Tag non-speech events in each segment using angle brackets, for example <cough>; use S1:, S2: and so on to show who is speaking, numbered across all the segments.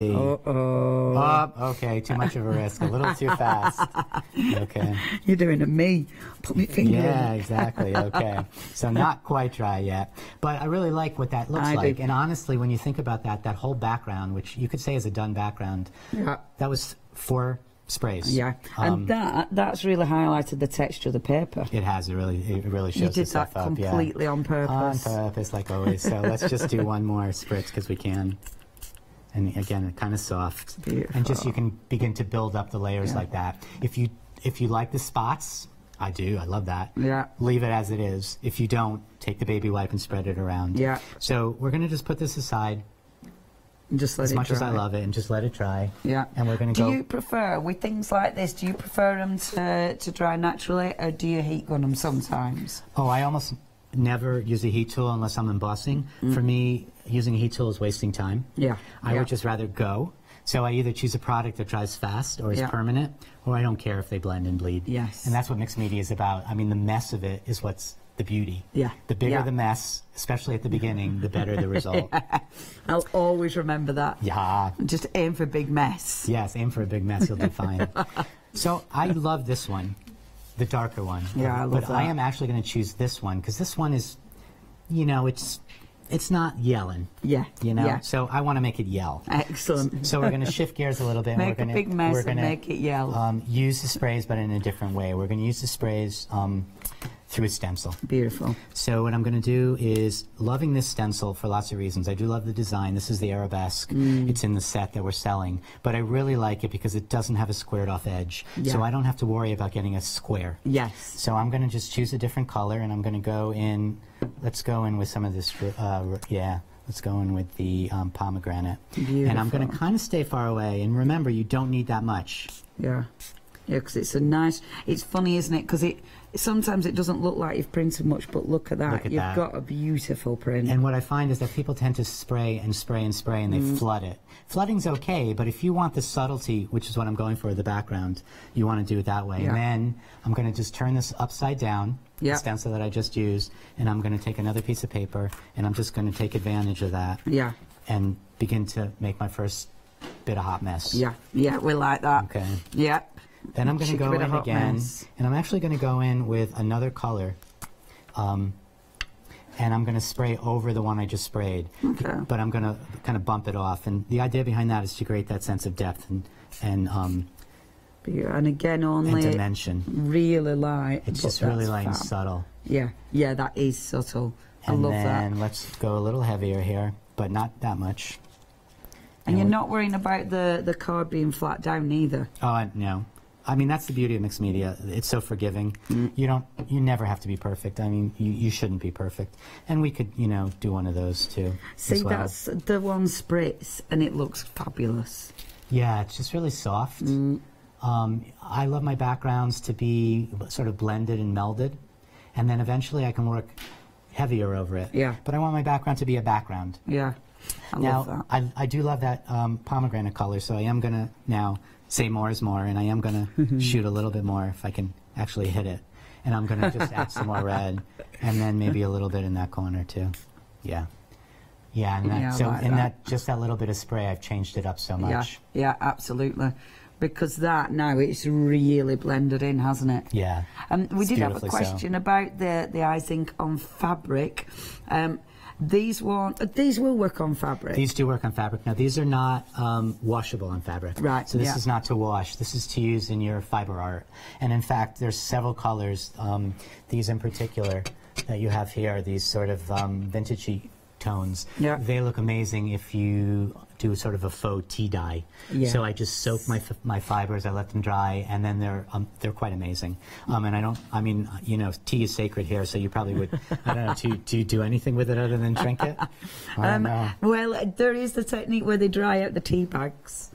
S1: Uh-oh.
S2: Oh, okay, too much of a risk. A little too fast. <laughs> Okay.
S1: You're doing a me. Put my finger
S2: Yeah,
S1: in.
S2: exactly. Okay. So not quite dry yet. But I really like what that looks
S1: I do.
S2: like. And honestly, when you think about that, that whole background, which you could say is a done background,
S1: Yeah.
S2: that was four sprays.
S1: Yeah,
S2: Um,
S1: and that that's really highlighted the texture of the paper.
S2: It has. It really, it really shows
S1: You did that
S2: up. yeah.
S1: completely on
S2: On
S1: purpose.
S2: purpose, like always. So let's just do one more spritz because we can. And again, kind of soft. And just you can begin to build up the layers
S1: Yeah.
S2: like that. If you if you like the spots, I do. I love that.
S1: Yeah.
S2: Leave it as it is. If you don't, take the baby wipe and spread it around.
S1: Yeah.
S2: So we're gonna just put this aside
S1: just let
S2: as much as I love it and just let it dry.
S1: Yeah.
S2: And we're gonna
S1: Do
S2: go.
S1: you prefer with things like this? Do you prefer them to to dry naturally, or do you heat gun them sometimes?
S2: Oh, I almost never use a heat tool unless I'm embossing. For me, using a heat tool is wasting time.
S1: Mm. Yeah.
S2: I
S1: yeah.
S2: would just rather go. So I either choose a product that dries fast or is
S1: Yeah.
S2: permanent, or I don't care if they blend and bleed.
S1: Yes.
S2: And that's what mixed media is about. I mean, the mess of it is what's the beauty.
S1: Yeah.
S2: The bigger
S1: Yeah.
S2: the mess, especially at the beginning, the better the result. <laughs>
S1: I'll always remember that.
S2: yeah.
S1: Just aim for a big mess.
S2: Yes, aim for a big mess, you'll do fine. <laughs> so I love this one, the darker one.
S1: Yeah, I love
S2: But I am actually going to choose this one because this one is, you know, it's it's not yelling.
S1: Yeah.
S2: You know,
S1: Yeah.
S2: so I want to make it yell.
S1: Excellent.
S2: So we're going to shift gears a little bit. and
S1: Make
S2: we're gonna,
S1: big mess
S2: we're gonna,
S1: make it yell.
S2: Um, use the sprays, but in a different way. We're going to use the sprays um, through a stencil.
S1: Beautiful.
S2: So what I'm going to do is loving this stencil for lots of reasons. I do love the design. This is the arabesque.
S1: Mm.
S2: It's in the set that we're selling, but I really like it because it doesn't have a squared off edge. So I don't have to worry about getting a square.
S1: Yes.
S2: So I'm going to just choose a different color, and I'm going to go in. Let's go in with some of this. Uh, yeah, let's go in with the um, pomegranate. And I'm going to kind of stay far away. And remember, you don't need that much.
S1: Yeah. Yeah, because it's a nice. It's funny, isn't it? Because it sometimes it doesn't look like you've printed much, but look at that.
S2: Look at
S1: you've
S2: that.
S1: got a beautiful print.
S2: And what I find is that people tend to spray and spray and spray, and they
S1: Mm.
S2: flood it. Flooding's okay, but if you want the subtlety, which is what I'm going for, the background, you want to do it that way.
S1: Yeah.
S2: And then I'm going to just turn this upside down,
S1: Yeah.
S2: the stencil that I just used, and I'm going to take another piece of paper, and I'm just going to take advantage of that
S1: yeah.
S2: and begin to make my first bit of hot mess.
S1: Yeah. Yeah. We like that.
S2: Okay.
S1: Yeah.
S2: Then I'm going to go in again,
S1: mess.
S2: and I'm actually going to go in with another color, um, and I'm going to spray over the one I just sprayed.
S1: Okay.
S2: But I'm going to kind of bump it off, and the idea behind that is to create that sense of depth and and um,
S1: And again,
S2: and
S1: only
S2: dimension.
S1: really light.
S2: It's just really light and subtle.
S1: Yeah. Yeah. That is subtle. I
S2: And
S1: love
S2: then
S1: that.
S2: let's go a little heavier here, but not that much.
S1: And
S2: and
S1: you're not worrying about the the card being flat down either.
S2: Oh no. I mean that's the beauty of mixed media. It's so forgiving. You don't you never have to be perfect. I mean you, you shouldn't be perfect. And we could, you know, do one of those too.
S1: See,
S2: well.
S1: that's the one spritz, and it looks fabulous.
S2: Yeah, it's just really soft.
S1: Mm.
S2: Um, I love my backgrounds to be sort of blended and melded, and then eventually I can work heavier over it.
S1: Yeah.
S2: But I want my background to be a background.
S1: Yeah. I
S2: now,
S1: love that.
S2: I, I do love that um, pomegranate color, so I am going to now say more is more, and I am going <laughs> to shoot a little bit more if I can actually hit it. And I'm going to just add some more red, and then maybe a little bit in that corner too. Yeah. Yeah, and that,
S1: Yeah,
S2: so
S1: like
S2: in
S1: that.
S2: that just that little bit of spray, I've changed it up so much.
S1: Yeah, yeah, absolutely. Because that now it's really blended in, hasn't it?
S2: Yeah.
S1: Um, we
S2: It's
S1: did have a
S2: beautifully so.
S1: question about the the eye zinc on fabric. Um, these won't. these will work on fabric.
S2: These do work on fabric. Now, these are not um, washable on fabric.
S1: Right,
S2: So this
S1: yeah.
S2: is not to wash. This is to use in your fiber art. And in fact, there's several colors. Um, these in particular that you have here, are these sort of um, vintagey tones.
S1: Yeah.
S2: They look amazing if you do sort of a faux tea dye.
S1: Yeah.
S2: So I just soak my f- my fibers, I let them dry, and then they're um, they're quite amazing. Um, and I don't, I mean, you know, tea is sacred here, so you probably would. I don't know. Do do you do anything with it other than drink it?
S1: Um, well, there is the technique where they dry out the tea bags.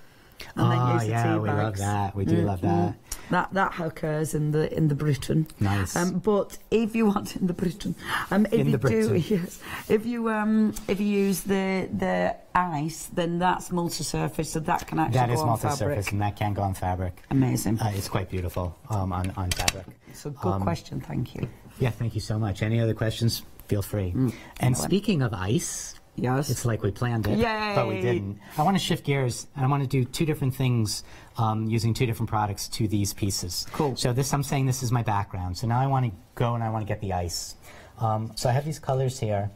S1: And then
S2: Oh
S1: use the
S2: yeah,
S1: tea
S2: we love
S1: bags.
S2: that. We do love that.
S1: That that occurs in the in the Britain.
S2: Nice.
S1: Um, but if you want in the Britain, um, if
S2: In
S1: you
S2: the
S1: do, <laughs> yes, if you um, if you use the the ice, then that's multi-surface, so that can actually
S2: That
S1: go
S2: is multi-surface, and that can go on fabric.
S1: Amazing.
S2: Uh, it's quite beautiful um, on on fabric.
S1: so good
S2: um,
S1: question. Thank you.
S2: Yeah, thank you so much. Any other questions? Feel free.
S1: Mm.
S2: And speaking of ice,
S1: Yes.
S2: It's like we planned it, but we didn't. I want to shift gears, and I want to do two different things um, using two different products to these pieces.
S1: Cool.
S2: So this, I'm saying this is my background. So now I want to go and I want to get the ice. Um, so I have these colors here.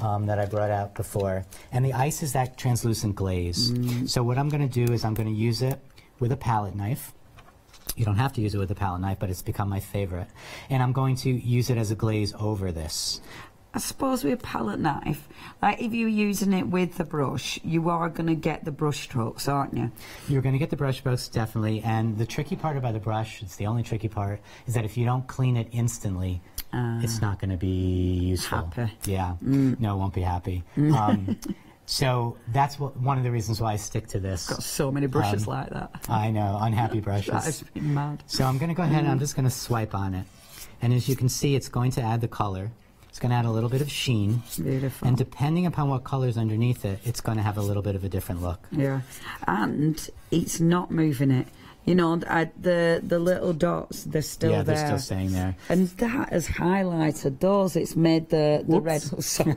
S2: Um, that I brought out before, and the ice is that translucent glaze. So what I'm going to do is I'm going to use it with a palette knife. You don't have to use it with a palette knife, but it's become my favorite. And I'm going to use it as a glaze over this.
S1: I suppose with a palette knife, like if you're using it with the brush, you are going to get the brush strokes, aren't you?
S2: You're going to get the brush strokes definitely, and the tricky part about the brush, it's the only tricky part, is that if you don't clean it instantly, it's not going to be useful.
S1: Happy.
S2: Yeah, no, it won't be happy. Um, <laughs> so that's what, one of the reasons why I stick to this.
S1: Got so many brushes
S2: Um,
S1: like that.
S2: I know, unhappy <laughs> brushes.
S1: me mad.
S2: So I'm going to go ahead and I'm just going to swipe on it, and as you can see, it's going to add the color. It's going to add a little bit of sheen,
S1: Beautiful.
S2: and depending upon what color's underneath it, it's going to have a little bit of a different look.
S1: Yeah, and it's not moving it. You know, I, the the little dots, they're still
S2: yeah,
S1: there.
S2: Yeah, they're still staying there.
S1: And that has highlighted those. It's made the, the red. <laughs> Sorry.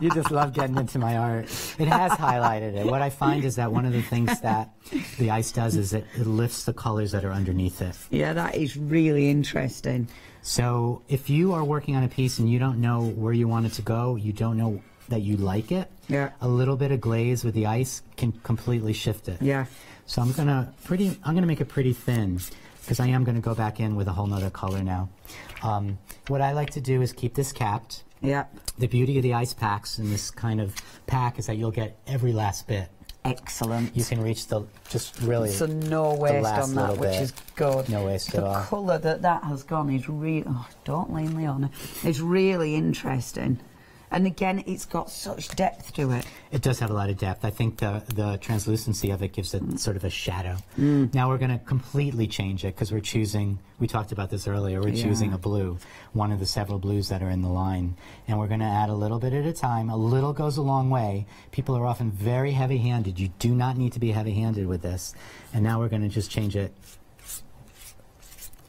S2: you just love getting into my art. It has highlighted it. What I find is that one of the things that the ice does is it, it lifts the colors that are underneath it.
S1: yeah, that is really interesting.
S2: So if you are working on a piece and you don't know where you want it to go, you don't know that you like it,
S1: Yeah.
S2: a little bit of glaze with the ice can completely shift it.
S1: Yeah.
S2: So I'm gonna pretty. I'm gonna make it pretty thin because I am gonna go back in with a whole nother color now. Um, what I like to do is keep this capped.
S1: Yeah.
S2: The beauty of the ice packs in this kind of pack is that you'll get every last bit.
S1: Excellent.
S2: You can reach the just really.
S1: So no waste on that, which
S2: bit.
S1: is good.
S2: No waste
S1: the
S2: at all.
S1: The colour that that has gone is really. Oh, don't lean me on it. It's really interesting, and again, it's got such depth to it.
S2: It does have a lot of depth. I think the the translucency of it gives it mm. sort of a shadow. Mm. Now we're going to completely change it because we're choosing. We talked about this earlier. We're
S1: Yeah.
S2: choosing a blue, one of the several blues that are in the line, and we're going to add a little bit at a time. A little goes a long way. People are often very heavy-handed. You do not need to be heavy-handed with this. And now we're going to just change it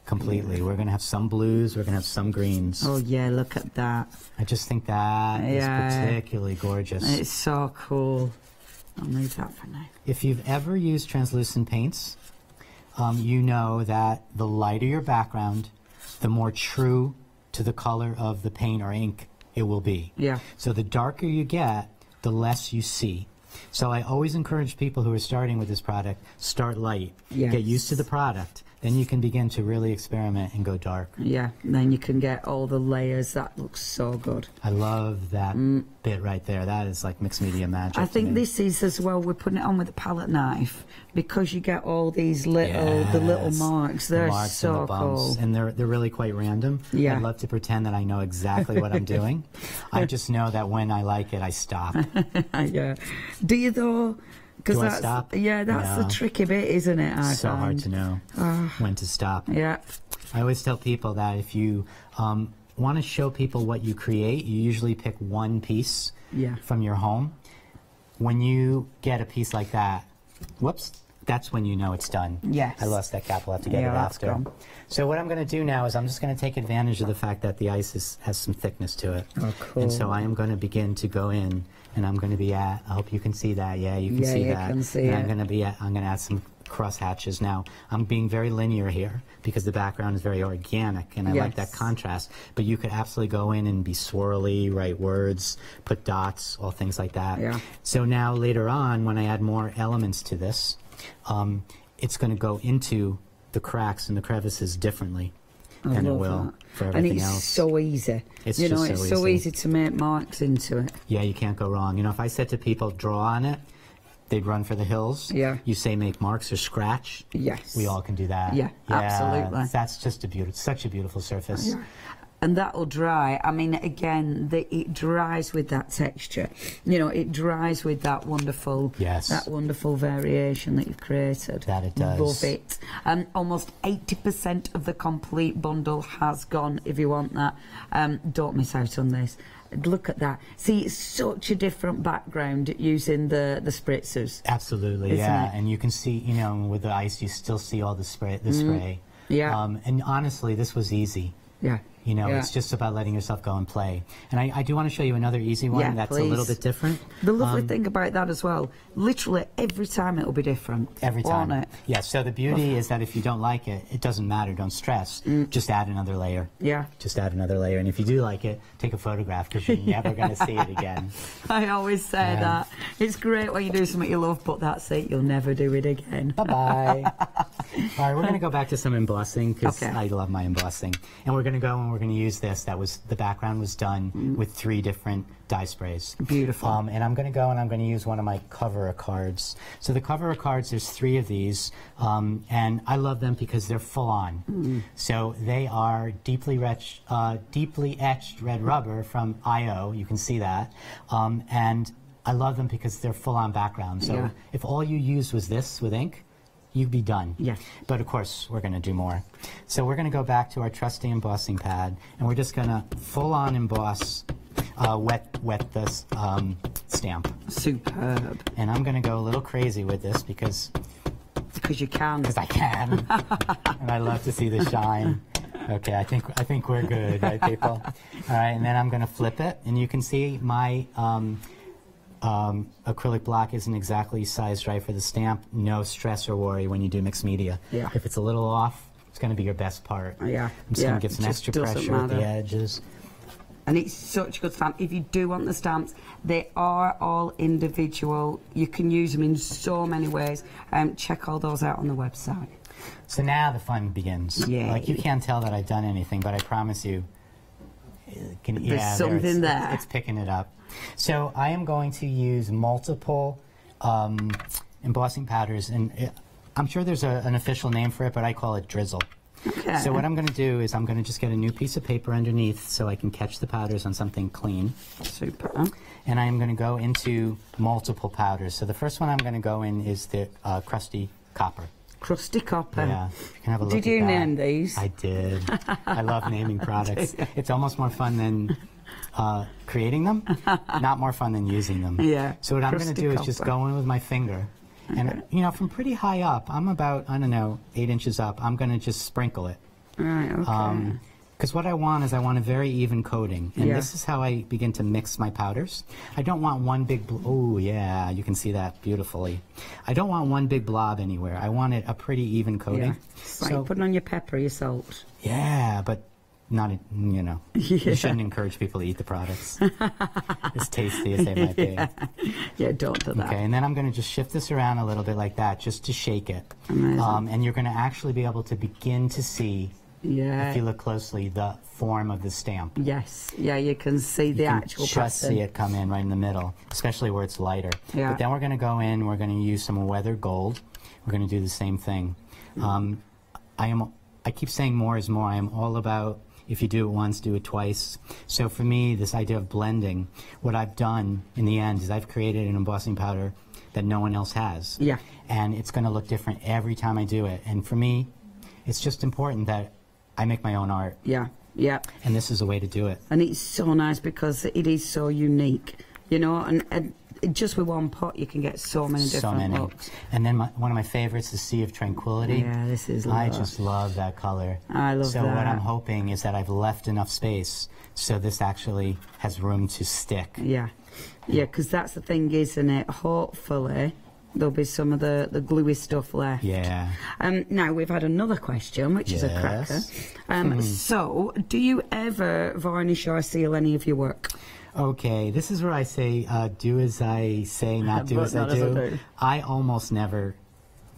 S2: completely. We're going to have some blues. We're going to have some greens.
S1: Oh yeah, look at that.
S2: I just think that is
S1: Yeah.
S2: particularly gorgeous.
S1: It's so cool. I'll leave that for now.
S2: If you've ever used translucent paints, um, you know that the lighter your background, the more true to the color of the paint or ink it will be.
S1: Yeah.
S2: So the darker you get, the less you see. So I always encourage people who are starting with this product, start light.
S1: Yes.
S2: Get used to the product. Then you can begin to really experiment and go dark.
S1: Yeah, and then you can get all the layers. That looks so good.
S2: I love that bit right there. That is like mixed media magic.
S1: Mm. I think this is as well. We're putting it on with a palette knife because you get all these little, the little marks. They're
S2: marks
S1: so
S2: and the bumps,
S1: cool.
S2: and they're they're really quite random.
S1: Yeah.
S2: I'd love to pretend that I know exactly what I'm <laughs> doing. I just know that when I like it, I stop. <laughs>
S1: yeah. Do you though? Because that's
S2: stop?
S1: yeah, that's
S2: No.
S1: the tricky bit, isn't it? I
S2: so hard to know when to stop.
S1: Yeah,
S2: I always tell people that if you um, want to show people what you create, you usually pick one piece
S1: Yeah.
S2: from your home. When you get a piece like that, whoops, that's when you know it's done.
S1: Yes.
S2: I lost that cap. I'll have to get
S1: Yeah,
S2: it after.
S1: gone.
S2: So what I'm going to do now is I'm just going to take advantage of the fact that the ice is, has some thickness to it.
S1: Oh,
S2: And so. I am going to begin to go in, and I'm going to be at. I hope you can see that. Yeah, you can
S1: Yeah,
S2: see
S1: you
S2: that.
S1: can see
S2: and I'm going to be. At, I'm going to add some cross hatches. Now I'm being very linear here because the background is very organic, and I like that contrast. But you could absolutely go in and be swirly, write words, put dots, all things like that.
S1: Yeah.
S2: So now later on, when I add more elements to this, um, it's going to go into the cracks and the crevices differently
S1: I
S2: than it will
S1: that.
S2: For
S1: and it's
S2: else.
S1: so easy.
S2: It's
S1: you know,
S2: just
S1: it's
S2: so
S1: so
S2: easy.
S1: easy to make marks into it.
S2: Yeah, you can't go wrong. You know, if I said to people, draw on it, they'd run for the hills.
S1: Yeah.
S2: You say make marks or scratch.
S1: Yes.
S2: We all can do that.
S1: Yeah, absolutely.
S2: That's just a beautiful, such a beautiful surface.
S1: And that'll dry. I mean, again, the, it dries with that texture. You know, it dries with that wonderful,
S2: Yes.
S1: that wonderful variation that you've created.
S2: That it does.
S1: Love it. Um, almost eighty percent of the complete bundle has gone. If you want that, um, don't miss out on this. Look at that. See, it's such a different background using the the spritzers.
S2: Absolutely, yeah.
S1: it?
S2: And you can see, you know, with the ice, you still see all the spray. The spray.
S1: Mm. Yeah.
S2: Um, and honestly, this was easy.
S1: Yeah.
S2: You know,
S1: Yeah.
S2: it's just about letting yourself go and play. And I, I do want to show you another easy one
S1: Yeah,
S2: that's a little bit different.
S1: The lovely
S2: Um,
S1: thing about that as well, literally every time it'll be different.
S2: Every
S1: won't
S2: time.
S1: it?
S2: Yeah, so the beauty is that if you don't like it, it doesn't matter. Don't stress.
S1: Mm.
S2: Just add another layer.
S1: Yeah.
S2: Just add another layer. And if you do like it, take a photograph because you're never going <laughs> to see it again.
S1: I always say
S2: Yeah.
S1: that. It's great when you do something you love, but that's it. You'll never do it again.
S2: Bye bye. <laughs> All right, we're going to go back to some embossing because
S1: Okay.
S2: I love my embossing. And we're going to go and we're going to use this. That was the background was done with three different dye sprays.
S1: Beautiful.
S2: Um, and I'm going to go and I'm going to use one of my cover cards. So the cover cards, there's three of these, um, and I love them because they're full on. So they are deeply etched, uh, deeply etched red rubber from IO. You can see that, um, and I love them because they're full on background. So
S1: Yeah.
S2: if all you used was this with ink, you'd be done.
S1: Yeah.
S2: But of course, we're going to do more. So we're going to go back to our trusty embossing pad, and we're just going to full on emboss, uh, wet, wet this um, stamp.
S1: Superb.
S2: And I'm going to go a little crazy with this because
S1: Because you can.
S2: because I can, <laughs> and I love to see the shine. Okay, I think I think we're good, right, people? <laughs> All right, and then I'm going to flip it, and you can see my um, um, acrylic block isn't exactly sized right for the stamp. No stress or worry when you do mixed media.
S1: Yeah.
S2: If it's a little off, it's going to be your best part.
S1: Yeah,
S2: I'm just
S1: yeah,
S2: going to get some extra pressure at the edges.
S1: And it's such a good stamp. If you do want the stamps, they are all individual. You can use them in so many ways. Um, check all those out on the website.
S2: So now the fun begins.
S1: Yay.
S2: Like you can't tell that I've done anything, but I promise you, can,
S1: There's
S2: yeah,
S1: something
S2: it's,
S1: there.
S2: It's, it's picking it up. So I am going to use multiple um, embossing powders, and it, I'm sure there's a, an official name for it, but I call it drizzle.
S1: Okay.
S2: So what I'm going to do is I'm going to just get a new piece of paper underneath so I can catch the powders on something clean.
S1: Super.
S2: And I am going to go into multiple powders. So the first one I'm going to go in is the uh, crusty copper.
S1: Crusty copper.
S2: Yeah, you can have a look
S1: Did you
S2: that.
S1: name these?
S2: I did. I love naming <laughs> products. It's almost more fun than uh, creating them, <laughs> not more fun than using them.
S1: Yeah,
S2: So what I'm going to do is just go in with my finger, and you know, from pretty high up, I'm about I don't know eight inches up. I'm going to just sprinkle it.
S1: Right, okay.
S2: Because what I want is I want a very even coating, and
S1: Yeah.
S2: this is how I begin to mix my powders. I don't want one big. Oh yeah, you can see that beautifully. I don't want one big blob anywhere. I want it a pretty even coating. Yeah.
S1: It's like putting on your pepper, your salt.
S2: Yeah, but not, you know,
S1: Yeah. <laughs>
S2: you shouldn't encourage people to eat the products as tasty as they might be. <laughs>
S1: Yeah, don't do that.
S2: Okay, and then I'm going to just shift this around a little bit like that, just to shake it.
S1: Amazing.
S2: Um, and you're going to actually be able to begin to see,
S1: Yeah.
S2: if you look closely, the form of the stamp.
S1: Yes. Yeah, you can see the
S2: you can
S1: actual
S2: just
S1: pattern.
S2: see it come in right in the middle, especially where it's lighter.
S1: Yeah.
S2: But then we're going to go in. We're going to use some weather gold. We're going to do the same thing. Um, I am. I keep saying more is more. I am all about if you do it once, do it twice. So for me, this idea of blending, what I've done in the end is I've created an embossing powder that no one else has.
S1: Yeah.
S2: And it's going to look different every time I do it. And for me, it's just important that I make my own art,
S1: Yeah. Yeah.
S2: and this is a way to do it.
S1: And it's so nice because it is so unique, you know, and, and just with one pot you can get so many different so
S2: many.
S1: looks.
S2: And then my, one of my favorites is Sea of Tranquility.
S1: Yeah, this is
S2: I just love that color.
S1: I love
S2: so what. I'm hoping is that I've left enough space so this actually has room to stick.
S1: Yeah. Yeah, because that's the thing, isn't it? Hopefully there'll be some of the, the gluey stuff left.
S2: Yeah.
S1: Um, now we've had another question, which is a cracker.
S2: Yes.
S1: Um, So, do you ever varnish or seal any of your work?
S2: Okay, this is where I say, uh, do as I say, <laughs> not do
S1: But
S2: as I
S1: not as I
S2: do.
S1: do.
S2: I almost never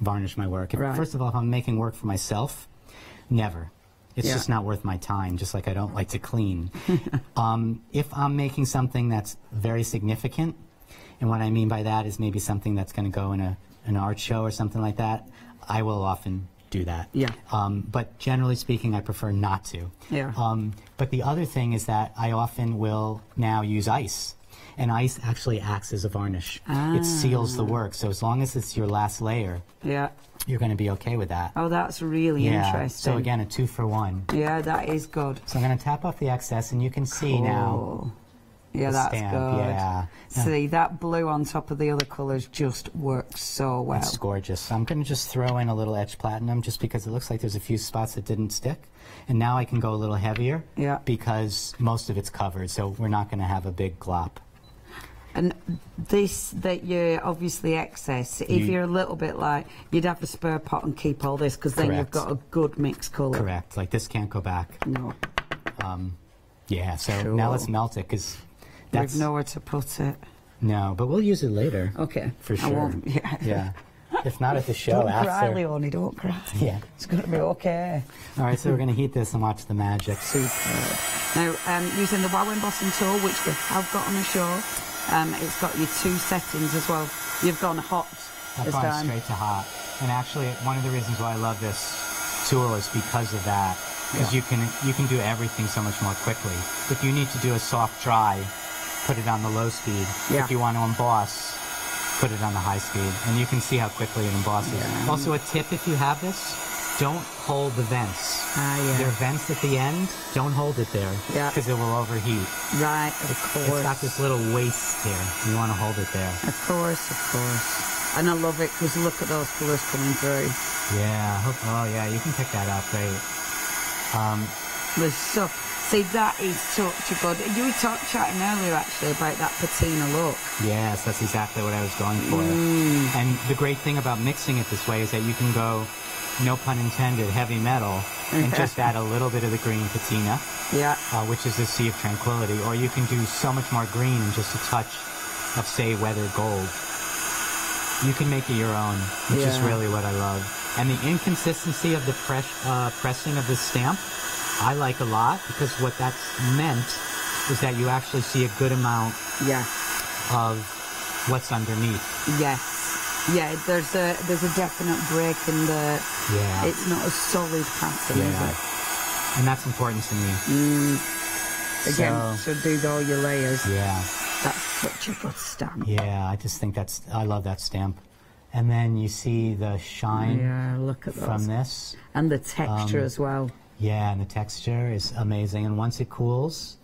S2: varnish my work.
S1: Right.
S2: First of all, if I'm making work for myself, never. It's
S1: Yeah.
S2: just not worth my time, just like I don't like to clean. <laughs> um, if I'm making something that's very significant, and what I mean by that is maybe something that's going to go in a, an art show or something like that, I will often do that.
S1: Yeah.
S2: Um, but generally speaking, I prefer not to.
S1: Yeah.
S2: Um, but the other thing is that I often will now use ice. And ice actually acts as a varnish. It seals the work. So as long as it's your last layer,
S1: Yeah.
S2: you're going to be okay with that.
S1: Oh, that's really
S2: yeah.
S1: interesting.
S2: So again, a two for one.
S1: Yeah, that is good.
S2: So I'm going to tap off the excess, and you can see now
S1: Oh. Yeah, that's
S2: stamp.
S1: good.
S2: Yeah.
S1: See, that blue on top of the other colours just works so well.
S2: It's gorgeous. I'm going to just throw in a little etch platinum just because it looks like there's a few spots that didn't stick. And now I can go a little heavier
S1: Yeah.
S2: because most of it's covered, so we're not going to have a big glop.
S1: And this that you're obviously excess, if
S2: You-
S1: you're a little bit like, you'd have a spare pot and keep all this because then you've got a good mixed colour.
S2: Correct. Like this can't go back.
S1: No, Um,
S2: Yeah, so
S1: Cool.
S2: now let's melt it because that's
S1: we've nowhere to put it.
S2: no, but we'll use it later.
S1: Okay.
S2: For sure.
S1: yeah. <laughs>
S2: Yeah. If not at the <laughs> show
S1: Don't
S2: after.
S1: cry, Leonie, don't cry.
S2: Yeah.
S1: It's going to be okay.
S2: All right, so we're going to heat this and watch the magic.
S1: Superb. Now, um, using the Wow Embossing tool, which we have got on the show, um, it's got your two settings as well. You've gone hot
S2: I've
S1: this
S2: gone
S1: time.
S2: straight to hot. And actually, one of the reasons why I love this tool is because of that. Because
S1: Yeah.
S2: you can you can do everything so much more quickly. If you need to do a soft dry, put it on the low speed.
S1: Yeah.
S2: If you want to emboss, put it on the high speed, and you can see how quickly it embosses.
S1: Yeah.
S2: Also, a tip if you have this, don't hold the vents.
S1: Ah, yeah.
S2: There are vents at the end. Don't hold it there.
S1: Yeah.
S2: Because it will overheat.
S1: Right, of
S2: It's
S1: course.
S2: It's got this little waist here. You want to hold it there.
S1: Of course, of course. And I love it because look at those colours coming through.
S2: Yeah. hope- Oh, yeah. You can pick that up. Great. Um,
S1: There's so see that is such a good. You were talk, chatting earlier actually about that patina look.
S2: yes, that's exactly what I was going for.
S1: Mm.
S2: And the great thing about mixing it this way is that you can go, no pun intended, heavy metal, and just <laughs> add a little bit of the green patina,
S1: Yeah,
S2: uh, which is the Sea of Tranquility, or you can do so much more green and just a touch of, say, weathered gold. You can make it your own, which is really what I love. And the inconsistency of the press, uh, pressing of the stamp, I like a lot because what that's meant is that you actually see a good amount
S1: yeah,
S2: of what's underneath.
S1: yes, yeah. There's a there's a definite break in the.
S2: Yeah.
S1: It's not a solid pattern, is
S2: Yeah.
S1: it?
S2: And that's important to me.
S1: Again,
S2: So-
S1: so do all your layers.
S2: Yeah.
S1: That's such a good stamp.
S2: Yeah, I just think that's, I love that stamp. And then you see the shine
S1: Yeah, look at
S2: from this.
S1: And the texture
S2: Um,
S1: as well.
S2: Yeah, and the texture is amazing. And once it cools,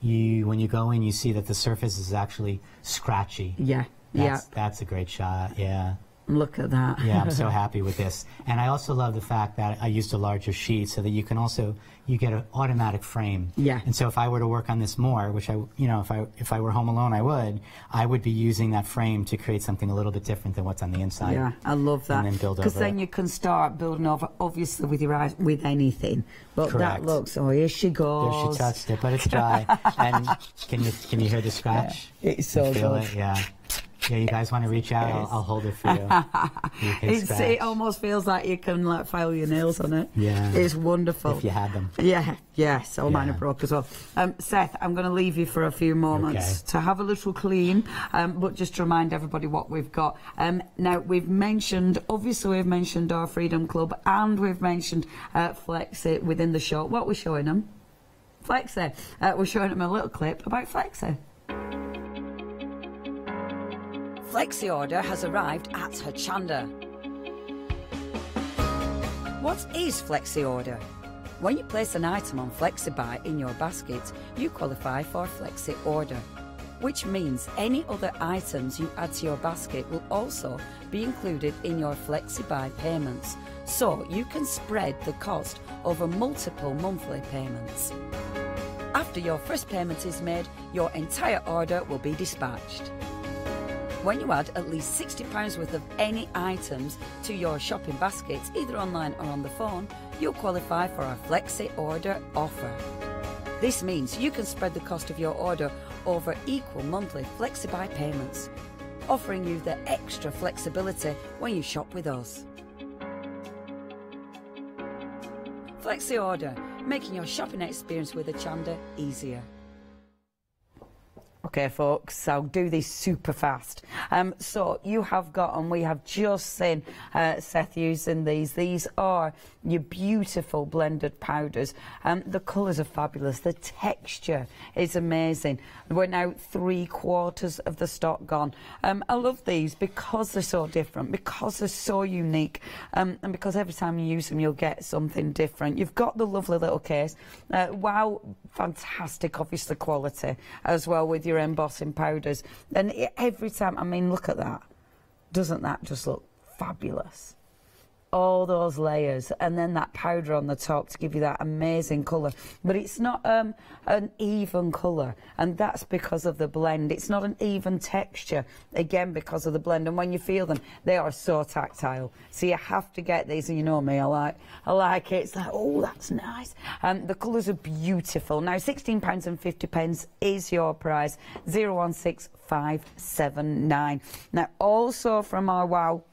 S2: you when you go in, you see that the surface is actually scratchy.
S1: Yeah,
S2: That's,
S1: yeah.
S2: That's a great shot. Yeah.
S1: Look at that.
S2: Yeah, I'm so <laughs> happy with this. And I also love the fact that I used a larger sheet so that you can also you get an automatic frame.
S1: Yeah.
S2: And so if I were to work on this more, which I you know if I if I were home alone I would, I would be using that frame to create something a little bit different than what's on the inside.
S1: Yeah, I love that.
S2: And then build over.
S1: Because then
S2: it.
S1: you can start building over, obviously with your eyes, with anything. But
S2: Correct.
S1: that looks, oh, here she goes.
S2: There she touched it, but it's <laughs> dry. and can you can you hear the scratch?
S1: It's so good.
S2: it, yeah. Yeah, you guys want to reach out? I'll, I'll hold it for you. <laughs> you can
S1: It's,
S2: scratch
S1: it almost feels like you can like file your nails on it.
S2: Yeah.
S1: It's wonderful.
S2: if you had them.
S1: Yeah, yes, all mine are broke as well. Um, Seth, I'm going to leave you for a few moments
S2: Okay.
S1: to have a little clean, um, but just to remind everybody what we've got. Um, now, we've mentioned, obviously, we've mentioned our Freedom Club and we've mentioned uh, Flexi within the show. What we're showing them? Flexi. Uh, we're showing them a little clip about Flexi. Flexi order has arrived at Hochanda. What is Flexi Order? When you place an item on FlexiBuy in your basket, you qualify for Flexi Order, which means any other items you add to your basket will also be included in your FlexiBuy payments, so you can spread the cost over multiple monthly payments. After your first payment is made, your entire order will be dispatched. When you add at least £60 worth of any items to your shopping baskets, either online or on the phone, you'll qualify for our Flexi Order offer. This means you can spread the cost of your order over equal monthly FlexiBuy payments, offering you the extra flexibility when you shop with us. Flexi Order, making your shopping experience with Hochanda easier. Okay, folks, I'll do this super fast. Um, so you have got, and we have just seen uh, Seth using these. These are your beautiful blended powders. Um, the colours are fabulous. The texture is amazing. We're now three quarters of the stock gone. Um, I love these because they're so different, because they're so unique, um, and because every time you use them, you'll get something different. You've got the lovely little case. Uh, wow, fantastic, obviously, quality as well with your embossing powders. And every time, I mean, look at that. Doesn't that just look fabulous? All those layers and then that powder on the top to give you that amazing colour. But it's not um, an even colour and that's because of the blend. It's not an even texture, again because of the blend. And when you feel them, they are so tactile. So you have to get these and you know me, I like, I like it. It's like, oh, that's nice. Um, the colours are beautiful. Now, £16 and 50 pence is your price, 016579. Now, also from our WOW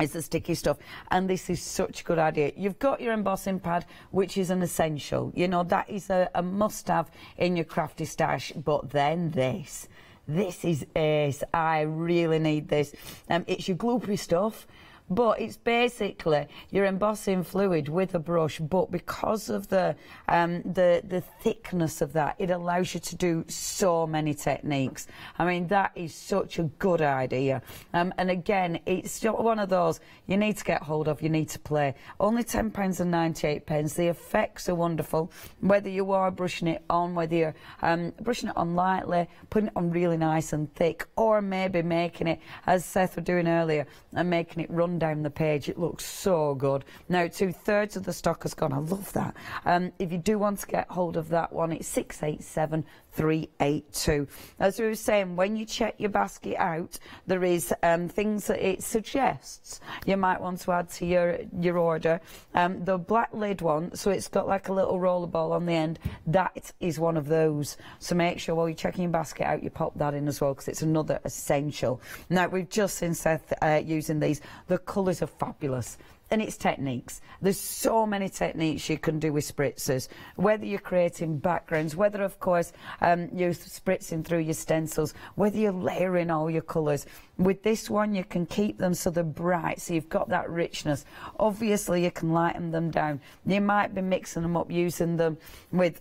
S1: is the sticky stuff. And this is such a good idea. You've got your embossing pad which is an essential. You know that is a, a must-have in your crafty stash. But then this. This is ace. I really need this. Um, it's your gloopy stuff but it's basically you're embossing fluid with a brush but because of the um, the the thickness of that it allows you to do so many techniques. I mean that is such a good idea. Um, and again it's one of those you need to get hold of you need to play. Only 10 pounds and 98 pence. The effects are wonderful. Whether you are brushing it on whether you're um, brushing it on lightly putting it on really nice and thick or maybe making it as Seth was doing earlier and making it run down the page. It looks so good. Now, two thirds of the stock has gone. I love that. Um, if you do want to get hold of that one, it's 687 382. As we were saying, when you check your basket out, there is um, things that it suggests you might want to add to your, your order. Um, the black lid one, so it's got like a little roller ball on the end, that is one of those. So make sure while you're checking your basket out, you pop that in as well because it's another essential. Now, we've just seen Seth uh, using these. The colours are fabulous and it's techniques. There's so many techniques you can do with spritzers, whether you're creating backgrounds, whether, of course, um, you're spritzing through your stencils, whether you're layering all your colours. With this one, you can keep them so they're bright, so you've got that richness. Obviously, you can lighten them down. You might be mixing them up using them with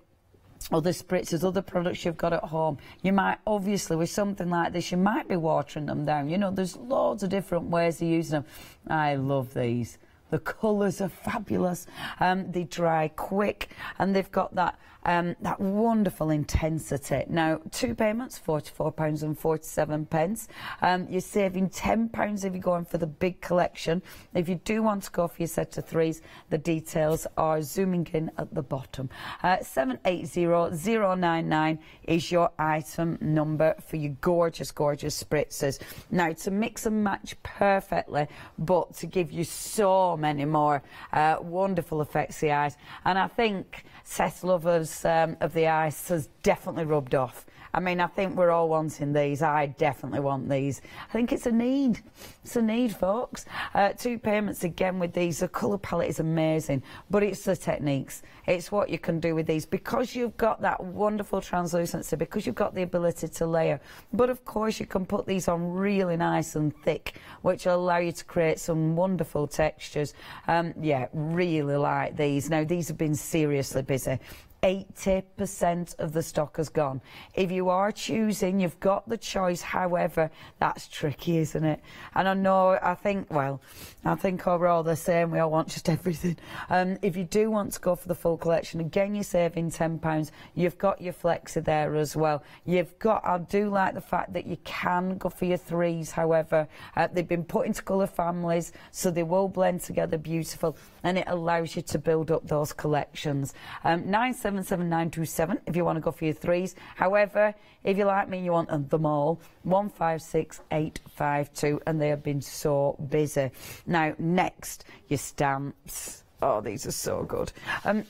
S1: other spritzers, other products you've got at home. You might, obviously, with something like this, you might be watering them down. You know, there's loads of different ways of using them. I love these. The colours are fabulous. Um, they dry quick and they've got that um, that wonderful intensity. Now, two payments, £44 and 47 pence. Um, you're saving £10 if you're going for the big collection. If you do want to go for your set of threes, the details are zooming in at the bottom. Uh, 780099 is your item number for your gorgeous, gorgeous spritzers. Now, to mix and match perfectly, but to give you so many more uh, wonderful effects the eyes. And I think Seth Lovers um, of the Ice has definitely rubbed off. I mean, I think we're all wanting these. I definitely want these. I think it's a need. It's a need, folks. Uh, two payments again with these. The colour palette is amazing, but it's the techniques. It's what you can do with these because you've got that wonderful translucency, because you've got the ability to layer. But of course, you can put these on really nice and thick, which will allow you to create some wonderful textures. Um, yeah, really like these. Now, these have been seriously busy. 80% of the stock has gone. If you are choosing, you've got the choice. However, that's tricky, isn't it? And I know, I think, well, I think we're all the same. We all want just <laughs> everything. Um, if you do want to go for the full collection, again, you're saving £10. You've got your flexi there as well. You've got, I do like the fact that you can go for your threes. However, uh, they've been put into colour families, so they will blend together beautiful, and it allows you to build up those collections. Um, 77927 if you want to go for your threes. However, if you like me, you want them all, 156852, and they have been so busy. Now, next, your stamps. Oh, these are so good. Um,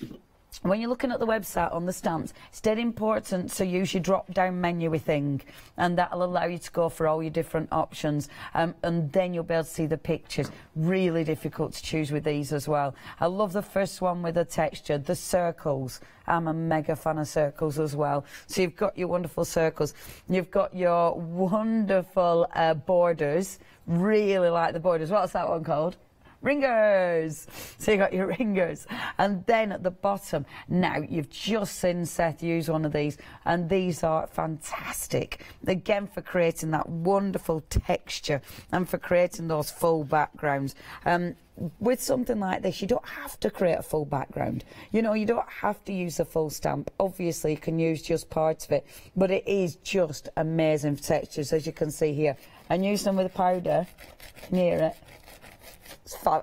S1: when you're looking at the website on the stamps, it's dead important to use your drop down menu thing, and that'll allow you to go for all your different options, um, and then you'll be able to see the pictures. Really difficult to choose with these as well. I love the first one with the texture, the circles. I'm a mega fan of circles as well. So you've got your wonderful circles, you've got your wonderful uh, borders. Really like the borders. What's that one called? Ringers. <laughs> So you got your ringers. And then at the bottom, now you've just seen Seth use one of these, and these are fantastic. Again, for creating that wonderful texture and for creating those full backgrounds. Um, with something like this, you don't have to create a full background. You know, you don't have to use a full stamp. Obviously, you can use just parts of it, but it is just amazing textures, as you can see here. And use them with powder near it. Fun.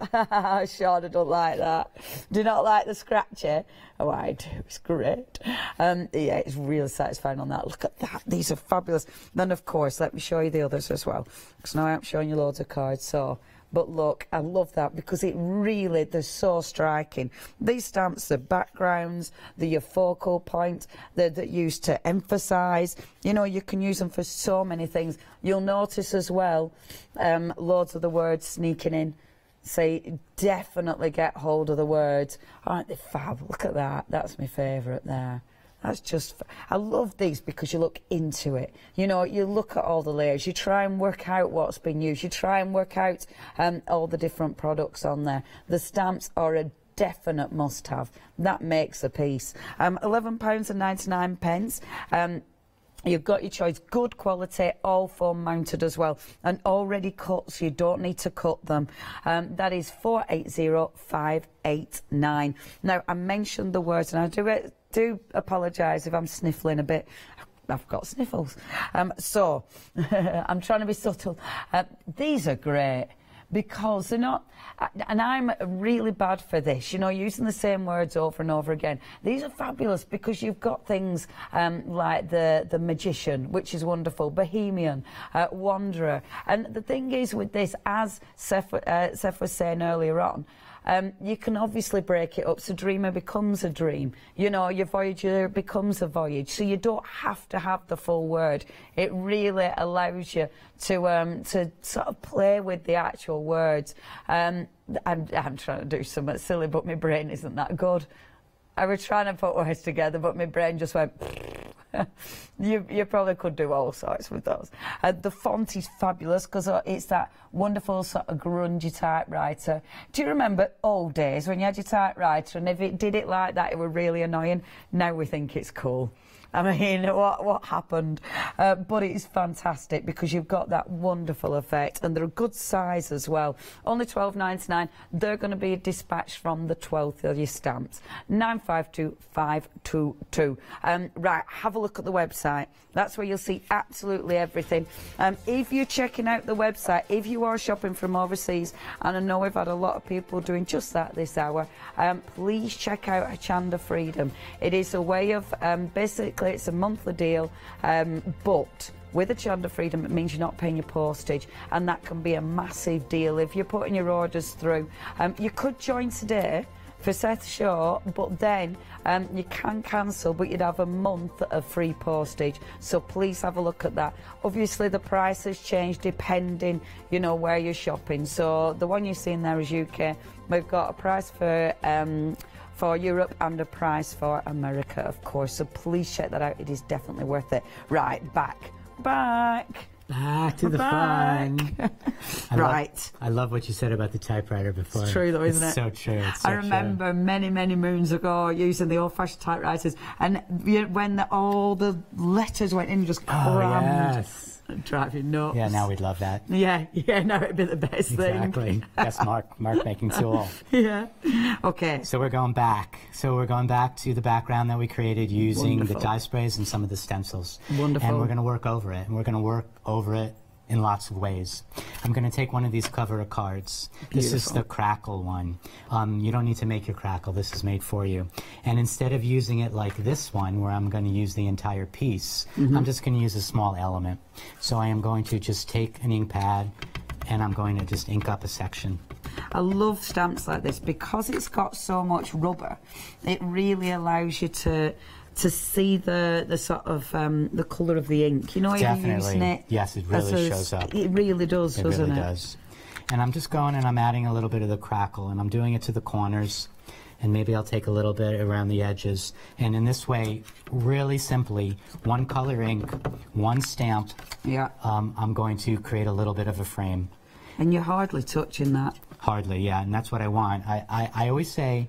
S1: Sean, I don't like that. Do not like the scratcher. Oh, I do. It's great. Um, yeah, it's really satisfying on that. Look at that. These are fabulous. Then, of course, let me show you the others as well. Because now I'm showing you loads of cards. So, but look, I love that because it really, they're so striking. These stamps, the backgrounds, the your focal point, they're, they're used to emphasise. You know, you can use them for so many things. You'll notice as well, um, loads of the words sneaking in say definitely get hold of the words. Aren't they fab? Look at that. That's my favourite there. That's just, I love these because you look into it. You know, you look at all the layers, you try and work out what's been used, you try and work out um, all the different products on there. The stamps are a definite must have. That makes a piece. Um, £11.99. pence. Um, You've got your choice. Good quality, all foam mounted as well, and already cut, so you don't need to cut them. Um, that is 480589. Now, I mentioned the words, and I do, do apologise if I'm sniffling a bit. I've got sniffles. Um, so, <laughs> I'm trying to be subtle. Uh, these are great because they're not, and I'm really bad for this, you know, using the same words over and over again. These are fabulous because you've got things um, like the, the magician, which is wonderful, bohemian, uh, wanderer. And the thing is with this, as Seth, uh, Seth was saying earlier on, um, you can obviously break it up so dreamer becomes a dream. You know, your voyager becomes a voyage. So you don't have to have the full word. It really allows you to um, to sort of play with the actual words. Um, I'm, I'm trying to do something silly, but my brain isn't that good. I was trying to put words together, but my brain just went. <laughs> you, you probably could do all sorts with those. Uh, the font is fabulous because uh, it's that wonderful sort of grungy typewriter. Do you remember old days when you had your typewriter and if it did it like that, it was really annoying? Now we think it's cool. I mean, what what happened? Uh, but it's fantastic because you've got that wonderful effect, and they're a good size as well. Only twelve ninety nine. They're going to be dispatched from the twelfth of your stamps. Nine five two five two two. Um, right, have a look at the website. That's where you'll see absolutely everything. Um, if you're checking out the website, if you are shopping from overseas, and I know we've had a lot of people doing just that this hour, um, please check out Hochanda Freedom. It is a way of um, basically It's a monthly deal, um, but with Hochanda Freedom, it means you're not paying your postage, and that can be a massive deal if you're putting your orders through. Um, you could join today for Seth Shaw, but then um, you can cancel, but you'd have a month of free postage. So please have a look at that. Obviously, the price has changed depending, you know, where you're shopping. So the one you're seeing there is UK. We've got a price for. Um, for Europe and a prize for America, of course. So please check that out. It is definitely worth it. Right, back. Back.
S2: Back to the
S1: back.
S2: fun. <laughs> I
S1: right.
S2: Love, I love what you said about the typewriter before.
S1: It's true, though, isn't
S2: it's
S1: it?
S2: So true. It's so
S1: I remember many, many moons ago using the old-fashioned typewriters, and when the, all the letters went in, just
S2: Oh,
S1: crammed.
S2: Yes.
S1: Drive you nuts.
S2: Yeah, now we'd love that.
S1: Yeah, yeah, now it'd be the best thing.
S2: Exactly. That's Mark, Mark making tool. <laughs>
S1: Yeah. Okay.
S2: So we're going back. So we're going back to the background that we created using
S1: Wonderful.
S2: the dye sprays and some of the stencils.
S1: Wonderful.
S2: And we're going to work over it. And we're going to work over it in lots of ways. I'm going to take one of these cover of cards. This is the crackle one. Um, you don't need to make your crackle. This is made for you. And instead of using it like this one, where I'm going to use the entire piece,
S1: Mm-hmm.
S2: I'm just going to use a small element. So I am going to just take an ink pad and I'm going to just ink up a section.
S1: I love stamps like this because it's got so much rubber. It really allows you to to see the the sort of um, the colour of the ink. You know, if you're using it.
S2: Yes, it really shows up.
S1: It really does,
S2: It
S1: doesn't
S2: really
S1: it?
S2: does. And I'm just going and I'm adding a little bit of the crackle and I'm doing it to the corners. And maybe I'll take a little bit around the edges. And in this way, really simply, one color ink, one stamp,
S1: Yeah,
S2: um, I'm going to create a little bit of a frame.
S1: and you're hardly touching that.
S2: Hardly, yeah, and that's what I want. I, I, I always say,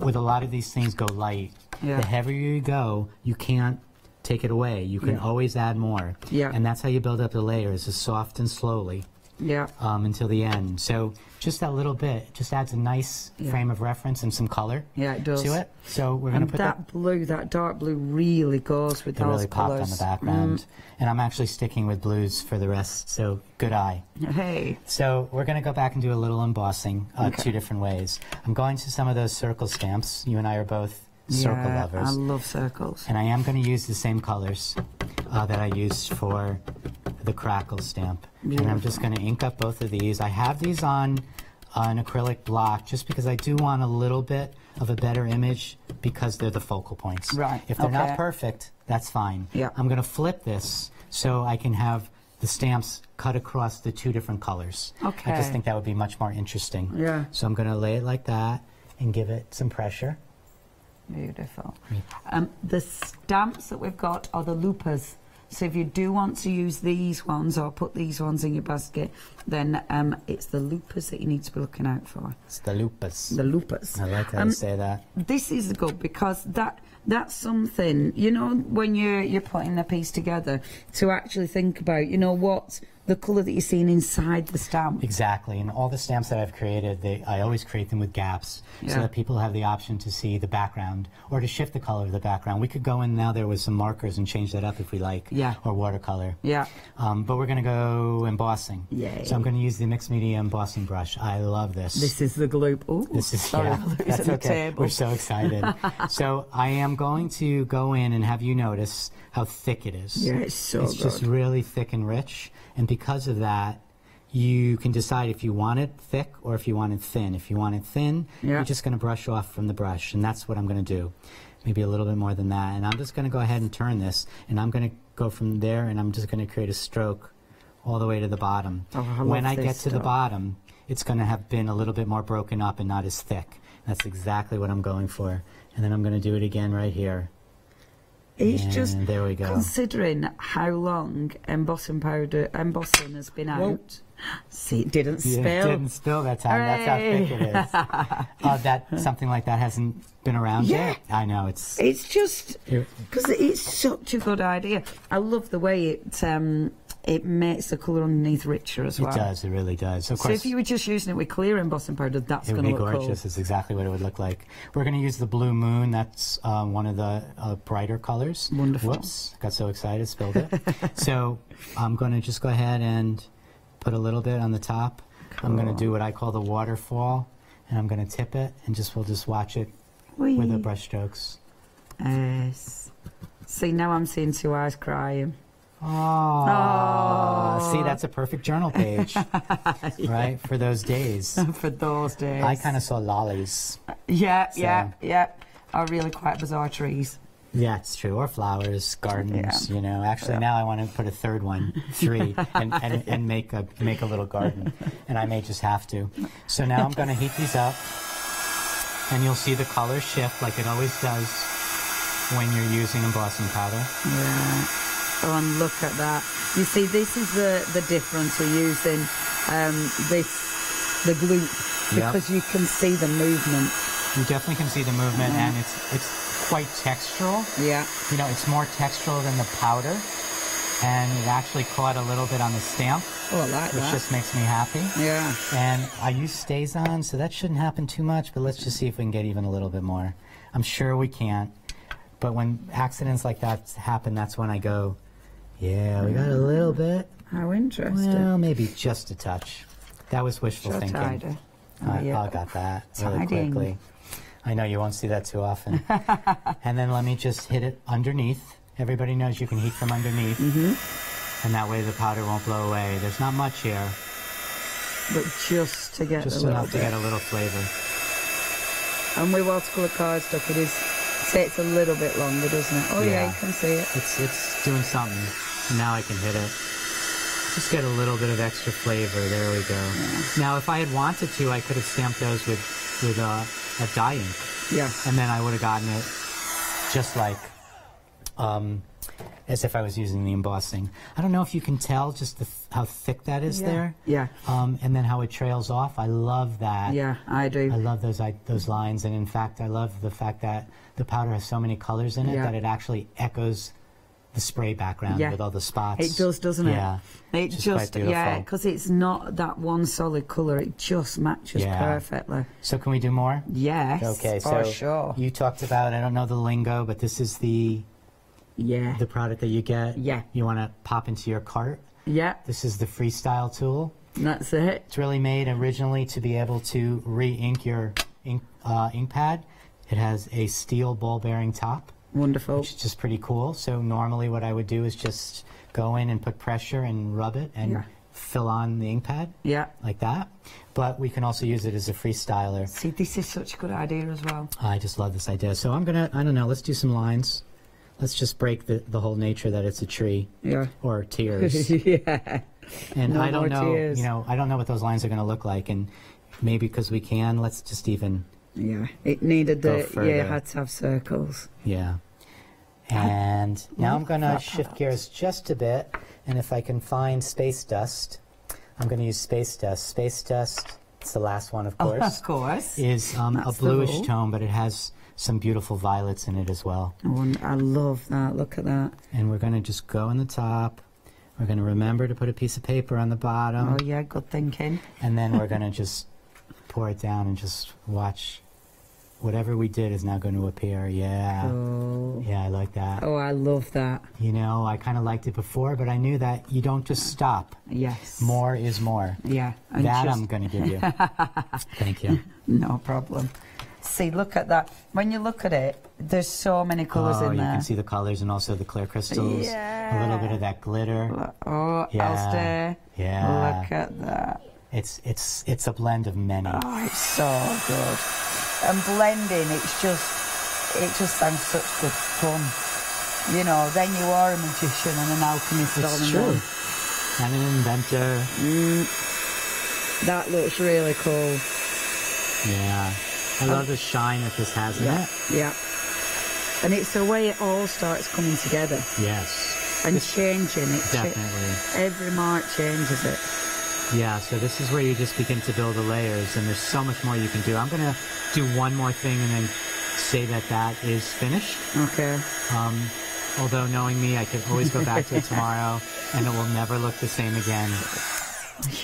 S2: with a lot of these things, go light.
S1: Yeah.
S2: The heavier you go, you can't take it away. You can
S1: Yeah.
S2: always add more.
S1: Yeah.
S2: And that's how you build up the layers, is soft and slowly
S1: Yeah,
S2: um, until the end. So just that little bit just adds a nice
S1: Yeah.
S2: frame of reference and some color
S1: yeah, it does.
S2: to it. So we're going to put
S1: that,
S2: that.
S1: blue, that dark blue, really goes with
S2: It
S1: those
S2: really popped on the background. And I'm actually sticking with blues for the rest, so good eye.
S1: Mm. Hey,
S2: So we're going to go back and do a little embossing uh,
S1: Okay.
S2: two different ways. I'm going to some of those circle stamps. You and I are both circle
S1: yeah,
S2: lovers.
S1: I love circles.
S2: And I am going to use the same colors uh, that I used for the crackle stamp. And I'm just going to ink up both of these. I have these on uh, an acrylic block just because I do want a little bit of a better image because they're the focal points.
S1: Right,
S2: If they're
S1: okay.
S2: not perfect, that's fine.
S1: Yeah.
S2: I'm going to flip this so I can have the stamps cut across the two different colors.
S1: Okay.
S2: I just think that would be much more interesting.
S1: Yeah.
S2: So I'm going to lay it like that and give it some pressure.
S1: Beautiful. Um, the stamps that we've got are the loopers. So if you do want to use these ones or put these ones in your basket, then um, it's the loopers that you need to be looking out for.
S2: It's the loopers.
S1: The loopers.
S2: I like how
S1: Um,
S2: you say that.
S1: This is good because that that's something you know when you're you're putting a piece together to actually think about. You know what the colour that you're seeing inside the stamp.
S2: Exactly, and all the stamps that I've created, they, I always create them with gaps
S1: Yeah.
S2: so that people have the option to see the background or to shift the color of the background. We could go in now there with some markers and change that up if we like,
S1: Yeah.
S2: or watercolor.
S1: Yeah.
S2: Um, but we're going to go embossing.
S1: Yay.
S2: So I'm going to use the mixed media embossing brush. I love this.
S1: This is the gloop. Oh,
S2: This is
S1: sorry,
S2: yeah, <laughs> that's
S1: the
S2: okay.
S1: table.
S2: We're so excited. <laughs> so I am going to go in and have you notice how thick it is.
S1: Yeah, it's so
S2: It's just really thick and rich, and because of that, you can decide if you want it thick or if you want it thin. If you want it thin,
S1: Yeah.
S2: you're just going to brush off from the brush, and that's what I'm going to do. Maybe a little bit more than that, and I'm just going to go ahead and turn this, and I'm going to go from there, and I'm just going to create a stroke all the way to the bottom.
S1: Oh, I
S2: when I get
S1: this
S2: to the bottom, it's going to have been a little bit more broken up and not as thick. That's exactly what I'm going for. And then I'm going to do it again right here.
S1: It's
S2: And
S1: just
S2: there we go.
S1: considering how long embossing powder embossing has been out.
S2: Whoa.
S1: See, it didn't spill.
S2: it didn't spill that time. That's how thick it is. <laughs> uh, that something like that hasn't been around
S1: Yeah.
S2: yet. I know it's.
S1: It's just because it's such a good idea. I love the way it um, it makes the colour underneath richer as well.
S2: It does. It really does. Of
S1: So if you were just using it with clear embossing powder, that's going to look
S2: gorgeous. It's exactly what it would look like. We're going to use the blue moon. That's uh, one of the uh, brighter colors.
S1: Wonderful.
S2: Whoops! Got so excited, spilled it. <laughs> so I'm going to just go ahead and put a little bit on the top. I'm going to do what I call the waterfall, and I'm going to tip it, and just we'll just watch it
S1: cool.
S2: with the
S1: Whee!
S2: brush strokes.
S1: Yes. See, now I'm seeing two eyes crying.
S2: Oh, see, that's a perfect journal page, <laughs> right? For those days. <laughs>
S1: For those days.
S2: I kind of saw lollies.
S1: Yeah,
S2: So-
S1: yeah, yeah. Are really quite bizarre trees.
S2: Yeah, it's true. Or flowers, gardens.
S1: Yeah.
S2: You know, actually,
S1: Yeah.
S2: now I want to put a third one, three, and, and, and make a make a little garden. And I may just have to. So now I'm going to heat these up, and you'll see the color shift like it always does when you're using embossing powder.
S1: Yeah. Oh, and look at that. You see, this is the, the difference we're using um, this, the glue,
S2: Yep.
S1: because you can see the movement.
S2: You definitely can see the movement, and it's it's quite textural.
S1: Yeah.
S2: You know, it's more textural than the powder, and it actually caught a little bit on the stamp,
S1: Oh, I like
S2: which just makes me happy.
S1: Yeah.
S2: And I use stays on, so that shouldn't happen too much, but let's just see if we can get even a little bit more. I'm sure we can't, but when accidents like that happen, that's when I go, yeah, we got a little bit.
S1: How interesting.
S2: Well, maybe just a touch. That was wishful thinking.
S1: tidy?
S2: I,
S1: Oh, yeah.
S2: I got that really quickly. I know you won't see that too often. <laughs> and then let me just hit it underneath. Everybody knows you can heat from underneath.
S1: Mm-hmm.
S2: And that way the powder won't blow away. There's not much here.
S1: But just to get
S2: Just
S1: a little
S2: enough to
S1: bit.
S2: get a little flavor.
S1: And with watercolour cardstock, it is takes a little bit longer, doesn't it? Oh yeah,
S2: Yeah.
S1: you can see it.
S2: It's it's doing something. Now I can hit it. Just get a little bit of extra flavor. There we go. Now, if I had wanted to, I could have stamped those with with uh, a dye ink,
S1: Yeah.
S2: and then I would have gotten it just like um, as if I was using the embossing. I don't know if you can tell just the th- how thick that is
S1: Yeah.
S2: there,
S1: Yeah.
S2: um, and then how it trails off. I love that.
S1: Yeah, I do.
S2: I love those I, those lines, and in fact, I love the fact that the powder has so many colors in it
S1: Yeah.
S2: that it actually echoes spray background
S1: Yeah.
S2: with all the spots.
S1: It does, doesn't it?
S2: Yeah,
S1: It just, yeah, because it's not that one solid colour. It just matches
S2: Yeah.
S1: perfectly.
S2: So can we do more?
S1: Yes.
S2: Okay,
S1: for
S2: so
S1: sure.
S2: you talked about I don't know the lingo, but this is the
S1: Yeah.
S2: the product that you get.
S1: Yeah.
S2: You want to pop into your cart.
S1: yeah.
S2: This is the freestyle tool.
S1: That's it.
S2: It's really made originally to be able to re-ink your ink uh, ink pad. It has a steel ball bearing top.
S1: Wonderful.
S2: which is just pretty cool. So normally what I would do is just go in and put pressure and rub it and
S1: Yeah.
S2: fill on the ink pad
S1: Yeah.
S2: like that. But we can also use it as a freestyler.
S1: See, this is such a good idea as well.
S2: I just love this idea. So I'm gonna, I don't know, let's do some lines. Let's just break the, the whole nature that it's a tree
S1: Yeah.
S2: or tears. <laughs>
S1: yeah.
S2: and
S1: No
S2: I don't know,
S1: tears.
S2: you know, I don't know what those lines are gonna look like. And maybe because we can, let's just even,
S1: Yeah. It needed
S2: Go
S1: the,
S2: further.
S1: yeah, it had to have circles.
S2: yeah. And now I'm gonna shift
S1: part.
S2: gears just a bit. And if I can find space dust, I'm going to use space dust. Space dust, it's the last one, of
S1: Oh,
S2: course,
S1: of course.
S2: is um, a bluish tone, but it has some beautiful violets in it as well.
S1: I I love that. Look at that.
S2: And we're going to just go on the top. We're going to remember to put a piece of paper on the bottom.
S1: Oh, yeah, good thinking.
S2: And then we're going to just pour it down and just watch. Whatever we did is now going to appear. Yeah.
S1: Oh.
S2: Yeah, I like that.
S1: Oh, I love that.
S2: You know, I kind of liked it before, but I knew that you don't just stop.
S1: Yes.
S2: More is more.
S1: Yeah.
S2: that
S1: just-
S2: I'm going to give you. <laughs> Thank you.
S1: No problem. See, look at that. When you look at it, there's so many colours
S2: oh,
S1: in there.
S2: you can see the colors and also the clear crystals. Yeah. A little bit of that glitter.
S1: Look- Oh,
S2: Yeah.
S1: Elster.
S2: Yeah.
S1: Look at that.
S2: It's it's it's a blend of many.
S1: Oh, it's so good. And blending, it's just, it just sounds such good fun. You know, then you are a magician and an alchemist
S2: It's
S1: in
S2: true.
S1: one.
S2: And an inventor. Mm.
S1: That looks really cool.
S2: Yeah. I love the shine that this has in
S1: Yeah,
S2: it.
S1: yeah. And it's the way it all starts coming together
S2: Yes.
S1: and changing. It
S2: Definitely.
S1: every mark changes it.
S2: Yeah, so this is where you just begin to build the layers, and there's so much more you can do. I'm going to do one more thing and then say that that is finished.
S1: Okay.
S2: Um, although knowing me, I could always go back to it tomorrow, and it will never look the same again.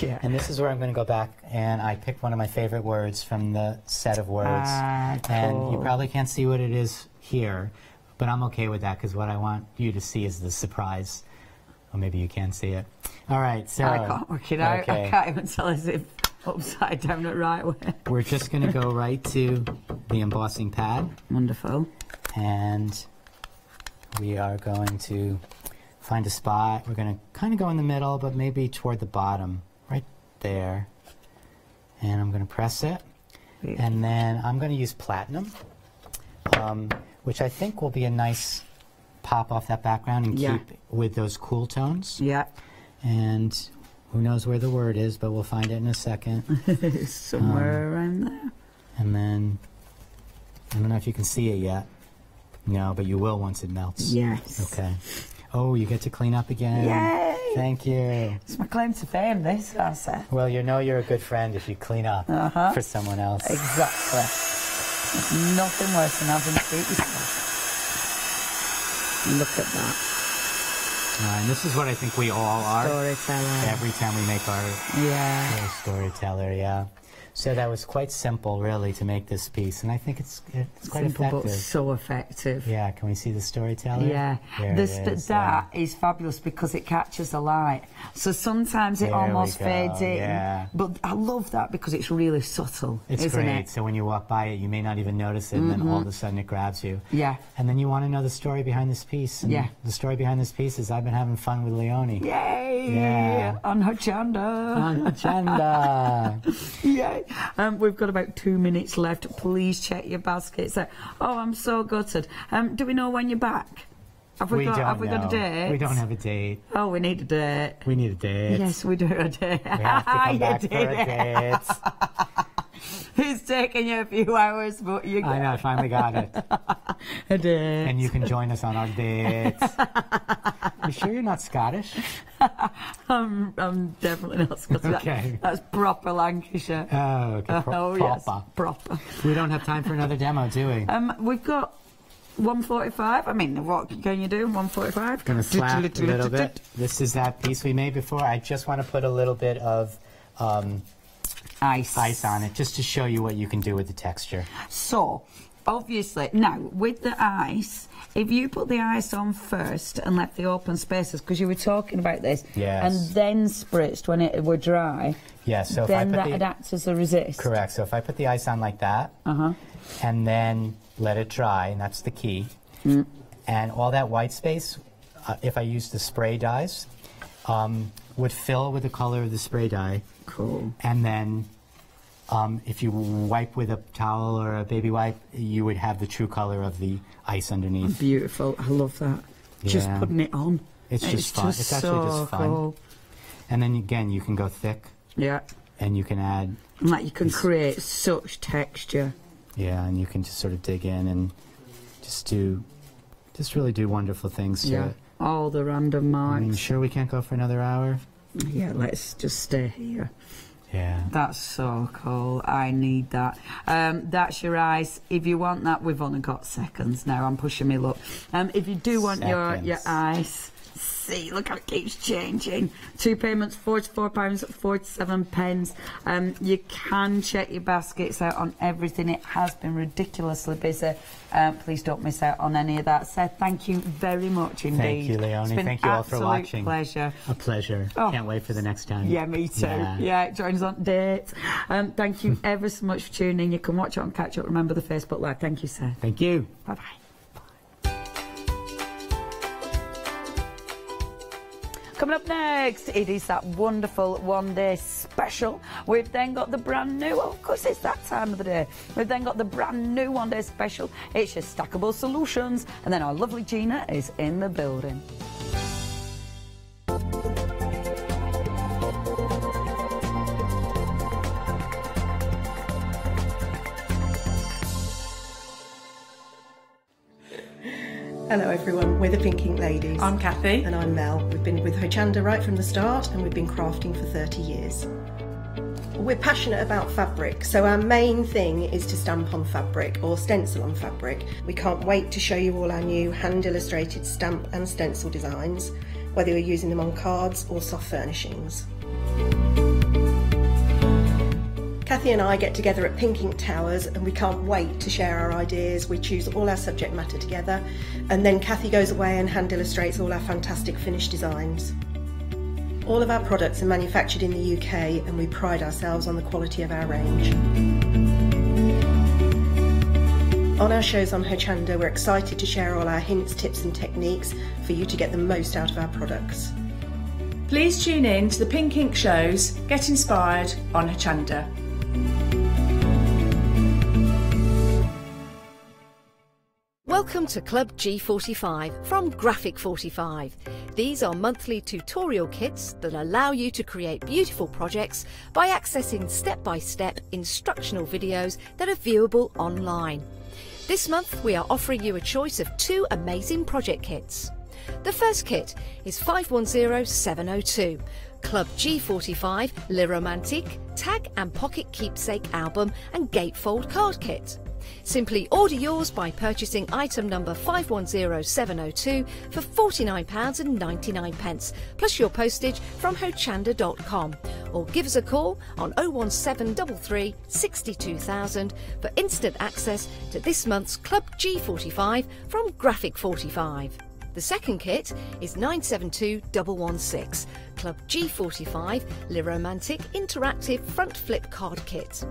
S1: Yeah.
S2: And this is where I'm going to go back, and I picked one of my favorite words from the set of words.
S1: Ah,
S2: And you probably can't see what it is here, but I'm okay with that because what I want you to see is the surprise. Or maybe you can see it. All right, so
S1: I can't work it out.
S2: okay.
S1: I can't even tell as if upside down or right way.
S2: we're just going to go right to the embossing pad,
S1: Wonderful.
S2: and we are going to find a spot. We're going to kind of go in the middle, but maybe toward the bottom, right there. And I'm going to press it. And then I'm going to use platinum, um, which I think will be a nice pop off that background and
S1: Yeah.
S2: keep with those cool tones.
S1: Yeah.
S2: And who knows where the word is, but we'll find it in a second. <laughs>
S1: Somewhere
S2: Um,
S1: around there.
S2: and then I don't know if you can see it yet. No, but you will once it melts.
S1: Yes.
S2: Okay. Oh, you get to clean up again.
S1: Yay!
S2: Thank you.
S1: It's my claim to fame, this, I.
S2: Well, you know you're a good friend if you clean up
S1: Uh-huh.
S2: for someone else.
S1: Exactly. There's nothing worse than having to beat yourself. Look at that.
S2: Uh, and this is what I think we all are
S1: Storyteller.
S2: every time we make our
S1: Yeah.
S2: our storyteller. Yeah. So that was quite simple, really, to make this piece, and I think it's it's quite
S1: Simple but
S2: effective.
S1: so effective.
S2: Yeah, can we see the storyteller?
S1: Yeah,
S2: There it
S1: this,
S2: is,
S1: that
S2: yeah.
S1: is fabulous because it catches the light. So sometimes it
S2: There
S1: almost fades in,
S2: yeah.
S1: but I love that because it's really subtle,
S2: It's
S1: isn't
S2: great.
S1: it? Mm-hmm.
S2: So when you walk by it, you may not even notice it, and then all of a sudden it grabs you.
S1: Yeah.
S2: And then you want to know the story behind this piece. And
S1: Yeah.
S2: The story behind this piece is I've been having fun with Leonie.
S1: Yay!
S2: Yeah.
S1: On her Hochanda.
S2: On her agenda. <laughs>
S1: Yay! Um, we've got about two minutes left. Please check your baskets out. Oh, I'm so gutted. Um, do we know when you're back? Have we,
S2: we
S1: got,
S2: don't
S1: have we got a date?
S2: We don't have a date.
S1: Oh, we need a date.
S2: We need a date.
S1: Yes, we do a date.
S2: We have to <laughs> come back for a date. <laughs>
S1: It's taken you a few hours, but you got I
S2: know, I finally got it. <laughs>
S1: a date.
S2: And you can join us on our dates. you sure you're not Scottish? <laughs>
S1: I'm, I'm definitely not Scottish. That-
S2: Okay.
S1: that's proper Lancashire.
S2: Oh, okay. Pro-
S1: oh, yes,
S2: proper.
S1: proper.
S2: We don't have time for another demo, do we?
S1: Um, we've got 145. I mean, what can you do? 145.
S2: Gonna slap a little bit. This is that piece we made before. I just want to put a little bit of um,
S1: Ice.
S2: ice on it, just to show you what you can do with the texture.
S1: So, obviously, now with the ice, if you put the ice on first and left the open spaces, because you were talking about this,
S2: Yes.
S1: and then spritzed when it were dry,
S2: Yeah, so if
S1: then
S2: I
S1: that
S2: the,
S1: act as a resist.
S2: correct. So if I put the ice on like that,
S1: Uh-huh.
S2: and then let it dry, and that's the key.
S1: Mm.
S2: And all that white space, uh, if I use the spray dyes, um, would fill with the color of the spray dye.
S1: Cool.
S2: And then um, if you wipe with a towel or a baby wipe, you would have the true color of the ice underneath.
S1: Beautiful. I love that. Just putting it on.
S2: It's just fun. It's actually
S1: so
S2: just fun.
S1: Cool.
S2: And then again, you can go thick,
S1: Yeah.
S2: and you can add,
S1: like you can
S2: It's-
S1: create such texture.
S2: yeah, and you can just sort of dig in and just do, just really do wonderful things to
S1: Yeah.
S2: it.
S1: All the random
S2: I mean, sure we can't go for another hour.
S1: Yeah, let's just stay here.
S2: Yeah.
S1: That's so cool. I need that. Um, that's your eyes. If you want that, we've only got seconds now. I'm pushing me luck. Um, if you do want your, your
S2: Seconds.
S1: See, look how it keeps changing. Two payments, forty-four pounds, forty-seven pence. Um, you can check your baskets out on everything. It has been ridiculously busy. Um, please don't miss out on any of that. Seth, thank you very much indeed.
S2: Thank you,
S1: It's
S2: Leonie.
S1: been
S2: Thank you all for
S1: absolute
S2: watching.
S1: Pleasure.
S2: A pleasure.
S1: Oh.
S2: Can't wait for the next time.
S1: Yeah, me too.
S2: Yeah.
S1: Yeah, join us on date. Um, thank you ever so much for tuning. You can watch it on Catch Up. Remember the Facebook Live. Thank you, Seth.
S2: Thank you.
S1: Bye bye Coming up next, it is that wonderful one day special. We've then got the brand new, oh, of course, it's that time of the day. We've then got the brand new one day special. It's your stackable solutions. And then our lovely Gina is in the building.
S3: Hello everyone, we're the Pink Ink Ladies.
S4: I'm Kathy.
S3: and I'm Mel. We've been with Hochanda right from the start and we've been crafting for 30 years. We're passionate about fabric, so our main thing is to stamp on fabric or stencil on fabric. We can't wait to show you all our new hand illustrated stamp and stencil designs, whether you're using them on cards or soft furnishings. Kathy and I get together at Pink Ink Towers and we can't wait to share our ideas. We choose all our subject matter together and then Kathy goes away and hand illustrates all our fantastic finished designs. All of our products are manufactured in the UK and we pride ourselves on the quality of our range. On our shows on Hochanda, we're excited to share all our hints, tips and techniques for you to get the most out of our products.
S4: Please tune in to the Pink Ink shows Get Inspired on Hochanda.
S5: Welcome to Club G45 from Graphic 45. These are monthly tutorial kits that allow you to create beautiful projects by accessing step by step instructional videos that are viewable online. This month we are offering you a choice of two amazing project kits. The first kit is 510702 Club G45 Le Romantique Tag and Pocket Keepsake Album and Gatefold Card Kit. Simply order yours by purchasing item number 510702 for £49.99 plus your postage from hochanda.com or give us a call on 01733 62000 for instant access to this month's Club G45 from Graphic 45. The second kit is 972116 Club G45 Le Romantique Interactive Front Flip Card Kit.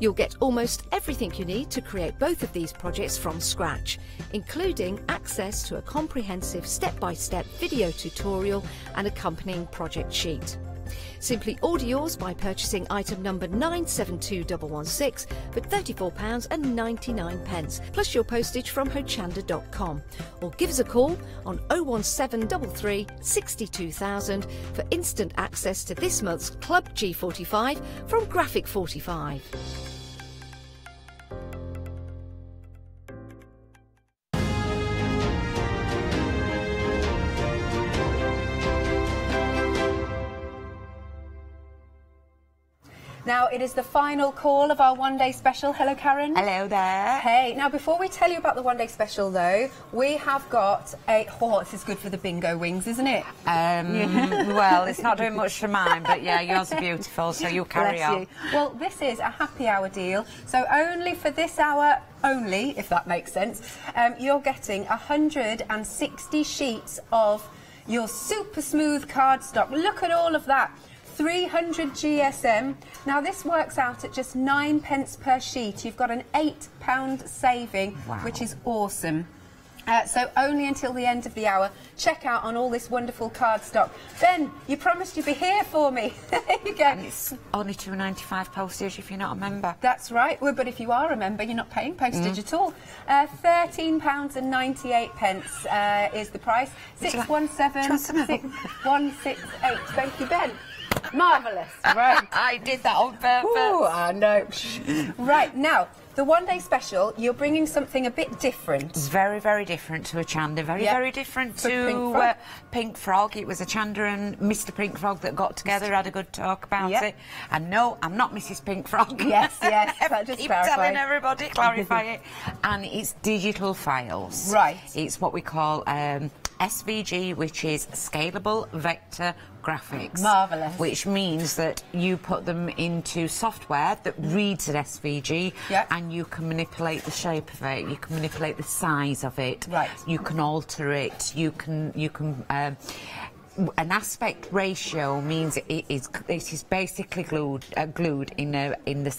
S5: You'll get almost everything you need to create both of these projects from scratch, including access to a comprehensive step by step video tutorial and accompanying project sheet. Simply order yours by purchasing item number 972116 for £34.99 plus your postage from hochanda.com or give us a call on 01733 62000 for instant access to this month's Club G45 from Graphic 45.
S6: Now, it is the final call of our one day special. Hello, Karen.
S7: Hello there.
S6: Hey, now before we tell you about the one day special, though, we have got a. Oh, this is good for the bingo wings, isn't it?
S7: Um, <laughs> well, it's not doing much for mine, but yeah, yours are beautiful, so you carry
S6: Bless
S7: on.
S6: you. Well, this is a happy hour deal. So, only for this hour only, if that makes sense, um, you're getting 160 sheets of your super smooth cardstock. Look at all of that. 300 GSM. Now this works out at just nine pence per sheet. You've got an eight pound saving,
S7: Wow.
S6: which is awesome. Uh, so only until the end of the hour. Check out on all this wonderful cardstock. Ben, you promised you'd be here for me. <laughs> there you go.
S7: And it's only two ninety five postage if you're not a member.
S6: That's right. Well, but if you are a member, you're not paying postage
S7: Mm.
S6: at all. Uh, Thirteen pounds and ninety-eight pence uh, is the price. Six one seven six one six eight. Thank you, Ben. Marvellous. <laughs> Right.
S7: I did that on purpose.
S6: Ooh, I know. right now, the one-day special. You're bringing something a bit different.
S7: It's very, very different to Hochanda. Very,
S6: Yeah.
S7: very different
S6: To
S7: to
S6: Pink Frog.
S7: uh, Pink Frog. It was Hochanda and Mr. Pink Frog that got together, had a good talk about
S6: Yeah.
S7: it. And no, I'm not Mrs. Pink Frog.
S6: Yes, yes, <laughs> that just
S7: Keep
S6: clarify.
S7: telling everybody, clarify <laughs> it. And it's digital files.
S6: Right.
S7: It's what we call um, SVG, which is Scalable Vector Graphics.
S6: Marvellous.
S7: Which means that you put them into software that reads an SVG
S6: Yeah.
S7: and you can manipulate the shape of it, you can manipulate the size of it,
S6: Right.
S7: you can alter it, you can you can um, an aspect ratio means it is it is basically glued uh, glued in a, in the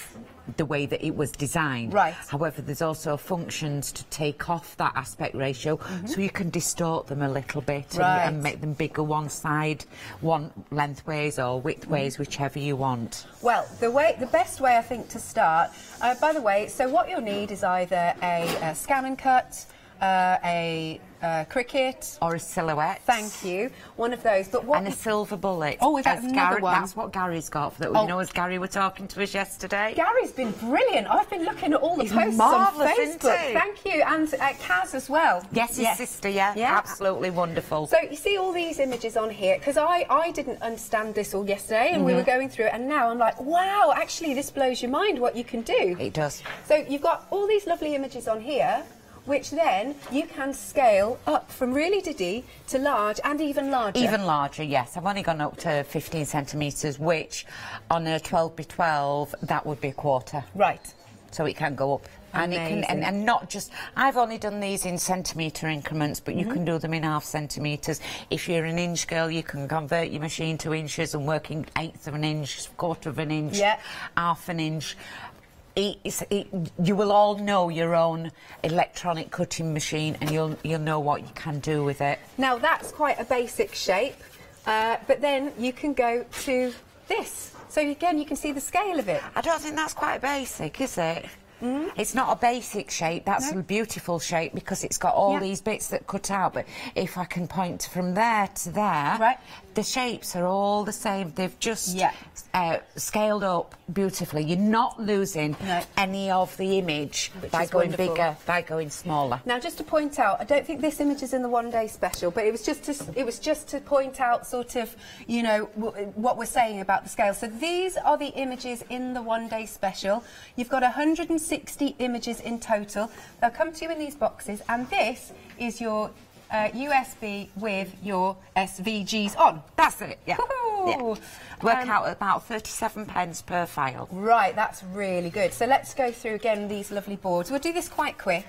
S7: the way that it was designed.
S6: Right.
S7: However, there's also functions to take off that aspect ratio, so you can distort them a little bit and.
S6: Right.
S7: and make them bigger one side, one lengthways or widthways, whichever you want.
S6: Well, the way, the best way I think to start. Uh, by the way, so what you'll need is either a, uh ScanNCut, uh, a uh, Cricut.
S7: Or a silhouette.
S6: Thank you. One of those. But what?
S7: And a silver bullet.
S6: Oh, we've got another
S7: Gary,
S6: one.
S7: That's what Gary's got. For that,
S6: Oh.
S7: You know, as Gary were talking to us yesterday.
S6: Gary's been brilliant. I've been looking at all the
S7: He's
S6: posts
S7: marvellous,
S6: on Facebook. Thank you, and uh, Kaz as well.
S7: Yes, his sister, yeah.
S6: Yeah.
S7: Absolutely wonderful.
S6: So you see all these images on here because I, I didn't understand this all yesterday and we
S7: Mm-hmm.
S6: were going through it and now I'm like wow actually this blows your mind what you can do.
S7: it does.
S6: So you've got all these lovely images on here which then you can scale up from really diddy to large and even larger.
S7: Even larger, yes. I've only gone up to 15 centimetres, which on a 12 by 12, that would be a quarter.
S6: right.
S7: So it can go up. And it can, and,
S6: Amazing.
S7: and not just. I've only done these in centimetre increments, but you mm-hmm. can do them in half centimetres. If you're an inch girl, you can convert your machine to inches and work in eighth of an inch, quarter of an inch,
S6: Yeah.
S7: half an inch. It's, it, you will all know your own electronic cutting machine, and you'll you'll know what you can do with it.
S6: Now that's quite a basic shape uh, but then you can go to this. So again you can see the scale of it.
S7: I don't think that's quite basic, is it? It's not a basic shape, that's
S6: No.
S7: a beautiful shape because it's got all
S6: Yeah.
S7: these bits that cut out. But if I can point from there to there,
S6: Right.
S7: The shapes are all the same. They've just
S6: Yeah.
S7: uh, scaled up beautifully. You're not losing
S6: No.
S7: any of the image
S6: Which
S7: by going
S6: wonderful.
S7: bigger, by going smaller.
S6: Now, just to point out, I don't think this image is in the one day special, but it was just to, it was just to point out sort of, you know, what we're saying about the scale. So these are the images in the one day special. You've got 160 images in total. They'll come to you in these boxes, and this is your uh, USB with your SVGs on.
S7: That's it. Yeah. yeah. Work
S6: Um,
S7: out about 37 pence per file.
S6: Right, that's really good. So let's go through again these lovely boards. We'll do this quite quick.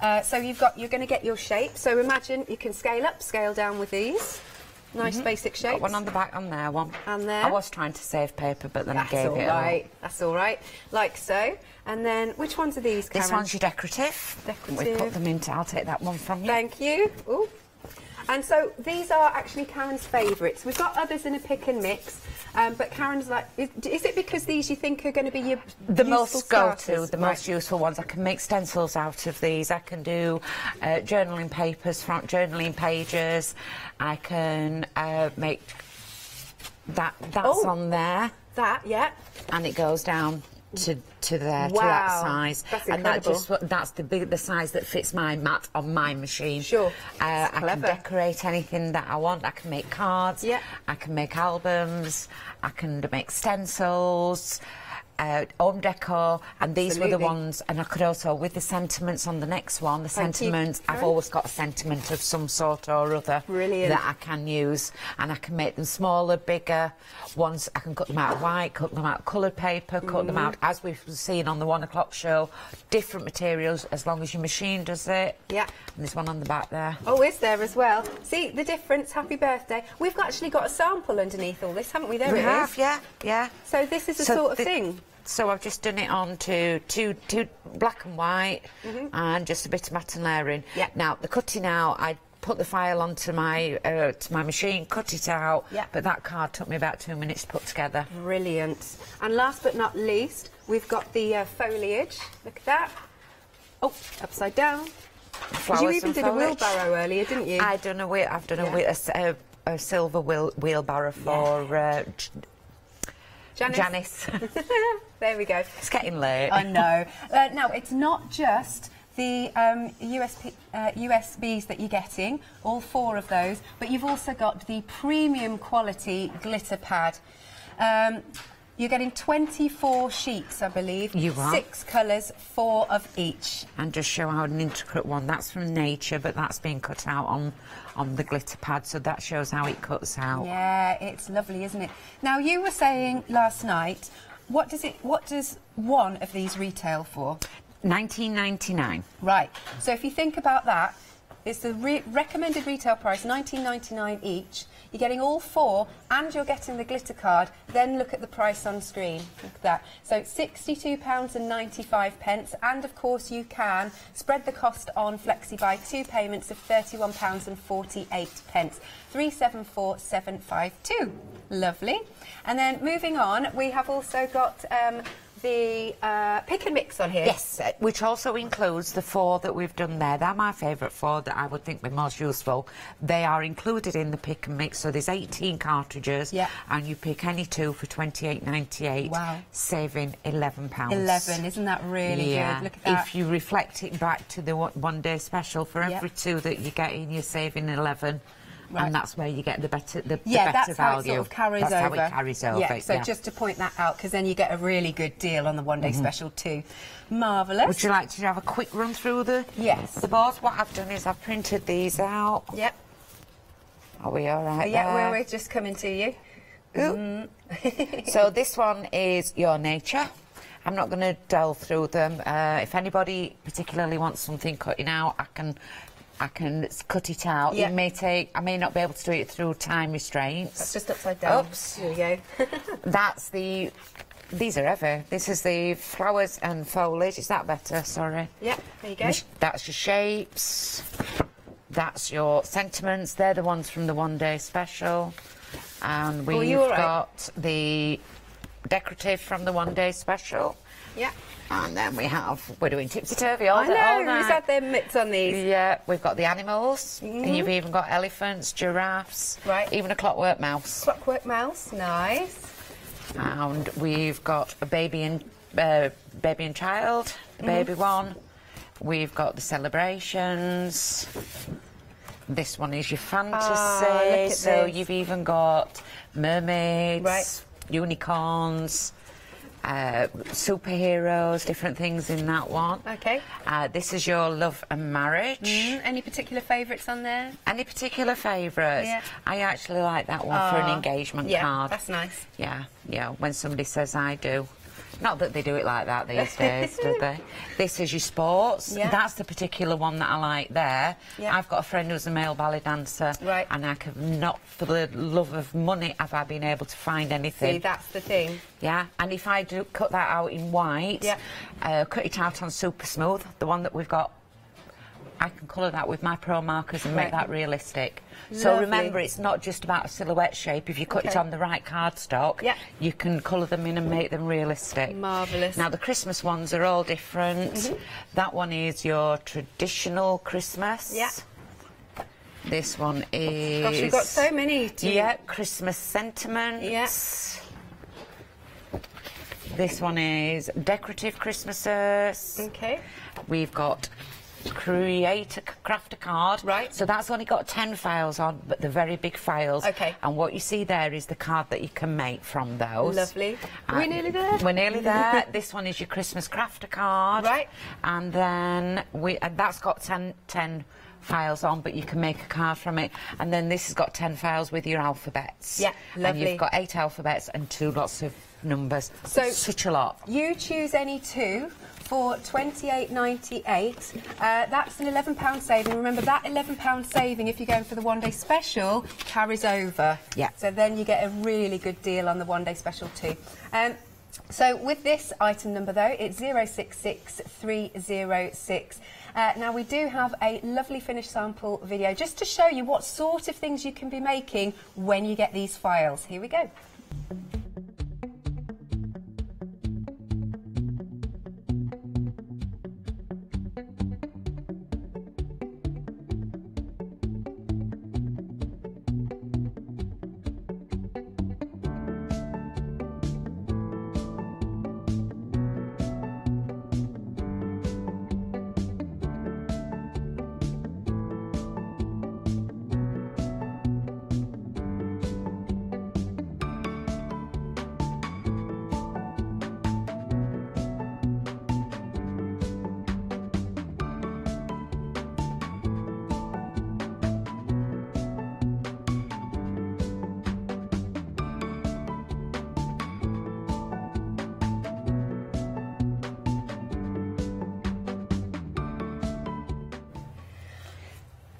S6: Uh, so you've got, you're going to get your shape. So imagine you can scale up, scale down with these. Nice mm-hmm. basic shapes.
S7: Got one on the back on there, one.
S6: And there.
S7: I was trying to save paper, but then
S6: That's
S7: I gave
S6: all
S7: it
S6: right. That's all right. Like so. And then, which ones are these. Karen?
S7: This one's your decorative.
S6: Decorative.
S7: We put them into... I'll take that one from you.
S6: Thank you. Ooh. And so these are actually Karen's favourites. We've got others in a pick and mix, um, but Karen's like, is, is it because these you think are going to be your
S7: the most go-to, the
S6: Right.
S7: most useful ones. I can make stencils out of these. I can do uh, journaling papers, front journaling pages. I can uh, make that. That's
S6: Oh.
S7: on there,
S6: That, yeah.
S7: and it goes down to to there to that size.
S6: that's
S7: and that just that's the big the size that fits my mat on my machine.
S6: Sure.
S7: Uh, I can decorate anything that I want. I can make cards.
S6: Yeah.
S7: I can make albums. I can make stencils. Uh, home decor, and these were the ones. And I could also, with the sentiments on the next one, the
S6: Thank
S7: sentiments. I've always got a sentiment of some sort or other
S6: Brilliant.
S7: that I can use, and I can make them smaller, bigger. Ones I can cut them out of white, cut them out of coloured paper, cut them
S6: Mm-hmm.
S7: out as we've seen on the one o'clock show. Different materials as long as your machine does it.
S6: Yeah.
S7: And there's one on the back there.
S6: Oh, is there as well? See the difference? Happy birthday. We've actually got a sample underneath all this, haven't we? There
S7: we
S6: it
S7: have,
S6: is.
S7: yeah, yeah.
S6: So this is the
S7: So
S6: sort of
S7: thi-
S6: thing.
S7: So I've just done it on to two, two black and white and just a bit of matte and layering.
S6: Yeah.
S7: Now the cutting out, I put the file onto my uh, to my machine, cut it out.
S6: Yeah.
S7: But that card took me about two minutes to put together.
S6: Brilliant. And last but not least, we've got the uh, foliage. Look at that. Oh, upside down. You even did a wheelbarrow earlier, didn't you?
S7: I done a wheel, I've done
S6: Yeah.
S7: a, wheel, a a, silver wheel, wheelbarrow for uh, J-
S6: Janice.
S7: Janice. <laughs>
S6: there we go.
S7: it's getting late.
S6: I know. Uh, now, it's not just the um, USB, uh, USBs that you're getting, all four of those, but you've also got the premium quality glitter pad. Um, you're getting 24 sheets, I believe.
S7: You are.
S6: Six colours, four of each.
S7: and just show how an intricate one. That's from nature, but that's being cut out on on the glitter pad, so that shows how it cuts out.
S6: Yeah, it's lovely, isn't it? Now, you were saying last night, what does it? What does one of these retail for?
S7: 1999.
S6: Right. So if you think about that, it's the re- recommended retail price, 19.99 each. You're getting all four, and you're getting the glitter card. Then look at the price on screen. Look at that. So 62 pounds and 95 pence, and of course you can spread the cost on Flexi by two payments of 31 pounds and 48 pence. 374752. Lovely. And then moving on, we have also got um, the uh, pick and mix on here.
S7: Yes, uh, which also includes the four that we've done there. They're my favourite four that I would think be most useful. They are included in the pick and mix, so there's 18 cartridges,
S6: Yeah.
S7: and you pick any two for 28.98,
S6: Wow.
S7: saving 11 pounds.
S6: 11, isn't that really
S7: yeah.
S6: good? Look at that.
S7: If you reflect it back to the one- one day special, for
S6: Yep.
S7: every two that you get in, you're saving 11.
S6: Right.
S7: And that's where you get the better, the, the
S6: Yeah,
S7: better
S6: that's how it sort of carries
S7: that's
S6: over.
S7: how it carries over.
S6: Yeah, so just to point that out, because then you get a really good deal on the one day special too. Marvellous.
S7: Would you like to have a quick run through the
S6: Yes.
S7: the bars? What I've done is I've printed these out.
S6: Yep.
S7: Are we all right
S6: Yeah,
S7: there?
S6: we're, just coming to you. <laughs>
S7: so this one is Your Nature. I'm not going to delve through them. Uh, if anybody particularly wants something cutting out, I can I can cut it out.
S6: Yeah.
S7: It may take. I may not be able to do it through time restraints.
S6: That's just upside down.
S7: Oops.
S6: Here we go. <laughs>
S7: That's the. These are ever. This is the flowers and foliage. Is that better? Sorry.
S6: Yeah, there you go.
S7: That's your shapes. That's your sentiments. They're the ones from the one day special. And
S6: Oh,
S7: we've
S6: you all right?
S7: got the decorative from the one day special.
S6: Yeah.
S7: And then we have, we're doing tipsy turvy all,
S6: I
S7: day- all
S6: know,
S7: night.
S6: had their mitts on these?
S7: Yeah, we've got the animals, and you've even got elephants, giraffes,
S6: Right.
S7: even a clockwork mouse.
S6: Clockwork mouse, nice.
S7: And we've got a baby and uh, baby and child, the
S6: Mm-hmm.
S7: baby one. We've got the celebrations. This one is your fantasy.
S6: At
S7: so
S6: this.
S7: you've even got mermaids,
S6: Right.
S7: unicorns. Uh, superheroes, different things in that one.
S6: Okay.
S7: Uh, this is your love and marriage.
S6: Mm, any particular favourites on there?
S7: Any particular favourites?
S6: Yeah.
S7: I actually like that one for an
S6: Ah,
S7: engagement
S6: yeah,
S7: card.
S6: that's nice.
S7: Yeah, yeah. When somebody says I do. Not that they do it like that these <laughs> days, do they? This is your sports.
S6: Yeah.
S7: That's the particular one that I like there.
S6: Yeah.
S7: I've got a friend who's a male ballet dancer.
S6: Right.
S7: And I could not, for the love of money, have I been able to find anything.
S6: See, that's the thing.
S7: Yeah, and if I do cut that out in white,
S6: Yeah.
S7: uh, cut it out on super smooth, the one that we've got, I can colour that with my pro markers and make that realistic. So
S6: Lovely.
S7: remember, it's not just about a silhouette shape. If you cut it on the right cardstock,
S6: Yeah.
S7: you can colour them in and make them realistic.
S6: Marvellous.
S7: Now the Christmas ones are all different.
S6: Mm-hmm.
S7: That one is your traditional Christmas.
S6: Yeah.
S7: This one is.
S6: Gosh, you've got so many to-
S7: Yeah, Christmas sentiments. Yes. This one is decorative Christmases.
S6: Okay.
S7: We've got create a craft a card.
S6: Right.
S7: So that's only got 10 files on, but they're very big files.
S6: Okay.
S7: And what you see there is the card that you can make from those.
S6: Lovely. Are we
S7: And
S6: nearly there?
S7: We're nearly <laughs> there. this one is your Christmas crafter card.
S6: Right.
S7: And then we and that's got 10, 10 files on, but you can make a card from it. And then this has got 10 files with your alphabets.
S6: Yeah, lovely.
S7: And you've got eight alphabets and two lots of numbers.
S6: So-
S7: Such a lot.
S6: You choose any two for twenty eight ninety eight. Uh, that's an eleven pound saving. Remember that eleven pound saving, if you're going for the one day special, carries over.
S7: Yeah.
S6: So then you get a really good deal on the one day special too. Um, so with this item number though, it's 066306. Uh, now we do have a lovely finished sample video just to show you what sort of things you can be making when you get these files. Here we go.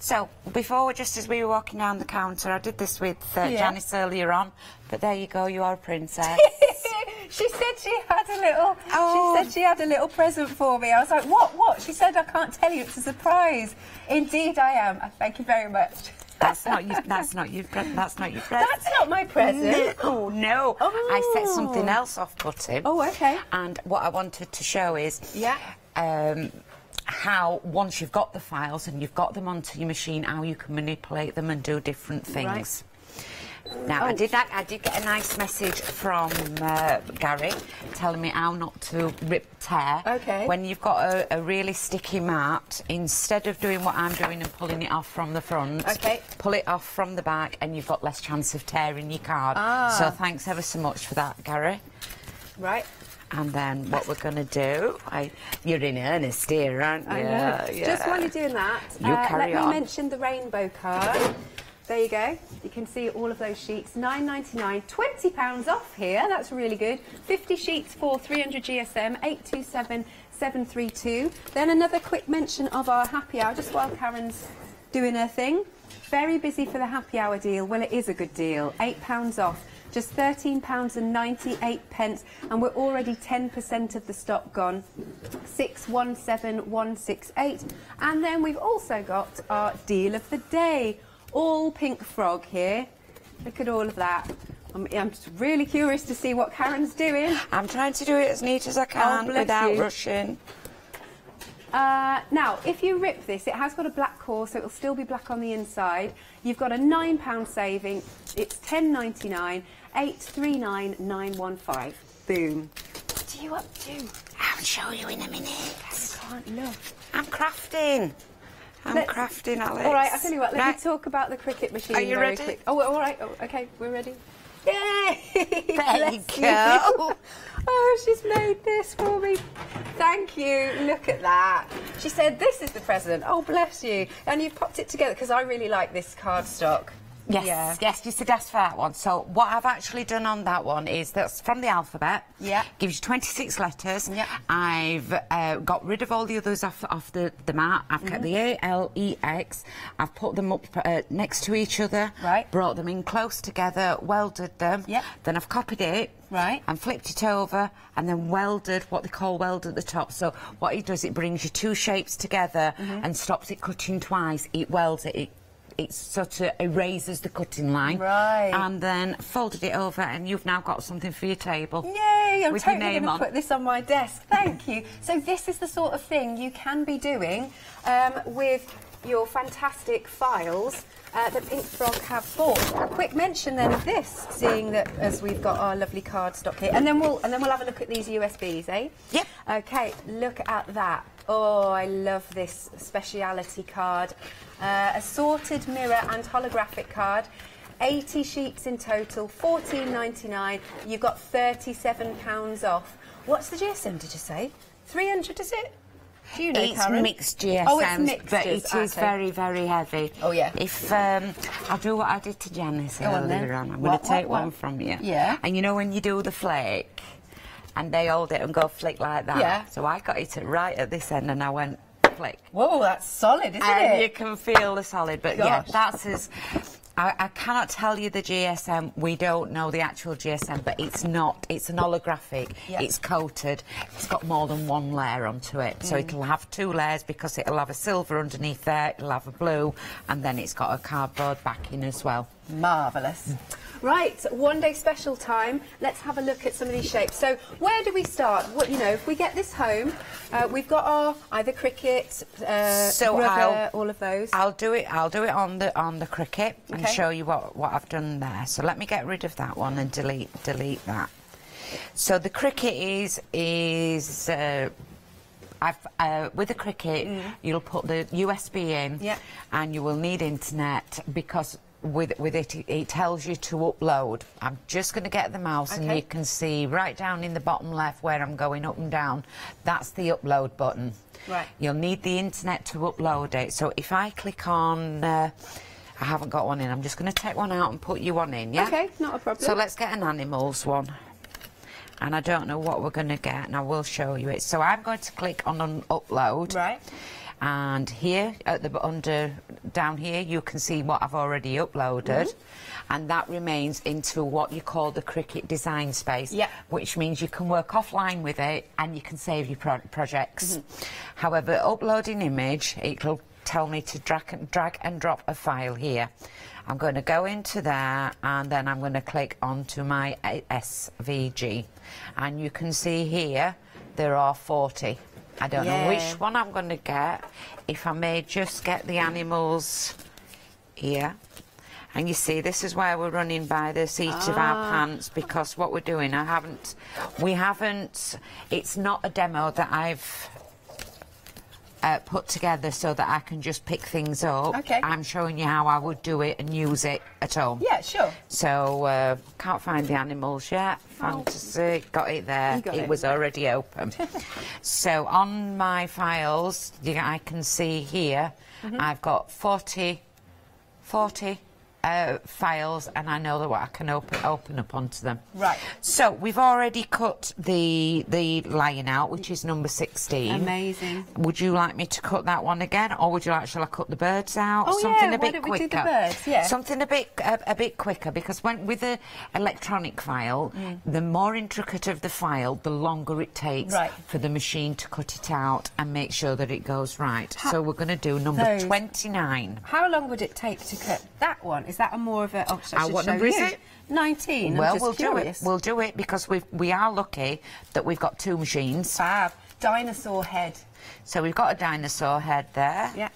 S7: So before, just as we were walking down the counter, I did this with uh,
S6: Yeah.
S7: Janice earlier on. But there you go, you are a princess. <laughs>
S6: she said she had a little.
S7: Oh.
S6: She said she had a little present for me. I was like, what? What? She said, I can't tell you. It's a surprise. Indeed, I am. Thank you very much.
S7: that's not you. That's not you. That's not your present.
S6: That's not my present.
S7: No, no. I set
S6: Oh.
S7: something else off putting.
S6: Oh, okay.
S7: And what I wanted to show is
S6: Yeah.
S7: um, how once you've got the files and you've got them onto your machine, how you can manipulate them and do different things. Right. Now, I
S6: Oh.
S7: did that. I did get a nice message from uh, Gary telling me how not to rip tear.
S6: Okay.
S7: When you've got a, a really sticky mat, instead of doing what I'm doing and pulling it off from the front,
S6: Okay.
S7: pull it off from the back, and you've got less chance of tearing your card.
S6: Ah.
S7: So thanks ever so much for that, Gary.
S6: Right.
S7: And then what we're going to do, I, you're in earnest here, aren't you?
S6: I know. Just while you're doing that,
S7: You
S6: uh,
S7: carry
S6: let
S7: on.
S6: me mention the rainbow card. There you go. You can see all of those sheets. Nine ninety nine. Twenty pounds off here. That's really good. Fifty sheets for three hundred GSM. Eight two seven seven three two. Then another quick mention of our happy hour, just while Karen's doing her thing. Very busy for the happy hour deal. Well, it is a good deal. Eight pounds off. Just thirteen pounds and ninety eight pence, and we're already ten percent of the stock gone. 617168. And then we've also got our deal of the day. All pink frog here. Look at all of that. I'm, I'm just really curious to see what Karen's doing.
S7: I'm trying to do it as neat as I can
S6: bless
S7: without
S6: you.
S7: rushing.
S6: Uh, now, if you rip this, it has got a black core, so it'll still be black on the inside. You've got a £9 saving. It's ten ninety nine, eight three nine nine one five. Boom. What are you up to?
S7: I'll show you in a minute.
S6: I can't look.
S7: I'm crafting. I'm
S6: Let's-
S7: crafting, Alex.
S6: All right, I'll tell you what, let
S7: Right.
S6: me talk about the Cricut machine
S7: Are you ready?
S6: quick. Oh, all right. Oh, okay, we're ready. Yay!
S7: There <laughs> you go. <laughs>
S6: oh, she's made this for me. Thank you. Look at that. She said, this is the present. Oh, bless you. And you've popped it together because I really like this cardstock.
S7: Yes,
S6: Yeah.
S7: yes, you suggest for that one. So what I've actually done on that one is that's from the alphabet.
S6: Yeah.
S7: Gives you 26 letters.
S6: Yeah.
S7: I've uh, got rid of all the others off, off the, the mat. I've kept the
S6: Mm-hmm.
S7: A, L, E, X. I've put them up uh, next to each other.
S6: Right.
S7: Brought them in close together, welded them.
S6: Yeah.
S7: Then I've copied it.
S6: Right.
S7: And flipped it over and then welded what they call weld at the top. So what it does, it brings your two shapes together
S6: Mm-hmm.
S7: and stops it cutting twice. It welds it. it it sort of erases the cutting line.
S6: Right.
S7: And then folded it over and you've now got something for your table.
S6: Yay! I'm totally going to put this on my desk. Thank you. So this is the sort of thing you can be doing um, with your fantastic files uh, that Pink Frog have bought. A quick mention then of this, seeing that as we've got our lovely cardstock here, and then we'll and then we'll have a look at these USBs, eh?
S7: Yep.
S6: Okay. Look at that. Oh, I love this speciality card. Uh, assorted mirror and holographic card. 80 sheets in total, 14.99. You've got 37 pounds off. What's the GSM? Did you say 300? Is it? Do you know,
S7: it's
S6: Karen?
S7: mixed GSMs,
S6: Oh, it's mixed.
S7: but it is very, very heavy.
S6: Oh, yeah.
S7: If um, I'll do what I did to Janice
S6: Go on
S7: earlier on, I'm going to take
S6: what,
S7: one from you.
S6: Yeah.
S7: And you know when you do the flake, and they hold it and go flick like that.
S6: Yeah.
S7: So I got it right at this end, and I went flick.
S6: Whoa, that's solid, isn't
S7: and
S6: it?
S7: you can feel the solid. But yeah, that's as. I, I cannot tell you the GSM. We don't know the actual GSM, but it's not. It's an holographic. It's coated. It's got more than one layer onto it, so mm. it'll have two layers because it'll have a silver underneath there. It'll have a blue, and then it's got a cardboard backing as well.
S6: Marvellous. Mm. Right, one day special time. Let's have a look at some of these shapes. So, where do we start? What you know, if we get this home, uh, we've got our either Cricut, uh,
S7: So
S6: rubber,
S7: I'll-
S6: all of those.
S7: I'll do it. I'll do it on the on the Cricut and
S6: Okay.
S7: show you what what I've done there. So let me get rid of that one and delete delete that. So the Cricut is is. Uh, I've, uh, with the Cricut, you'll put the USB in,
S6: Mm. Yeah.
S7: and you will need internet because with with it, it, tells you to upload. I'm just going to get the mouse, and you can see right down in the bottom left where I'm going up and down. That's the upload button.
S6: Right.
S7: You'll need the internet to upload it. So if I click on, uh, I haven't got one in. I'm just going to take one out and put you one in. Yeah.
S6: Okay, not a problem.
S7: So let's get an animals one. And I don't know what we're going to get, and I will show you it. So I'm going to click on un- upload.
S6: Right.
S7: And here, at the under down here, you can see what I've already uploaded,
S6: Mm-hmm.
S7: and that remains into what you call the Cricut design space.
S6: Yeah.
S7: Which means you can work offline with it, and you can save your pro- projects.
S6: Mm-hmm.
S7: However, uploading image, it'll tell me to drag and, drag and drop a file here. I'm going to go into there and then I'm going to click onto my SVG. And you can see here there are 40. I don't know which one I'm going to get. If I may just get the animals here. And you see, this is where we're running by the seat of our ah. pants because what we're doing, I haven't, we haven't, it's not a demo that I've uh, put together so that I can just pick things up.
S6: Okay.
S7: I'm showing you how I would do it and use it at home.
S6: Yeah, sure.
S7: So, uh, can't find the animals yet. Fantasy, got it there.
S6: Oh. Got
S7: it
S6: it.
S7: was already open. <laughs> so, on my files, you, I can see here,
S6: Mm-hmm.
S7: I've got 40, 40 uh, files, and I know that what I can open open up onto them.
S6: Right.
S7: So, we've already cut the the lion out, which is number 16.
S6: Amazing.
S7: Would you like me to cut that one again, or would you like shall I cut the birds out?
S6: Oh,
S7: Something
S6: yeah,
S7: a
S6: why
S7: bit
S6: don't we
S7: quicker.
S6: do the birds? Yeah.
S7: Something a bit a, a bit quicker because when with the electronic file,
S6: Mm.
S7: the more intricate of the file, the longer it takes
S6: Right.
S7: for the machine to cut it out and make sure that it goes right. so we're going to do number
S6: those-
S7: 29.
S6: How long would it take to cut that one Is that a more of a? Oh, I
S7: Uh, what number is it?
S6: Nineteen. I'm
S7: well,
S6: just
S7: we'll
S6: curious.
S7: do it. We'll do it because we we are lucky that we've got two machines.
S6: Fab. Dinosaur head.
S7: So we've got a dinosaur head there.
S6: Yeah.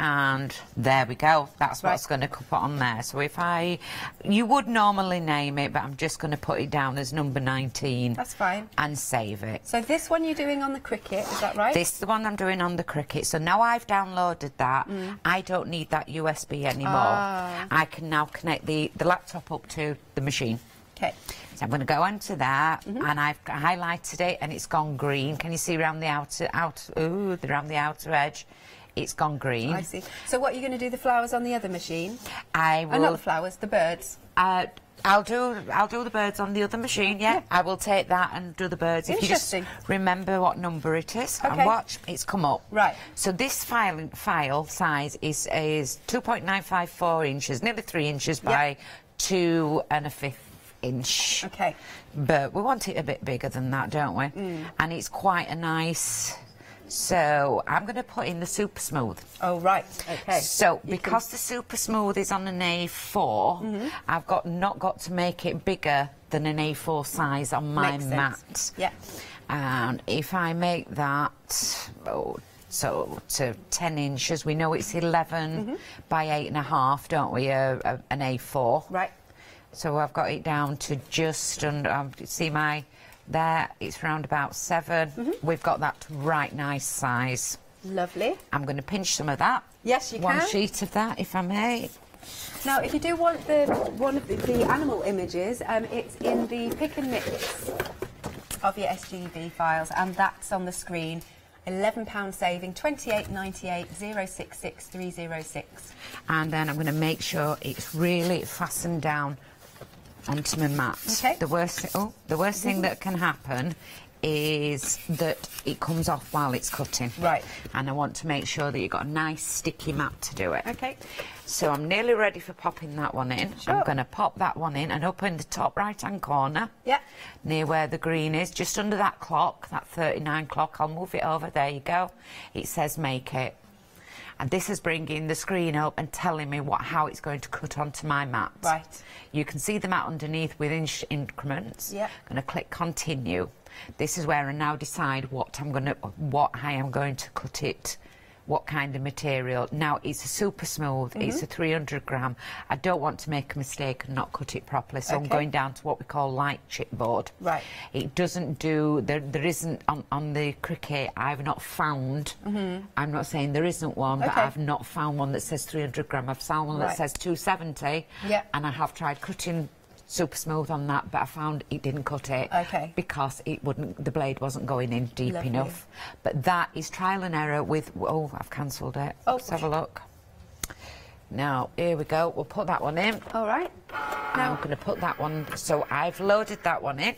S7: And there we go. That's
S6: Right.
S7: what's going to put on there. So if I, you would normally name it, but I'm just going to put it down as number 19.
S6: That's fine.
S7: And save it.
S6: So this one you're doing on the Cricut, is that right?
S7: This is the one I'm doing on the Cricut. So now I've downloaded that, I don't need that USB anymore.
S6: Ah.
S7: I can now connect the, the laptop up to the machine.
S6: Okay.
S7: So I'm going to go onto that,
S6: Mm-hmm.
S7: and I've highlighted it, and it's gone green. Can you see around the outer, out, ooh, around the outer edge? It's gone green.
S6: I see. So what are you going to do the flowers on the other machine?
S7: I
S6: Oh, not the flowers, the birds.
S7: Uh, I'll do. I'll do the birds on the other machine. Yeah,
S6: Yeah.
S7: I will take that and do the birds. If you just
S6: Interesting.
S7: remember what number it is
S6: Okay.
S7: and watch, it's come up.
S6: Right.
S7: So this file file size is is 2.954 inches, nearly three inches by two and a fifth inch.
S6: Okay.
S7: But we want it a bit bigger than that, don't we?
S6: Mm.
S7: And it's quite a nice. So I'm going to put in the super smooth.
S6: Oh, right. Okay.
S7: So,
S6: You
S7: because the super smooth is on an A4,
S6: Mm-hmm.
S7: I've got not got to make it bigger than an A4 size on my
S6: Makes sense.
S7: mat.
S6: Yeah.
S7: And if I make that, oh, so to 10 inches, we know it's 11
S6: Mm-hmm.
S7: by eight and a half, don't we? A, a, an A4.
S6: Right.
S7: So I've got it down to just under. Um, see my there. It's round about 7
S6: Mm-hmm.
S7: We've got that right nice size.
S6: Lovely.
S7: I'm going to pinch some of that.
S6: Yes, you
S7: One
S6: can.
S7: One sheet of that, if I may.
S6: Now, if you do want the one of the, the animal images, um, it's in the pick and mix of your SVG files, and that's on the screen. £11 saving, 28.98, 066306.
S7: And then I'm going to make sure it's really fastened down onto my mat.
S6: Okay.
S7: The worst, oh, the worst thing that can happen is that it comes off while it's cutting.
S6: Right.
S7: And I want to make sure that you've got a nice sticky mat to do it.
S6: Okay.
S7: So I'm nearly ready for popping that one in. I'm going to pop that one in and up in the top right hand corner.
S6: Yeah.
S7: Near where the green is, just under that clock, that 39 clock. I'll move it over. There you go. It says make it. And this is bringing the screen up and telling me what how it's going to cut onto my mat.
S6: Right.
S7: You can see the mat underneath with inch increments.
S6: Yeah.
S7: I'm Going to click continue. This is where I now decide what I'm going to, what I am going to cut it, what kind of material. Now it's a super smooth.
S6: Mm-hmm.
S7: It's a 300 gram. I don't want to make a mistake and not cut it properly, so I'm going down to what we call light chipboard.
S6: Right.
S7: It doesn't do. There, there isn't on, on the Cricut. I've not found. I'm not saying there isn't one, but
S6: Mm-hmm.
S7: I've not found one that says 300 gram. I've found one that says 270.
S6: Yeah.
S7: And I have tried cutting super smooth on that, but I found it didn't cut it.
S6: Okay.
S7: Because it wouldn't. The blade wasn't going in deep
S6: Lovely.
S7: enough. But that is trial and error with. Oh, I've cancelled it.
S6: Oh.
S7: Let's have a look. Now here we go. We'll put that one in.
S6: All right. Now.
S7: I'm going to put that one. So I've loaded that one in,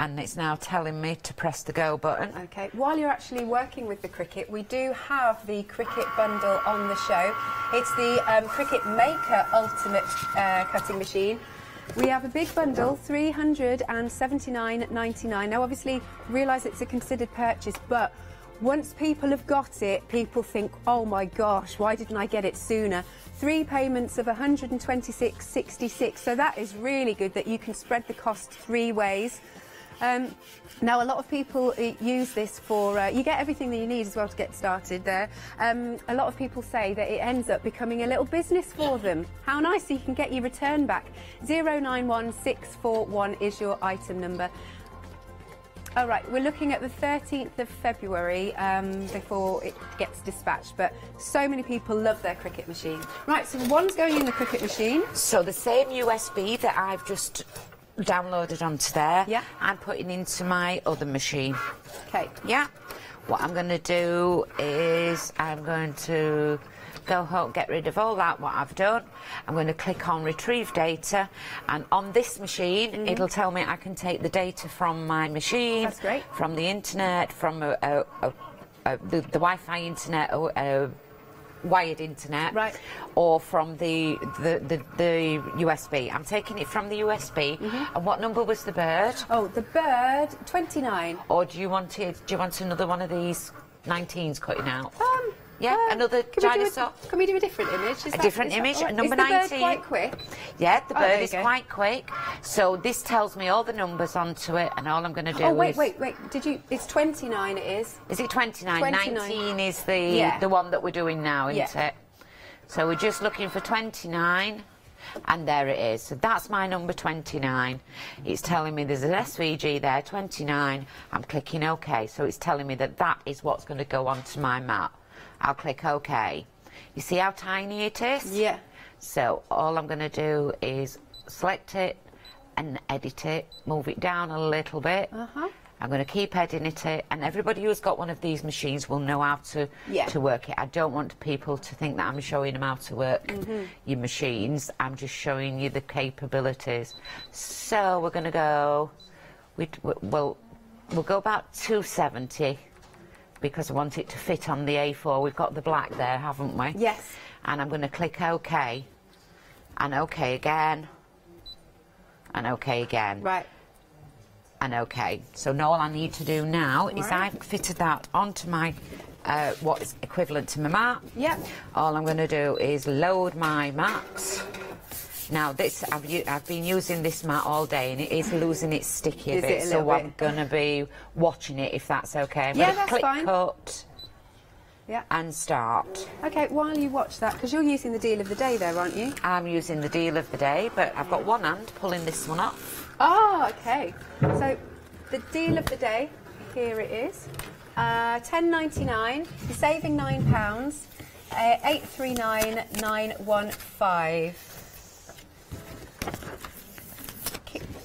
S7: and it's now telling me to press the go button.
S6: Okay, while you're actually working with the Cricut, we do have the Cricut bundle on the show. It's the um, Cricut Maker Ultimate uh, Cutting Machine. We have a big bundle, $379.99. Now, obviously, realise it's a considered purchase, but once people have got it, people think, oh my gosh, why didn't I get it sooner? Three payments of 126.66. So that is really good that you can spread the cost three ways. Um, now, a lot of people uh, use this for, uh, you get everything that you need as well to get started there. Um, a lot of people say that it ends up becoming a little business for them. How nice, so you can get your return back. 091641 is your item number. All right, we're looking at the 13th of February um, before it gets dispatched, but so many people love their Cricut machine. Right, so one's going in the Cricut machine.
S7: So the same USB that I've just downloaded onto there,
S6: Yeah.
S7: I'm putting into my other machine.
S6: Okay.
S7: Yeah. What I'm going to do is I'm going to go home, get rid of all that, what I've done. I'm going to click on retrieve data, and on this machine, mm-hmm. it'll tell me I can take the data from my machine.
S6: That's great.
S7: from the internet, from a, a, a, the, the Wi-Fi internet, or a wired internet,
S6: Right.
S7: or from the, the, the, the USB. I'm taking it from the USB.
S6: Mm-hmm.
S7: And what number was the bird?
S6: Oh, the bird, 29.
S7: Or do you want it? Do you want another one of these 19s cutting out?
S6: Um,
S7: Yeah,
S6: Uh,
S7: another
S6: can we,
S7: dinosaur.
S6: a, can we do a different image? Is
S7: A
S6: that-
S7: different
S6: is that
S7: image,
S6: all right?
S7: number
S6: is the bird
S7: 19.
S6: quite quick?
S7: Yeah, the
S6: Oh,
S7: bird
S6: you
S7: is
S6: go.
S7: quite quick. So this tells me all the numbers onto it, and all I'm going to do
S6: Oh wait,
S7: is.
S6: wait, wait. Did you? It's 29. It is.
S7: Is it 29?
S6: 29.
S7: 19 is the
S6: Yeah.
S7: the one that we're doing now, isn't
S6: Yeah.
S7: it? So we're just looking for 29, and there it is. So that's my number 29. It's telling me there's an SVG there, 29. I'm clicking OK. So it's telling me that that is what's going to go onto my map. I'll click OK. You see how tiny it is?
S6: Yeah.
S7: So all I'm going to do is select it and edit it, move it down a little bit.
S6: Uh-huh.
S7: I'm going to keep editing it, and everybody who's got one of these machines will know how to
S6: Yeah.
S7: to work it. I don't want people to think that I'm showing them how to work
S6: Mm-hmm.
S7: your machines. I'm just showing you the capabilities. So we're going to go. We well, we'll go about 270 because I want it to fit on the A4. We've got the black there, haven't we?
S6: Yes.
S7: And I'm going to click OK, and OK again, and OK again
S6: Right.
S7: and okay. So now all I need to do now is I've fitted that onto my uh, what is equivalent to my map.
S6: Yep.
S7: All I'm going to do is load my maps. Now this I've I've been using this mat all day and it is losing its sticky a
S6: Is
S7: bit,
S6: it a
S7: so
S6: little
S7: I'm going to be watching it if that's okay. I'm
S6: Yeah, that's
S7: click
S6: fine.
S7: cut
S6: Yeah.
S7: and start.
S6: Okay. While you watch that, because you're using the deal of the day there, aren't you?
S7: I'm using the deal of the day, but I've got one hand pulling this one up.
S6: Oh, okay. So the deal of the day, here it is. Uh, ten ninety nine. You're saving nine pounds. Uh, eight three nine nine one five.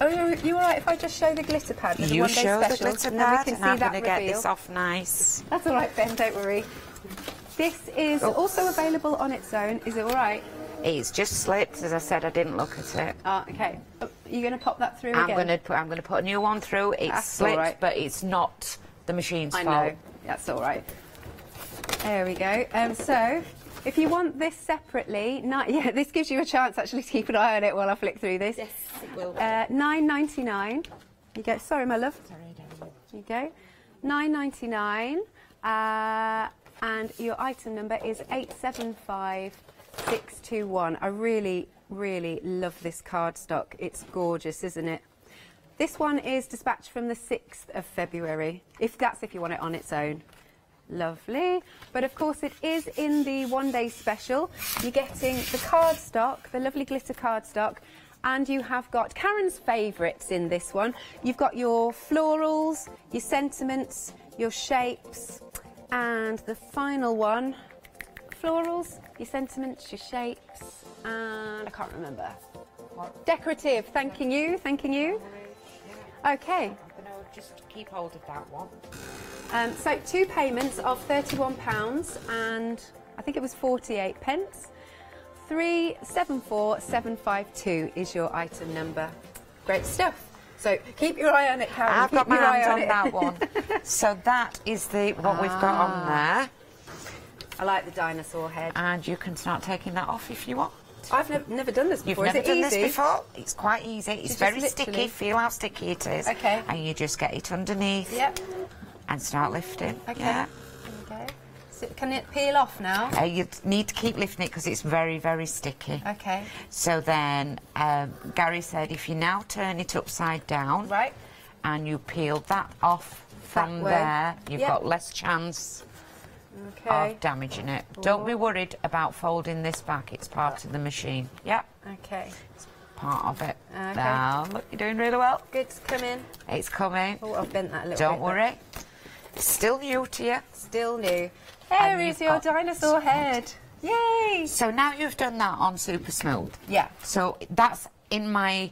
S6: Oh, you, you all right if I just show the glitter pad the
S7: You
S6: one day
S7: show the
S6: special,
S7: glitter
S6: and we
S7: pad,
S6: can
S7: and
S6: see
S7: I'm going to get this off nice.
S6: That's all right, Ben. Don't worry. This is
S7: Oh.
S6: also available on its own. Is it all right?
S7: It's just slipped, as I said. I didn't look at it.
S6: Ah, okay. Oh, you're going to pop that through
S7: I'm
S6: again.
S7: going to put. I'm going to put a new one through. It's
S6: That's
S7: slipped,
S6: right.
S7: but it's not the machine's
S6: I
S7: fault.
S6: know. That's all right. There we go. Um, so, if you want this separately, <laughs> yeah, this gives you a chance actually to keep an eye on it while I flick through this. Yes,
S7: it will.
S6: Uh, Nine ninety nine. You go. Sorry, my love. Sorry, You go. Nine ninety nine. Uh, and your item number is eight seven five six two one. I really, really love this cardstock. It's gorgeous, isn't it? This one is dispatched from the 6th of February, if that's if you want it on its own. Lovely. But of course, it is in the one day special. You're getting the cardstock, the lovely glitter cardstock, and you have got Karen's favourites in this one. You've got your florals, your sentiments, your shapes, and the final one florals, your sentiments, your shapes, and I can't remember. Decorative. Thanking you, thanking you. Okay.
S7: I'm going to just keep hold of that one.
S6: Um, so two payments of £31 and I think it was 48 pence. 374752 is your item number. Great stuff. So keep your eye on it, Karen.
S7: I've
S6: keep
S7: got my hands on
S6: it.
S7: that one. <laughs> so that is the what we've got on there,
S6: I like the dinosaur head.
S7: and you can start taking that off if you want.
S6: I've nev- never done this
S7: You've
S6: before.
S7: never
S6: is it
S7: done
S6: easy?
S7: this before. It's quite easy. It's very
S6: literally-
S7: sticky. Feel how sticky it is.
S6: Okay.
S7: And you just get it underneath
S6: Yep.
S7: And start lifting.
S6: Okay.
S7: Yeah.
S6: Okay. So can it peel off now?
S7: Uh, you need to keep lifting it because it's very, very sticky.
S6: Okay.
S7: So then um, Gary said if you now turn it upside down
S6: Right.
S7: and you peel that off from
S6: way.
S7: there, you've
S6: Yep.
S7: got less chance
S6: Okay.
S7: of damaging it. Don't be worried about folding this back. It's part of the machine. Yep,
S6: Okay.
S7: It's part of it.
S6: Okay.
S7: Now, look, you're doing really well.
S6: Good to come in.
S7: It's coming.
S6: Oh, I've bent that a little
S7: Don't
S6: bit.
S7: worry. It's still new to you.
S6: Still new. There is your dinosaur head. Yay!
S7: So now you've done that on Super Smooth.
S6: Yeah.
S7: So that's in my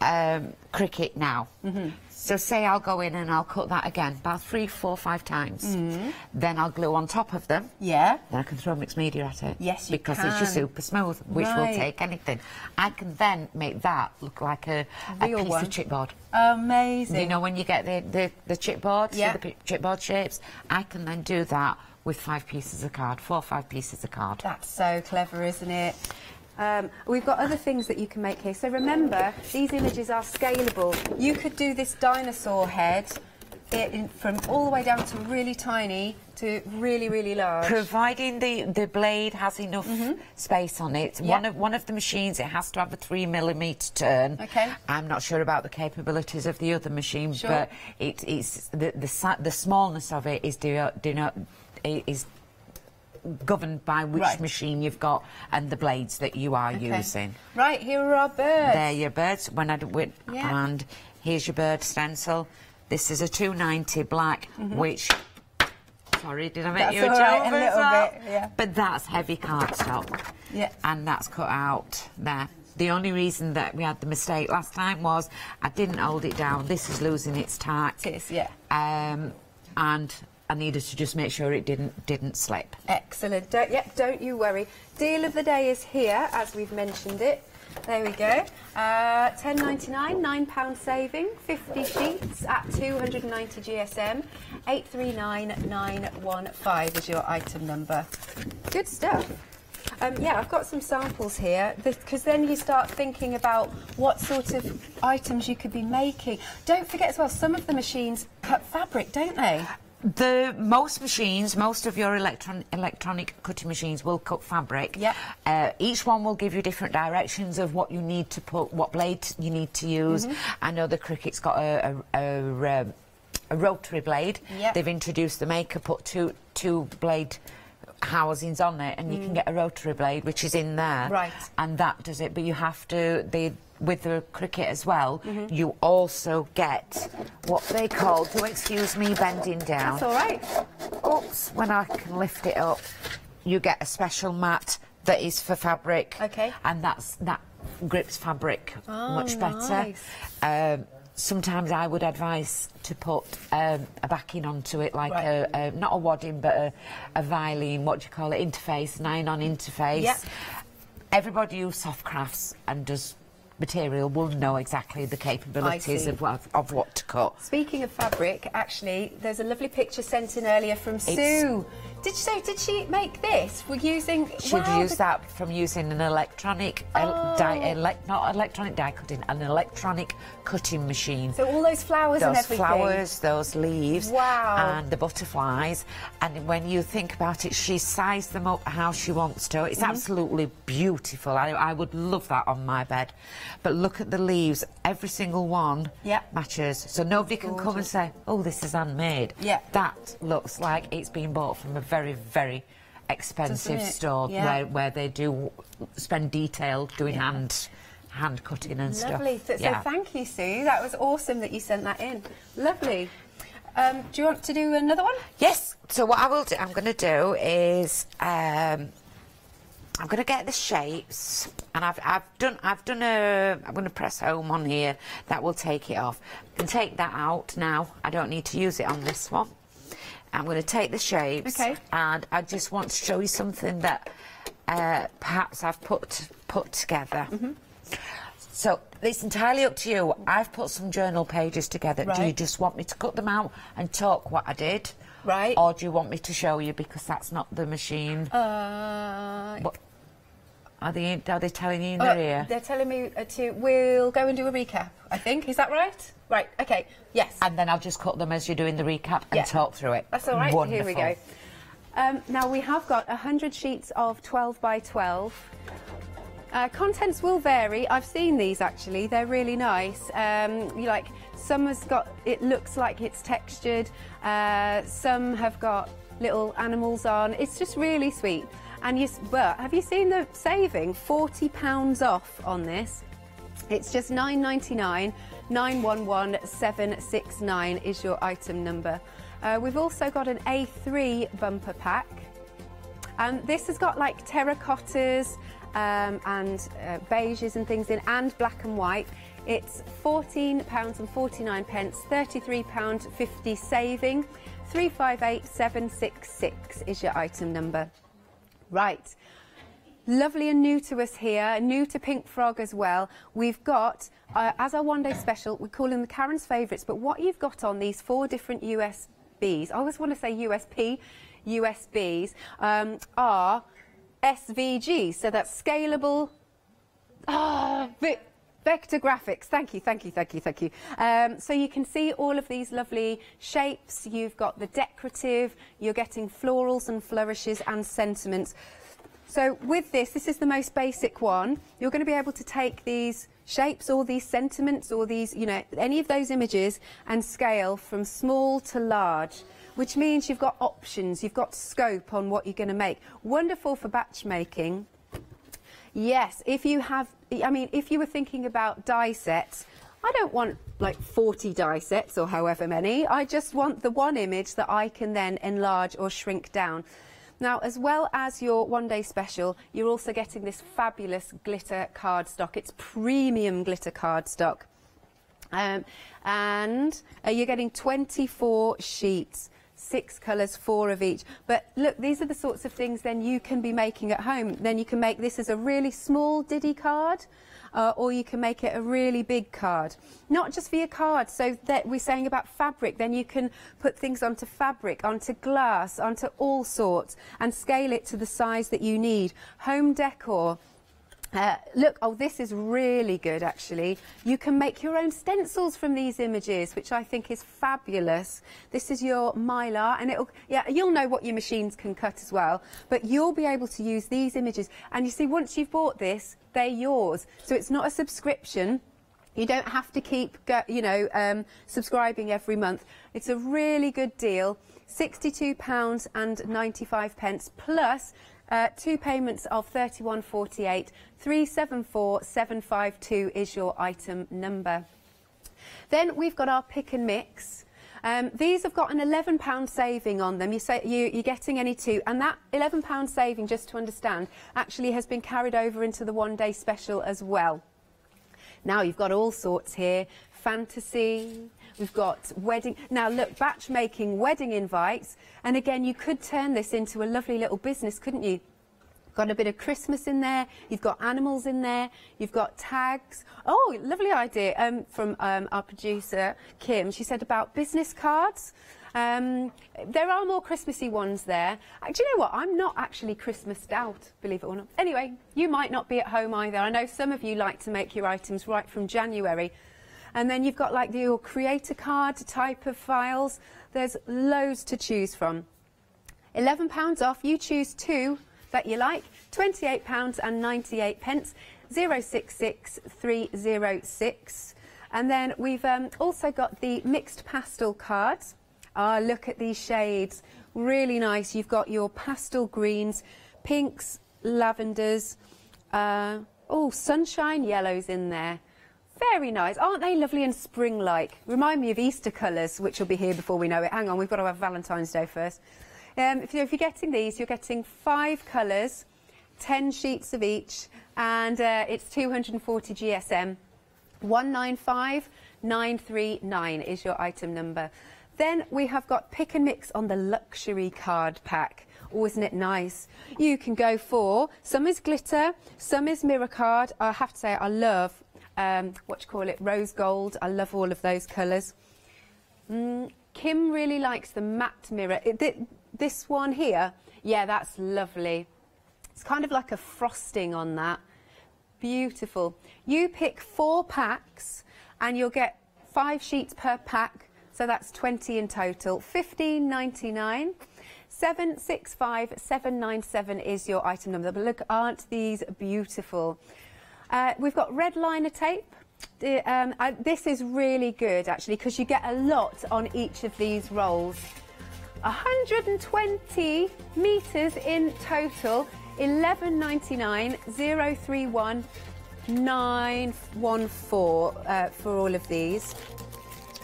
S7: um, Cricut now.
S6: Mm-hmm.
S7: So say I'll go in and I'll cut that again about three, four, five times.
S6: Mm-hmm.
S7: Then I'll glue on top of them.
S6: Yeah.
S7: Then I can throw mixed media at it.
S6: Yes, you
S7: because it's your
S6: can.
S7: super smooth, which
S6: Right.
S7: will take anything. I can then make that look like a, a piece
S6: one.
S7: of chipboard.
S6: Amazing.
S7: You know when you get the the, the chipboards,
S6: Yeah.
S7: the pi- chipboard shapes. I can then do that with five pieces of card, four or five pieces of card.
S6: That's so clever, isn't it? Um, we've got other things that you can make here. So remember, these images are scalable. You could do this dinosaur head in, from all the way down to really tiny to really, really large.
S7: Providing the, the blade has enough space on it.
S6: Mm-hmm.
S7: One of one of the machines, it has to have a three millimetre turn.
S6: Okay.
S7: I'm not sure about the capabilities of the other machine,
S6: Sure.
S7: but it, it's the the the smallness of it is do not is governed by which
S6: Right.
S7: machine you've got and the blades that you are
S6: Okay.
S7: using.
S6: Right, here are our birds.
S7: There, your birds. When I it,
S6: Yeah.
S7: and here's your bird stencil. This is a 290 black, which. Sorry, did I make you a
S6: all right, a
S7: joke
S6: little
S7: well?
S6: bit, yeah.
S7: But that's heavy cardstock.
S6: Yeah.
S7: And that's cut out there. The only reason that we had the mistake last time was I didn't hold it down. This is losing its tack.
S6: It is, yeah.
S7: Um, and I needed to just make sure it didn't didn't slip.
S6: Excellent. Don't, yep, don't you worry. Deal of the day is here, as we've mentioned it. There we go. Uh, Ten ninety nine, nine pound saving, fifty sheets at two hundred and ninety GSM. Eight three nine nine one five is your item number. Good stuff. Um, yeah, I've got some samples here because then you start thinking about what sort of items you could be making. Don't forget as well, some of the machines cut fabric, don't they?
S7: The most machines, most of your electron, electronic cutting machines will cut fabric.
S6: Yep.
S7: Uh, each one will give you different directions of what you need to put, what blade you need to use.
S6: Mm-hmm.
S7: I know the Cricut's got a, a, a, um, a rotary blade.
S6: Yep.
S7: They've introduced the maker put two two blade housings on it, and you can get a rotary blade which is in there.
S6: Mm. Right.
S7: And that does it. But you have to the with the Cricut as well.
S6: Mm-hmm.
S7: You also get what they call. Do excuse me bending down.
S6: That's all right.
S7: Oops, when I can lift it up, you get a special mat that is for fabric.
S6: Okay.
S7: And that's that grips fabric
S6: Oh,
S7: much better.
S6: nice.
S7: Um, sometimes I would advise to put um, a backing onto it, like
S6: Right.
S7: a, a not a wadding, but a, a Vilene. What do you call it? Interface, nine-on interface.
S6: Yep.
S7: Everybody who soft crafts and does material will know exactly the capabilities
S6: see.
S7: of of what to cut.
S6: Speaking of fabric, actually, there's a lovely picture sent in earlier from Sue. Did you did she make this? We're using.
S7: Should
S6: wow,
S7: use
S6: the-
S7: that from using an electronic, el- die,
S6: Oh.
S7: elec- not electronic die cutting, an electronic cutting machine.
S6: So all those flowers and everything.
S7: those flowers, those leaves,
S6: Wow.
S7: and the butterflies. And when you think about it, she sized them up how she wants to. It's mm-hmm. absolutely beautiful. I, I would love that on my bed. But look at the leaves; every single one
S6: Yep.
S7: matches. So nobody can come and say, "Oh, this is handmade."
S6: Yeah.
S7: that looks like it's been bought from a very, very expensive store
S6: Yeah.
S7: where, where they do spend detail doing hand hand cutting and stuff.
S6: Lovely. So, so
S7: Yeah.
S6: thank you, Sue. That was awesome that you sent that in. Lovely. Um, do you want to do another one?
S7: Yes. So what I will do, I'm going to do is um, I'm going to get the shapes, and I've I've done I've done a I'm going to press home on here. That will take it off. I can take that out now. I don't need to use it on this one. I'm going to take the shapes,
S6: Okay.
S7: and I just want to show you something that uh, perhaps I've put put together.
S6: Mm-hmm.
S7: So it's entirely up to you. I've put some journal pages together. Do you just want me to cut them out and talk what I did?
S6: Right.
S7: Or do you want me to show you because that's not the machine?
S6: Uh,
S7: are they? Are they telling you in
S6: oh,
S7: their ear?
S6: they're telling me uh, to. We'll go and do a recap. I think is that right? Right. Okay. Yes.
S7: And then I'll just cut them as you're doing the recap and
S6: Yeah.
S7: talk through it.
S6: That's all right.
S7: Wonderful.
S6: Here we go. Um, now we have got 100 sheets of 12 by 12. Uh, contents will vary. I've seen these actually. They're really nice. Um, you like some has got. It looks like it's textured. Uh, some have got little animals on. It's just really sweet. And you, but have you seen the saving? 40 pounds off on this. It's just 9.99. 911769 is your item number. Uh, we've also got an A3 bumper pack. And this has got like terracottas um, and uh, beiges and things in, and black and white. It's £14 and 49 pence, £33.50 saving. 358766 is your item number. Right. Lovely and new to us here, new to Pink Frog as well. We've got, uh, as our one day special, we call them the Karen's favourites, but what you've got on these four different USBs, I always want to say USP, USBs, um, are SVGs, so that's scalable. Vi- Vector Graphics, thank you, thank you, thank you, thank you. Um, so you can see all of these lovely shapes. You've got the decorative, you're getting florals and flourishes and sentiments. So with this, this is the most basic one. You're going to be able to take these shapes or these sentiments or these, you know, any of those images and scale from small to large, which means you've got options, you've got scope on what you're going to make. Wonderful for batch making. Yes, if you have, I mean, if you were thinking about die sets, I don't want like 40 die sets or however many. I just want the one image that I can then enlarge or shrink down. Now, as well as your one day special, you're also getting this fabulous glitter cardstock. It's premium glitter cardstock. Um, and uh, you're getting 24 sheets six colours, four of each. But look, these are the sorts of things then you can be making at home. Then you can make this as a really small diddy card. Uh, or you can make it a really big card. Not just for your card, so that we're saying about fabric, then you can put things onto fabric, onto glass, onto all sorts, and scale it to the size that you need. Home decor, uh, look, oh, this is really good, actually. You can make your own stencils from these images, which I think is fabulous. This is your Mylar, and it'll, yeah, you'll know what your machines can cut as well, but you'll be able to use these images. And you see, once you've bought this, they're yours. So it's not a subscription. You don't have to keep, you know, um, subscribing every month. It's a really good deal. £62 and 95 pence plus uh, two payments of 31.48. 374752 is your item number. Then we've got our pick and mix. Um, these have got an £11 saving on them. You say you, you're getting any two, and that £11 saving, just to understand, actually has been carried over into the one-day special as well. Now you've got all sorts here: fantasy, We've got wedding. Now, look, batch making wedding invites. And again, you could turn this into a lovely little business, couldn't you? Got a bit of Christmas in there. You've got animals in there. You've got tags. Oh, lovely idea um, from um, our producer, Kim. She said about business cards. Um, there are more Christmassy ones there. Uh, do you know what? I'm not actually Christmased out, believe it or not. Anyway, you might not be at home either. I know some of you like to make your items right from January. And then you've got like your creator card type of files. There's loads to choose from. £11 off, you choose two that you like. £28 and 98 pence, 066306. And then we've um, also got the mixed pastel cards. Ah, look at these shades. Really nice. You've got your pastel greens, pinks, lavenders, uh, oh, sunshine yellows in there. Very nice. Aren't they lovely and spring-like? Remind me of Easter colours, which will be here before we know it. Hang on, we've got to have Valentine's Day first. Um, if, you're, if, you're, getting these, you're getting five colours, 10 sheets of each, and uh, it's 240 GSM. 195939 is your item number. Then we have got pick and mix on the luxury card pack. Oh, isn't it nice? You can go for, some is glitter, some is mirror card. I have to say, I love um, what do you call it, rose gold. I love all of those colours. Mm, Kim really likes the matte mirror. It, this one here, yeah, that's lovely. It's kind of like a frosting on that. Beautiful. You pick four packs and you'll get five sheets per pack. So that's 20 in total. 15.99. 765797 is your item number. But look, aren't these beautiful? Uh, we've got red liner tape. Um, I, this is really good actually because you get a lot on each of these rolls. 120 metres in total, 11.99, 031 914 uh, for all of these.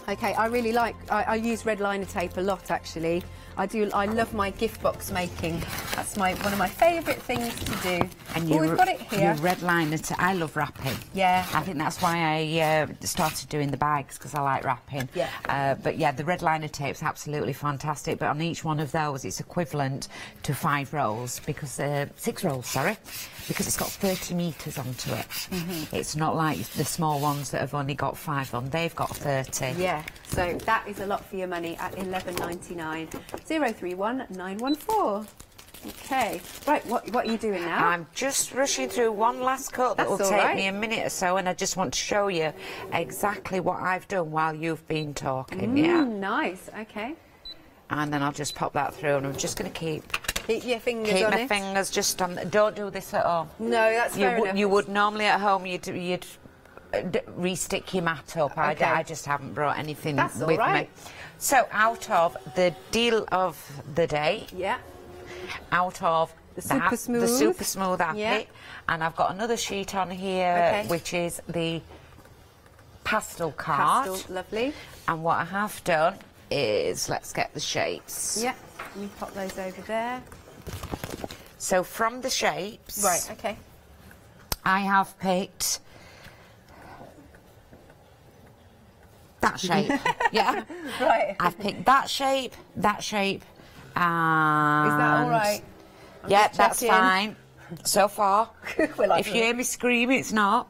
S6: Okay, I really like, I, I use red liner tape a lot actually. I do. I love my gift box making. That's my one of my favourite things to do.
S7: And you, we've got it here. You red line it. I love wrapping.
S6: Yeah.
S7: I think that's why I uh, started doing the bags because I like wrapping.
S6: Yeah.
S7: Uh, but yeah, the red liner tape's absolutely fantastic. But on each one of those, it's equivalent to five rolls because uh, six rolls. Sorry, because it's got 30 metres onto it. Mm -hmm. It's not like the small ones that have only got five on. They've got 30.
S6: Yeah. So that is a lot for your money at 11.99. 031914. Okay. Right, what, what are you doing now?
S7: I'm just rushing through one last cut that will take
S6: right.
S7: me a minute or so, and I just want to show you exactly what I've done while you've been talking, yeah?
S6: Mm, nice. Okay.
S7: And then I'll just pop that through, and I'm just going to keep
S6: Keep your fingers
S7: keep
S6: on
S7: my
S6: it.
S7: fingers just on. Don't do this at all.
S6: No, that's
S7: You,
S6: fair enough.
S7: you would normally at home you'd you'd uh, re-stick your mat up.
S6: Okay.
S7: I, just haven't brought anything
S6: That's all
S7: with
S6: right.
S7: me. So out of the deal of the day,
S6: Yeah.
S7: out of
S6: The
S7: that-
S6: super smooth.
S7: the super smooth
S6: Yeah.
S7: and I've got another sheet on here
S6: Okay.
S7: which is the pastel card.
S6: Pastel, lovely.
S7: And what I have done is let's get the shapes.
S6: Yeah. You pop those over there.
S7: So from the shapes,
S6: Right. Okay.
S7: I have picked that <laughs> shape. yeah.
S6: Right.
S7: I've picked that shape, that shape, and
S6: Is that all right? I'm
S7: yeah, that's fine. So far. <laughs> If you hear me scream, it's not.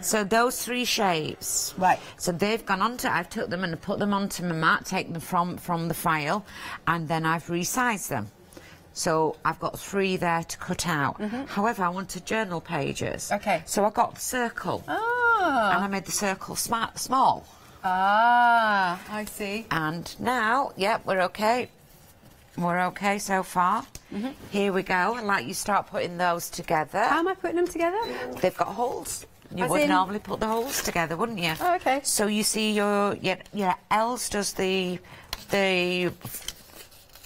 S7: So those three shapes.
S6: Right.
S7: So they've gone onto. I've took them and put them onto my mat, taken them from from the file, and then I've resized them. So I've got three there to cut out. However, I wanted journal pages.
S6: Okay.
S7: So I got the circle, and
S6: Ah.
S7: I made the circle smart, small.
S6: Ah. I see.
S7: And now, yep, we're okay. We're okay so far.
S6: Mm-hmm.
S7: Here we go. And like you start putting those together.
S6: How am I putting them together?
S7: They've got holes. You
S6: As
S7: would
S6: in-
S7: normally put the holes together, wouldn't you?
S6: Oh, okay.
S7: So you see your your your L's does the the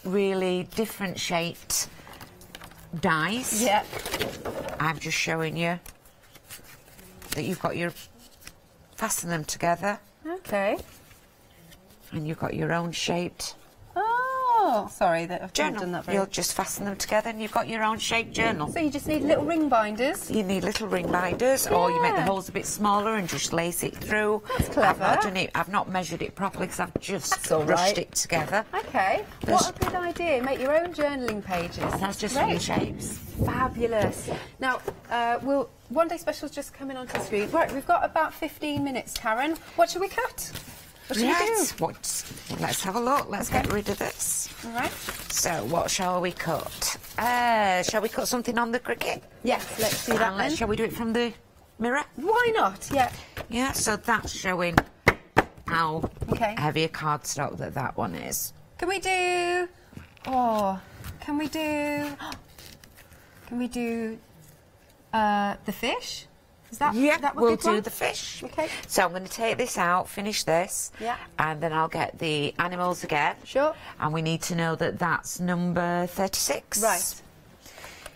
S7: really different shaped dies.
S6: Yeah.
S7: I'm just showing you that you've got your fasten them together
S6: Okay.
S7: and you've got your own shaped
S6: Oh, sorry that I've
S7: journal.
S6: done that very
S7: You'll just fasten them together and you've got your own shaped journal.
S6: So you just need little ring binders.
S7: You need little ring binders, or you make the holes a bit smaller and just lace it through.
S6: That's
S7: I've not
S6: clever.
S7: done it. I've not measured it properly because I've just
S6: That's
S7: rushed
S6: right.
S7: it together.
S6: Okay.
S7: There's-
S6: What a good idea. Make your own journaling pages.
S7: That's just the shapes.
S6: Fabulous. Now, uh, we'll, one day special's just coming onto the screen. Right, we've got about 15 minutes, Karen. What should we cut? What should
S7: Right. What? Let's have a look. Let's get rid of this.
S6: All right.
S7: So, what shall we cut? Uh, shall we cut something on the Cricut?
S6: Yes, let's do that
S7: let's, shall we do it from the mirror?
S6: Why not? Yeah.
S7: Yeah. So that's showing how
S6: Okay.
S7: heavy a cardstock that that one is.
S6: Can we do? Oh, can we do? <gasps> Can we do uh, the fish? Is that?
S7: Yeah,
S6: that
S7: we'll
S6: be
S7: do
S6: one?
S7: the fish.
S6: Okay.
S7: So I'm going to take this out, finish this.
S6: Yeah.
S7: And then I'll get the animals again.
S6: Sure.
S7: And we need to know that that's number 36.
S6: Right.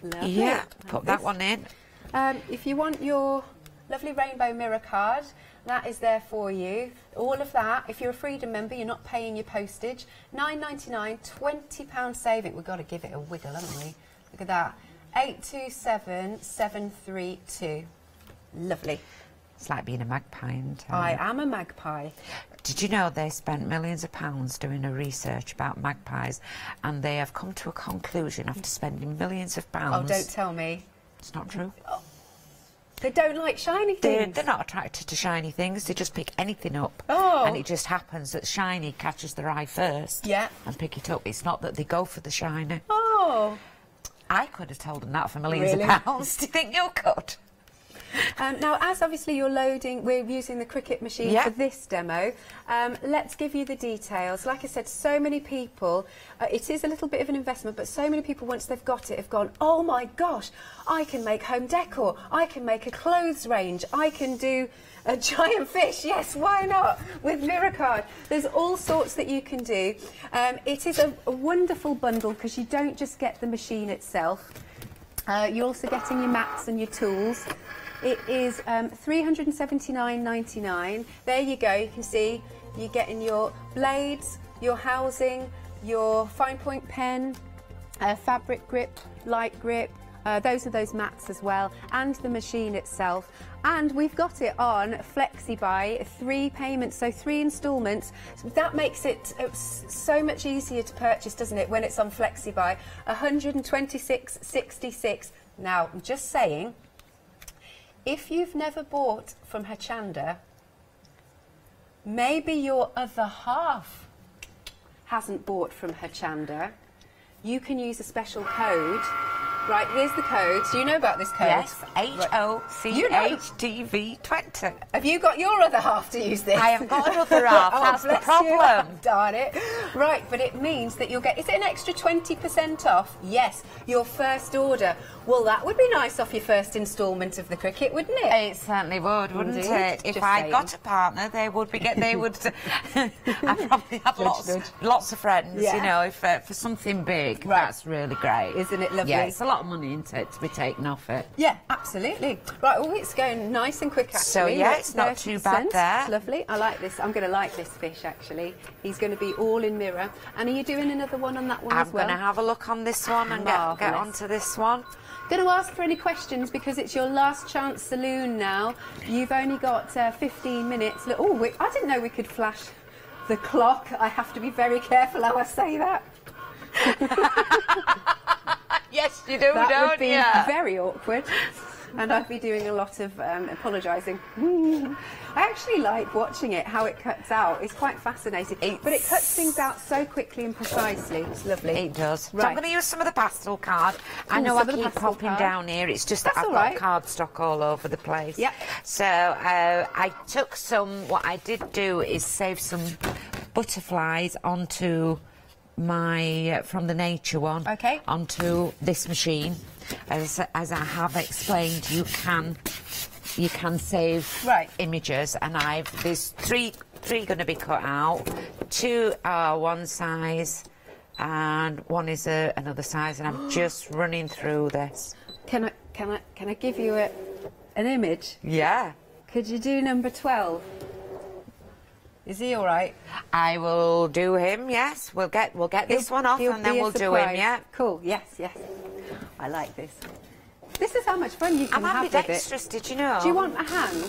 S6: Lovely.
S7: Yeah,
S6: Like
S7: put that one in.
S6: Um, if you want your lovely rainbow mirror card, that is there for you. All of that. If you're a Freedom member, you're not paying your postage. Nine ninety nine, twenty pound saving. We've got to give it a wiggle, haven't we? Look at that. Eight two seven seven three two. Lovely.
S7: It's like being a magpie. isn't it?
S6: I am a magpie.
S7: Did you know they spent millions of pounds doing a research about magpies and they have come to a conclusion after spending millions of pounds...
S6: Oh, don't tell me.
S7: It's not true. Oh.
S6: They don't like shiny
S7: They're,
S6: things.
S7: they're not attracted to shiny things. They just pick anything up.
S6: Oh.
S7: And it just happens that shiny catches their eye first.
S6: Yeah.
S7: And pick it up. It's not that they go for the shiny.
S6: Oh.
S7: I could have told them that for millions
S6: Really?
S7: of pounds. <laughs> Do you think you could? <laughs>
S6: Um, now, as obviously you're loading, we're using the Cricut machine
S7: Yeah.
S6: for this demo. Um, let's give you the details. Like I said, so many people, uh, it is a little bit of an investment, but so many people, once they've got it, have gone, oh my gosh, I can make home decor, I can make a clothes range, I can do a <laughs> giant fish. Yes, why not? With Miracard. There's all sorts that you can do. Um, it is a, a wonderful bundle because you don't just get the machine itself. Uh, you're also getting your mats and your tools. It is um, 379.99. There you go. You can see you're getting your blades, your housing, your fine point pen, uh, fabric grip, light grip. Uh, those are those mats as well, and the machine itself. And we've got it on FlexiBuy, three payments, so three instalments. That makes it uh, so much easier to purchase, doesn't it, when it's on FlexiBuy? 126.66. Now, I'm just saying, if you've never bought from Hochanda, maybe your other half hasn't bought from Hochanda. You can use a special code. Right, here's the code. Do you know about this code?
S7: Yes, H O C
S6: You know.
S7: H T V 20.
S6: Have you got your other half to use this?
S7: I haven't got another half, <laughs>
S6: Oh,
S7: that's the problem.
S6: You. <laughs> Darn it. Right, but it means that you'll get, is it an extra 20% off? Yes, your first order. Well, that would be nice off your first instalment of the Cricut, wouldn't it?
S7: It certainly would, wouldn't
S6: Indeed,
S7: it? If
S6: just
S7: I
S6: saying.
S7: got a partner, they would be get. They would. <laughs> I probably have lots, lots of friends.
S6: Yeah.
S7: You know, if uh, for something big,
S6: Right.
S7: that's really great.
S6: Isn't it lovely?
S7: Yeah, it's a lot of money, isn't it, to be taken off it.
S6: Yeah, absolutely. Right, oh, it's going nice and quick, actually.
S7: So, yeah, it's not too bad there.
S6: It's lovely. I like this. I'm going to like this fish, actually. He's going to be all in mirror. And are you doing another one on that one
S7: I'm
S6: as well?
S7: going to have a look on this one and get, get
S6: Marvellous.
S7: onto this one.
S6: Going to ask for any questions because it's your last chance saloon now. You've only got uh, 15 minutes. Oh, I didn't know we could flash the clock. I have to be very careful how I say that.
S7: Yes, you do,
S6: That
S7: don't
S6: would be
S7: you?
S6: very awkward. And I'd be doing a lot of um, apologising. I actually like watching it, how it cuts out. It's quite fascinating. But it cuts things out so quickly and precisely. It's lovely.
S7: It does. So
S6: Right.
S7: I'm going to use some of the pastel card. I
S6: Ooh,
S7: know I
S6: some of the
S7: keep popping
S6: card.
S7: down here. It's just that
S6: That's
S7: I've
S6: all
S7: got
S6: right.
S7: card stock all over the place.
S6: Yep.
S7: So uh, I took some. What I did do is save some butterflies onto my uh, from the nature one.
S6: Okay.
S7: Onto this machine. As, as I have explained, you can you can save
S6: Right.
S7: images, and I've there's three three going to be cut out. Two are one size, and one is a, another size, and I'm <gasps> just running through this.
S6: Can I, can I, can I give you a, an image?
S7: Yeah.
S6: Could you do number 12? Is he all right?
S7: I will do him. Yes, we'll get we'll get this
S6: He'll-
S7: one off, and then we'll do him. Yeah.
S6: Cool. Yes, yes. I like this. This is how much fun you can
S7: I'm
S6: have with it.
S7: I'm ambidextrous. Did you know?
S6: Do you want a hand?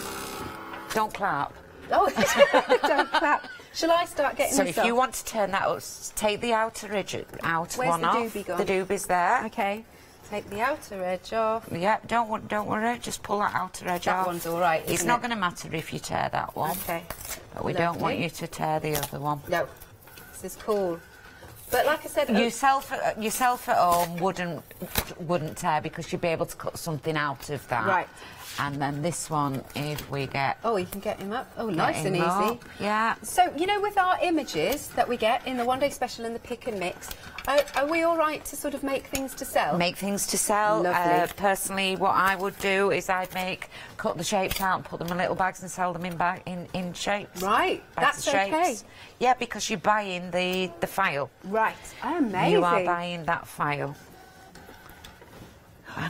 S7: Don't clap.
S6: Oh, <laughs> don't clap. Shall I start getting
S7: So
S6: this
S7: if you want to turn that up, take the outer edge out
S6: Where's
S7: one
S6: the
S7: off.
S6: doobie gone?
S7: The doobie's there.
S6: Okay. Take the outer edge off.
S7: Yeah, don't don't worry. Just pull that outer edge
S6: That
S7: off.
S6: one's all right,
S7: It's not
S6: it?
S7: going to matter if you tear that one.
S6: Okay.
S7: But we don't want you to tear the other one.
S6: No. This is cool. But like I said, uh,
S7: Yourself, at- yourself at home wouldn't wouldn't tear because you'd be able to cut something out of that.
S6: Right.
S7: And then this one, if we get
S6: oh, you can get him up. Oh, nice and easy.
S7: up, yeah.
S6: So, you know, with our images that we get in the one day special and the pick and mix, are, are we all right to sort of make things to sell?
S7: Make things to sell. Uh, personally, what I would do is I'd make cut the shapes out, put them in little bags, and sell them in bag in, in shapes.
S6: Right,
S7: Bags
S6: that's okay.
S7: shapes. Yeah, because you're buying the the file.
S6: Right. Amazing.
S7: You are buying that file.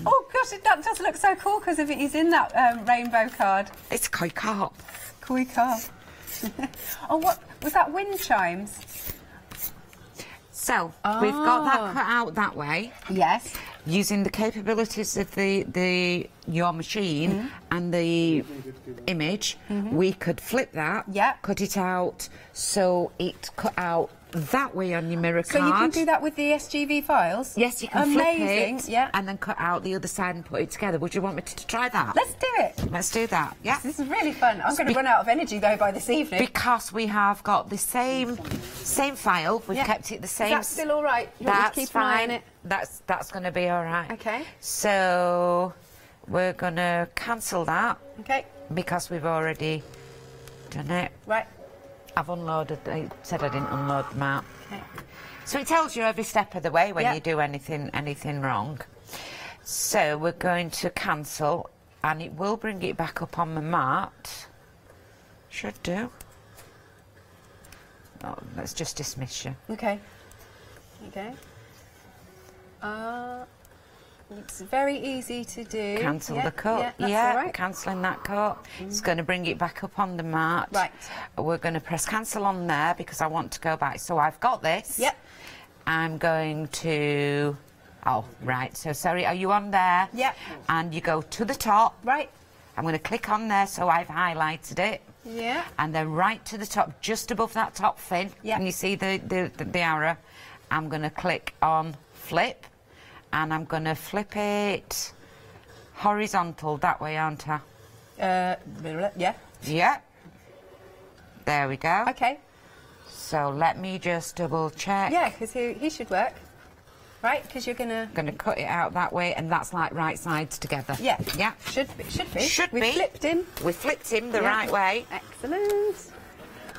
S6: Oh gosh, it- that does look so cool because of it. He's in that um, rainbow card.
S7: It's koi carp.
S6: Koi carp. <laughs> oh, what was that? Wind chimes.
S7: So we've got
S6: Ah.
S7: that cut out that way.
S6: Yes.
S7: using the capabilities of the, the your machine
S6: Mm-hmm.
S7: and the image, we could flip that,
S6: Yeah.
S7: cut it out so it cut out that way on your mirror
S6: So
S7: card.
S6: you can do that with the SGV files.
S7: Yes, you can
S6: Amazing.
S7: flip it
S6: Yeah.
S7: and then cut out the other side and put it together. Would you want me to, to try that?
S6: Let's do it.
S7: Let's do that. Yeah.
S6: This is really fun. I'm going to run out of energy though by this evening.
S7: Because we have got the same same file, we've
S6: Yeah.
S7: kept it the same.
S6: Is that still all right? You want me to
S7: That's
S6: keep
S7: fine.
S6: it?
S7: That's that's going to be all right.
S6: Okay.
S7: So we're going to cancel that
S6: Okay.
S7: because we've already done it.
S6: Right.
S7: I've unloaded. I said I didn't unload the.
S6: Okay.
S7: So it tells you every step of the way when
S6: Yeah.
S7: you do anything anything wrong. So we're going to cancel, and it will bring it back up on the mat. Should do. Oh, let's just dismiss you.
S6: Okay. Okay. Uh, it's very easy to do.
S7: Cancel
S6: Yeah,
S7: the cut.
S6: Yeah, all right.
S7: cancelling that cut. It's going to bring it back up on the mat.
S6: Right.
S7: We're going to press cancel on there because I want to go back. So I've got this.
S6: Yep.
S7: I'm going to. Oh, right. So sorry. Are you on there?
S6: Yep.
S7: And you go to the top.
S6: Right.
S7: I'm going to click on there so I've highlighted it.
S6: Yeah.
S7: And then right to the top, just above that top fin.
S6: Yep.
S7: Can you see the, the, the, the arrow? I'm going to click on flip and I'm going to flip it horizontal that way, aren't I?
S6: Uh, yeah.
S7: Yeah. There we go.
S6: Okay.
S7: So let me just double check.
S6: Yeah, because he, he should work. right? Because you're gonna.
S7: Going to cut it out that way, and that's like right sides together.
S6: Yeah.
S7: Yeah.
S6: Should be. Should be.
S7: Should
S6: we
S7: be.
S6: flipped him.
S7: We flipped him the
S6: Yeah.
S7: right way.
S6: Excellent.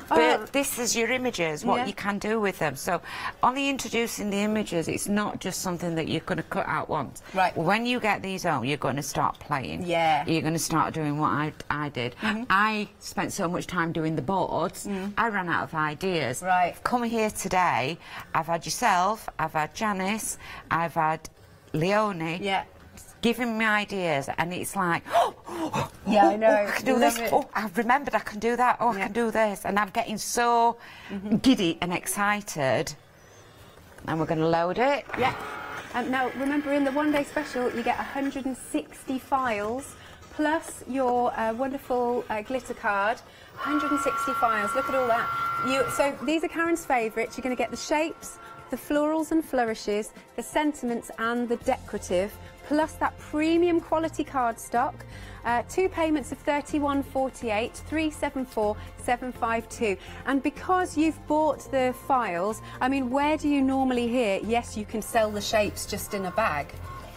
S7: But
S6: Oh.
S7: this is your images, what
S6: Yeah.
S7: you can do with them. So, only introducing the images, it's not just something that you're going to cut out once.
S6: Right.
S7: When you get these home, you're going to start playing.
S6: Yeah.
S7: You're going to start doing what I, I did. I spent so much time doing the boards, I ran out of ideas.
S6: Mm. Right.
S7: I've come here today, I've had yourself, I've had Janice, I've had Leonie.
S6: Yeah.
S7: Giving me ideas, and it's like, <gasps>
S6: Yeah, I
S7: oh,
S6: know.
S7: I can do this.
S6: it.
S7: Oh, I've remembered I can do that. Oh, I can do this. And I'm getting so giddy and excited. And we're going to load it.
S6: Yeah. Um, now, remember, in the one-day special, you get 160 files plus your uh, wonderful uh, glitter card. 160 files. Look at all that. You, so these are Karen's favourites. You're going to get the shapes, the florals and flourishes, the sentiments, and the decorative, plus that premium quality cardstock. Uh, two payments of 31.48, 374 752. And because you've bought the files, I mean, where do you normally hear? Yes, you can sell the shapes just in a bag.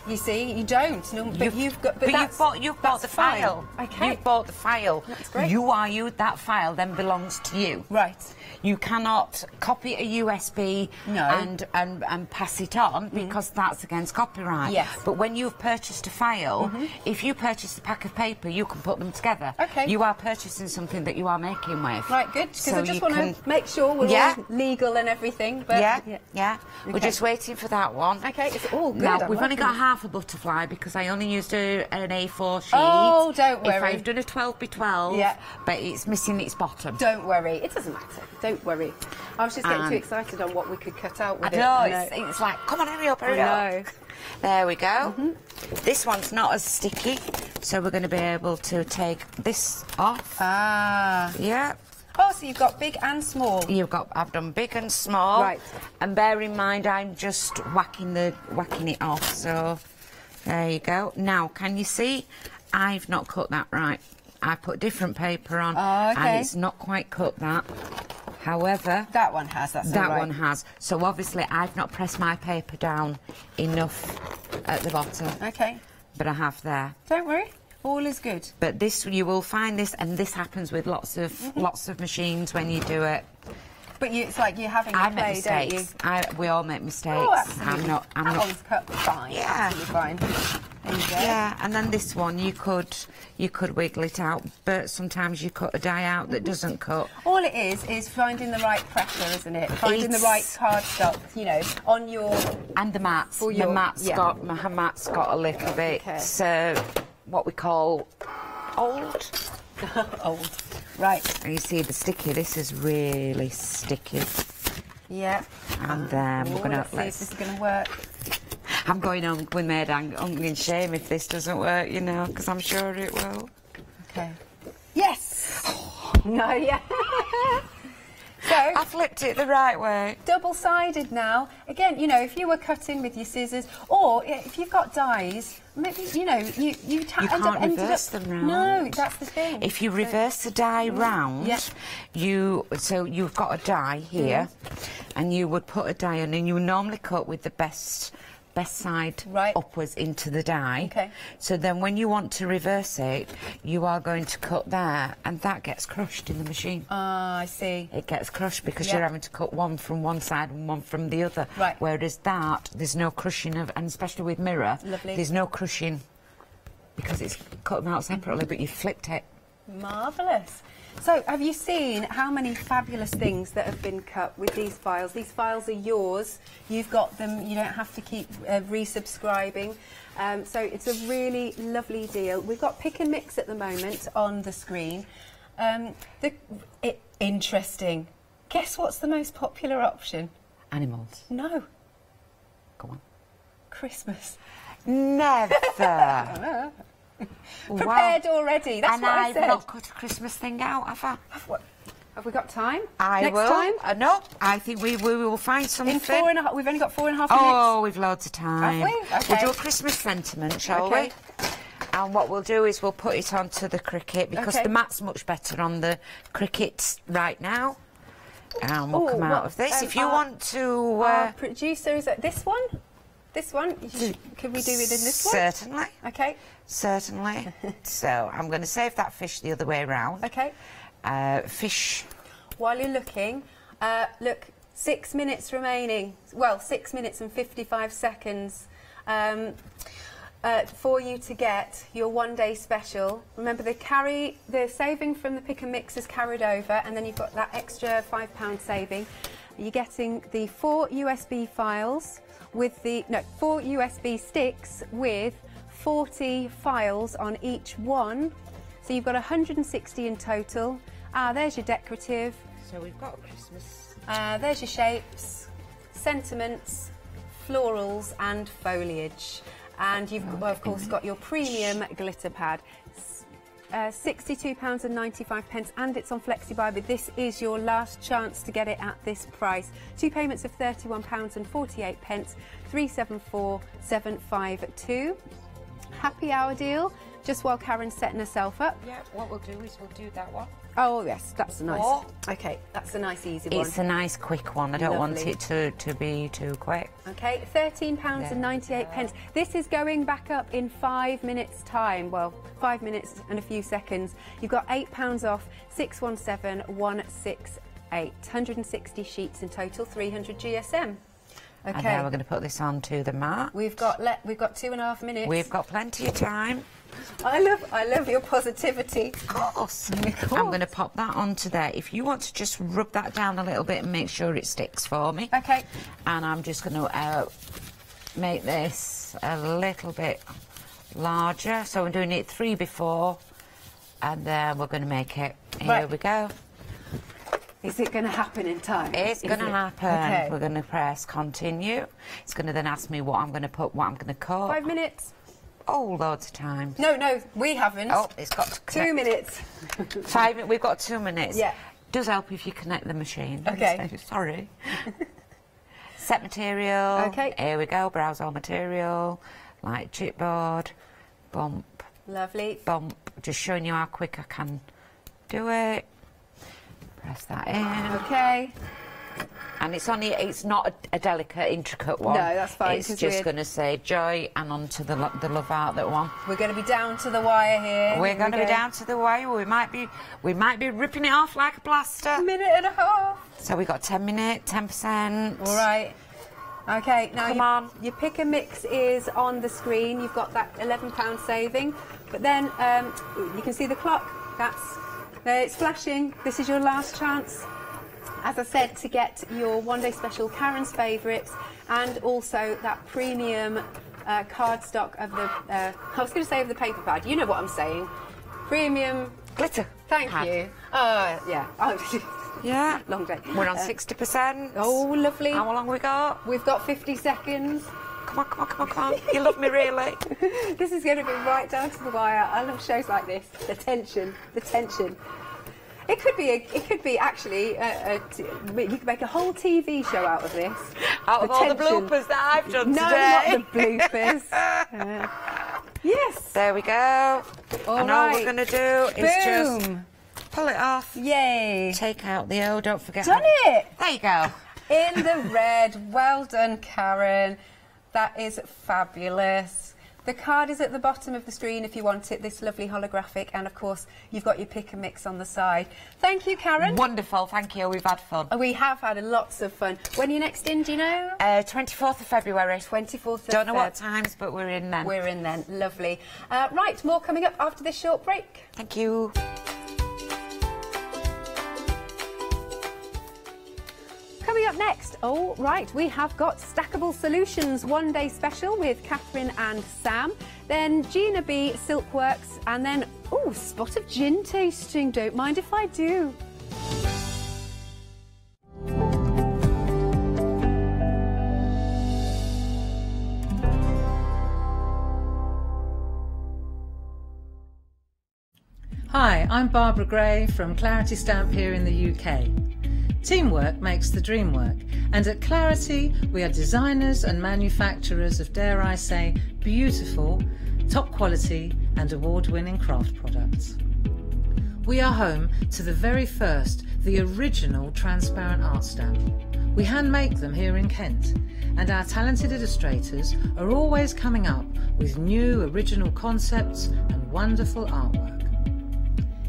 S6: You see, you don't. No, but you've, got. But,
S7: But you've bought, you've bought the file.
S6: Okay.
S7: You've bought the file.
S6: That's great.
S7: You are you. That file then belongs to you.
S6: Right.
S7: You cannot copy a USB
S6: No. Mm.
S7: and, and, and pass it on because that's against copyright.
S6: Yes. Mm-hmm.
S7: But when you've purchased a file, if you purchase a pack of paper, you can put them together.
S6: Okay.
S7: You are purchasing something that you are making with.
S6: Right, good. Because
S7: So
S6: I just want
S7: can-
S6: to make sure we're
S7: Yeah.
S6: all legal and everything. But
S7: yeah, yeah. We're just waiting for that one.
S6: Okay, it's all good.
S7: Now,
S6: I'm
S7: we've only got half a butterfly because I only used a, an A4 sheet.
S6: Oh, don't worry. If.
S7: I've done a 12 by 12,
S6: Yeah.
S7: but it's missing its bottom.
S6: Don't worry, it doesn't matter. Don't worry. I was just getting too excited on what we could cut out with
S7: I
S6: it.
S7: know, it's, it's like, come on, hurry up, hurry
S6: I
S7: up.
S6: know.
S7: There we go. This one's not as sticky, so we're going to be able to take this off.
S6: Ah.
S7: yeah.
S6: Oh, so you've got big and small.
S7: You've got, I've done big and small.
S6: Right.
S7: And bear in mind, I'm just whacking the whacking it off. So there you go. Now, can you see? I've not cut that right. I put different paper on,
S6: Oh, okay.
S7: and it's not quite cut that. However,
S6: That one has. That's
S7: that
S6: right.
S7: one has. So obviously, I've not pressed my paper down enough at the bottom,
S6: Okay.
S7: but I have there.
S6: Don't worry. All is good.
S7: But this, you will find this, and this happens with lots of
S6: Mm-hmm.
S7: lots of machines when you do it.
S6: But you, it's like you're having
S7: I
S6: a play,
S7: make
S6: don't you?
S7: mistakes. I, we all make mistakes.
S6: Oh, absolutely.
S7: I'm not. I'm
S6: that
S7: not.
S6: one's cut fine.
S7: Yeah.
S6: Absolutely fine. There you go.
S7: Yeah, and then this one you could you could wiggle it out, but sometimes you cut a die out that doesn't cut.
S6: All it is is finding the right pressure, isn't it? Finding the
S7: It's-
S6: right cardstock, you know, on your.
S7: And the mats,
S6: For
S7: the
S6: your-
S7: mats
S6: yeah.
S7: got my mats got a little bit
S6: Okay.
S7: uh, what we call old. <laughs>
S6: Old. Right.
S7: And you see the sticky. This is really sticky.
S6: Yeah.
S7: And then
S6: Oh,
S7: we're gonna
S6: let's see if this is going to work.
S7: I'm going on with my ang- hungry and shame if this doesn't work, you know, because I'm sure it will.
S6: Okay. Yes. <laughs> no. Yeah. <laughs> so
S7: I flipped it the right way.
S6: double-sided now. Again, you know, if you were cutting with your scissors, or if you've got dies, maybe you know you you,
S7: You
S6: end up
S7: can't reverse them round.
S6: No, that's the thing.
S7: If you reverse the die mm-hmm. round,
S6: Yeah.
S7: you so you've got a die here, mm-hmm. and you would put a die on, and you normally cut with the best best side
S6: Right.
S7: upwards into the die.
S6: Okay.
S7: So then, when you want to reverse it, you are going to cut there, and that gets crushed in the machine.
S6: Ah, I see.
S7: It gets crushed because
S6: Yeah.
S7: you're having to cut one from one side and one from the other.
S6: Right.
S7: Whereas that, there's no crushing of, and especially with mirror,
S6: Lovely.
S7: there's no crushing because it's cut them out separately, but you flipped it.
S6: Marvellous. So, have you seen how many fabulous things that have been cut with these files? These files are yours. You've got them. You don't have to keep uh, resubscribing. Um, so, it's a really lovely deal. We've got pick and mix at the moment on the screen. Um, the, it, interesting. Guess what's the most popular option?
S7: Animals.
S6: No,
S7: Go on.
S6: Christmas.
S7: Never. <laughs> <laughs>
S6: Prepared already. That's
S7: and
S6: what I
S7: I've
S6: said.
S7: not cut a Christmas thing out, have I?
S6: What- Have we got time?
S7: I
S6: Next
S7: will.
S6: time?
S7: Uh, no, I think we, we will find something.
S6: In four and a half. We've only got four and a half minutes.
S7: Oh, we've loads of time.
S6: Have we?
S7: We'll do a Christmas sentiment, shall
S6: Okay.
S7: we? And what we'll do is we'll put it onto the Cricut because
S6: Okay.
S7: the mat's much better on the Cricut right now. And we'll
S6: Oh,
S7: come out of this.
S6: um,
S7: if you
S6: our-
S7: want to... Uh,
S6: producer is at this one. This one, should- we do it in this one?
S7: Certainly,
S6: Okay,
S7: certainly. <laughs> so I'm going to save that fish the other way round.
S6: okay.
S7: Uh, fish.
S6: While you're looking, uh, look, six minutes remaining. Well, six minutes and 55 seconds um, uh, for you to get your one day special. Remember, the carry, the saving from the pick and mix is carried over, and then you've got that extra £5 saving. You're getting the four USB files with the, no, four USB sticks with 40 files on each one. So you've got 160 in total. Ah, there's your decorative.
S7: So we've got Christmas.
S6: Uh, there's your shapes, sentiments, florals, and foliage. And you've, well, of course, got your premium glitter pad. Uh, £62.95 pence and it's on FlexiBuy, but this is your last chance to get it at this price. Two payments of £31.48, pence, 374752. Happy hour deal, just while Karen's setting herself up.
S7: Yeah, what we'll do is we'll do that one.
S6: Oh, yes, that's a nice.
S7: Four.
S6: Okay, that's a nice, easy one.
S7: It's a nice quick one. I don't want it to, to be too quick.
S6: Okay, thirteen pounds and ninety-eight pence. This is going back up in five minutes' time. Well, five minutes and a few seconds. You've got eight pounds off. Six one seven one six eight. Hundred and sixty sheets in total. Three hundred
S7: And
S6: Okay.
S7: now we're going to put this onto the mat.
S6: We've got le- we've got two and a half minutes.
S7: We've got plenty of time.
S6: I love I love your positivity.
S7: Of course. I'm going to pop that onto there. If you want to just rub that down a little bit and make sure it sticks for me.
S6: Okay.
S7: And I'm just going to uh, make this a little bit larger. So I'm doing it three before, and then we're going to make it. Here
S6: Right.
S7: we go.
S6: Is it going to happen in time?
S7: It's going to
S6: it?
S7: happen.
S6: Okay.
S7: We're going to press continue. It's going to then ask me what I'm going to put, what I'm going to cut.
S6: Five minutes.
S7: Oh, loads of time.
S6: No, no, we haven't.
S7: Oh, it's got to
S6: Two minutes.
S7: Five. We've got two minutes.
S6: Yeah.
S7: Does help if you connect the machine. <laughs>
S6: Okay.
S7: So- Sorry. <laughs> Set material.
S6: Okay.
S7: Here we go. Browse all material. Like chipboard. Bump.
S6: Lovely.
S7: Bump. Just showing you how quick I can do it. Press that in.
S6: Okay.
S7: And it's only, it's not a, a delicate, intricate one.
S6: No, that's fine,
S7: It's just going to say joy and onto the, the love out that one.
S6: We're going to be down to the wire here.
S7: We're going to be
S6: go.
S7: down to the wire. We might be, we might be ripping it off like a blaster.
S6: A minute and a half.
S7: So we got 10 minute, 10%.
S6: All right. Okay, now
S7: Come
S6: you-
S7: on.
S6: your pick and mix is on the screen. You've got that £11 saving. But then um, you can see the clock. That's there, it's flashing. This is your last chance. As I said, to get your one day special Karen's favourites and also that premium uh, card stock of the. Uh, I was going to say of the paper pad. You know what I'm saying. Premium.
S7: Glitter.
S6: Thank
S7: pad.
S6: you. Uh, yeah. <laughs> Oh,
S7: Yeah.
S6: long day.
S7: We're on
S6: Uh,
S7: 60%.
S6: Oh, lovely.
S7: How long we got?
S6: We've got 50 seconds.
S7: Come on, come on, come on, come on. You love me, really? <laughs>
S6: This is going to be right down to the wire. I love shows like this. The tension, the tension. It could be. A, it could be actually. A, a t- you could make a whole TV show out of this.
S7: Out of all the bloopers that I've done
S6: No,
S7: today.
S6: not the bloopers. <laughs> Uh, yes.
S7: There we go.
S6: All
S7: and all
S6: right.
S7: we're going to do is just
S6: Boom.
S7: pull it off.
S6: Yay.
S7: Take out the O, don't forget.
S6: Done it.
S7: There you go.
S6: In the red. Well done, Karen. That is fabulous. The card is at the bottom of the screen if you want it, this lovely holographic, and of course, you've got your pick and mix on the side. Thank you, Karen.
S7: Wonderful, thank you. We've had fun.
S6: We have had lots of fun. When are you next in, do you know?
S7: Uh, 24th of February.
S6: 24th of
S7: Don't know what times, but we're in then.
S6: We're in then. Lovely. Uh, right, more coming up after this short break.
S7: Thank you.
S6: Coming up next, oh, right, we have got Stackable Solutions one day special with Catherine and Sam. Then Gina B Silkworks, and then, oh, spot of gin tasting. Don't mind if I do.
S8: Hi, I'm Barbara Gray from Clarity Stamp here in the UK. Teamwork makes the dream work, and at Clarity we are designers and manufacturers of, dare I say, beautiful, top quality, and award winning craft products. We are home to the very first, the original transparent art stamp. We hand make them here in Kent, and our talented illustrators are always coming up with new original concepts and wonderful artwork.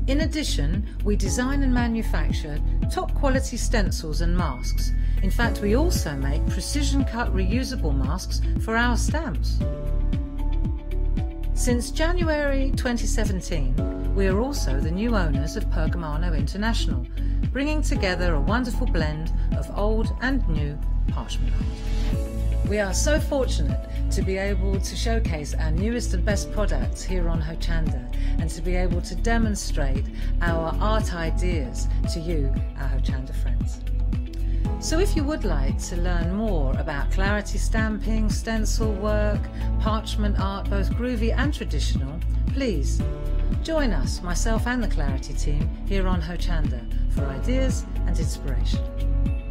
S8: In addition, we design and manufacture top quality stencils and masks. In fact, we also make precision cut reusable masks for our stamps. Since January 2017, we are also the new owners of Pergamano International, bringing together a wonderful blend of old and new parchment art. We are so fortunate to be able to showcase our newest and best products here on Hochanda and to be able to demonstrate our art ideas to you, our Hochanda friends. So if you would like to learn more about clarity stamping, stencil work, parchment art, both groovy and traditional, please join us, myself and the Clarity team, here on Hochanda for ideas and inspiration.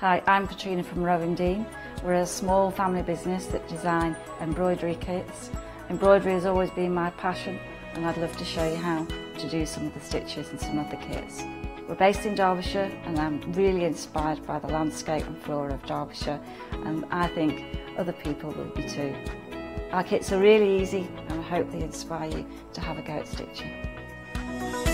S9: Hi, I'm Katrina from Rowan Dean. We're a small family business that design embroidery kits. Embroidery has always been my passion and I'd love to show you how to do some of the stitches and some of the kits. We're based in Derbyshire and I'm really inspired by the landscape and flora of Derbyshire and I think other people will be too. Our kits are really easy and I hope they inspire you to have a go at stitching.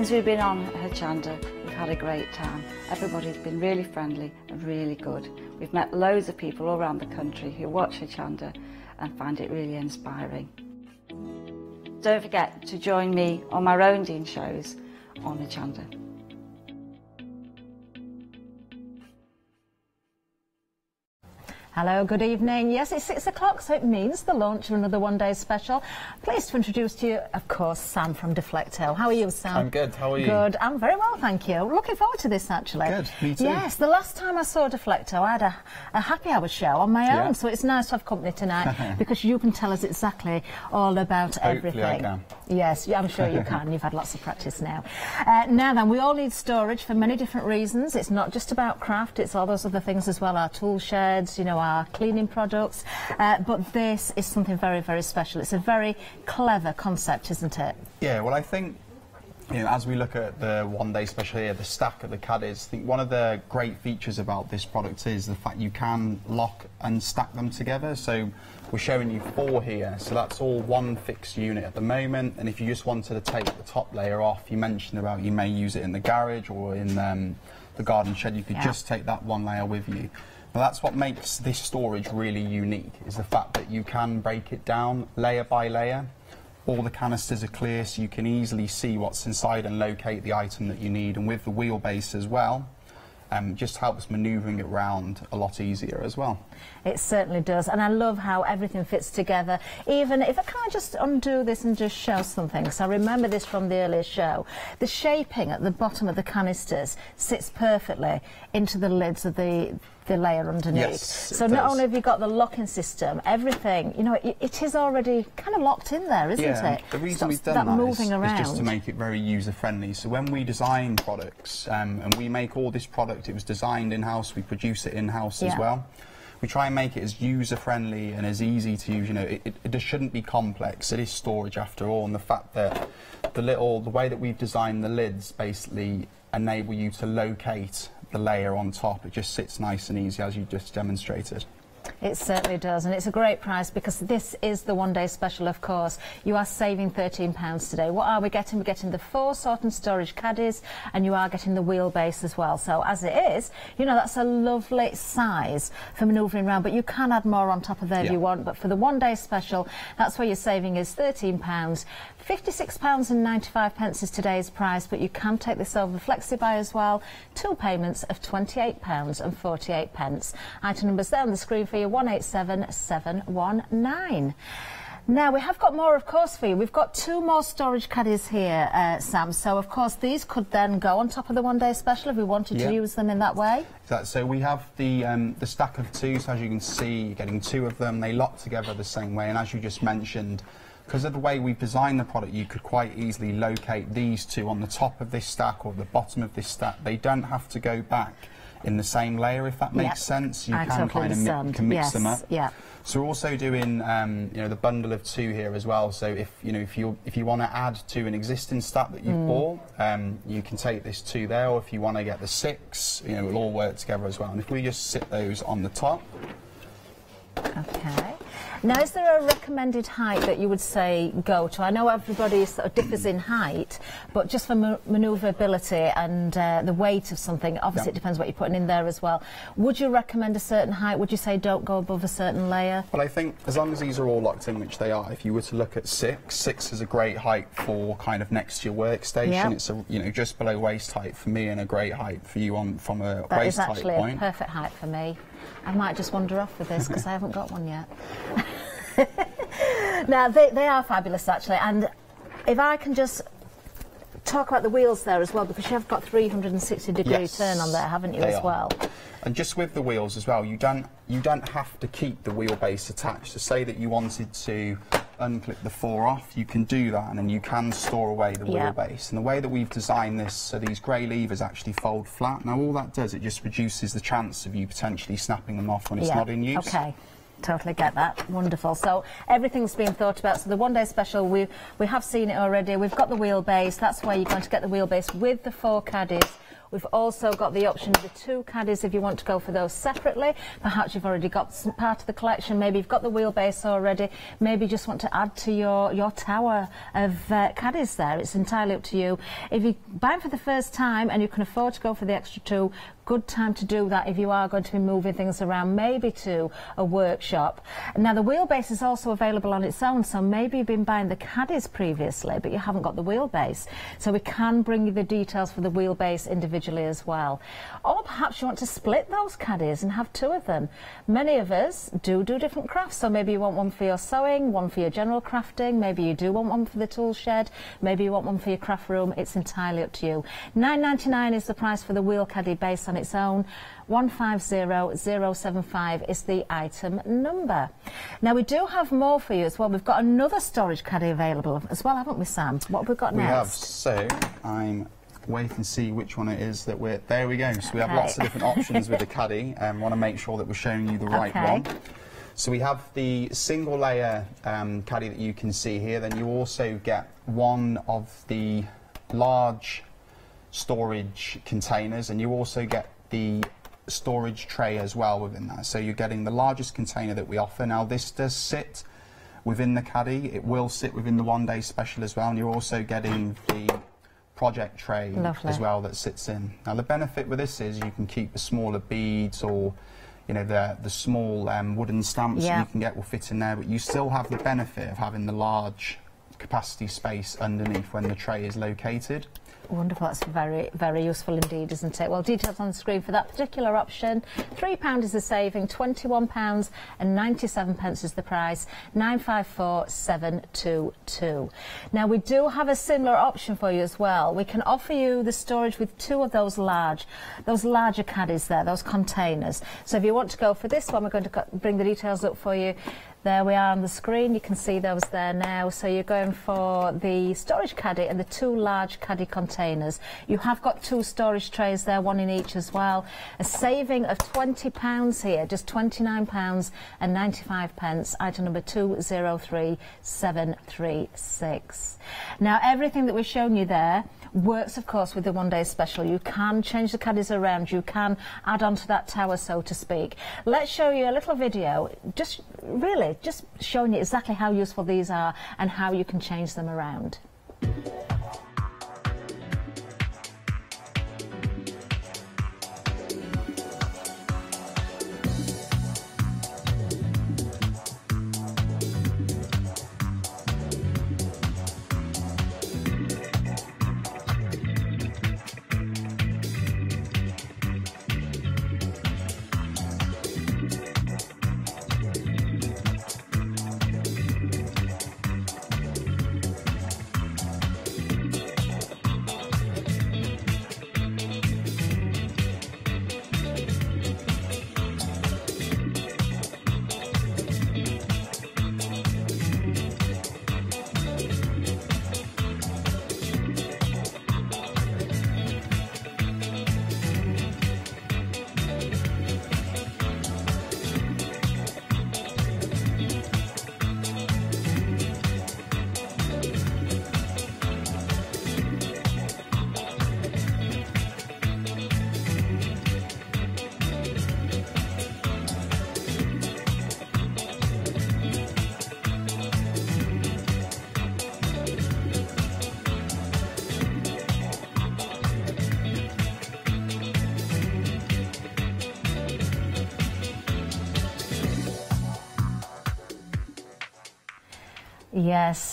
S9: Since we've been on Hochanda, we've had a great time. Everybody's been really friendly and really good. We've met loads of people all around the country who watch Hochanda and find it really inspiring. Don't forget to join me on my Rowan Dean shows on Hochanda.
S10: Hello, good evening. Yes, it's six o'clock, so it means the launch of another one day special. Pleased to introduce to you, of course, Sam from Deflecto. How are you, Sam?
S11: I'm good. How are you?
S10: Good. I'm very well, thank you. Looking forward to this, actually.
S11: Good. Me too.
S10: Yes, the last time I saw Deflecto, I had a, a happy hour show on my
S11: Yeah.
S10: own, so it's nice to have company tonight <laughs> because you can tell us exactly all about
S11: Hopefully
S10: everything.
S11: I can.
S10: Yes, yeah, I'm sure you can. You've had lots of practice now. Uh, now then, we all need storage for many different reasons. It's not just about craft, it's all those other things as well, our tool sheds, you know, our cleaning products. Uh, but this is something very, very special. It's a very clever concept, isn't it?
S11: Yeah, well, I think you know, as we look at the one day special here, the stack of the caddies, I think one of the great features about this product is the fact you can lock and stack them together. So we're showing you four here, so that's all one fixed unit at the moment. And if you just wanted to take the top layer off, you mentioned about you may use it in the garage or in um, the garden shed, you could
S10: Yeah.
S11: just take that one layer with you. But that's what makes this storage really unique, is the fact that you can break it down layer by layer. All the canisters are clear, so you can easily see what's inside and locate the item that you need. And with the wheelbase as well, um, just helps manoeuvring it around a lot easier as well.
S10: It certainly does, and I love how everything fits together. Even if I can't just undo this and just show something, because I remember this from the earlier show, the shaping at the bottom of the canisters sits perfectly into the lids of the the layer underneath.
S11: Yes,
S10: so not
S11: does.
S10: only have you got the locking system, everything, you know, it, it is already kind of locked in there, isn't
S11: yeah,
S10: it?
S11: the reason
S10: Stops
S11: we've done
S10: that,
S11: that, is- is, just to make it very user friendly. So when we design products, um, and we make all this product, it was designed in house. We produce it in house
S10: Yeah.
S11: as well. We try and make it as user friendly and as easy to use. You know, it, it, it just shouldn't be complex. It is storage after all, and the fact that the little, the way that we've designed the lids basically enable you to locate the layer on top. It just sits nice and easy as you just demonstrated.
S10: It certainly does, and it's a great price because this is the one day special, of course. You are saving £13 today. What are we getting? We're getting the four sort and storage caddies, and you are getting the wheelbase as well. So, as it is, you know, that's a lovely size for manoeuvring around, but you can add more on top of there if you want. But for the one day special, that's where your saving is £13. £56.95 pence is today's price, but you can take this over FlexiBuy as well. Two payments of £28.48. pence. Item numbers there on the screen for you 187719. Now, we have got more, of course, for you. We've got two more storage caddies here, uh, Sam. So, of course, these could then go on top of the one-day special if we wanted
S11: Yeah.
S10: to use them in that way.
S11: That, so we have the um, the stack of two. So as you can see, you're getting two of them. They lock together the same way. And as you just mentioned, because of the way we've designed the product, you could quite easily locate these two on the top of this stack or the bottom of this stack. They don't have to go back in the same layer, if that makes
S10: Yeah.
S11: sense. You
S10: I
S11: can
S10: totally
S11: kind of mi- can mix them up.
S10: yeah.
S11: So we're also doing, um, you know, the bundle of two here as well. So if you know if you if you want to add to an existing stack that you've
S10: Mm.
S11: bought, um, you can take this two there. Or if you want to get the six, you know, it'll all work together as well. And if we just sit those on the top,
S10: Okay. Now, is there a recommended height that you would say go to? I know everybody sort of differs in height, but just for ma- manoeuvrability and uh, the weight of something, obviously
S11: Yeah.
S10: it depends what you're putting in there as well. Would you recommend a certain height? Would you say don't go above a certain layer?
S11: Well, I think as long as these are all locked in, which they are, if you were to look at six, six is a great height for kind of next to your workstation.
S10: Yeah.
S11: It's a you know just below waist height for me, and a great height for you on from a
S10: That
S11: waist
S10: is
S11: height
S10: actually a perfect height for me. I might just wander off with this because I haven't got one yet. <laughs> now, they, they are fabulous actually, and if I can just talk about the wheels there as well, because you have got 360 degree
S11: Yes,
S10: turn on there, haven't you, as
S11: are.
S10: well?
S11: And just with the wheels as well, you don't you don't have to keep the wheelbase attached. So say that you wanted to unclip the four off, you can do that, and then you can store away the
S10: Yeah.
S11: wheelbase. And the way that we've designed this, so these grey levers actually fold flat. Now all that does, it just reduces the chance of you potentially snapping them off when it's
S10: yeah.
S11: not in use.
S10: Okay. Totally get that. Wonderful. So everything's been thought about. So the one day special, we we have seen it already. We've got the wheelbase. That's where you're going to get the wheelbase with the four caddies. We've also got the option of the two caddies if you want to go for those separately. Perhaps you've already got some part of the collection. Maybe you've got the wheelbase already. Maybe you just want to add to your, your tower of uh, caddies there. It's entirely up to you. If you buy them for the first time and you can afford to go for the extra two, good time to do that if you are going to be moving things around, maybe to a workshop. Now, the wheelbase is also available on its own, so maybe you've been buying the caddies previously, but you haven't got the wheelbase. So we can bring you the details for the wheelbase individually as well. Or perhaps you want to split those caddies and have two of them. Many of us do do different crafts, so maybe you want one for your sewing, one for your general crafting, maybe you do want one for the tool shed, maybe you want one for your craft room. It's entirely up to you. 9.99 is the price for the wheel caddy base on its own. 150075 is the item number. Now we do have more for you as well. We've got another storage caddy available as well, haven't we, Sam? What have we got
S11: We have, so I'm waiting to see which one it is that we're, there we go. So we have
S10: Okay.
S11: lots of different options with the <laughs> caddy and want to make sure that we're showing you the right
S10: Okay.
S11: one. So we have the single layer um, caddy that you can see here, then you also get one of the large storage containers and you also get the storage tray as well within that. So you're getting the largest container that we offer. Now this does sit within the caddy. It will sit within the one day special as well and you're also getting the project tray
S10: Lovely.
S11: as well that sits in. Now the benefit with this is you can keep the smaller beads or you know the the small um, wooden stamps
S10: Yeah.
S11: that you can get will fit in there, but you still have the benefit of having the large capacity space underneath when the tray is located.
S10: Wonderful. That's very, very useful indeed, isn't it? Well, details on the screen for that particular option. £3 is the saving, £21 and 97 pence is the price, 954722. Now, we do have a similar option for you as well. We can offer you the storage with two of those large, those larger caddies there, those containers. So if you want to go for this one, we're going to bring the details up for you. There we are on the screen. You can see those there now. So you're going for the storage caddy and the two large caddy containers. You have got two storage trays there, one in each as well. A saving of £20 here, just £29 and 95 pence. Item number 203736. Now everything that we've shown you there works of course with the one day special. You can change the caddies around, you can add on to that tower so to speak. Let's show you a little video, just really just showing you exactly how useful these are and how you can change them around.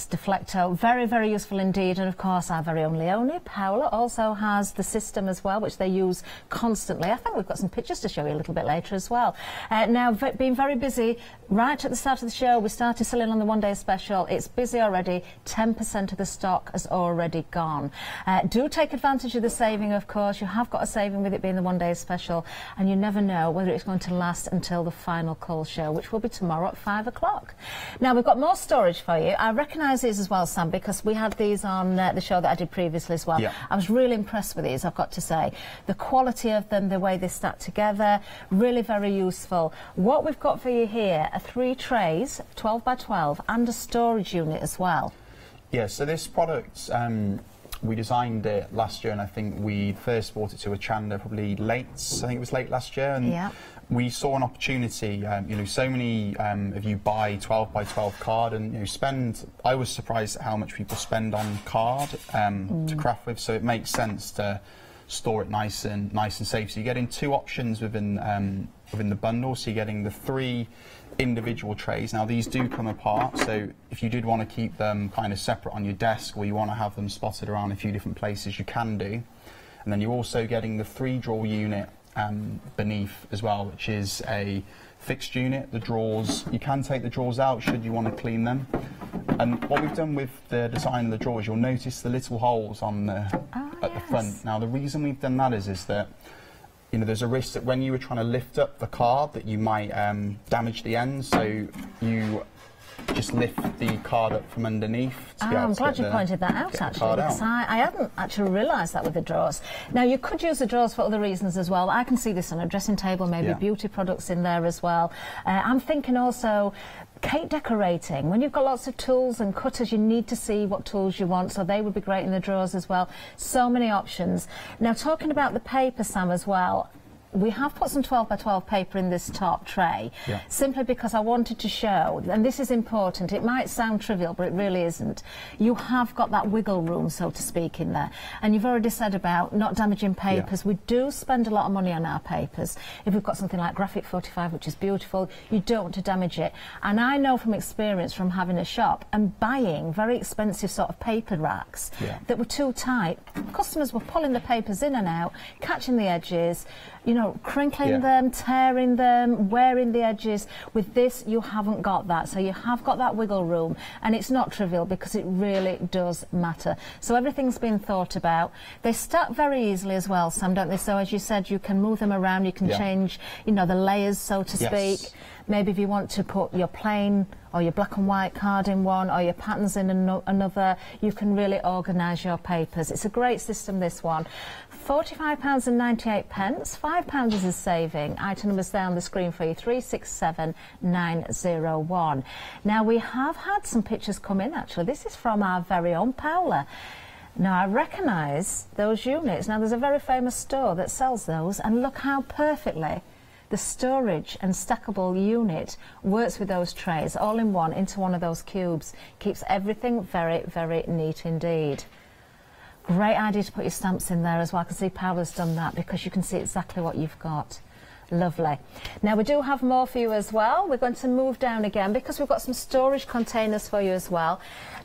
S10: Yes, Deflecto, very, very useful indeed. And of course, our very own Leonie, Paola, also has the system as well, which they use constantly. I think we've got some pictures to show you a little bit later as well. Uh, now, being very busy, right at the start of the show, we started selling on the one day special. It's busy already. 10% of the stock has already gone. Uh, do take advantage of the saving, of course. You have got a saving with it being the one day special, and you never know whether it's going to last until the final call show, which will be tomorrow at five o'clock. Now, we've got more storage for you. I recognise these as well, Sam, because we had these on uh, the show that I did previously as well.
S11: Yeah.
S10: I was really impressed with these, I've got to say. The quality of them, the way they stack together, really very useful. What we've got for you here are three trays, 12 by 12, and a storage unit as well.
S11: Yeah, so this product, um, we designed it last year, and I think we first brought it to a Hochanda probably late. I think it was late last year, and
S10: Yeah.
S11: We saw an opportunity. Um, you know, so many um, of you buy 12 by 12 card, and you know, spend. I was surprised at how much people spend on card um, to craft with. So it makes sense to store it nice and nice and safe. So you're getting two options within um, within the bundle. So you're getting the three individual trays. Now these do come apart, so if you did want to keep them kind of separate on your desk or you want to have them spotted around a few different places, you can do. And then you're also getting the three drawer unit um, beneath as well, which is a fixed unit. The drawers, you can take the drawers out should you want to clean them. And what we've done with the design of the drawers, you'll notice the little holes on the at the front. Now the reason we've done that is is that you know, there's a risk that when you were trying to lift up the card that you might um, damage the ends. So you just lift the card up from underneath.
S10: Ah, I'm glad you
S11: the-
S10: pointed that out actually because
S11: out.
S10: I, I hadn't actually realised that with the drawers. Now you could use the drawers for other reasons as well. I can see this on a dressing table, maybe
S11: Yeah.
S10: beauty products in there as well. Uh, I'm thinking also cake decorating. When you've got lots of tools and cutters, you need to see what tools you want, so they would be great in the drawers as well. So many options. Now talking about the paper, Sam, as well. We have put some 12 by 12 paper in this top tray
S11: Yeah.
S10: simply because I wanted to show, and this is important, it might sound trivial, but it really isn't. You have got that wiggle room, so to speak, in there. And you've already said about not damaging papers. We do spend a lot of money on our papers. If we've got something like Graphic 45, which is beautiful, you don't want to damage it. And I know from experience from having a shop and buying very expensive sort of paper racks
S11: Yeah.
S10: that were too tight, customers were pulling the papers in and out, catching the edges, you know, crinkling
S11: Yeah.
S10: them, tearing them, wearing the edges. With this, you haven't got that. So you have got that wiggle room, and it's not trivial because it really does matter. So everything's been thought about. They stack very easily as well, Sam, don't they? So as you said, you can move them around, you can
S11: Yeah.
S10: change, you know, the layers, so to
S11: Yes.
S10: speak. Maybe if you want to put your plain or your black and white card in one or your patterns in ano- another, you can really organise your papers. It's a great system, this one. £45.98, pence. £5 is a saving. Item numbers there on the screen for you 367901. Now, we have had some pictures come in actually. This is from our very own Paula. Now, I recognise those units. Now, there's a very famous store that sells those, and look how perfectly the storage and stackable unit works with those trays all in one into one of those cubes. Keeps everything very, very neat indeed. Great idea to put your stamps in there as well. I can see Paola's done that because you can see exactly what you've got. Lovely. Now we do have more for you as well. We're going to move down again because we've got some storage containers for you as well.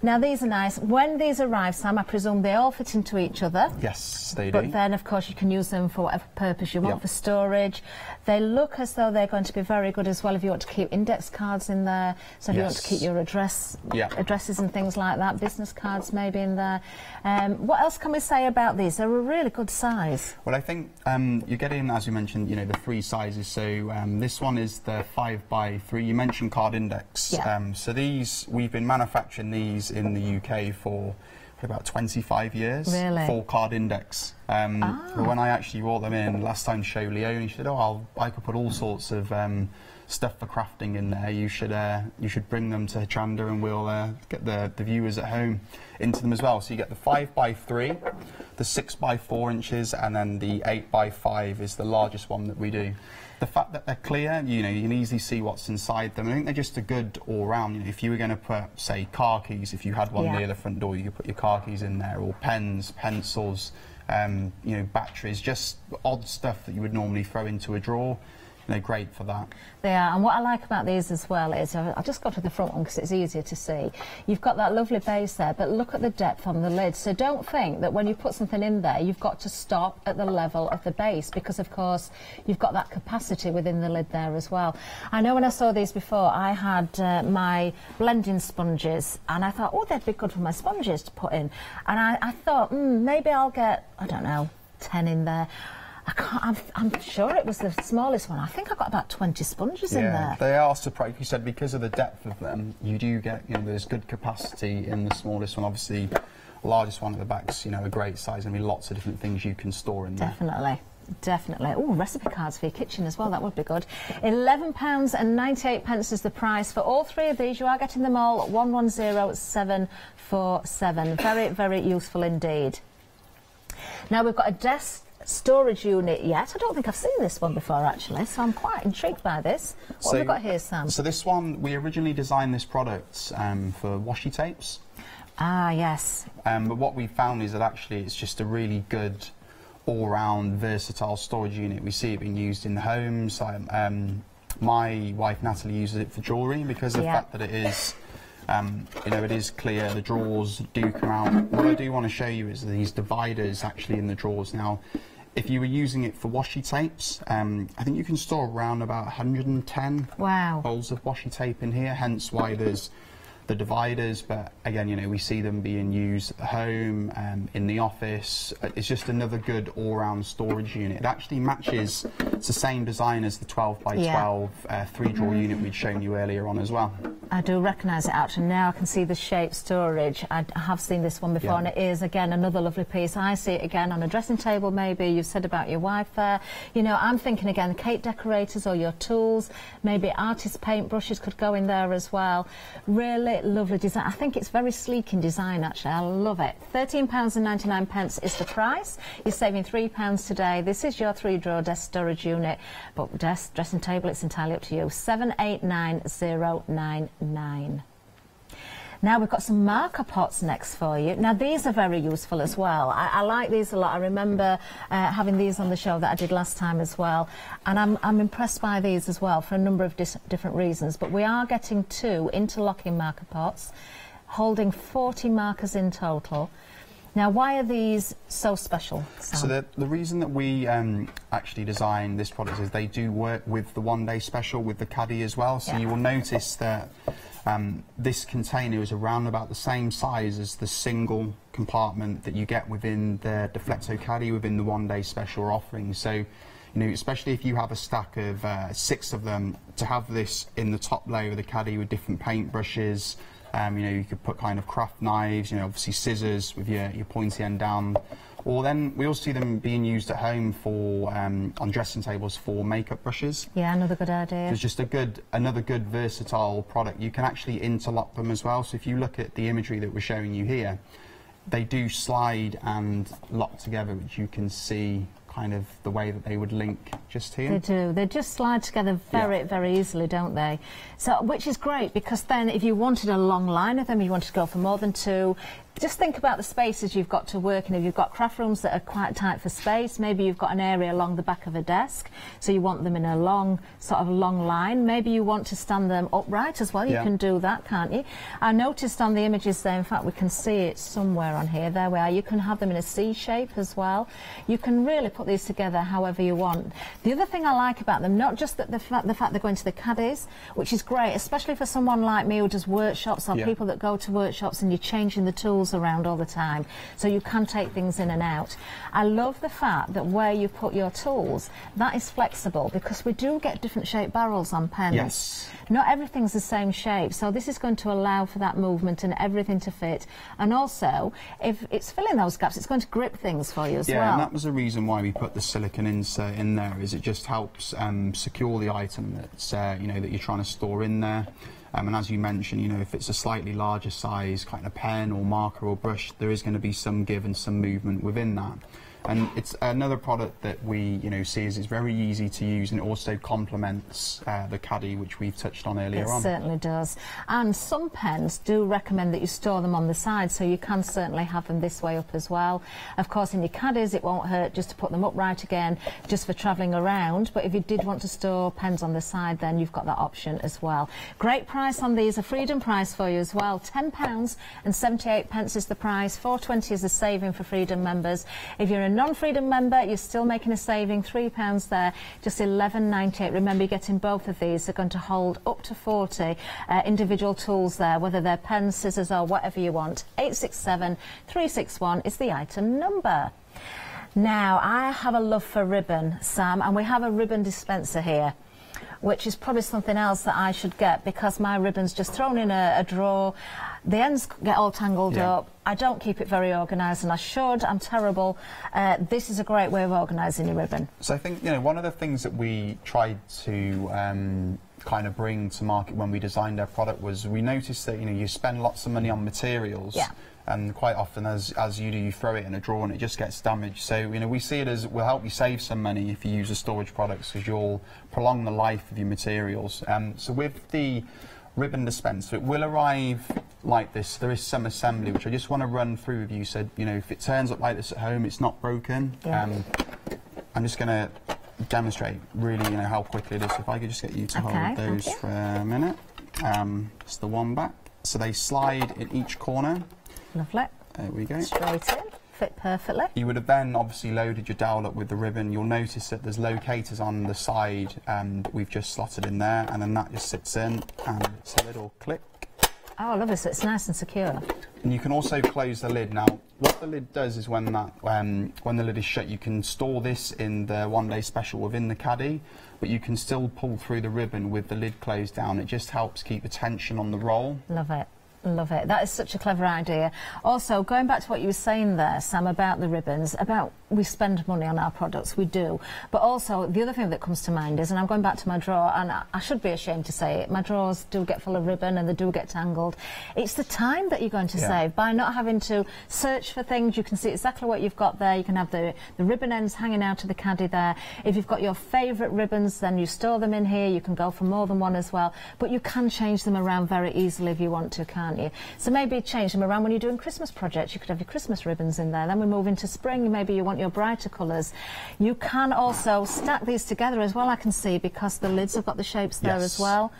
S10: Now these are nice. When these arrive, Sam, I presume they all fit into each other.
S11: Yes, they do.
S10: But then, of course, you can use them for whatever purpose you want
S11: Yep.
S10: for storage. They look as though they're going to be very good as well if you want to keep index cards in there. So if you want to keep your address,
S11: Yeah.
S10: addresses and things like that, business cards maybe in there. Um, what else can we say about these? They're a really good size.
S11: Well, I think um, you're getting, as you mentioned, you know, the three sizes. So um, this one is the five by three. You mentioned card index.
S10: Yeah.
S11: Um, so these, we've been manufacturing these in the UK for, about 25 years.
S10: Really?
S11: Full card index. Um, But when I actually brought them in last time show Leonie, she said, "Oh, I'll, I could put all sorts of." Um, Stuff for crafting in there. You should uh, you should bring them to Hochanda, and we'll uh, get the, the viewers at home into them as well. So you get the five by three, the six by four inches, and then the eight by five is the largest one that we do. The fact that they're clear, you know, you can easily see what's inside them. I think they're just a good all round. You know, if you were going to put, say, car keys, if you had one
S10: Yeah.
S11: near the front door, you could put your car keys in there, or pens, pencils, um, you know, batteries, just odd stuff that you would normally throw into a drawer. They're great for that.
S10: They are, and what I like about these as well is, I've I've just got to the front one because it's easier to see. You've got that lovely base there, but look at the depth on the lid. So don't think that when you put something in there, you've got to stop at the level of the base because, of course, you've got that capacity within the lid there as well. I know when I saw these before, I had uh, my blending sponges, and I thought, oh, they'd be good for my sponges to put in. And I, I thought, mm, maybe I'll get, I don't know, 10 in there. I can't, I'm, I'm sure it was the smallest one. I think I got about 20 sponges in there.
S11: they are surprised. You said because of the depth of them, you do get, you know, there's good capacity in the smallest one. Obviously, the largest one at the back's, you know, a great size. I mean, lots of different things you can store in there.
S10: Definitely. Definitely. Oh, recipe cards for your kitchen as well. That would be good. £11 and 98 pence is the price for all three of these. You are getting them all at 110747. Very, very useful indeed. Now we've got a desk storage unit yet. I don't think I've seen this one before actually, so I'm quite intrigued by this. What have we got here, Sam?
S11: So this one, we originally designed this product um, for washi tapes.
S10: Ah, yes.
S11: Um, but what we found is that actually it's just a really good all-round versatile storage unit. We see it being used in the homes. Um, um, my wife Natalie uses it for jewellery because of the fact that it is, um, you know, it is clear. The drawers do come out. What I do want to show you is these dividers actually in the drawers. Now, if you were using it for washi tapes, um, I think you can store around about 110
S10: Wow.
S11: rolls of washi tape in here. Hence why there's the dividers, but again, you know, we see them being used at home, um, in the office. It's just another good all-round storage unit. It actually matches, it's the same design as the 12 by
S10: Yeah.
S11: 12 uh, three-drawer unit we'd shown you earlier on as well.
S10: I do recognise it actually. Now I can see the shape storage. I I have seen this one before
S11: Yeah.
S10: and it is again another lovely piece. I see it again on a dressing table maybe. You've said about your wife there. You know, I'm thinking again cake decorators or your tools. Maybe artist paintbrushes could go in there as well. Really lovely design. I think it's very sleek in design actually. I love it. £13.99 pence is the price. You're saving £3 today. This is your three drawer desk storage unit. But desk, dressing table, it's entirely up to you. 789099. Now we've got some marker pots next for you. Now these are very useful as well. I, I like these a lot. I remember uh, having these on the show that I did last time as well. And I'm, I'm impressed by these as well for a number of dis- different reasons. But we are getting two interlocking marker pots holding 40 markers in total. Now why are these so special? Sam?
S11: So the, the reason that we um, actually designed this product is they do work with the one day special with the caddy as well. So
S10: Yeah.
S11: you will notice that um, this container is around about the same size as the single compartment that you get within the Deflecto caddy within the one day special offering. So you know, especially if you have a stack of uh, six of them, to have this in the top layer of the caddy with different paint brushes, um, you know, you could put kind of craft knives, you know, obviously scissors with your, your pointy end down. Or then we also see them being used at home for um, on dressing tables for makeup brushes.
S10: yeah, another good idea.
S11: It's just a good, another good versatile product. You can actually interlock them as well. So if you look at the imagery that we're showing you here, they do slide and lock together, which you can see kind of the way that they would link just here.
S10: They do. They just slide together very, very easily, don't they? So, which is great because then, if you wanted a long line of them, you wanted to go for more than two. Just think about the spaces you've got to work in. If you've got craft rooms that are quite tight for space, maybe you've got an area along the back of a desk, so you want them in a long, sort of long line. Maybe you want to stand them upright as well. You
S11: Yeah.
S10: can do that, can't you? I noticed on the images there, in fact, we can see it somewhere on here. There we are. You can have them in a C shape as well. You can really put these together however you want. The other thing I like about them, not just that the fact, the fact they're going to the caddies, which is great, especially for someone like me who does workshops or
S11: Yeah.
S10: people that go to workshops and you're changing the tools around all the time, so you can take things in and out. I love the fact that where you put your tools, that is flexible because we do get different shaped barrels on pens.
S11: Yes.
S10: Not everything's the same shape, so this is going to allow for that movement and everything to fit. And also, if it's filling those gaps, it's going to grip things for you as
S11: yeah,
S10: well.
S11: and that was the reason why we put the silicon insert in there. Is it just helps um, secure the item that's uh, you know that you're trying to store in there. Um, and as you mentioned, you know, if it's a slightly larger size kind of pen or marker or brush, there is going to be some give and some movement within that. And it's another product that we, you know, see is, it's very easy to use and it also complements uh, the caddy, which we've touched on earlier
S10: It
S11: on.
S10: It certainly does. And some pens do recommend that you store them on the side, so you can certainly have them this way up as well. Of course, in your caddies, it won't hurt just to put them upright again, just for travelling around. But if you did want to store pens on the side, then you've got that option as well. Great price on these, a freedom price for you as well. £10 and 78 pence is the price. 4.20 is the saving for freedom members. If you're a non-freedom member, you're still making a saving, £3 there, just 11.98. Remember, you're getting both of these. They're going to hold up to 40 uh, individual tools there, whether they're pens, scissors or whatever you want. 867 361 is the item number. Now, I have a love for ribbon, Sam, and we have a ribbon dispenser here which is probably something else that I should get because my ribbon's just thrown in a, a drawer. The ends get all tangled
S11: Yeah.
S10: up. I don't keep it very organised, and I should. I'm terrible. Uh, this is a great way of organising your ribbon.
S11: So I think you know one of the things that we tried to um, kind of bring to market when we designed our product was we noticed that you know you spend lots of money on materials.
S10: Yeah.
S11: And quite often, as, as you do, you throw it in a drawer and it just gets damaged. So, you know, we see it as we'll help you save some money if you use the storage products because you'll prolong the life of your materials. Um, so with the ribbon dispenser, it will arrive like this. There is some assembly, which I just want to run through with you. So, you know, if it turns up like this at home, it's not broken.
S10: Yeah.
S11: Um, I'm just going to demonstrate really, you know, how quickly it is. If I could just get you to
S10: Okay,
S11: hold those for a minute. Um, it's the one back. So they slide in each corner.
S10: Lovely.
S11: There we go.
S10: Straight in. Fit perfectly.
S11: You would have then obviously loaded your dowel up with the ribbon. You'll notice that there's locators on the side um, that we've just slotted in there, and then that just sits in, and it's a little click.
S10: Oh, lovely. So it's nice and secure.
S11: And you can also close the lid. Now, what the lid does is when that um, when the lid is shut, you can store this in the one day special within the caddy, but you can still pull through the ribbon with the lid closed down. It just helps keep the tension on the roll.
S10: Love it. Love it. That is such a clever idea. Also, going back to what you were saying there, Sam, about the ribbons, about we spend money on our products, we do. But also, the other thing that comes to mind is, and I'm going back to my drawer, and I, I should be ashamed to say it, my drawers do get full of ribbon and they do get tangled. It's the time that you're going to
S11: Yeah.
S10: save by not having to search for things. You can see exactly what you've got there. You can have the, the ribbon ends hanging out of the caddy there. If you've got your favourite ribbons, then you store them in here. You can go for more than one as well. But you can change them around very easily if you want to, can't you? So maybe change them around when you're doing Christmas projects. You could have your Christmas ribbons in there. Then we move into spring. Maybe you want your brighter colours. You can also stack these together as well, I can see, because the lids have got the shapes there
S11: Yes.
S10: as well.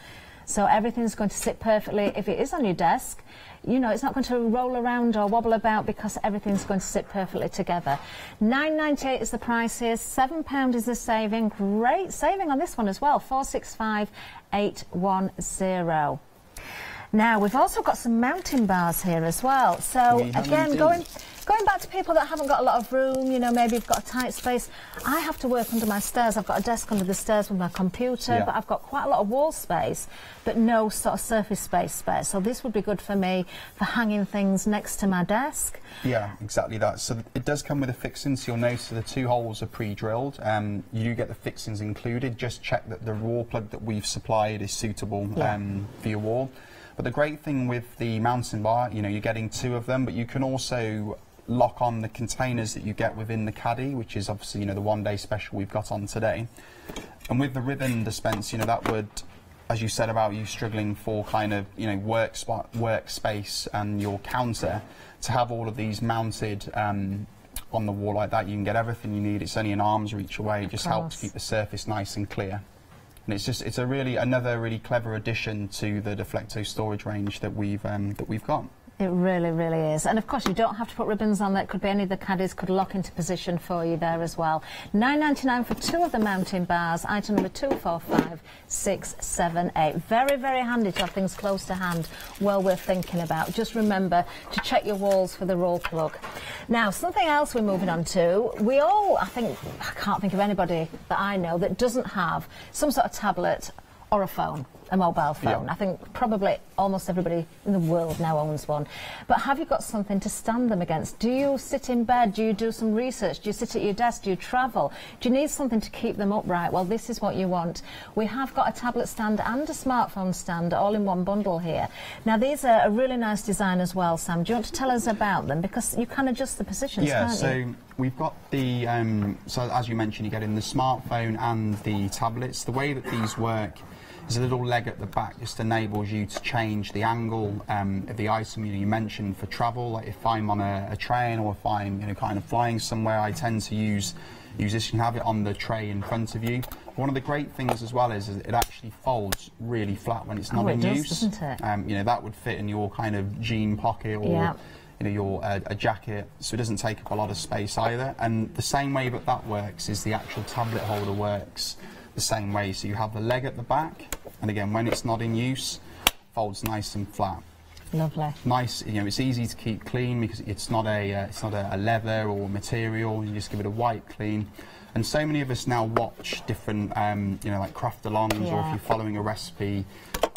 S10: So everything's going to sit perfectly. If it is on your desk, you know, it's not going to roll around or wobble about because everything's going to sit perfectly together. 9.98 is the price here. £7 is the saving. Great saving on this one as well. 465810. Now, we've also got some mounting bars here as well. So,
S11: We
S10: again, going going back to people that haven't got a lot of room, you know, maybe you've got a tight space. I have to work under my stairs. I've got a desk under the stairs with my computer,
S11: Yeah.
S10: but I've got quite a lot of wall space, but no sort of surface space spare. So this would be good for me for hanging things next to my desk.
S11: Yeah, exactly that. So it does come with a fixing, so you'll notice the two holes are pre-drilled. Um, you do get the fixings included. Just check that the wall plug that we've supplied is suitable
S10: Yeah.
S11: um, for your wall. But the great thing with the mounting bar, you know, you're getting two of them, but you can also lock on the containers that you get within the caddy, which is obviously, you know, the one-day special we've got on today. And with the ribbon dispense, you know, that would, as you said about you struggling for kind of, you know, work spot, workspace and your counter, to have all of these mounted um, on the wall like that, you can get everything you need. It's only an arm's reach away. It just helps keep the surface nice and clear. And it's just, it's a really, another really clever addition to the Deflecto storage range that we've, um, that we've got.
S10: It really, really is. And of course, you don't have to put ribbons on there. It could be any of the caddies could lock into position for you there as well. 9.99 for two of the mounting bars. Item number 245678. Very, very handy to have things close to hand. Well worth thinking about. Just remember to check your walls for the roll plug. Now, something else we're moving on to. We all, I think, I can't think of anybody that I know that doesn't have some sort of tablet or a phone. A mobile phone.
S11: Yeah.
S10: I think probably almost everybody in the world now owns one. But have you got something to stand them against? Do you sit in bed? Do you do some research? Do you sit at your desk? Do you travel? Do you need something to keep them upright? Well, this is what you want. We have got a tablet stand and a smartphone stand all in one bundle here. Now, these are a really nice design as well, Sam. Do you want to tell us about them? Because you can adjust the positions,
S11: Yeah,
S10: can't
S11: so
S10: you?
S11: we've got the, um, so as you mentioned, you get in the smartphone and the tablets. The way that these work is a little leg at the back just enables you to change the angle um, of the item you, know, you mentioned for travel. Like if I'm on a, a train or if I'm you know, kind of flying somewhere, I tend to use use this. You can have it on the tray in front of you. One of the great things as well is, is it actually folds really flat when it's not
S10: Oh, it
S11: in
S10: does,
S11: use.
S10: doesn't it?
S11: Um, you know that would fit in your kind of jean pocket or
S10: Yeah.
S11: you know, your uh, a jacket, so it doesn't take up a lot of space either. And the same way that that works is the actual tablet holder works the same way. So you have the leg at the back, and again, when it's not in use, folds nice and flat.
S10: Lovely.
S11: Nice, you know, it's easy to keep clean because it's not a uh, it's not a, a leather or material. You just give it a wipe clean. And so many of us now watch different, um, you know, like craft alongs, or if you're following a recipe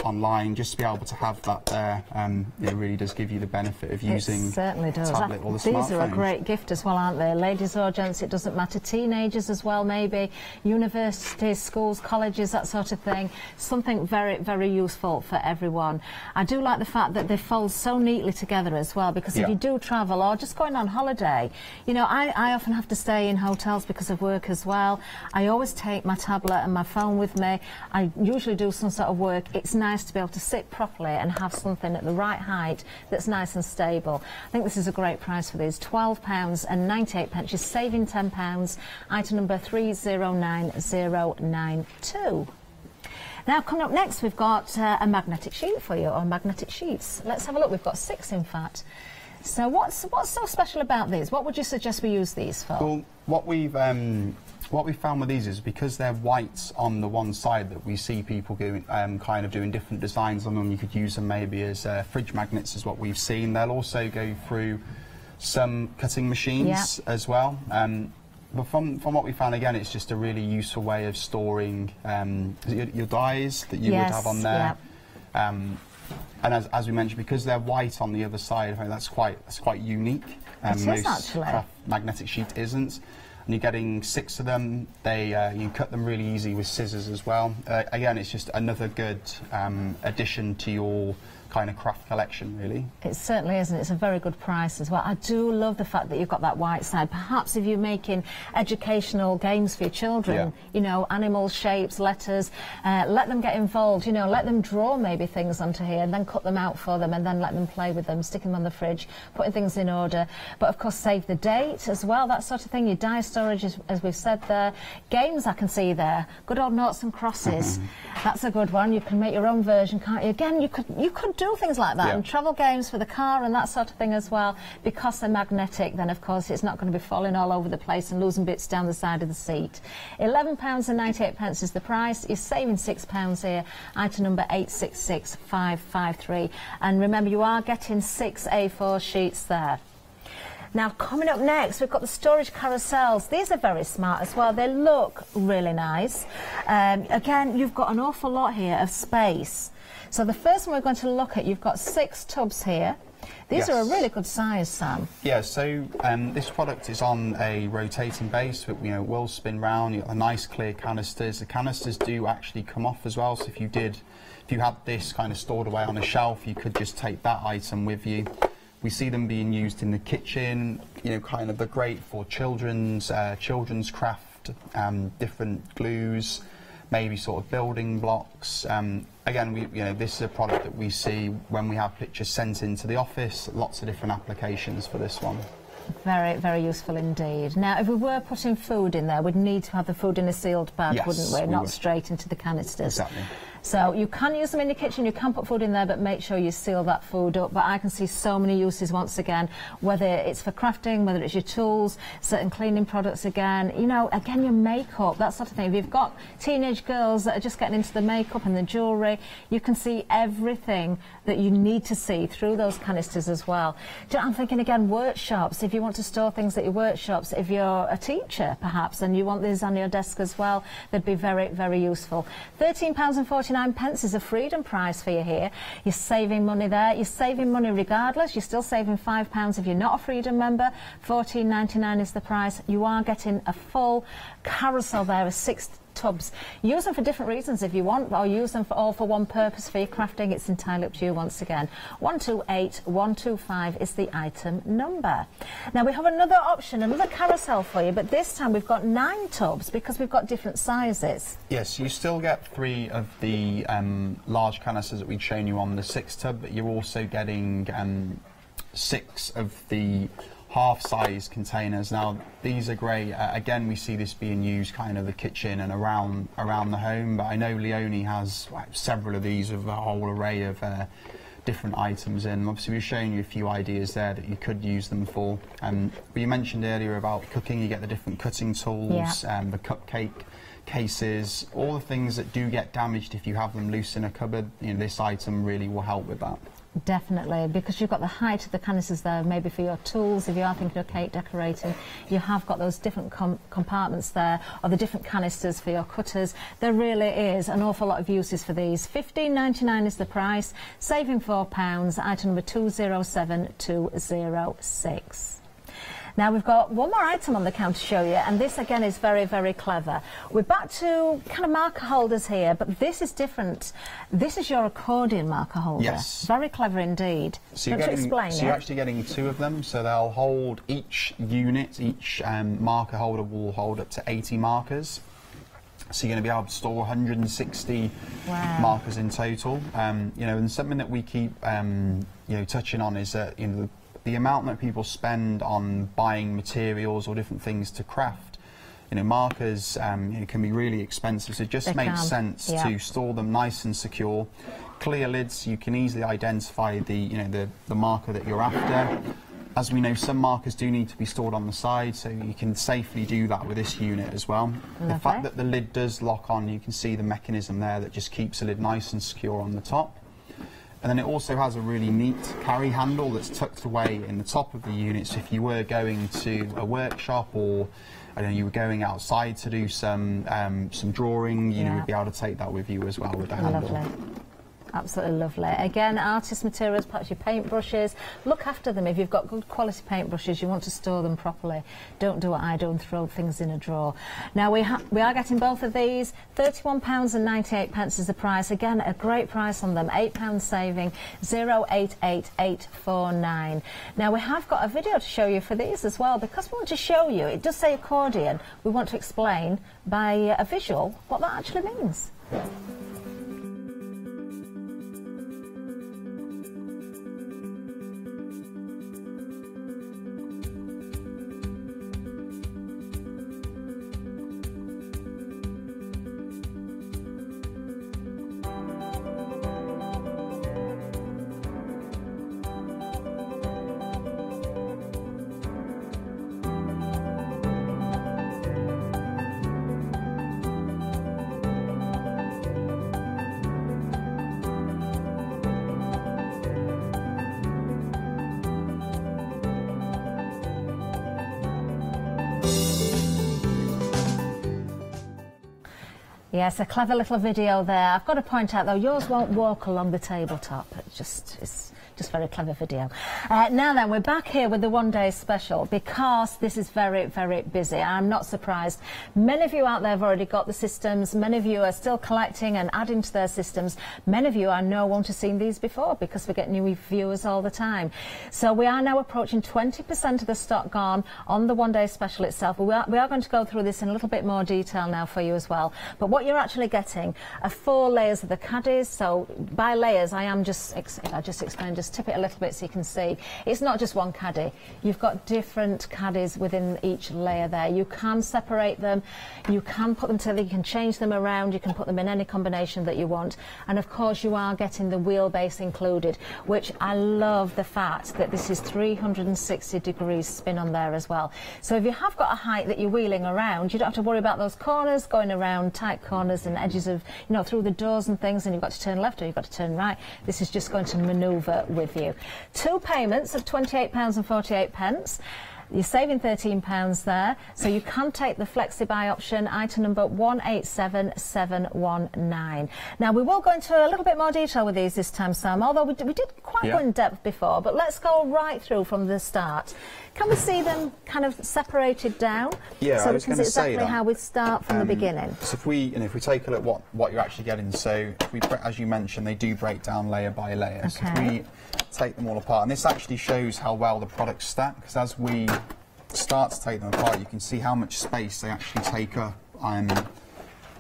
S11: online, just to be able to have that there, um, it really does give you the benefit of using
S10: it certainly does.
S11: tablet or the
S10: These are a great gift as well, aren't they? Ladies or gents, it doesn't matter. Teenagers as well, maybe. Universities, schools, colleges, that sort of thing. Something very, very useful for everyone. I do like the fact that they fold so neatly together as well, because if you do travel or just going on holiday, you know, I, I often have to stay in hotels because of work as well. I always take my tablet and my phone with me. I usually do some sort of work. It's nice to be able to sit properly and have something at the right height that's nice and stable. I think this is a great price for these. £12 and 98 pence. You're saving £10. Item number 309092. Now, coming up next, we've got uh, a magnetic sheet for you, or magnetic sheets. Let's have a look. We've got six, in fact. So, what's what's so special about these? What would you suggest we use these for?
S11: Well, what we've um, what we found with these is because they're white on the one side that we see people doing um, kind of doing different designs on them. You could use them maybe as uh, fridge magnets, is what we've seen. They'll also go through some cutting machines
S10: Yeah.
S11: as well. Um, but from, from what we found, again, it's just a really useful way of storing um, your, your dies that you
S10: Yes,
S11: would have on there. Um, and as, as we mentioned, because they're white on the other side, I think that's quite that's quite unique. Um,
S10: It is
S11: most
S10: actually.
S11: magnetic sheet isn't. And you're getting six of them. They uh, you cut them really easy with scissors as well. Uh, again, it's just another good um, addition to your kind of craft collection, really.
S10: It certainly is, and it's a very good price as well. I do love the fact that you've got that white side. Perhaps if you're making educational games for your children,
S12: Yeah.
S10: you know, animals, shapes, letters, uh, let them get involved. You know, let them draw maybe things onto here, and then cut them out for them, and then let them play with them, stick them on the fridge, putting things in order. But of course, save the date as well, that sort of thing. Your die storage, as, as we've said there. Games I can see there. Good old noughts and crosses. That's a good one. You can make your own version, can't you? Again, you could you could do things like that
S12: Yeah.
S10: and travel games for the car and that sort of thing as well. Because they're magnetic, then of course it's not going to be falling all over the place and losing bits down the side of the seat. £11 and 98 pence is the price. You're saving £6 here. Item number 866553. And remember, you are getting six A4 sheets there. Now, coming up next, we've got the storage carousels. These are very smart as well. They look really nice. Um, again, you've got an awful lot here of space. So the first one we're going to look at, you've got six tubs here. These are a really good size, Sam.
S11: Yeah, so um, this product is on a rotating base. It, you know, will spin round. You've got the nice clear canisters. The canisters do actually come off as well. So if you did, if you had this kind of stored away on a shelf, you could just take that item with you. We see them being used in the kitchen. You know, kind of the great for children's uh, children's craft, um, different glues, maybe sort of building blocks. Um, again, we, you know, this is a product that we see when we have pictures sent into the office. Lots of different applications for this one.
S10: Very, very useful indeed. Now, if we were putting food in there, we'd need to have the food in a sealed bag,
S11: Yes,
S10: wouldn't we?
S11: we
S10: Not
S11: would.
S10: straight into the canisters.
S11: Exactly.
S10: So you can use them in the kitchen, you can put food in there, but make sure you seal that food up. But I can see so many uses once again, whether it's for crafting, whether it's your tools, certain cleaning products again, you know, again, your makeup, that sort of thing. If you've got teenage girls that are just getting into the makeup and the jewellery, you can see everything that you need to see through those canisters as well. I'm thinking again, workshops, if you want to store things at your workshops, if you're a teacher perhaps and you want these on your desk as well, they'd be very, very useful. £13.49 99 pence is a freedom price for you here. You're saving money there. You're saving money regardless. You're still saving five pounds if you're not a freedom member. 14.99 is the price. You are getting a full carousel there of six tubs. Use them for different reasons if you want, or use them for all for one purpose for your crafting. It's entirely up to you once again. 128125 is the item number. Now we have another option, another carousel for you, but this time we've got nine tubs because we've got different sizes.
S11: Yes, you still get three of the um, large canisters that we've shown you on the six tub, but you're also getting um, six of the half-size containers. Now, these are great. Uh, again, we see this being used kind of the kitchen and around around the home, but I know Leonie has like, several of these with a whole array of uh, different items in. Obviously, we're showing you a few ideas there that you could use them for. Um, but you mentioned earlier about cooking, you get the different cutting tools,
S10: Yeah.
S11: um, the cupcake cases, all the things that do get damaged if you have them loose in a cupboard. You know, this item really will help with that.
S10: Definitely, because you've got the height of the canisters there, maybe for your tools, if you are thinking of cake decorating, you have got those different com compartments there, or the different canisters for your cutters. There really is an awful lot of uses for these. Fifteen ninety nine is the price, saving £4, item number 207206. Now we've got one more item on the counter to show you, and this again is very, very clever. We're back to kind of marker holders here, but this is different. This is your accordion marker holder.
S11: Yes.
S10: Very clever indeed.
S11: So you're,
S10: you
S11: getting,
S10: explain
S11: so
S10: it?
S11: you're actually getting two of them, so they'll hold each unit, each um, marker holder will hold up to 80 markers. So you're going to be able to store 160
S10: Wow.
S11: markers in total. Um, you know, and something that we keep um, you know touching on is that you know the, amount that people spend on buying materials or different things to craft. You know, markers um, you know, can be really expensive, so it just
S10: They
S11: makes
S10: can,
S11: sense
S10: yeah.
S11: to store them nice and secure. Clear lids, you can easily identify the you know the, the marker that you're after. As we know, some markers do need to be stored on the side, so you can safely do that with this unit as well. The fact that the lid does lock on, you can see the mechanism there that just keeps the lid nice and secure on the top. And then it also has a really neat carry handle that's tucked away in the top of the unit. So if you were going to a workshop or I don't know, you were going outside to do some um, some drawing, you know, you'd be able to take that with you as well with the handle.
S10: Lovely. Absolutely lovely. Again, artist materials, perhaps your paintbrushes. Look after them. If you've got good quality paintbrushes, you want to store them properly. Don't do what I do and throw things in a drawer. Now, we, we are getting both of these. £31.98 pence is the price. Again, a great price on them. £8 saving, 088849. Now, we have got a video to show you for these as well because we want to show you, it does say accordion. We want to explain by uh, a visual what that actually means. Yes, a clever little video there. I've got to point out though, yours won't walk along the tabletop. It just it's just very clever video. Uh, now then, we're back here with the one day special because this is very, very busy. I'm not surprised. Many of you out there have already got the systems. Many of you are still collecting and adding to their systems. Many of you I know won't have seen these before because we get new viewers all the time. So we are now approaching 20% of the stock gone on the one day special itself. We are, we are going to go through this in a little bit more detail now for you as well. But what you're actually getting are four layers of the caddies. So by layers, I am just, I just explained, just tip it a little bit so you can see. It's not just one caddy. You've got different caddies within each layer there. You can separate them. You can put them together. You can change them around. You can put them in any combination that you want. And of course, you are getting the wheelbase included, which I love the fact that this is 360 degrees spin on there as well. So if you have got a height that you're wheeling around, you don't have to worry about those corners going around tight corners and edges of, you know, through the doors and things, and you've got to turn left or you've got to turn right. This is just going to manoeuvre with you. Two payments of £28.48. You're saving £13 there, so you can take the FlexiBuy option, item number 187719. Now, we will go into a little bit more detail with these this time, Sam, although we, we did quite
S11: Yeah.
S10: go in depth before, but let's go right through from the start. Can we see them kind of separated down?
S11: Yeah,
S10: so
S11: I was
S10: we can see exactly how we start from the
S11: Um,
S10: beginning.
S11: So if we, you know, if we take a look what what you're actually getting, so if we, as you mentioned, they do break down layer by layer. So if
S10: Okay.
S11: we take them all apart, and this actually shows how well the products stack, because as we start to take them apart, you can see how much space they actually take up, um,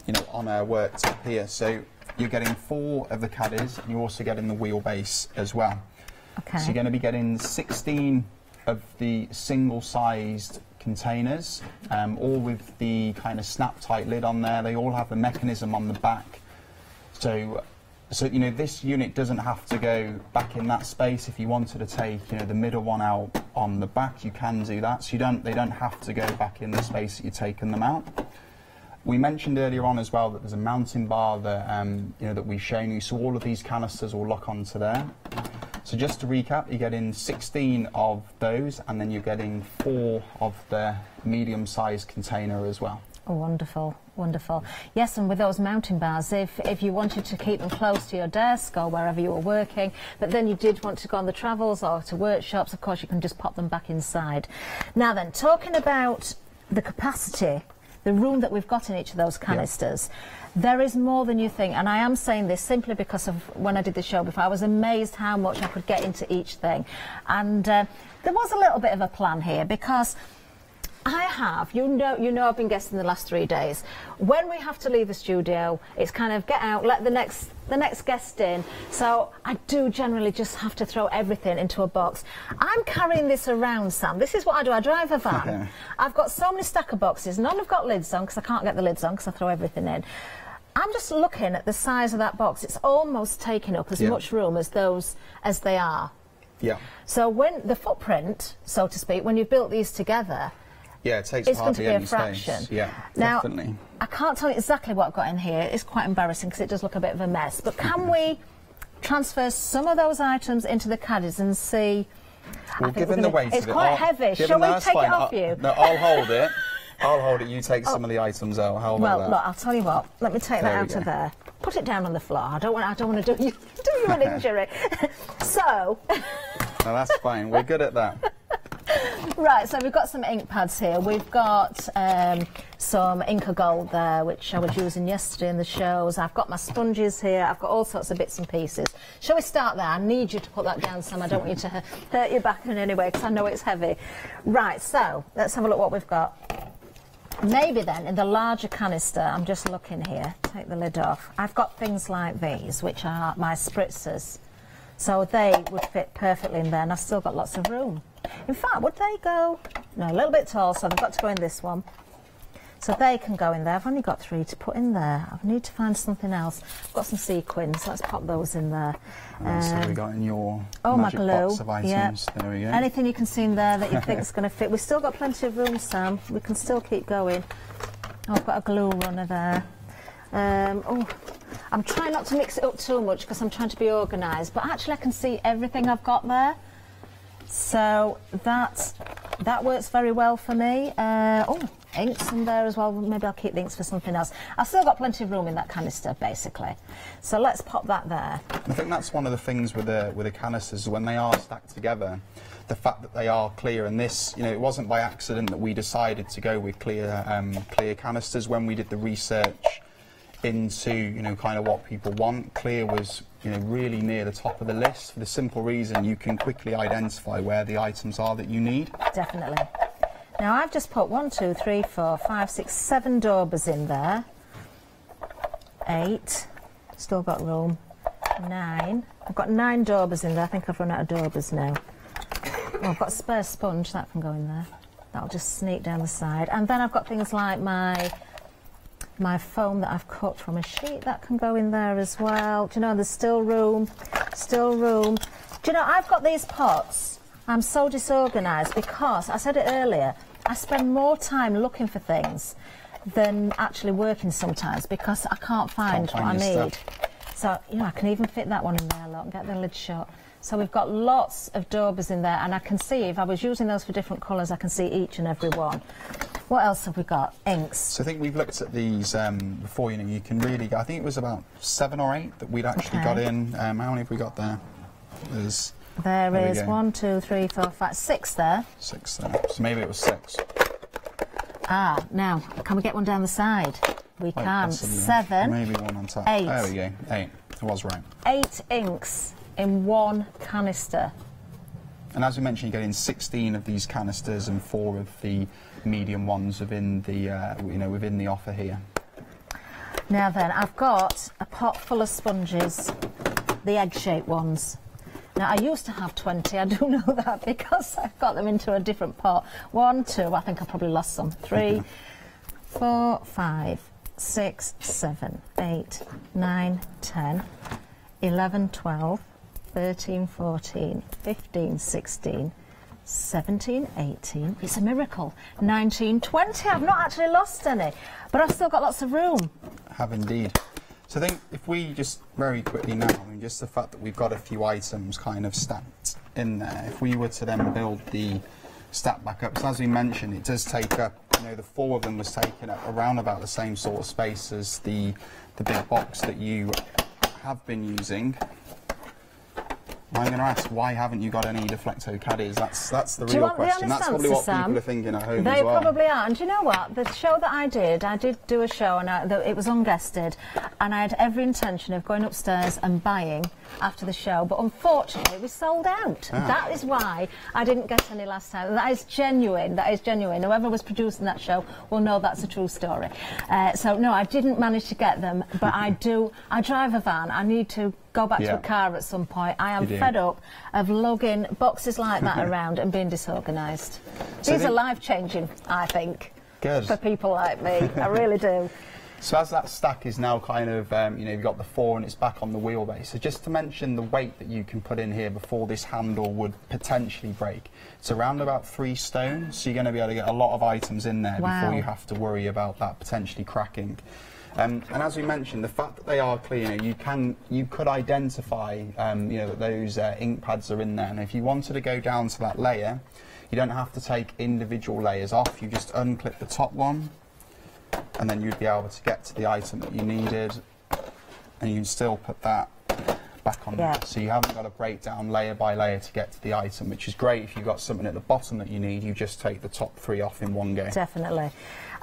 S11: you know, on our worktop here. So you're getting four of the caddies, and you're also getting the wheelbase as well.
S10: Okay.
S11: So you're going to be getting 16 of the single-sized containers, um, all with the kind of snap-tight lid on there. They all have the mechanism on the back. So, so you know, this unit doesn't have to go back in that space. If you wanted to take, you know, the middle one out on the back, you can do that. So you don't, they don't have to go back in the space that you're taking them out. We mentioned earlier on as well that there's a mounting bar that um, you know that we've shown you. So all of these canisters will lock onto there. So just to recap, you're getting 16 of those, and then you're getting four of the medium-sized container as well.
S10: Oh, wonderful, wonderful. Yes, and with those mounting bars, if, if you wanted to keep them close to your desk or wherever you were working, but then you did want to go on the travels or to workshops, of course, you can just pop them back inside. Now then, talking about the capacity, the room that we've got in each of those canisters, there is more than you think. And I am saying this simply because of when I did the show before, I was amazed how much I could get into each thing. And uh, there was a little bit of a plan here because I have. You know, you know, I've been guesting the last three days. When we have to leave the studio, it's kind of get out, let the next the next guest in. So I do generally just have to throw everything into a box. I'm carrying this around, Sam. This is what I do. I drive a van. I've got so many stack of boxes. None have got lids on because I can't get the lids on because I throw everything in. I'm just looking at the size of that box. It's almost taking up as
S11: Yeah.
S10: much room as those as they are.
S11: Yeah.
S10: So when the footprint, so to speak, when you've built these together,
S11: Yeah, it takes
S10: it's going to be a fraction.
S11: space. Yeah,
S10: now,
S11: definitely.
S10: I can't tell you exactly what I've got in here. It's quite embarrassing because it does look a bit of a mess. But can mm-hmm. we transfer some of those items into the caddies and see?
S11: Well, given the weight
S10: it's
S11: it,
S10: quite heavy. Shall we take it off
S11: I'll-
S10: you?
S11: No, I'll hold it. <laughs> I'll hold it. You take some of the oh. items out. How about
S10: Well,
S11: that?
S10: look, I'll tell you what. Let me take
S11: There
S10: that out
S11: go.
S10: of there. Put it down on the floor. I don't want. I don't want to do you <laughs> do you an <laughs> injury. so,
S11: No, that's fine. We're good at that.
S10: Right. So we've got some ink pads here. We've got um, some Inka Gold there, which I was using yesterday in the shows. I've got my sponges here. I've got all sorts of bits and pieces. Shall we start there? I need you to put that down, Sam. I don't want you to hurt your back in any way because I know it's heavy. Right. So let's have a look what we've got. Maybe then in the larger canister, I'm just looking here, take the lid off. I've got things like these, which are my spritzers. So they would fit perfectly in there, and I've still got lots of room. In fact, would they go? No, a little bit tall, so they've got to go in this one. So they can go in there. I've only got three to put in there. I need to find something else. I've got some sequins. Let's pop those in there.
S11: Uh, so we
S10: Um,
S11: got in your
S10: Oh,
S11: magic
S10: my glue.
S11: box of items.
S10: Yeah.
S11: There we go.
S10: Anything you can see in there that you think is <laughs> going to fit. We've still got plenty of room, Sam. We can still keep going. Oh, I've got a glue runner there. Um, oh, I'm trying not to mix it up too much because I'm trying to be organised. But actually, I can see everything I've got there. So that that works very well for me. Uh, oh, inks in there as well. Maybe I'll keep the inks for something else. I've still got plenty of room in that canister, basically. So let's pop that there.
S11: I think that's one of the things with the with the canisters when they are stacked together, the fact that they are clear. And this, you know, it wasn't by accident that we decided to go with clear um, clear canisters when we did the research into you know kind of what people want. Clear was you know really near the top of the list for the simple reason you can quickly identify where the items are that you need.
S10: Definitely. Now I've just put one, two, three, four, five, six, seven daubers in there. Eight. Still got room. Nine. I've got nine daubers in there. I think I've run out of daubers now. Oh, I've got a spare sponge that can go in there. That'll just sneak down the side. And then I've got things like my my foam that I've cut from a sheet that can go in there as well. Do you know, there's still room, still room. Do you know, I've got these pots. I'm so disorganised because, I said it earlier, I spend more time looking for things than actually working sometimes because I can't find,
S11: find
S10: what I need.
S11: stuff.
S10: So, you know, I can even fit that one in there, look, get the lid shut. So we've got lots of daubers in there, and I can see, if I was using those for different colours, I can see each and every one. What else have we got? Inks.
S11: So I think we've looked at these um, before. You know, you can really. I think it was about seven or eight that we'd actually
S10: Okay.
S11: got in. Um, how many have we got there? There's
S10: There
S11: There
S10: is one, two, three, four, five, six there.
S11: six there. So maybe it was six.
S10: Ah, now, can we get one down the side? We
S11: Quite
S10: can. Seven,
S11: Maybe one on top.
S10: eight.
S11: There we go. Eight. I was right.
S10: eight inks in one canister.
S11: And as we mentioned, you get in 16 of these canisters and four of the medium ones within the, uh, you know, within the offer here.
S10: Now then, I've got a pot full of sponges, the egg-shaped ones. Now, I used to have 20, I do <laughs> know that because I've got them into a different pot. One, two, I think I probably lost some. Three, four, five, six, seven, eight, nine, ten, eleven, twelve, thirteen, fourteen, fifteen, sixteen, seventeen, eighteen. It's a miracle. 19, 20. I've not actually lost any, but I've still got lots of room.
S11: Have indeed. So I think if we just very quickly now, I mean, just the fact that we've got a few items kind of stacked in there, if we were to then build the stack back up, so as we mentioned, it does take up, you know, the four of them was taking up around about the same sort of space as the, the big box that you have been using. I'm going to ask, why haven't you got any Deflecto caddies? That's that's the
S10: Do
S11: real
S10: want the
S11: question. That's probably what
S10: Sam?
S11: people are thinking at home
S10: They
S11: as well.
S10: They probably are. And do you know what? The show that I did, I did do a show and I, it was unguested, and I had every intention of going upstairs and buying after the show, but unfortunately we sold out.
S12: Ah.
S10: That is why I didn't get any last time. That is genuine. That is genuine. Whoever was producing that show will know that's a true story. Uh, so no, I didn't manage to get them, but I <laughs> do. I drive a van. I need to go back to a car at some point. I am fed up of lugging boxes like that <laughs> around and being disorganised.
S11: So
S10: These are life changing, I think,
S11: Good.
S10: for people like me. I really do. <laughs>
S11: So as that stack is now kind of, um, you know, you've got the four and it's back on the wheelbase. So just to mention the weight that you can put in here before this handle would potentially break. It's around about three stone, so you're going to be able to get a lot of items in there
S12: Wow.
S11: before you have to worry about that potentially cracking. Um, and as we mentioned, the fact that they are cleaner, you can you could identify, um, you know, that those uh, ink pads are in there. And if you wanted to go down to that layer, you don't have to take individual layers off. You just unclip the top one, and then you'd be able to get to the item that you needed, and you'd still put that back on
S10: Yeah.
S11: So you haven't got to break down layer by layer to get to the item, which is great if you've got something at the bottom that you need. You just take the top three off in one go.
S10: Definitely.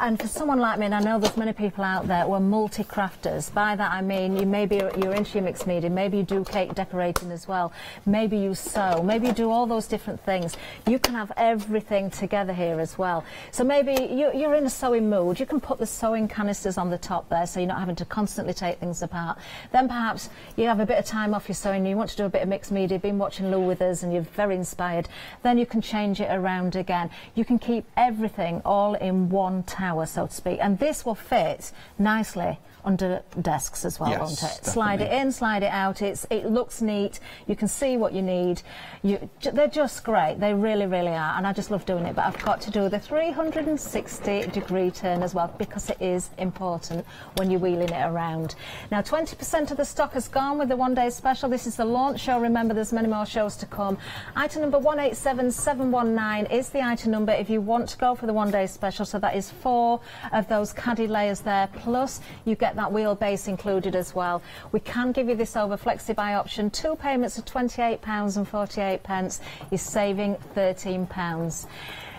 S10: And for someone like me, and I know there's many people out there who are multi-crafters. By that I mean you maybe you're into your mixed media, maybe you do cake decorating as well, maybe you sew, maybe you do all those different things. You can have everything together here as well. So maybe you, you're in a sewing mood. You can put the sewing canisters on the top there, so you're not having to constantly take things apart. Then perhaps you have a bit of time off your sewing, you want to do a bit of mixed media, You've been watching Lou Withers, and you're very inspired. Then you can change it around again. You can keep everything all in one tower, so to speak. And this will fit nicely under desks as well,
S12: Yes,
S10: won't it? Slide it in, slide it out. It's it looks neat. You can see what you need. You, they're just great. They really, really are. And I just love doing it. But I've got to do the 360 degree turn as well because it is important when you're wheeling it around. Now, 20% of the stock has gone with the one day special. This is the launch show. Remember, there's many more shows to come. Item number 187719 is the item number if you want to go for the one day special. So that is four of those caddy layers there. Plus, you get that wheelbase included as well. We can give you this over flexi buy option. Two payments of £28 and 48 pence. You're saving £13.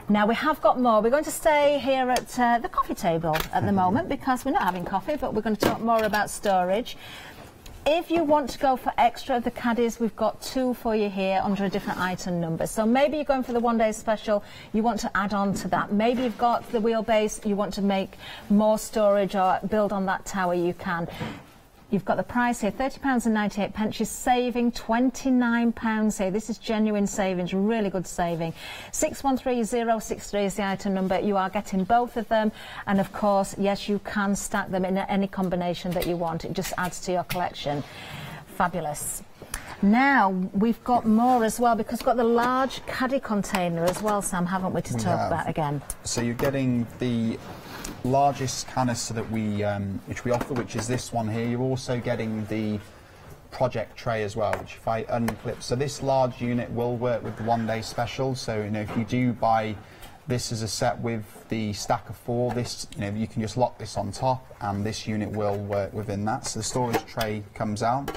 S10: Now we have got more. We're going to stay here at uh, the coffee table at the moment because we're not having coffee, but we're going to talk more about storage. If you want to go for extra of the caddies, we've got two for you here under a different item number. So maybe you're going for the one day special, you want to add on to that. Maybe you've got the wheelbase, you want to make more storage or build on that tower, you can. You've got the price here, £30.98. pence. You're saving £29 here. This is genuine savings, really good saving. 613063 is the item number. You are getting both of them. And of course, yes, you can stack them in any combination that you want. It just adds to your collection. Fabulous. Now, we've got more as well because we've got the large caddy container as well, Sam, haven't we, to
S11: We
S10: talk
S11: have.
S10: about again?
S11: So you're getting the largest canister that we, um, which we offer, which is this one here. You're also getting the project tray as well, which if I unclip, so this large unit will work with the one day special. So you know if you do buy this as a set with the stack of four, this you know you can just lock this on top, and this unit will work within that. So the storage tray comes out.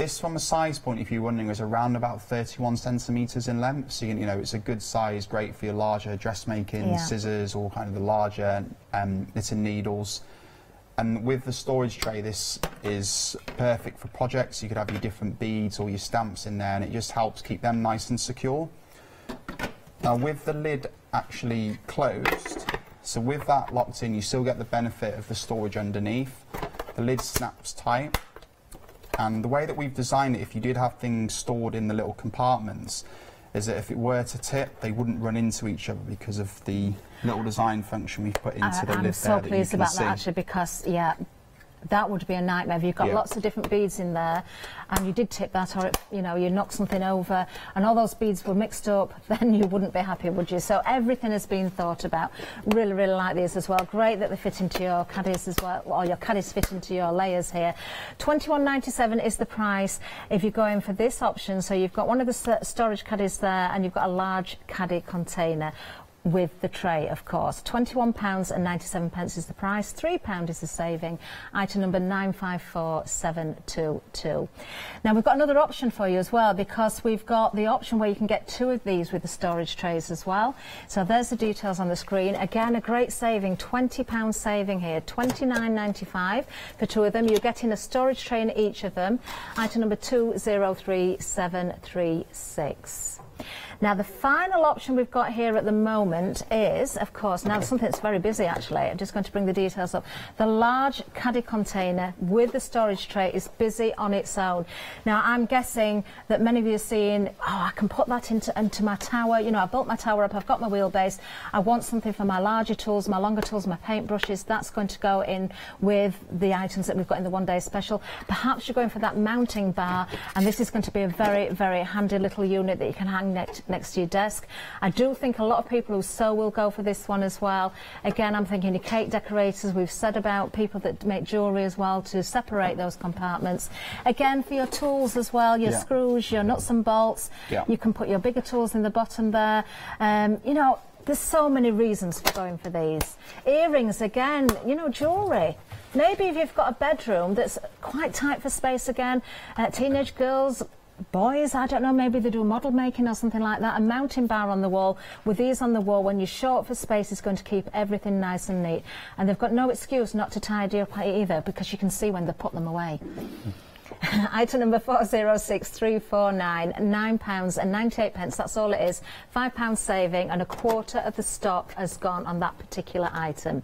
S11: This, from a size point, if you're wondering, is around about 31 centimetres in length. So, you, you know, it's a good size, great for your larger dressmaking,
S10: Yeah.
S11: scissors, or kind of the larger um, knitting needles. And with the storage tray, this is perfect for projects. You could have your different beads or your stamps in there, and it just helps keep them nice and secure. Now, with the lid actually closed, so with that locked in, you still get the benefit of the storage underneath. The lid snaps tight, and the way that we've designed it, if you did have things stored in the little compartments, is that if it were to tip, they wouldn't run into each other because of the little design function we've put into
S10: I,
S11: the
S10: I'm
S11: lid
S10: so
S11: there that you
S10: pleased about
S11: see.
S10: that actually because yeah that would be a nightmare. If you've got
S11: Yeah.
S10: lots of different beads in there and you did tip that or it, you know you knocked something over and all those beads were mixed up <laughs> then you wouldn't be happy would you? So everything has been thought about. Really really like these as well. Great that they fit into your caddies as well or your caddies fit into your layers here. 21.97 is the price if you're going for this option. So you've got one of the storage caddies there and you've got a large caddy container with the tray, of course. £21 and 97 pence is the price. £3 is the saving. Item number 954722. Now, we've got another option for you as well because we've got the option where you can get two of these with the storage trays as well. So there's the details on the screen. Again, a great saving, £20 saving here. £29.95 for two of them. You're getting a storage tray in each of them. Item number 203736. Now, the final option we've got here at the moment is, of course, now something that's very busy actually. I'm just going to bring the details up. The large caddy container with the storage tray is busy on its own. Now, I'm guessing that many of you are seeing, oh, I can put that into, into my tower. You know, I've built my tower up, I've got my wheelbase. I want something for my larger tools, my longer tools, my paintbrushes. That's going to go in with the items that we've got in the one day special. Perhaps you're going for that mounting bar, and this is going to be a very, very handy little unit that you can hang next, next to your desk. I do think a lot of people who sew will go for this one as well. Again, I'm thinking your cake decorators. We've said about people that make jewellery as well to separate those compartments. Again, for your tools as well, your
S11: Yeah.
S10: screws, your nuts and bolts.
S11: Yeah.
S10: You can put your bigger tools in the bottom there. Um, you know, there's so many reasons for going for these. Earrings, again, you know, jewellery. Maybe if you've got a bedroom that's quite tight for space again, uh, teenage girls, boys, I don't know, maybe they do model making or something like that, a mounting bar on the wall. With these on the wall, when you're short for space, is going to keep everything nice and neat. And they've got no excuse not to tidy up either because you can see when they put them away. <laughs> Item number 406349, £9 and 98 pence, that's all it is. £5 saving and a quarter of the stock has gone on that particular item.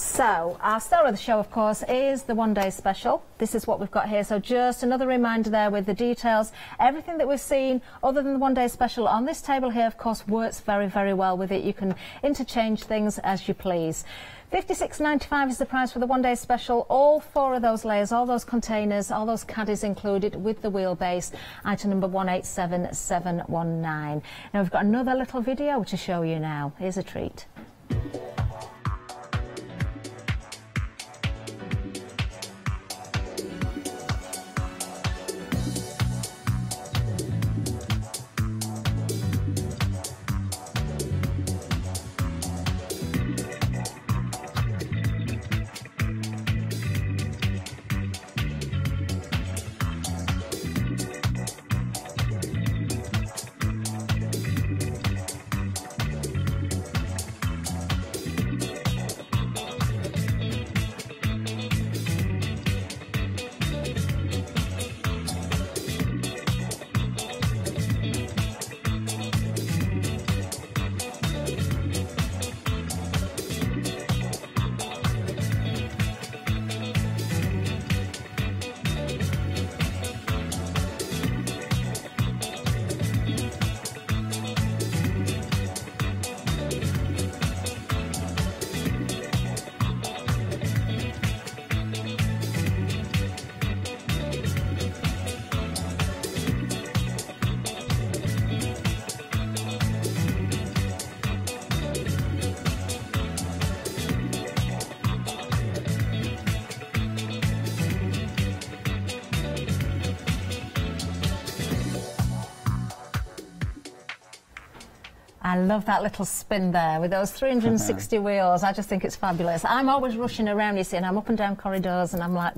S10: So, our star of the show, of course, is the one day special. This is what we've got here. So, just another reminder there with the details. Everything that we've seen, other than the one day special, on this table here, of course, works very, very well with it. You can interchange things as you please. 56.95 is the price for the one day special. All four of those layers, all those containers, all those caddies included with the wheelbase. Item number 187719. Now we've got another little video to show you now. Here's a treat. Love that little spin there with those 360 uh-huh. wheels. I just think it's fabulous. I'm always rushing around, you see, and I'm up and down corridors, and I'm like,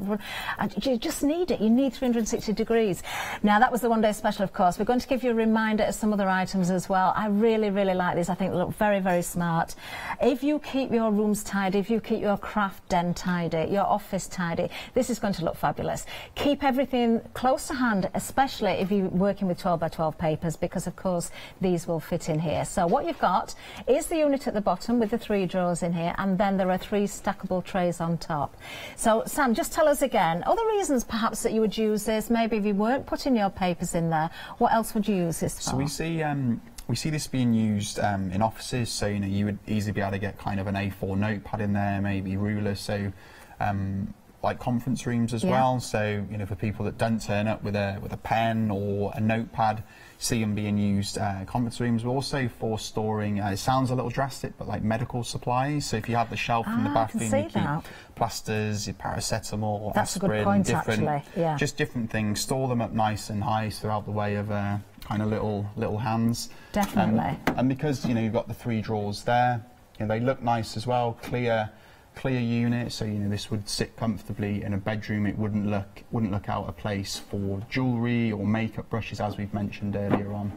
S10: you just need it. You need 360 degrees. Now, that was the one day special, of course. We're going to give you a reminder of some other items as well. I really, really like these. I think they look very, very smart. If you keep your rooms tidy, if you keep your craft den tidy, your office tidy, this is going to look fabulous. Keep everything close to hand, especially if you're working with 12 by 12 papers, because of course these will fit in here. So what you've got is the unit at the bottom with the three drawers in here, and then there are three stackable trays on top. So Sam, just tell us again, other reasons perhaps that you would use this, maybe if you weren't putting your papers in there, what else would you use this for?
S11: So we see um, we see this being used um, in offices. So you know you would easily be able to get kind of an A4 notepad in there, maybe ruler. So um, like conference rooms as
S12: Yeah.
S11: well. So you know for people that don't turn up with a with a pen or a notepad. See them being used uh, conference rooms, but also for storing. Uh, it sounds a little drastic, but like medical supplies. So if you have the shelf in the
S10: Ah,
S11: bathroom, you keep
S10: that.
S11: plasters, your paracetamol,
S10: That's
S11: aspirin,
S10: point,
S11: different,
S10: actually, yeah.
S11: just different things. Store them up nice and high throughout the way of uh, kind of little little hands.
S10: Definitely.
S11: Um, and because you know you've got the three drawers there, you know, they look nice as well. Clear, clear unit. So you know this would sit comfortably in a bedroom. It wouldn't look wouldn't look out of place for jewellery or makeup brushes, as we've mentioned earlier on.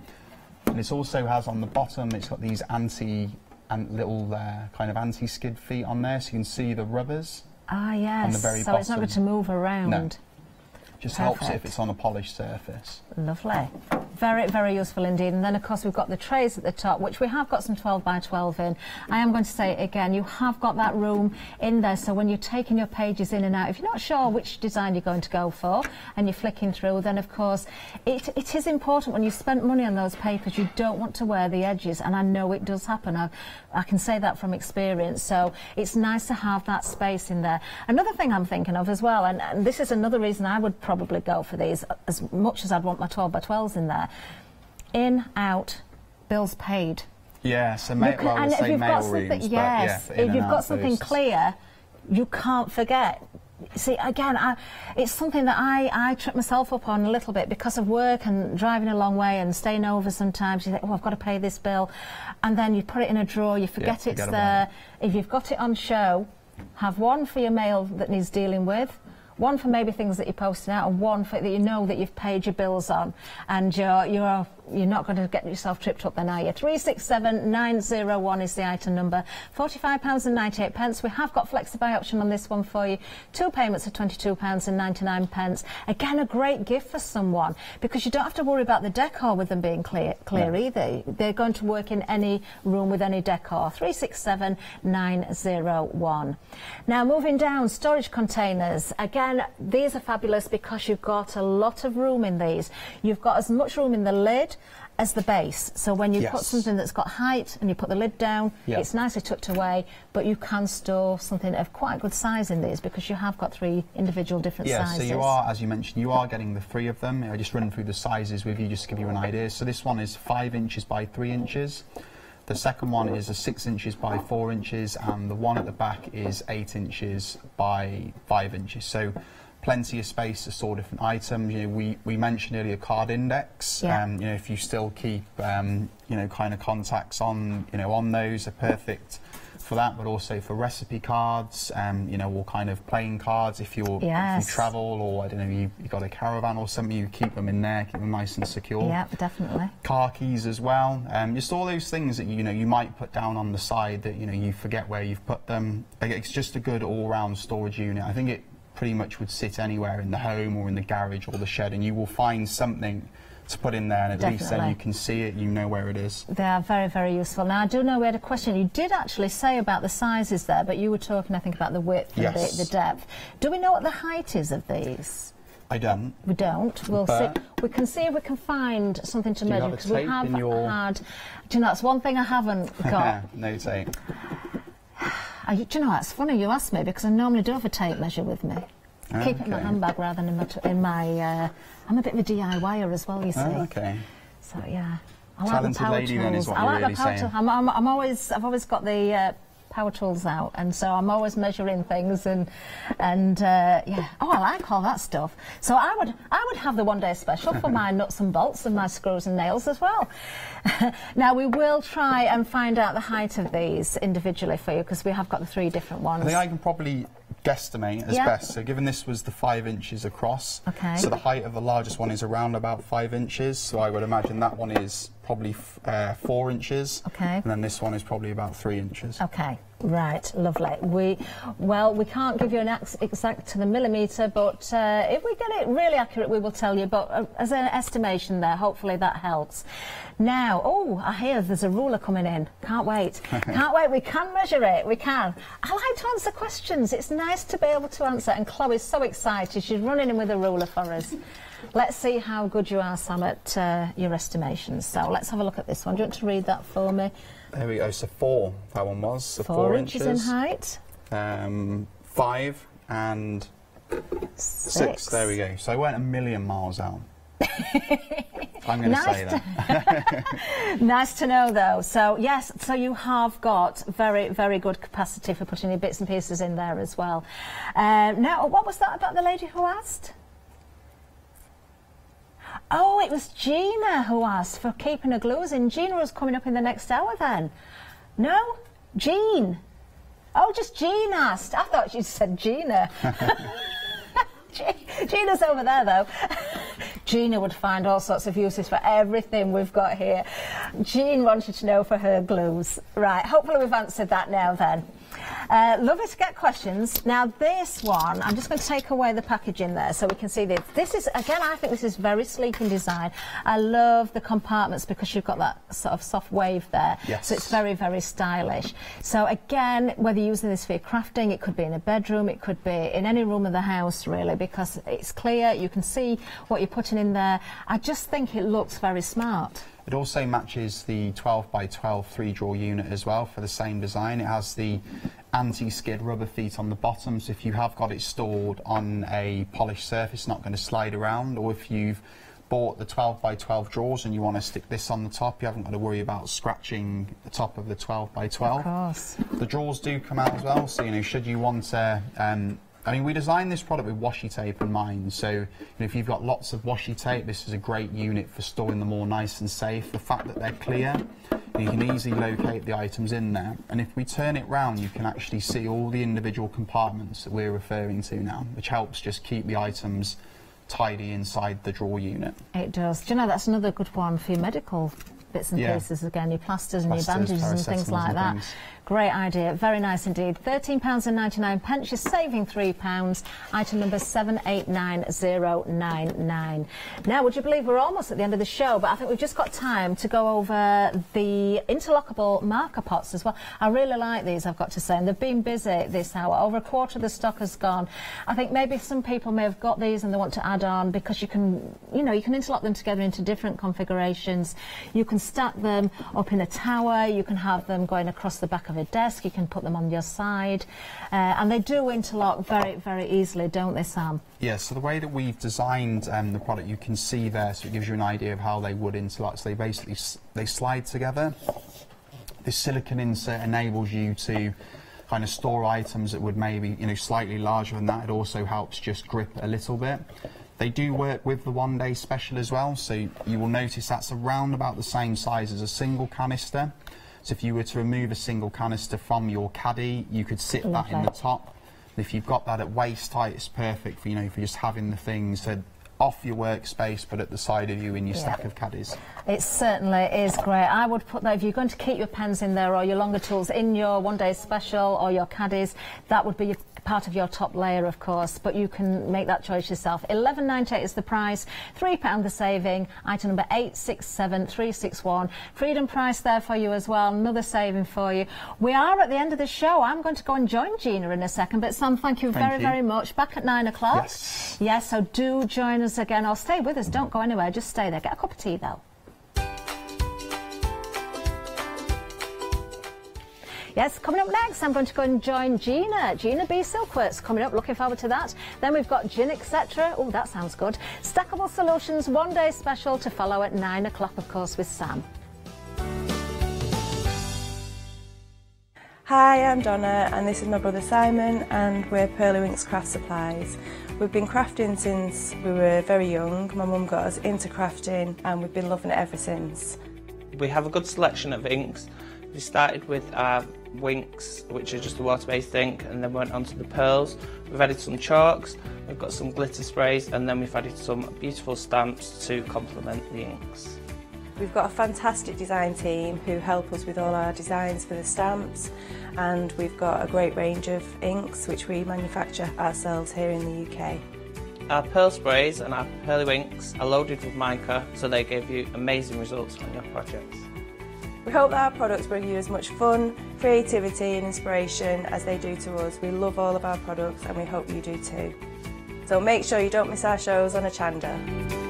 S11: And it also has on the bottom. It's got these anti and little uh, kind of anti-skid feet on there, so you can see the rubbers.
S10: Ah, yes.
S11: on the very
S10: so it's not going to move around.
S11: No. Just helps if it's on a polished surface.
S10: Lovely. Very, very useful indeed. And then, of course, we've got the trays at the top, which we have got some 12 by 12 in. I am going to say it again, you have got that room in there. So when you're taking your pages in and out, if you're not sure which design you're going to go for and you're flicking through, then, of course, it, it is important when you've spent money on those papers, you don't want to wear the edges. And I know it does happen. I, I can say that from experience. So it's nice to have that space in there. Another thing I'm thinking of as well, and, and this is another reason I would probably go for these, as much as I'd want my 12 by 12s in there. In, out, bills paid.
S11: Yeah, so ma-
S10: can-
S11: well,
S10: and if
S11: say mail rooms, but
S10: yes,
S11: yeah,
S10: if you've got something clear, you can't forget. See, again, I, it's something that I, I trip myself up on a little bit because of work and driving a long way and staying over sometimes. You think, oh, I've got to pay this bill. And then you put it in a drawer, you forget it's
S12: forget about
S10: there. If you've got it on show, have one for your mail that needs dealing with, one for maybe things that you're posting out, and one for that you know that you've paid your bills on, and you're you're you're not going to get yourself tripped up then, are you? Three six seven nine zero one is the item number. Forty-five pounds and ninety-eight pence. We have got flexi-buy option on this one for you. Two payments of twenty-two pounds and ninety-nine pence. Again, a great gift for someone because you don't have to worry about the decor with them being clear clear
S12: No.
S10: either. They're going to work in any room with any decor. 367901. Now moving down, storage containers. Again, these are fabulous because you've got a lot of room in these. You've got as much room in the lid as the base. So when you put something that's got height and you put the lid down,
S11: Yeah.
S10: it's nicely tucked away, but you can store something of quite good size in these because you have got three individual different
S11: Yeah,
S10: sizes.
S11: so you are, as you mentioned, you are getting the three of them. I just run through the sizes with you just to give you an idea. So this one is five inches by three inches. The second one is a six inches by four inches, and the one at the back is eight inches by five inches. So plenty of space to store different items. You know, we, we mentioned earlier card index.
S12: Yeah.
S11: Um, you know, if you still keep, um, you know, kind of contacts on, you know, on those are perfect for that, but also for recipe cards, um, you know, or kind of playing cards if you're if you travel or I don't know, you you got a caravan or something, you keep them in there, keep them nice and secure.
S10: Yeah, definitely.
S11: Car keys as well, um, just all those things that you know you might put down on the side that you know you forget where you've put them. Like, It's just a good all-round storage unit. I think it pretty much would sit anywhere in the home or in the garage or the shed, and you will find something to put in there, and at least then you can see it, you know where it is.
S10: They are very, very useful. Now, I do know we had a question. You did actually say about the sizes there, but you were talking, I think, about the width and the, the depth. Do we know what the height is of these?
S11: I don't.
S10: We don't. We'll see. We can see if we can find something to measure because we have
S11: your-
S10: had. Do you know that's one thing I haven't <laughs> got.
S11: no tape. <sighs>
S10: I, do you know it's funny you ask me because I normally do have a tape measure with me. I
S11: Ah,
S10: keep it in my handbag rather than in my. T- in my uh, I'm a bit of a DIYer as well. You see.
S11: Ah, okay.
S10: So yeah. I like
S11: Talented
S10: the power
S11: lady
S10: tools.
S11: then is what
S10: I
S11: you're
S10: like
S11: really
S10: the power
S11: saying.
S10: I'm, I'm, I'm always, I've always got the uh, power tools out, and so I'm always measuring things and and uh, yeah. Oh, I like all that stuff. So I would I would have the one day special for my <laughs> nuts and bolts and my screws and nails as well. <laughs> now we will try and find out the height of these individually for you because we have got the three different ones.
S11: I think I can probably guesstimate as
S10: Yeah.
S11: best. So given this was the five inches across,
S10: Okay.
S11: so the height of the largest one is around about five inches. So I would imagine that one is probably f- uh, four inches.
S10: Okay.
S11: And then this one is probably about three inches.
S10: Okay, right, lovely. We, well, we can't give you an ex- exact to the millimetre, but uh, if we get it really accurate, we will tell you. But uh, as an estimation there, hopefully that helps. Now, oh, I hear there's a ruler coming in. Can't wait. <laughs> Can't wait. We can measure it. We can. I like to answer questions. It's nice to be able to answer. And Chloe's so excited. She's running in with a ruler for us. Let's see how good you are, Sam, at uh, your estimations. So let's have a look at this one. Do you want to read that for me?
S11: There we go. So four, that one was. So
S10: Four,
S11: four,
S10: inches in height.
S11: Um, five and six.
S10: Six.
S11: There we go. So I went a million miles out. <laughs> I'm going to
S10: Nice
S11: say
S10: to-
S11: that. <laughs>
S10: Nice to know, though. So, yes, so you have got very, very good capacity for putting your bits and pieces in there as well. Uh, now, what was that about the lady who asked? Oh, it was Gina who asked for keeping her glues in. Gina was coming up in the next hour then. No? Jean. Oh, just Jean asked. I thought you said Gina. <laughs> Gina's over there, though. <laughs> Gina would find all sorts of uses for everything we've got here. Jean wanted to know for her glues. Right, hopefully we've answered that now then. Uh, lovely to get questions. Now this one, I'm just going to take away the packaging there so we can see this. This is, again, I think this is very sleek in design. I love the compartments because you've got that sort of soft wave there.
S11: Yes.
S10: So it's very, very stylish. So again, whether you're using this for your crafting, it could be in a bedroom, it could be in any room of the house really because it's clear, you can see what you're putting in there. I just think it looks very smart.
S11: It also matches the 12 by 12 three drawer unit as well for the same design. It has the anti-skid rubber feet on the bottom, so if you have got it stored on a polished surface, it's not going to slide around, or if you've bought the 12 by 12 drawers and you want to stick this on the top, you haven't got to worry about scratching the top of the 12 by 12.
S10: Of course.
S11: The drawers do come out as well, so you know, should you want to, um, I mean, we designed this product with washi tape in mind. So, you know, if you've got lots of washi tape, this is a great unit for storing them all nice and safe. The fact that they're clear, you can easily locate the items in there. And if we turn it round, you can actually see all the individual compartments that we're referring to now, which helps just keep the items tidy inside the drawer unit.
S10: It does. Do you know that's another good one for your medical bits and
S11: Yeah.
S10: pieces again, your plasters and
S11: Plasters,
S10: your bandages and things like
S11: and
S10: that.
S11: things.
S10: Great idea. Very nice indeed. £13.99 pence. You're saving £3. Item number 789099. Now, would you believe we're almost at the end of the show, but I think we've just got time to go over the interlockable marker pots as well. I really like these, I've got to say, and they've been busy this hour. Over a quarter of the stock has gone. I think maybe some people may have got these and they want to add on because you can, you know, you can interlock them together into different configurations. You can stack them up in a tower. You can have them going across the back of a desk. You can put them on your side. Uh, and they do interlock very, very easily, don't they, Sam?
S11: Yeah, so the way that we've designed um, the product, you can see there, so it gives you an idea of how they would interlock. So they basically they slide together. This silicon insert enables you to kind of store items that would maybe you know slightly larger than that. It also helps just grip a little bit. They do work with the one day special as well, so you will notice that's around about the same size as a single canister. So if you were to remove a single canister from your caddy, you could sit that in the top. If you've got that at waist height, it's perfect for you know for just having the things off your workspace, but at the side of you in your
S10: Yeah.
S11: stack of caddies.
S10: It certainly is great. I would put that if you're going to keep your pens in there or your longer tools in your one day special or your caddies, that would be your- part of your top layer, of course. But you can make that choice yourself. Eleven ninety eight is the price. Three pound the saving. Item number eight six seven three six one. Freedom price there for you as well. Another saving for you. We are at the end of the show. I'm going to go and join Gina in a second. But Sam, thank you
S11: Thank
S10: very
S11: you.
S10: very much. Back at nine o'clock.
S11: Yes.
S10: Yes. So do join us again or stay with us. Don't go anywhere. Just stay there. Get a cup of tea though. Yes, coming up next, I'm going to go and join Gina. Gina B. Silkworks coming up. Looking forward to that. Then we've got Gin, etc. Oh, that sounds good. Stackable Solutions one day special to follow at nine o'clock, of course, with Sam.
S12: Hi, I'm Donna and this is my brother Simon and we're Pearly Winks Craft Supplies. We've been crafting since we were very young. My mum got us into crafting and we've been loving it ever since.
S13: We have a good selection of inks. We started with our winks, which are just a water-based ink, and then went on to the pearls. We've added some chalks, we've got some glitter sprays, and then we've added some beautiful stamps to complement the inks.
S12: We've got a fantastic design team who help us with all our designs for the stamps and we've got a great range of inks which we manufacture ourselves here in the UK.
S13: Our pearl sprays and our pearly winks are loaded with mica so they give you amazing results on your projects.
S12: We hope that our products bring you as much fun, creativity and inspiration as they do to us. We love all of our products and we hope you do too. So make sure you don't miss our shows on Hochanda.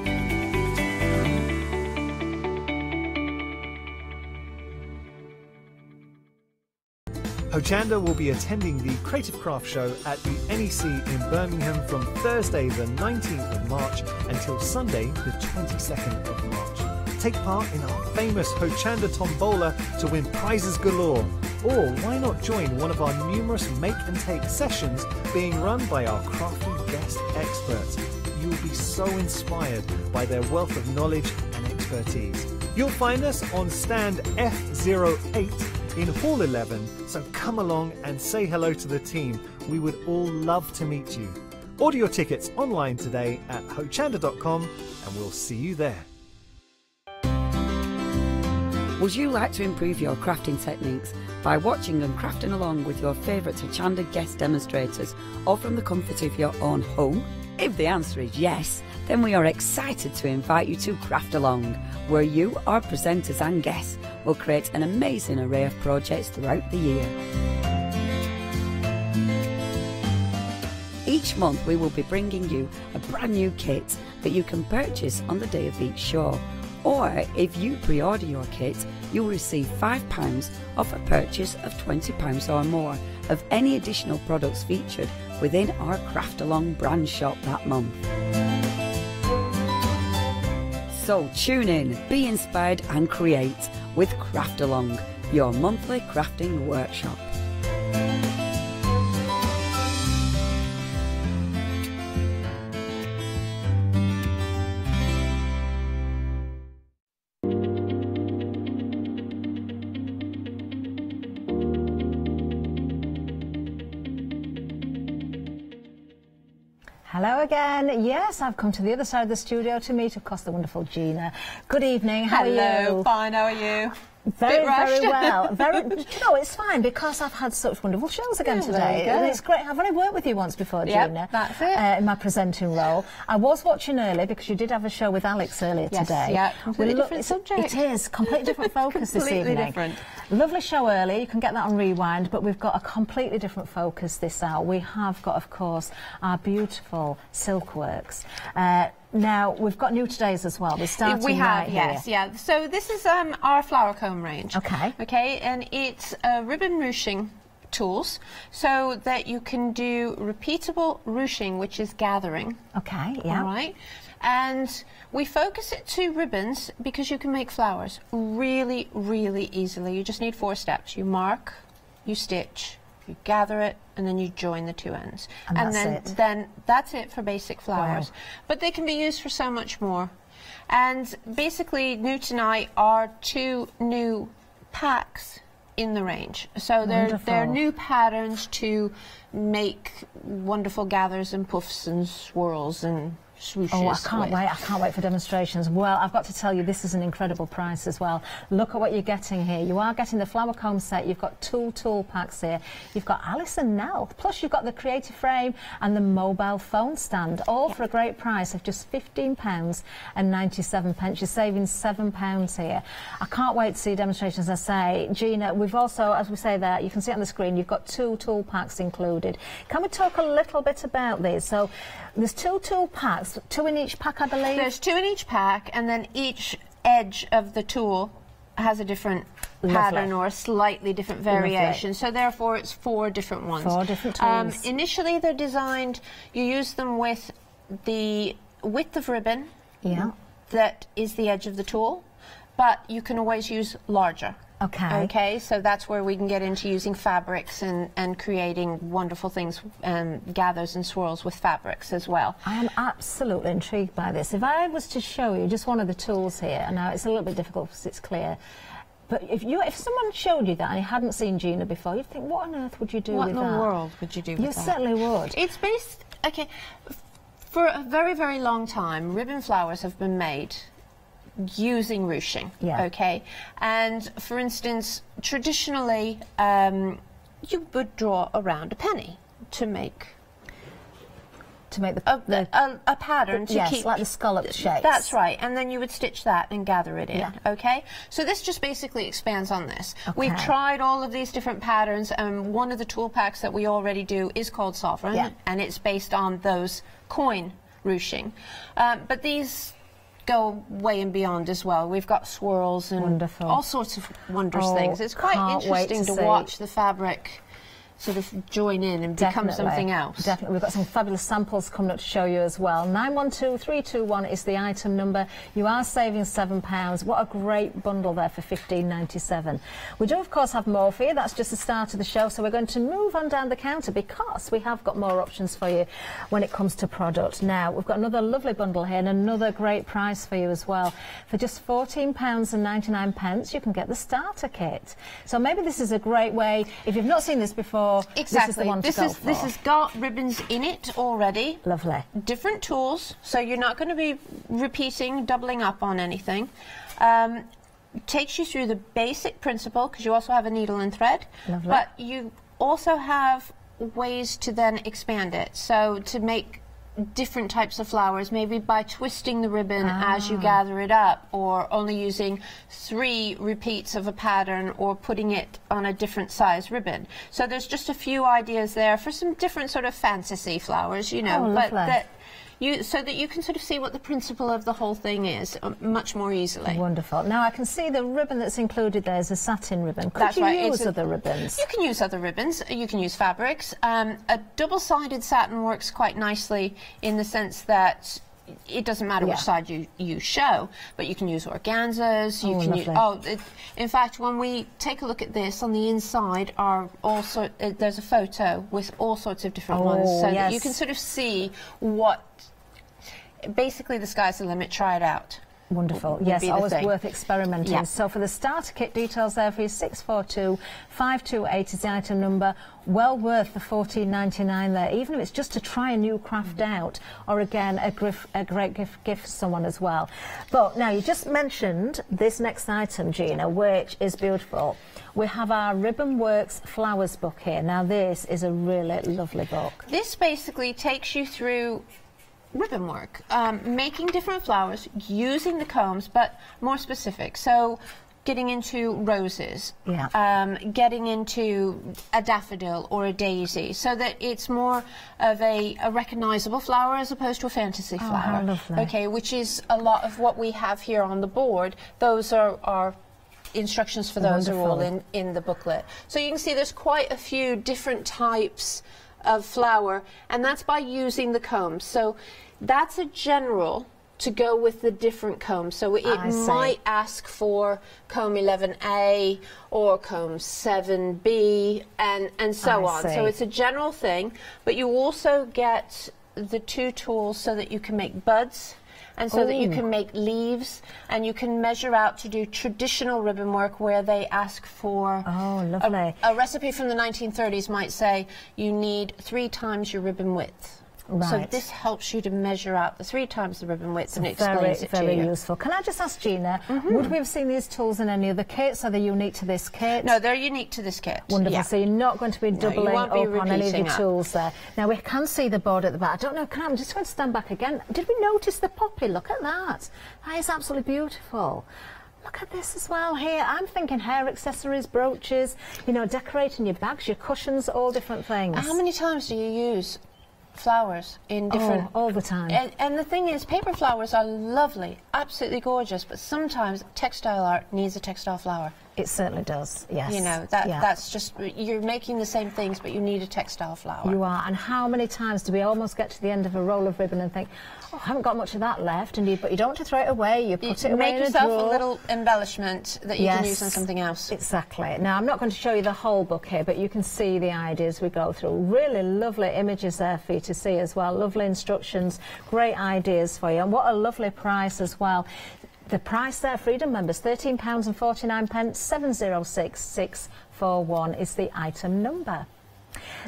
S14: Hochanda will be attending the Creative Craft Show at the NEC in Birmingham from Thursday the 19th of March until Sunday the 22nd of March. Take part in our famous Hochanda Tombola to win prizes galore. Or why not join one of our numerous make and take sessions being run by our crafty guest experts? You will be so inspired by their wealth of knowledge and expertise. You'll find us on stand F08 in Hall 11, so come along and say hello to the team. We would all love to meet you. Order your tickets online today at hochanda.com and we'll see you there.
S1: Would you like to improve your crafting techniques by watching and crafting along with your favourite Hochanda guest demonstrators or from the comfort of your own home? If the answer is yes, then we are excited to invite you to Craft Along, where you, our presenters and guests, will create an amazing array of projects throughout the year. Each month we will be bringing you a brand new kit that you can purchase on the day of each show. Or if you pre-order your kit, you will receive £5 off a purchase of £20 or more of any additional products featured within our Craft Along brand shop that month. So tune in, be inspired and create with Craft Along, your monthly crafting workshop.
S10: Hello again. Yes, I've come to the other side of the studio to meet, of course, the wonderful Gina. Good evening. How
S15: Hello,
S10: are you?
S15: fine. How are you?
S10: Very, very well. Very. <laughs> no, it's fine because I've had such wonderful shows again
S15: Yeah,
S10: today. And it's great. I've only worked with you once before,
S15: Yep,
S10: Gina.
S15: that's it.
S10: Uh, in my presenting role. I was watching early because you did have a show with Alex earlier
S15: Yes,
S10: today.
S15: yeah, completely different subject.
S10: It is completely different <laughs> focus this
S15: Completely
S10: evening.
S15: different.
S10: Lovely show early. You can get that on rewind, but we've got a completely different focus this hour. We have got, of course, our beautiful silk works. Uh, now we've got new today's as well. We're starting
S15: we have,
S10: right
S15: yes,
S10: here.
S15: yeah. So this is um, our flower comb range.
S10: Okay.
S15: Okay, and it's uh, ribbon ruching tools so that you can do repeatable ruching, which is gathering.
S10: Okay, yeah.
S15: All right. And we focus it to ribbons because you can make flowers really, really easily. You just need four steps. You mark, you stitch, you gather it, and then you join the two ends.
S10: And that's
S15: then,
S10: it.
S15: then that's it for basic flowers.
S10: Wow.
S15: But they can be used for so much more. And basically, new tonight are two new packs in the range. So they're, they're new patterns to make wonderful gathers and puffs and swirls and swooshes.
S10: Oh, I can't
S15: with.
S10: wait. I can't wait for demonstrations. Well, I've got to tell you, this is an incredible price as well. Look at what you're getting here. You are getting the flower comb set. You've got two tool packs here. You've got Alice and Nell. Plus, you've got the creative frame and the mobile phone stand, all for a great price of just £15 and 97 pence. You're saving £7 here. I can't wait to see demonstrations, I say. Gina, we've also, as we say there, you can see on the screen, you've got two tool packs included. Can we talk a little bit about these? So, there's two tool packs, two in each pack, I believe.
S15: There's two in each pack, and then each edge of the tool has a different
S10: Lovely.
S15: pattern or a slightly different
S10: Lovely.
S15: variation. So therefore, it's four different ones.
S10: Four different
S15: Um,
S10: tools.
S15: initially, they're designed. You use them with the width of ribbon.
S10: Yeah.
S15: That is the edge of the tool, but you can always use larger.
S10: Okay.
S15: Okay, so that's where we can get into using fabrics and, and creating wonderful things, um, gathers and swirls with fabrics as well.
S10: I am absolutely intrigued by this. If I was to show you just one of the tools here, and now it's a little bit difficult because it's clear, but if you if someone showed you that and you hadn't seen Gina before, you'd think, what on earth would you do
S15: What
S10: with
S15: in the world would you do with
S10: You
S15: that?
S10: certainly would.
S15: It's based, okay, for a very, very long time, ribbon flowers have been made using ruching.
S10: Yeah.
S15: Okay. And for instance, traditionally, um, you would draw around a penny to make
S10: to make the
S15: a, a, a pattern to
S10: yes,
S15: keep
S10: like the scalloped shape.
S15: That's right, and then you would stitch that and gather it in.
S10: Yeah.
S15: Okay, so this just basically expands on this. We've tried all of these different patterns, and one of the tool packs that we already do is called Sovereign,
S10: Yeah.
S15: and it's based on those coin ruching. Um, but these go way and beyond as well. We've got swirls and
S10: Wonderful.
S15: all sorts of wondrous
S10: Oh,
S15: things. It's quite interesting
S10: to
S15: to, watch the fabric sort of join in and become
S10: Definitely.
S15: something else.
S10: Definitely. We've got some fabulous samples coming up to show you as well. 912321 is the item number. You are saving £7. What a great bundle there for 15.97. We do, of course, have more for you. That's just the start of the show. So we're going to move on down the counter because we have got more options for you when it comes to product. Now, we've got another lovely bundle here and another great price for you as well. For just £14.99, pence, you can get the starter kit. So maybe this is a great way, if you've not seen this before,
S15: Exactly.
S10: this is
S15: this is this has got ribbons in it already.
S10: Lovely.
S15: Different tools, so you're not going to be repeating, doubling up on anything. Um, takes you through the basic principle because you also have a needle and thread,
S10: Lovely.
S15: but you also have ways to then expand it. So to make different types of flowers, maybe by twisting the ribbon as you
S10: Ah.
S15: gather it up, or only using three repeats of a pattern, or putting it on a different size ribbon. So there's just a few ideas there for some different sort of fantasy flowers, you know,
S10: Oh,
S15: but that you so that you can sort of see what the principle of the whole thing is uh, much more easily.
S10: Wonderful. Now I can see the ribbon that's included there is a satin ribbon. Could
S15: That's
S10: you
S15: right.
S10: use
S15: It's a-
S10: other ribbons?
S15: You can use other ribbons. You can use fabrics. Um, a double-sided satin works quite nicely in the sense that it doesn't matter
S10: Yeah.
S15: which side you, you show, but you can use organzas. You
S10: Oh,
S15: can use, oh, it, in fact, when we take a look at this on the inside, are also uh, there's a photo with all sorts of different
S10: Oh,
S15: ones, so that you can sort of see what. Basically, the sky's the limit. Try it out.
S10: Wonderful. Yes, always
S15: thing.
S10: worth experimenting.
S15: Yeah.
S10: So for the starter kit details there for you, 642 528 is the item number. Well worth the 14.99 there, even if it's just to try a new craft mm-hmm. out, or again a, grif- a great gift, gift for someone as well. But now you just mentioned this next item, Gina, which is beautiful. We have our Ribbon Works Flowers book here. Now this is a really lovely book.
S15: This basically takes you through ribbon work, um, making different flowers, using the combs, but more specific. So, getting into roses,
S10: Yeah.
S15: um, getting into a daffodil or a daisy, so that it's more of a, a recognisable flower as opposed to a fantasy
S10: Oh,
S15: flower. Okay, which is a lot of what we have here on the board. Those are our instructions for those are all in, in the booklet. So you can see there's quite a few different types of flower, and that's by using the combs. So that's a general to go with the different combs. So it
S10: I see.
S15: might ask for comb 11A or comb 7B and, and so
S10: I
S15: on.
S10: see.
S15: So it's a general thing, but you also get the two tools so that you can make buds and so that you can make leaves and you can measure out to do traditional ribbon work where they ask for
S10: Oh, lovely.
S15: a, a recipe from the 1930s might say you need three times your ribbon width. So this helps you to measure out the three times the ribbon width and it
S10: very,
S15: explains it
S10: very
S15: to you.
S10: useful. Can I just ask Gina, mm-hmm. would we have seen these tools in any other kits? Are they unique to this kit?
S15: No, they're unique to this kit.
S10: Wonderful.
S15: Yeah.
S10: So you're not going to be doubling
S15: won't be
S10: up on any of your
S15: up.
S10: tools there. Now we can see the board at the back. I don't know. Can I, I'm just going to stand back again. Did we notice the poppy? Look at that. That is absolutely beautiful. Look at this as well here. I'm thinking hair accessories, brooches, you know, decorating your bags, your cushions, all different things.
S15: How many times do you use flowers in oh, different
S10: Oh, all the time.
S15: And, and the thing is, paper flowers are lovely, absolutely gorgeous, but sometimes textile art needs a textile flower.
S10: It certainly does, yes.
S15: You know, that
S10: Yeah.
S15: that's just, you're making the same things, but you need a textile flower.
S10: You are. And how many times do we almost get to the end of a roll of ribbon and think, oh, I haven't got much of that left, and you, but you don't want to throw it away, you put it away
S15: Make
S10: a
S15: yourself
S10: drawer.
S15: a little embellishment that you can use on something else.
S10: Exactly. Now, I'm not going to show you the whole book here, but you can see the ideas we go through. Really lovely images there for you to see as well. Lovely instructions, great ideas for you. And what a lovely price as well. The price there, Freedom members, £13.49, pence, 706641 is the item number.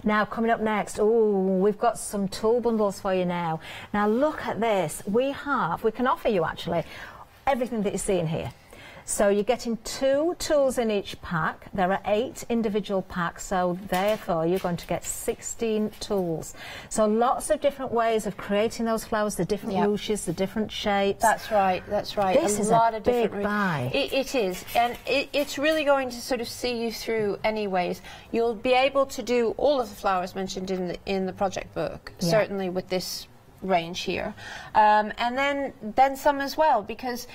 S10: Now, coming up next, oh, we've got some tool bundles for you now. Now, look at this. We have, we can offer you actually everything that you're seeing here. So you're getting two tools in each pack. There are eight individual packs, so therefore you're going to get 16 tools. So lots of different ways of creating those flowers, the different
S15: Yep.
S10: ruches, the different shapes.
S15: That's right. That's right.
S10: This
S15: a
S10: is
S15: lot
S10: a
S15: of
S10: big
S15: different.
S10: buy.
S15: It, it is, and it, it's really going to sort of see you through. Anyways, you'll be able to do all of the flowers mentioned in the in the project book.
S10: Yeah.
S15: Certainly with this range here, um, and then then some as well because.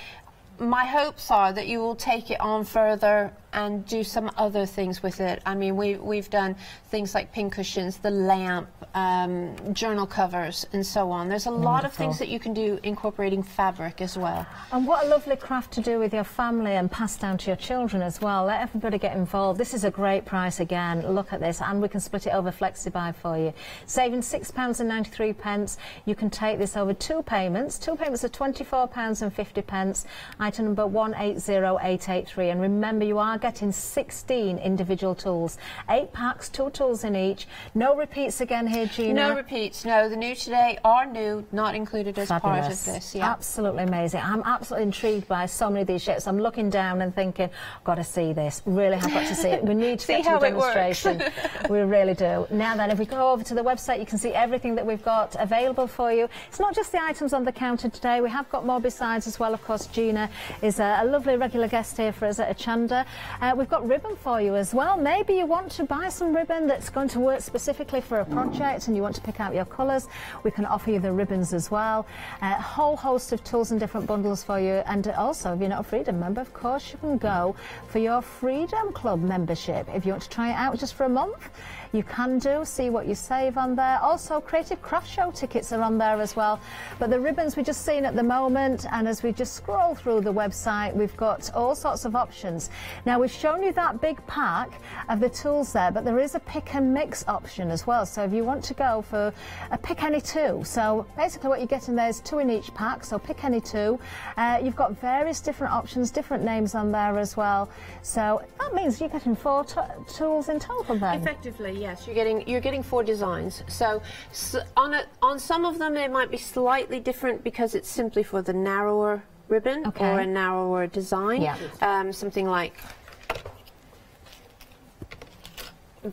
S15: My hopes are that you will take it on further and do some other things with it. I mean, we, we've done things like pin cushions, the lamp, um, journal covers, and so on. There's a lot of things that you can do incorporating fabric as well.
S10: And what a lovely craft to do with your family and pass down to your children as well. Let everybody get involved. This is a great price again. Look at this, and we can split it over FlexiBuy for you. Saving £6.93. pence. You can take this over two payments. Two payments are £24.50. pence. Item number 180883. And remember, you are getting 16 individual tools. Eight packs, two tools in each. No repeats again here, Gina.
S15: No repeats. No, the new today are new, not included as part of this. Yeah.
S10: Absolutely amazing. I'm absolutely intrigued by so many of these shapes. I'm looking down and thinking, I've got to see this. Really have got to see it. We need to <laughs>
S15: See
S10: get to
S15: how
S10: the demonstration. <laughs> we really do. Now then, if we go over to the website, you can see everything that we've got available for you. It's not just the items on the counter today. We have got more besides as well. Of course, Gina is a, a lovely regular guest here for us at Hochanda. Uh, we've got ribbon for you as well. Maybe you want to buy some ribbon that's going to work specifically for a project and you want to pick out your colours. We can offer you the ribbons as well. A whole host of tools and different bundles for you. And also, if you're not a Freedom member, of course, you can go for your Freedom Club membership. If you want to try it out just for a month, you can do. See what you save on there. Also, Creative Craft Show tickets are on there as well. But the ribbons we're just seeing at the moment, and as we just scroll through the website, we've got all sorts of options. Now, we've shown you that big pack of the tools there, but there is a pick and mix option as well. So if you want to go for a pick any two, so basically what you get in there is two in each pack, so pick any two. Uh, you've got various different options, different names on there as well. So that means you're getting four tools in total then.
S15: Effectively, yes. You're getting you're getting four designs. So, s on a, on some of them, it might be slightly different because it's simply for the narrower ribbon
S10: Okay.
S15: or a narrower design.
S10: Yeah.
S15: Um, something like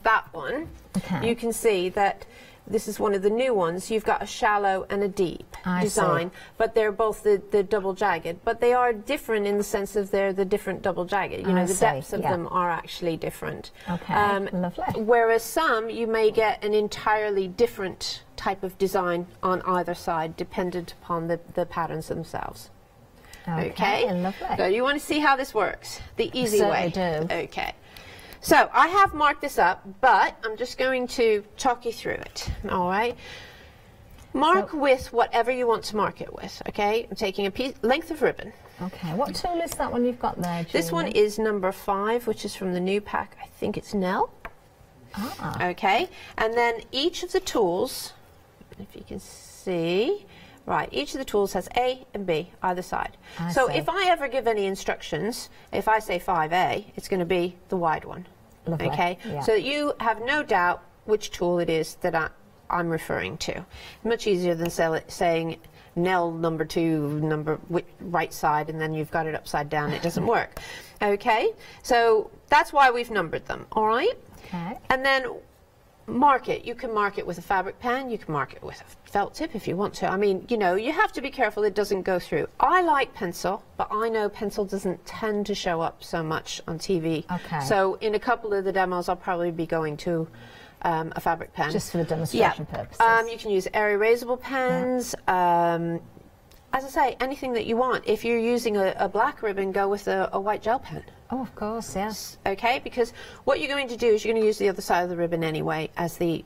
S15: that one.
S10: Okay.
S15: You can see that. This is one of the new ones. You've got a shallow and a deep
S10: I see.
S15: design, but they're both the, the double jagged. But they are different in the sense of they're the different double jagged. You know,
S10: I
S15: the
S10: see,
S15: depths of
S10: yeah.
S15: them are actually different.
S10: Okay,
S15: Um,
S10: lovely.
S15: Whereas some, you may get an entirely different type of design on either side, dependent upon the, the patterns themselves.
S10: Okay, lovely.
S15: So you want to see how this works? The easy way.
S10: certainly do.
S15: Okay. So I have marked this up, but I'm just going to talk you through it. All right. Mark with whatever you want to mark it with. Okay. I'm taking a piece length of ribbon.
S10: Okay, what tool is that one you've got there,
S15: Julie?
S10: This
S15: one is number five, which is from the new pack. I think it's Nell.
S10: Ah.
S15: Okay, and then each of the tools, if you can see, right, each of the tools has A and B either side.
S10: I
S15: so
S10: see.
S15: if I ever give any instructions, if I say 5A, it's going to be the wide one.
S10: Lovely,
S15: Okay,
S10: yeah.
S15: so that you have no doubt which tool it is that I, I'm referring to. Much easier than sell saying Nell number two, number right side, and then you've got it upside down. It doesn't <laughs> work. Okay, so that's why we've numbered them. All right.
S10: Okay.
S15: And then mark it. You can mark it with a fabric pen. You can mark it with a felt tip if you want to. I mean, you know, you have to be careful it doesn't go through. I like pencil, but I know pencil doesn't tend to show up so much on TV.
S10: Okay.
S15: So in a couple of the demos, I'll probably be going to um, a fabric pen.
S10: Just for the demonstration
S15: yeah.
S10: purposes.
S15: Um, you can use air erasable pens. Um, as I say, anything that you want. If you're using a, a black ribbon, go with a, a white gel pen.
S10: Oh, of course, yes.
S15: Okay, because what you're going to do is you're going to use the other side of the ribbon anyway as the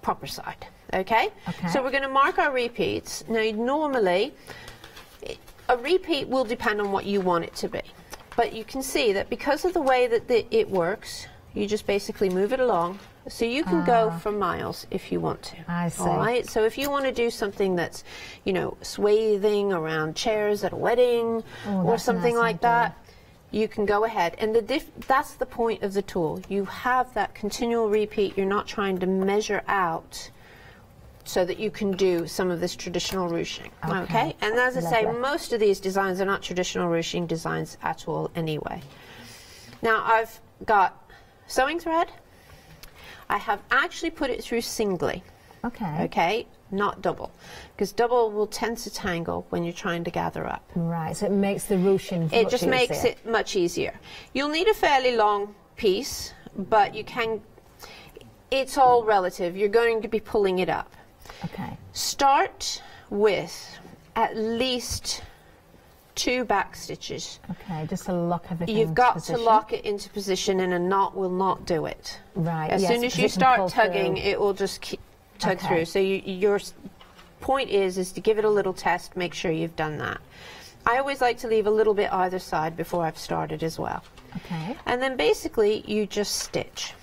S15: proper side. Okay?
S10: Okay.
S15: So we're going to mark our repeats. Now, normally, a repeat will depend on what you want it to be. But you can see that because of the way that the, it works, you just basically move it along. So you can go
S10: Ah.
S15: for miles if you want to.
S10: I see.
S15: All right. So if you want to do something that's, you know, swathing around chairs at a wedding
S10: Oh,
S15: or something
S10: nice
S15: like
S10: idea.
S15: that, you can go ahead. And the diff- that's the point of the tool. You have that continual repeat. You're not trying to measure out so that you can do some of this traditional ruching.
S10: Okay.
S15: Okay. And as I say,
S10: Lovely.
S15: most of these designs are not traditional ruching designs at all anyway. Now I've got sewing thread. I have actually put it through singly.
S10: Okay.
S15: Okay, not double, because double will tend to tangle when you're trying to gather up.
S10: Right, so it makes the ruching
S15: It just makes it much easier. You'll need a fairly long piece, but you can. It's all relative. You're going to be pulling it up.
S10: Okay.
S15: Start with at least two back stitches.
S10: Okay, just to lock everything
S15: You've got
S10: position.
S15: to lock it into position, and a knot will not do it.
S10: Right,
S15: As
S10: yes,
S15: soon as you
S10: it can pull
S15: start tugging,
S10: through.
S15: it will just keep tug
S10: Okay.
S15: through. So you, your point is is to give it a little test. Make sure you've done that. I always like to leave a little bit either side before I've started as well.
S10: Okay.
S15: And then basically you just stitch.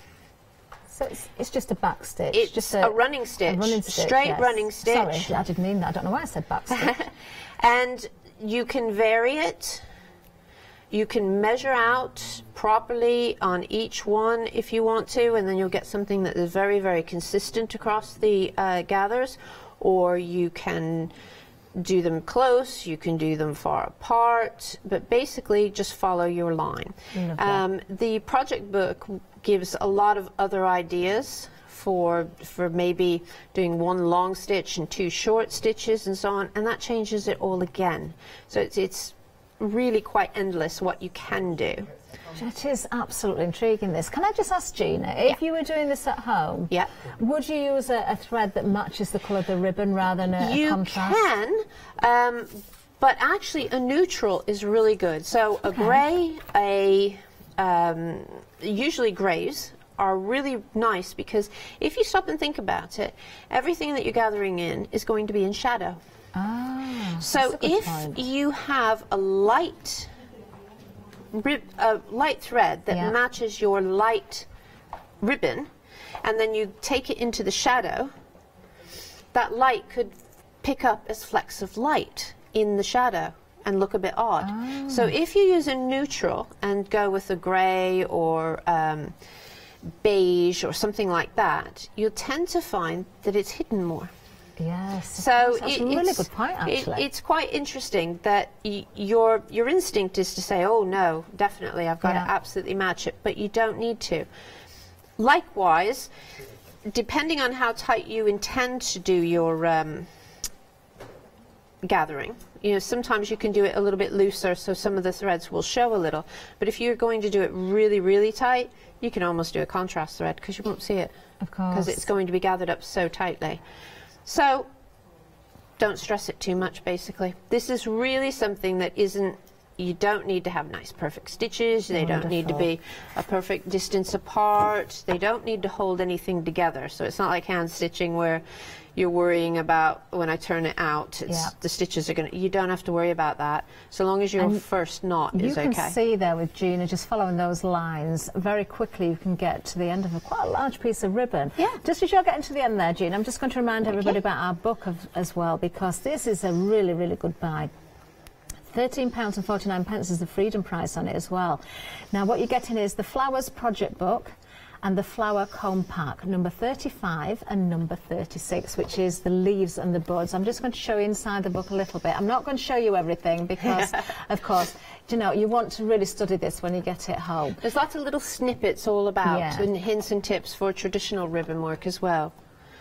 S10: So it's, it's just a back stitch.
S15: It's
S10: just
S15: a running stitch,
S10: A running stitch.
S15: straight
S10: yes.
S15: running stitch.
S10: Sorry, I didn't mean that. I don't know why I said back <laughs> stitch.
S15: and you can vary it. You can measure out properly on each one if you want to, and then you'll get something that is very, very consistent across the uh, gathers. Or you can do them close, you can do them far apart, but basically just follow your line. Um, the project book gives a lot of other ideas for for maybe doing one long stitch and two short stitches and so on, and that changes it all again. So it's it's really quite endless what you can do.
S10: It is absolutely intriguing. This. Can I just ask Gina, if you were doing this at home,
S15: yeah.
S10: would you use a, a thread that matches the colour of the ribbon rather than a, a
S15: you
S10: contrast?
S15: can, um, but actually a neutral is really good. So a grey, a um, usually greys are really nice because if you stop and think about it, everything that you're gathering in is going to be in shadow.
S10: Ah,
S15: So
S10: that's a good
S15: if
S10: point.
S15: you have a light, rib, a light thread that
S10: Yeah.
S15: matches your light ribbon, and then you take it into the shadow, that light could pick up as flecks of light in the shadow and look a bit odd. So if you use a neutral and go with a grey or um, beige or something like that, you'll tend to find that it's hidden more.
S10: Yes.
S15: So
S10: that's
S15: it-
S10: a really
S15: it's,
S10: good point,
S15: it-
S10: actually.
S15: it's quite interesting that y- your your instinct is to say, "Oh no, definitely, I've got
S10: Yeah.
S15: to absolutely match it," but you don't need to. Likewise, depending on how tight you intend to do your um, gathering, you know, sometimes you can do it a little bit looser, so some of the threads will show a little. But if you're going to do it really, really tight, you can almost do a contrast thread because you won't see it.
S10: Of
S15: Because it's going to be gathered up so tightly. So don't stress it too much basically. This is really something that isn't you don't need to have nice perfect stitches they don't need to be a perfect distance apart they don't need to hold anything together so it's not like hand stitching where you're worrying about when I turn it out
S10: Yeah.
S15: the stitches are going to you don't have to worry about that so long as your
S10: And
S15: first knot is okay.
S10: You can
S15: okay
S10: see there with Gina just following those lines very quickly. You can get to the end of a quite a large piece of ribbon. Yeah. Just as you're getting to the end there, Gina, I'm just going to remind everybody about our book of, as well because this is a really really good buy. £13 and 49 pence is the freedom price on it as well. Now what you're getting is the Flowers project book and the flower comb pack, number 35 and number 36, which is the leaves and the buds. I'm just going to show you inside the book a little bit. I'm not going to show you everything because, <laughs> of course, you know, you want to really study this when you get it home.
S15: there's lots of little snippets all about
S10: Yeah.
S15: and hints and tips for traditional ribbon work as well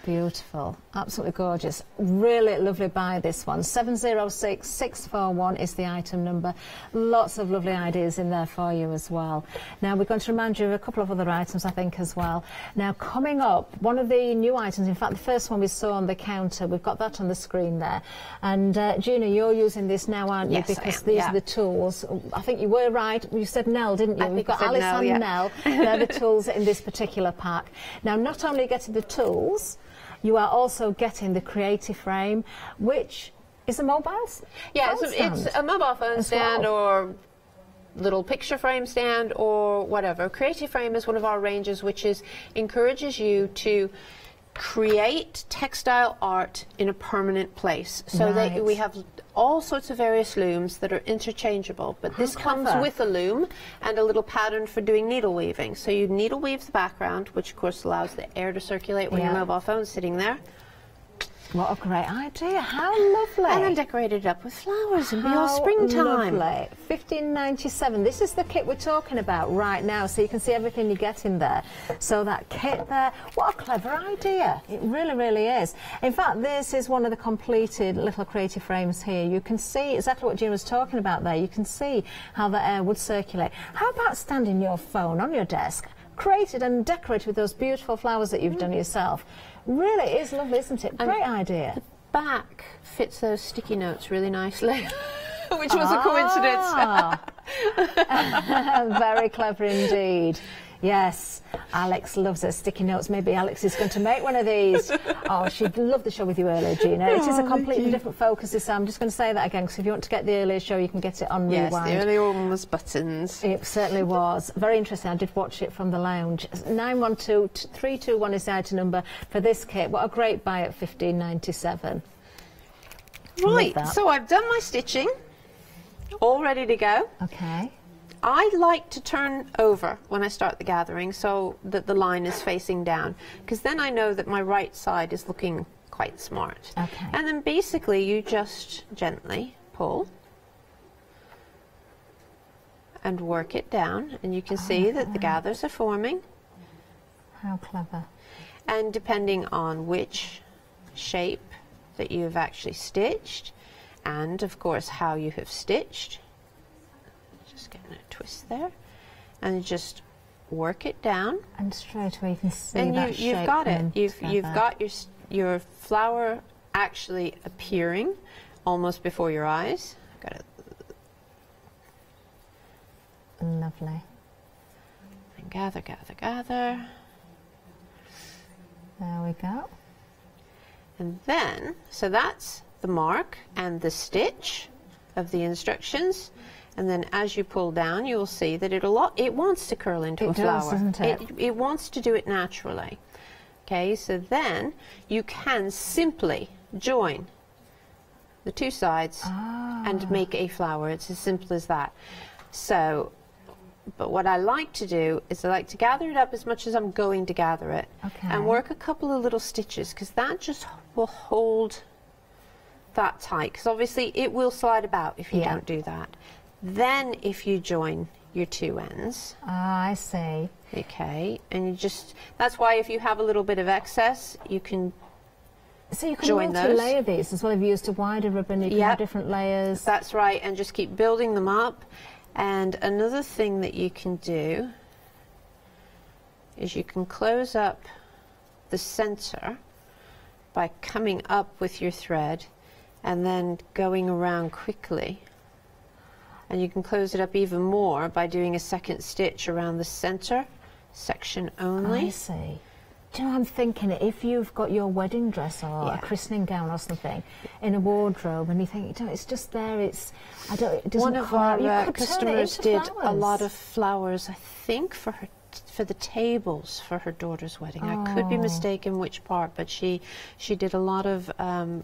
S10: beautiful. Absolutely gorgeous. Really lovely buy this one. 706 641 is the item number. Lots of lovely ideas in there for you as well. Now we're going to remind you of a couple of other items I think as well. Now coming up, one of the new items, in fact the first one we saw on the counter, we've got that on the screen there. And uh, Gina, you're using this now, aren't you?
S15: Yes, I
S10: because these
S15: yeah.
S10: are the tools. I think you were right. You said Nell, didn't you?
S15: I
S10: We've got Alice
S15: Nell,
S10: and
S15: yeah.
S10: Nell. They're the tools in this particular pack. Now, not only getting the tools, you are also getting the creative frame, which is a mobile
S15: Yeah,
S10: phone
S15: it's a, it's a mobile phone stand
S10: well.
S15: or little picture frame stand or whatever. Creative Frame is one of our ranges which is encourages you to create textile art in a permanent place. So that we have all sorts of various looms that are interchangeable, but this comes with a loom and a little pattern for doing needle weaving. So you needle weave the background, which of course allows the air to circulate when your
S10: Yeah.
S15: mobile phone's sitting there.
S10: What a great idea. How lovely.
S15: And then decorated it up with flowers and be all springtime.
S10: Lovely. 1597. This is the kit we're talking about right now, so you can see everything you get in there. So that kit there, what a clever idea. It really, really is. In fact, this is one of the completed little creative frames here. You can see exactly what Jim was talking about there. You can see how the air would circulate. How about standing your phone on your desk, created and decorated with those beautiful flowers that you've done mm. yourself? Really is lovely, isn't it? Great idea.
S15: The back fits those sticky notes really nicely, <laughs> which was a coincidence.
S10: Ah. <laughs> <laughs> Very clever indeed. Yes, Alex loves her sticky notes. Maybe Alex is going to make one of these. <laughs> Oh, she loved the show with you earlier, Gina. It is
S15: Oh,
S10: a completely
S15: you.
S10: different focus this time. I'm just going to say that again because if you want to get the earlier show, you can get it on
S15: yes,
S10: Rewind.
S15: the earlier one was buttons.
S10: It certainly was. Very interesting. I did watch it from the lounge. 912 321 is the item number for this kit. What a great buy at 1597.
S15: Right, so I've done my stitching, all ready to go.
S10: Okay.
S15: I like to turn over when I start the gathering so that the line is facing down, because then I know that my right side is looking quite smart.
S10: Okay.
S15: And then basically you just gently pull and work it down, and you can oh, see that the gathers are forming.
S10: How clever.
S15: And depending on which shape that you have actually stitched, and of course how you have stitched, just getting a twist there, and just work it down.
S10: And straight away you can see
S15: and
S10: that
S15: you, you've
S10: shape
S15: got it. You've you've got your your flower actually appearing almost before your eyes. Got it.
S10: Lovely.
S15: And gather, gather, gather.
S10: There we go.
S15: And then, so that's the mark and the stitch of the instructions. And then as you pull down, you will see that it'll, lo- it wants to curl into
S10: It
S15: a
S10: does,
S15: flower.
S10: doesn't it?
S15: it? It wants to do it naturally. Okay, so then you can simply join the two sides
S10: Ah.
S15: and make a flower. It's as simple as that. So, but what I like to do is I like to gather it up as much as I'm going to gather it
S10: Okay.
S15: and work a couple of little stitches because that just will hold that tight because obviously it will slide about if you
S10: Yeah.
S15: don't do that. Then if you join your two ends,
S10: Ah, I see.
S15: okay, and you just, that's why if you have a little bit of excess, you can
S10: So you can
S15: join those.
S10: multi-layer these as well. If you used a wider ribbon, you can have different layers.
S15: That's right, and just keep building them up. And another thing that you can do is you can close up the center by coming up with your thread and then going around quickly. And you can close it up even more by doing a second stitch around the center section only.
S10: I see. Do you know, I'm thinking if you've got your wedding dress or
S15: Yeah.
S10: a christening gown or something in a wardrobe, and you think, you know, it's just there. It's I don't. It doesn't
S15: One of our uh,
S10: could turn it
S15: customers did a lot of flowers, I think, for her for the tables for her daughter's wedding. I could be
S10: Oh.
S15: mistaken which part, but she she did a lot of um,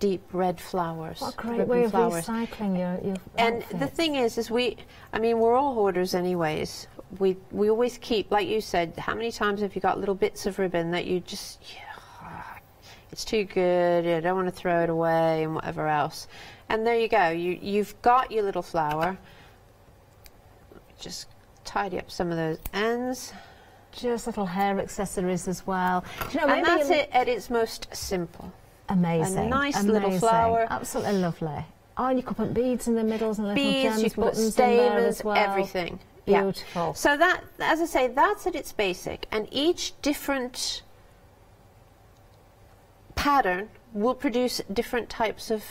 S15: deep red flowers.
S10: What a great way of
S15: flowers.
S10: recycling your your
S15: And the thing is, is we, I mean, we're all hoarders anyways. We we always keep, like you said, how many times have you got little bits of ribbon that you just, yeah, it's too good, I don't want to throw it away and whatever else. And there you go, you, you've got your little flower. Just tidy up some of those ends.
S10: just little hair accessories as well. You know,
S15: and that's it at its most simple.
S10: Amazing.
S15: A nice little flower.
S10: Absolutely lovely. Oh, and you could put beads in the middles and little
S15: Beads,
S10: gems,
S15: you can put
S10: buttons
S15: stamens,
S10: well.
S15: everything. Yeah.
S10: Beautiful.
S15: So that, as I say, that's at its basic, and each different pattern will produce different types of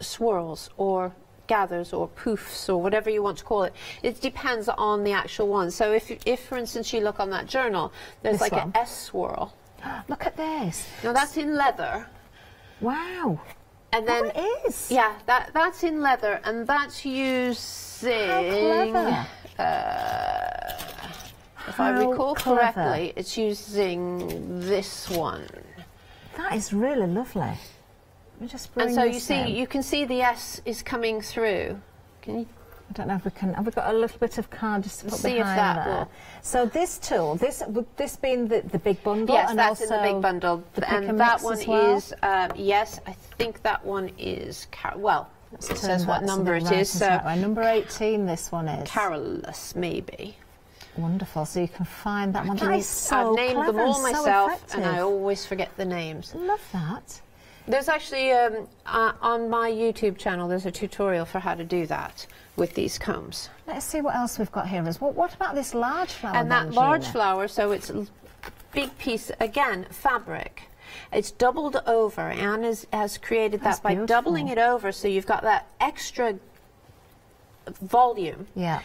S15: swirls or gathers or poofs or whatever you want to call it. It depends on the actual one. So if, if for instance, you look on that journal, there's
S10: This
S15: like
S10: one?
S15: an S swirl. <gasps>
S10: Look at this.
S15: Now that's in leather.
S10: Wow.
S15: And then
S10: it is.
S15: Yeah, that that's in leather, and that's using.
S10: How clever.
S15: Uh, if I recall
S10: clever.
S15: correctly, it's using this one.
S10: That is really lovely. Let me just bring
S15: and so you see, you can see the S is coming through. Can you?
S10: I don't know if we can. Have we got a little bit of card just to put
S15: see if
S10: behind
S15: that
S10: there?
S15: will-
S10: So this tool, this would this being the, the big bundle,
S15: yes,
S10: and
S15: that's in the big bundle,
S10: the pick
S15: and that one
S10: well?
S15: is um, yes. I think that one is Car- well. It says what number it
S10: right
S15: is. So
S10: number eighteen, this one is
S15: Carolus, maybe.
S10: wonderful. So you can find that one.
S15: Can
S10: That
S15: you-
S10: is so
S15: I've named them all
S10: and
S15: myself,
S10: effective.
S15: and I always forget the names.
S10: Love that.
S15: There's actually um, uh, on my YouTube channel. There's a tutorial for how to do that with these combs.
S10: Let's see what else we've got here. As well. What about this large flower?
S15: and that large
S10: Gina?
S15: flower, so it's a big piece again fabric. It's doubled over. Anne has, has created
S10: That's
S15: that by doubling it over, so you've got that extra volume
S10: Yeah.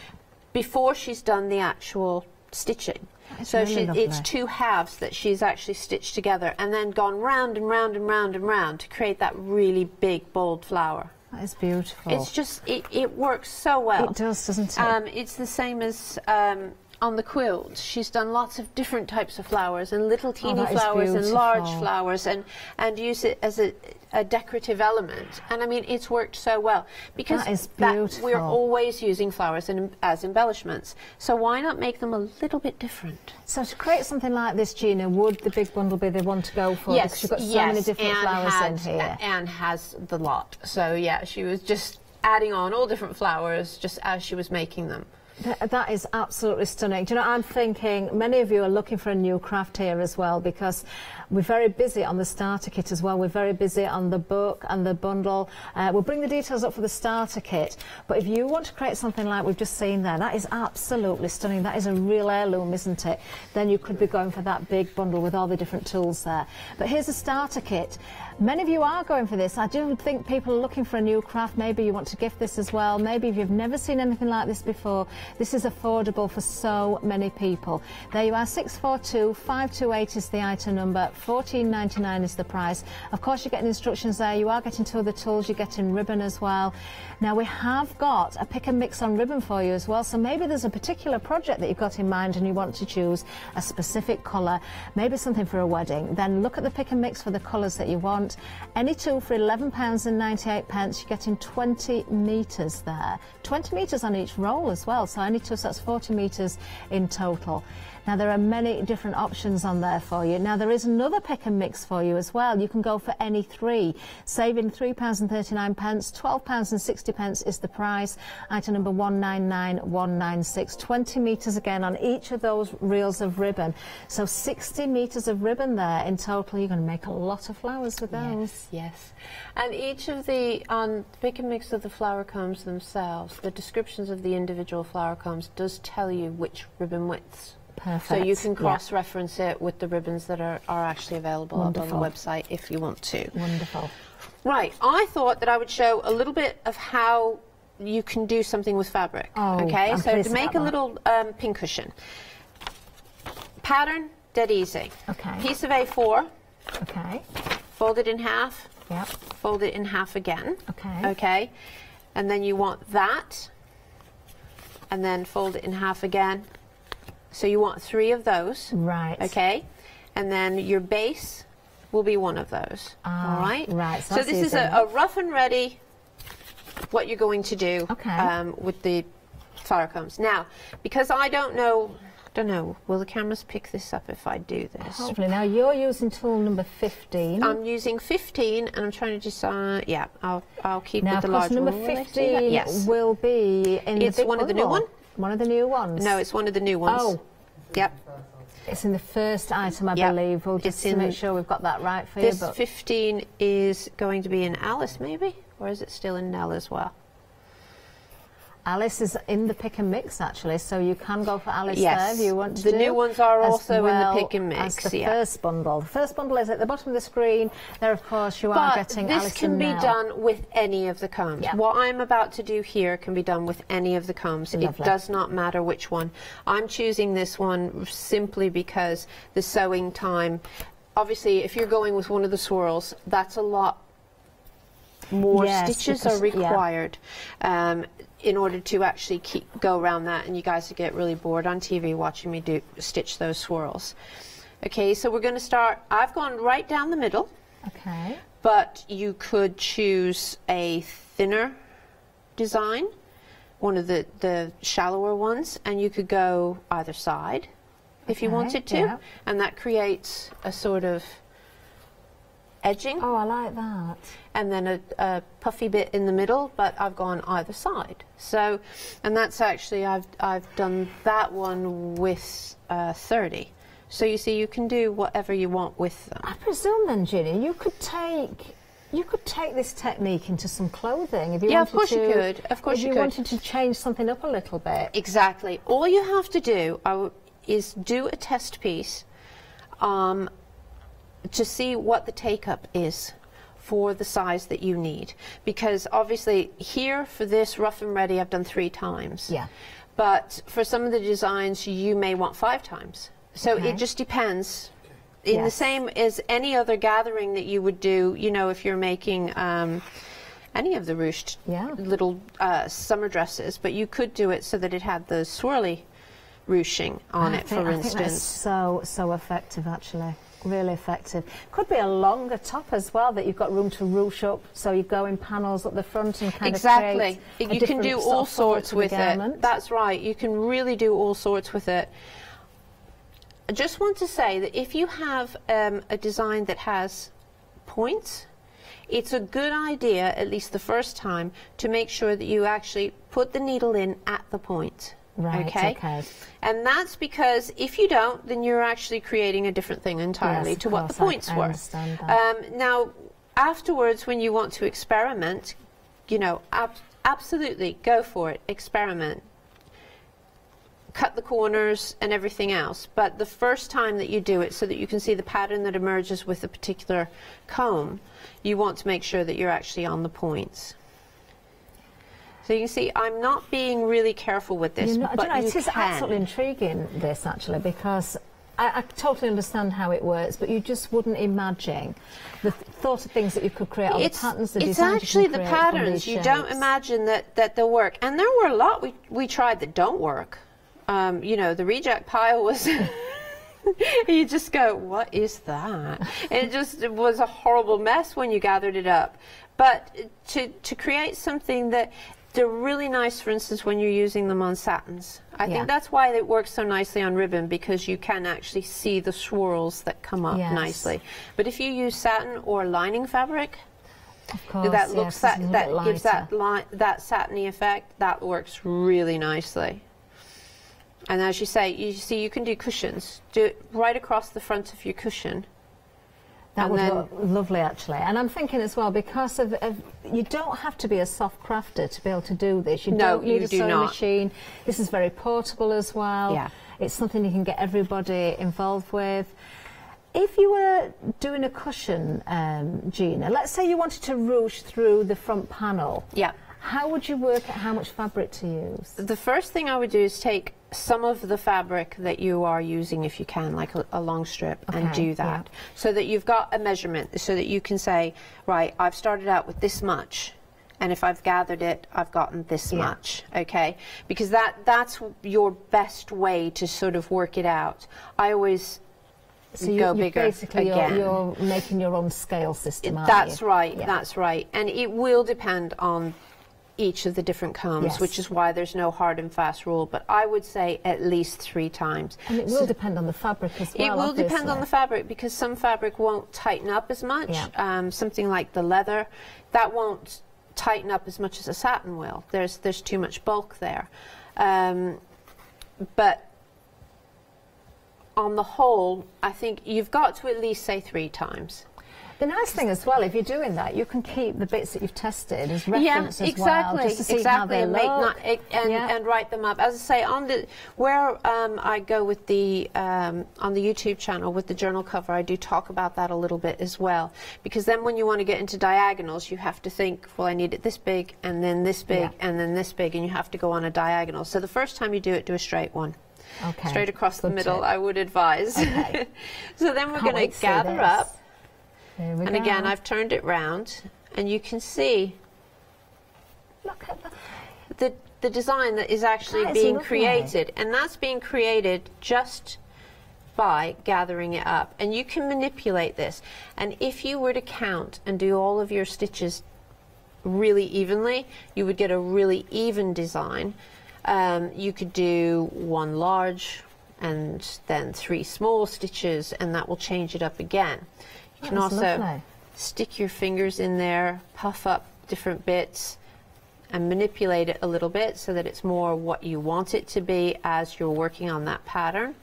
S15: before she's done the actual stitching.
S10: That's
S15: So
S10: really
S15: she, it's two halves that she's actually stitched together and then gone round and round and round and round to create that really big, bold flower.
S10: That is beautiful.
S15: It's just, it, it works so well.
S10: It does, doesn't it?
S15: Um, it's the same as um, on the quilt. She's done lots of different types of flowers and little teeny
S10: Oh,
S15: flowers and large flowers and, and use it as a, a decorative element. And I mean, it's worked so well because
S10: That
S15: we're always using flowers in, as embellishments. So why not make them a little bit different?
S10: So to create something like this, Gina, would the big bundle be the one to go for?
S15: yes,
S10: because you've got so
S15: yes,
S10: many different
S15: Anne
S10: flowers
S15: had,
S10: in here.
S15: Anne has the lot. So yeah, she was just adding on all different flowers just as she was making them.
S10: Th- that is absolutely stunning. Do you know, I'm thinking many of you are looking for a new craft here as well because we're very busy on the starter kit as well. We're very busy on the book and the bundle. Uh, we'll bring the details up for the starter kit. But if you want to create something like we've just seen there, that is absolutely stunning. That is a real heirloom, isn't it? Then you could be going for that big bundle with all the different tools there. But here's a starter kit. Many of you are going for this. I do think people are looking for a new craft. Maybe you want to gift this as well. Maybe if you've never seen anything like this before, this is affordable for so many people. There you are, 642 528 is the item number, 14.99 is the price. Of course, you're getting instructions there. You are getting two of the tools. You're getting ribbon as well. Now we have got a pick and mix on ribbon for you as well. So maybe there's a particular project that you've got in mind and you want to choose a specific colour, maybe something for a wedding. Then look at the pick and mix for the colours that you want. Any tool for £11.98. pence. You're getting 20 metres there. 20 metres on each roll as well. So any two, so that's 40 metres in total. Now there are many different options on there for you. Now there is another pick and mix for you as well. You can go for any three, saving £3.39, pence, £12.60 pence is the price. Item number 199196, 20 metres again on each of those reels of ribbon. So 60 metres of ribbon there in total. You're going to make a lot of flowers with those.
S15: Yes, yes. And each of the, on pick and mix of the flower combs themselves, the descriptions of the individual flower combs does tell you which ribbon widths.
S10: Perfect.
S15: So you can cross-reference it with the ribbons that are, are actually available up on the website if you want to.
S10: Wonderful.
S15: Right, I thought that I would show a little bit of how you can do something with fabric.
S10: Oh,
S15: okay,
S10: I'm
S15: so to make a little um, pincushion. Pattern, dead easy.
S10: Okay.
S15: Piece of A4,
S10: Okay.
S15: fold it in half,
S10: Yep.
S15: fold it in half again.
S10: Okay.
S15: Okay. And then you want that, and then fold it in half again. So you want three of those.
S10: Right.
S15: Okay. And then your base will be one of those.
S10: Ah,
S15: all right.
S10: right, so
S15: So, this is a, a rough and ready. What you're going to do
S10: Okay.
S15: um, with the flower combs. Now, because I don't know, I don't know. Will the cameras pick this up if I do this?
S10: Hopefully. Now you're using tool number 15.
S15: I'm using 15 and I'm trying to decide. Yeah, I'll, I'll keep
S10: now,
S15: with the large
S10: number
S15: one. See that?
S10: 15
S15: Yes.
S10: will be in
S15: It's
S10: the big
S15: one of the new one?
S10: One of the new ones.
S15: No, it's one of the new ones.
S10: Oh.
S15: Yep.
S10: It's in the first item, I
S15: Yeah,
S10: believe. We'll just to make sure we've got that right for
S15: This
S10: you. But
S15: 15 is going to be in Alice, maybe? Or is it still in Nell as well?
S10: Alice is in the pick and mix actually, so you can go for Alice
S15: Yes.
S10: there if you want to.
S15: The new ones are
S10: as
S15: also in the pick and
S10: as
S15: mix,
S10: the
S15: yeah.
S10: first bundle. The first bundle is at the bottom of the screen. There, of course, you are
S15: But
S10: getting
S15: this
S10: Alice
S15: can be
S10: Nell.
S15: done with any of the combs.
S10: Yeah.
S15: What I'm about to do here can be done with any of the combs. It does not matter which one. I'm choosing this one simply because the sewing time. Obviously, if you're going with one of the swirls, that's a lot more
S10: Yes,
S15: stitches
S10: because-
S15: are
S10: yeah.
S15: required um, in order to actually keep go around that. And you guys would get really bored on TV watching me do stitch those swirls. Okay, so we're going to start. I've gone right down the middle
S10: Okay.
S15: but you could choose a thinner design, one of the, the shallower ones, and you could go either side if you wanted to,
S10: yeah.
S15: and that creates a sort of edging.
S10: Oh, I like that.
S15: And then a, a puffy bit in the middle, but I've gone either side. So, and that's actually, I've, I've done that one with uh, 30. So you see, you can do whatever you want with them.
S10: I presume then, Ginny, you could take. You could take this technique into some clothing if you
S15: Yeah, of
S10: wanted
S15: course you could. Of course
S10: if
S15: you
S10: you wanted to change something up a little bit.
S15: Exactly. All you have to do is do a test piece um, to see what the take up is for the size that you need. Because obviously, here for this rough and ready, I've done three times.
S10: Yeah.
S15: But for some of the designs, you may want five times. So
S10: Okay.
S15: it just depends. In the same as any other gathering that you would do, you know, if you're making um, any of the ruched
S10: Yeah.
S15: little uh, summer dresses, but you could do it so that it had the swirly ruching on
S10: I
S15: it,
S10: think-
S15: for
S10: I
S15: instance.
S10: so so effective, actually. Really effective. Could be a longer top as well that you've got room to ruche up, so you go in panels at the front and kind
S15: exactly.
S10: of a
S15: You can do all sorts with it. That's right. You can really do all sorts with it. I just want to say that if you have um, a design that has points, it's a good idea, at least the first time, to make sure that you actually put the needle in at the point.
S10: Right,
S15: Okay.
S10: okay.
S15: And that's because if you don't, then you're actually creating a different thing entirely
S10: Yes,
S15: to what the points
S10: I
S15: were. Um, now, afterwards, when you want to experiment, you know, ab- absolutely go for it, experiment. Cut the corners and everything else. But the first time that you do it, so that you can see the pattern that emerges with a particular comb, you want to make sure that you're actually on the points. So you see, I'm not being really careful with this,
S10: do
S15: but
S10: you know,
S15: you
S10: it is
S15: can.
S10: absolutely intriguing, this actually, because I, I totally understand how it works, but you just wouldn't imagine the th- thought of things that you could create, all
S15: it's,
S10: the patterns, the
S15: it's actually
S10: can
S15: the patterns. You don't imagine that, that they'll work. And there were a lot we, we tried that don't work. Um, you know, the reject pile was. <laughs> you just go, what is that? And it just it was a horrible mess when you gathered it up. But to, to create something that they're really nice, for instance, when you're using them on satins. I
S10: Yeah.
S15: think that's why it works so nicely on ribbon because you can actually see the swirls that come up
S10: Yes.
S15: nicely. But if you use satin or lining fabric,
S10: Of course,
S15: that looks
S10: a
S15: that that gives that that satiny effect. That works really nicely. And as you say, you see, you can do cushions. Do it right across the front of your cushion.
S10: That
S15: And
S10: would
S15: then-
S10: look lovely, actually. And I'm thinking as well, because of, of you don't have to be a soft crafter to be able to do this. You
S15: No,
S10: don't need
S15: you
S10: a
S15: do
S10: sewing
S15: not.
S10: machine. This is very portable as well.
S15: Yeah.
S10: It's something you can get everybody involved with. If you were doing a cushion, um, Gina, let's say you wanted to ruche through the front panel.
S15: Yeah.
S10: How would you work out how much fabric to use?
S15: The first thing I would do is take some of the fabric that you are using, if you can, like a, a long strip, and do that. So that you've got a measurement, so that you can say, right, I've started out with this much. And if I've gathered it, I've gotten this
S10: Yeah.
S15: much, okay? Because that that's your best way to sort of work it out. I always
S10: So
S15: go
S10: you, you're
S15: bigger
S10: basically
S15: again.
S10: You're, you're making your own scale system.
S15: That's
S10: you?
S15: right.
S10: Yeah.
S15: That's right. And it will depend on each of the different combs,
S10: Yes.
S15: which is why there's no hard and fast rule. But I would say at least three times.
S10: And it will
S15: So-
S10: depend on the fabric as well.
S15: it will depend on the fabric because some fabric won't tighten up as much.
S10: Yeah.
S15: Um, something like the leather, that won't tighten up as much as a satin will. There's there's too much bulk there. Um, but on the whole, I think you've got to at least say three times.
S10: The nice thing as well, if you're doing that, you can keep the bits that you've tested as reference
S15: yeah,
S10: as
S15: exactly,
S10: well, just to see
S15: exactly,
S10: how they
S15: and, not, and,
S10: Yeah.
S15: and write them up. As I say, on the where um, I go with the um, on the YouTube channel with the journal cover, I do talk about that a little bit as well. Because then, when you want to get into diagonals, you have to think, well, I need it this big, and then this big,
S10: Yeah.
S15: and then this big, and you have to go on a diagonal. So the first time you do it, do a straight one.
S10: Okay,
S15: Straight across the middle,
S10: tip.
S15: I would advise.
S10: Okay. <laughs>
S15: so then we're going to gather up. And
S10: go.
S15: again, I've turned it round, and you can see
S10: Look at that.
S15: the the design that is actually
S10: That is
S15: being
S10: lovely.
S15: created, and that's being created just by gathering it up. And you can manipulate this. And if you were to count and do all of your stitches really evenly, you would get a really even design. Um, you could do one large and then three small stitches, and that will change it up again. You can also
S10: lovely.
S15: stick your fingers in there, puff up different bits, and manipulate it a little bit so that it's more what you want it to be as you're working on that pattern.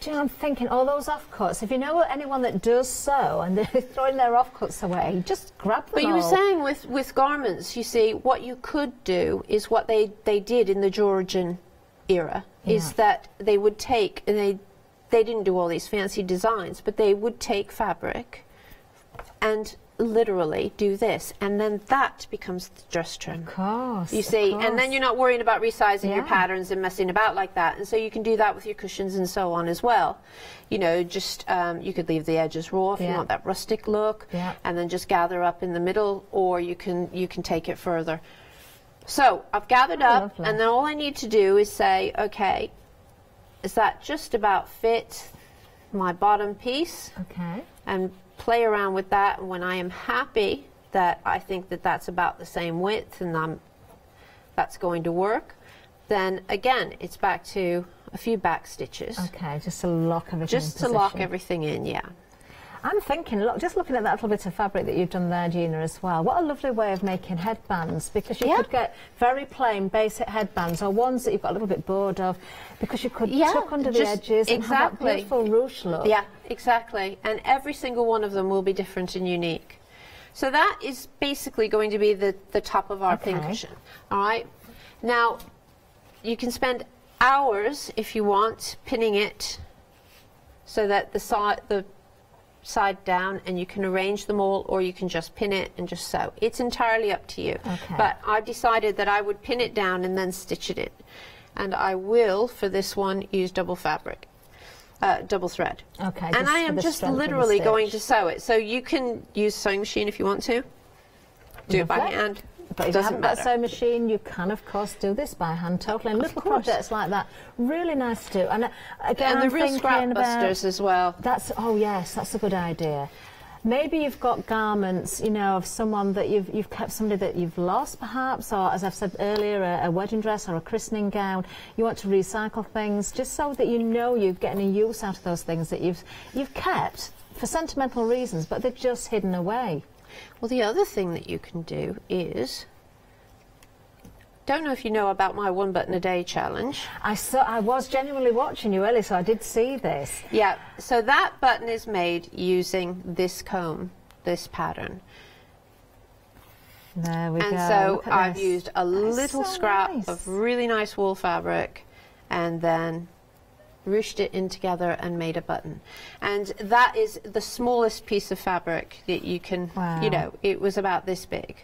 S10: Do you know, I'm thinking all those offcuts. If you know anyone that does sew and <laughs> they're throwing their offcuts away, just grab them
S15: But you were saying with, with garments, you see, what you could do is what they, they did in the Georgian era, is that they would take, and they, they didn't do all these fancy designs, but they would take fabric and literally do this, and then that becomes the dress trim.
S10: Of course.
S15: You see, and then you're not worrying about resizing your patterns and messing about like that. And so you can do that with your cushions and so on as well. You know, just um, you could leave the edges raw if you want that rustic look,
S10: Yeah.
S15: and then just gather up in the middle, or you can you can take it further. So I've gathered
S10: Oh,
S15: up,
S10: lovely.
S15: and then all I need to do is say, okay, is that just about fit my bottom piece?
S10: Okay.
S15: and play around with that. And when I am happy that I think that that's about the same width and I'm, that's going to work, then again, it's back to a few back stitches.
S10: Okay, just to lock everything
S15: Just
S10: in
S15: to lock everything in, yeah.
S10: I'm thinking, look, just looking at that little bit of fabric that you've done there, Gina, as well. What a lovely way of making headbands because you
S15: Yeah.
S10: could get very plain, basic headbands or ones that you've got a little bit bored of because you could
S15: Yeah,
S10: tuck under the edges and have that
S15: exactly.
S10: beautiful ruche look.
S15: Yeah, exactly. And every single one of them will be different and unique. So that is basically going to be the, the top of our
S10: Okay.
S15: pincushion. All right. Now, you can spend hours if you want pinning it so that the side the side down and you can arrange them all or you can just pin it and just sew. It's entirely up to you.
S10: Okay.
S15: But I decided that I would pin it down and then stitch it in. And I will for this one use double fabric. Uh, double thread.
S10: Okay,
S15: And I am just
S10: strength of the
S15: literally going to sew it. So you can use sewing machine if you want to. Do it by hand.
S10: But if you haven't got a sewing machine, you can, of course, do this by hand totally. And little
S15: course.
S10: projects like that, really nice to do. And uh, again,
S15: And the real
S10: thinking about,
S15: busters as well.
S10: That's oh yes, that's a good idea. Maybe you've got garments, you know, of someone that you've you've kept somebody that you've lost, perhaps, or as I've said earlier, a, a wedding dress or a christening gown. You want to recycle things just so that you know you're getting a use out of those things that you've you've kept for sentimental reasons, but they're just hidden away.
S15: Well, the other thing that you can do is. Don't know if you know about my one button a day challenge.
S10: I saw, I was genuinely watching you earlier, so I did see this.
S15: Yeah, so that button is made using this comb, this pattern.
S10: There we
S15: and
S10: go. And so
S15: I've
S10: this.
S15: used a
S10: That
S15: little
S10: so
S15: scrap
S10: nice.
S15: of really nice wool fabric and then ruched it in together and made a button. And that is the smallest piece of fabric that you can,
S10: Wow.
S15: you know, it was about this big.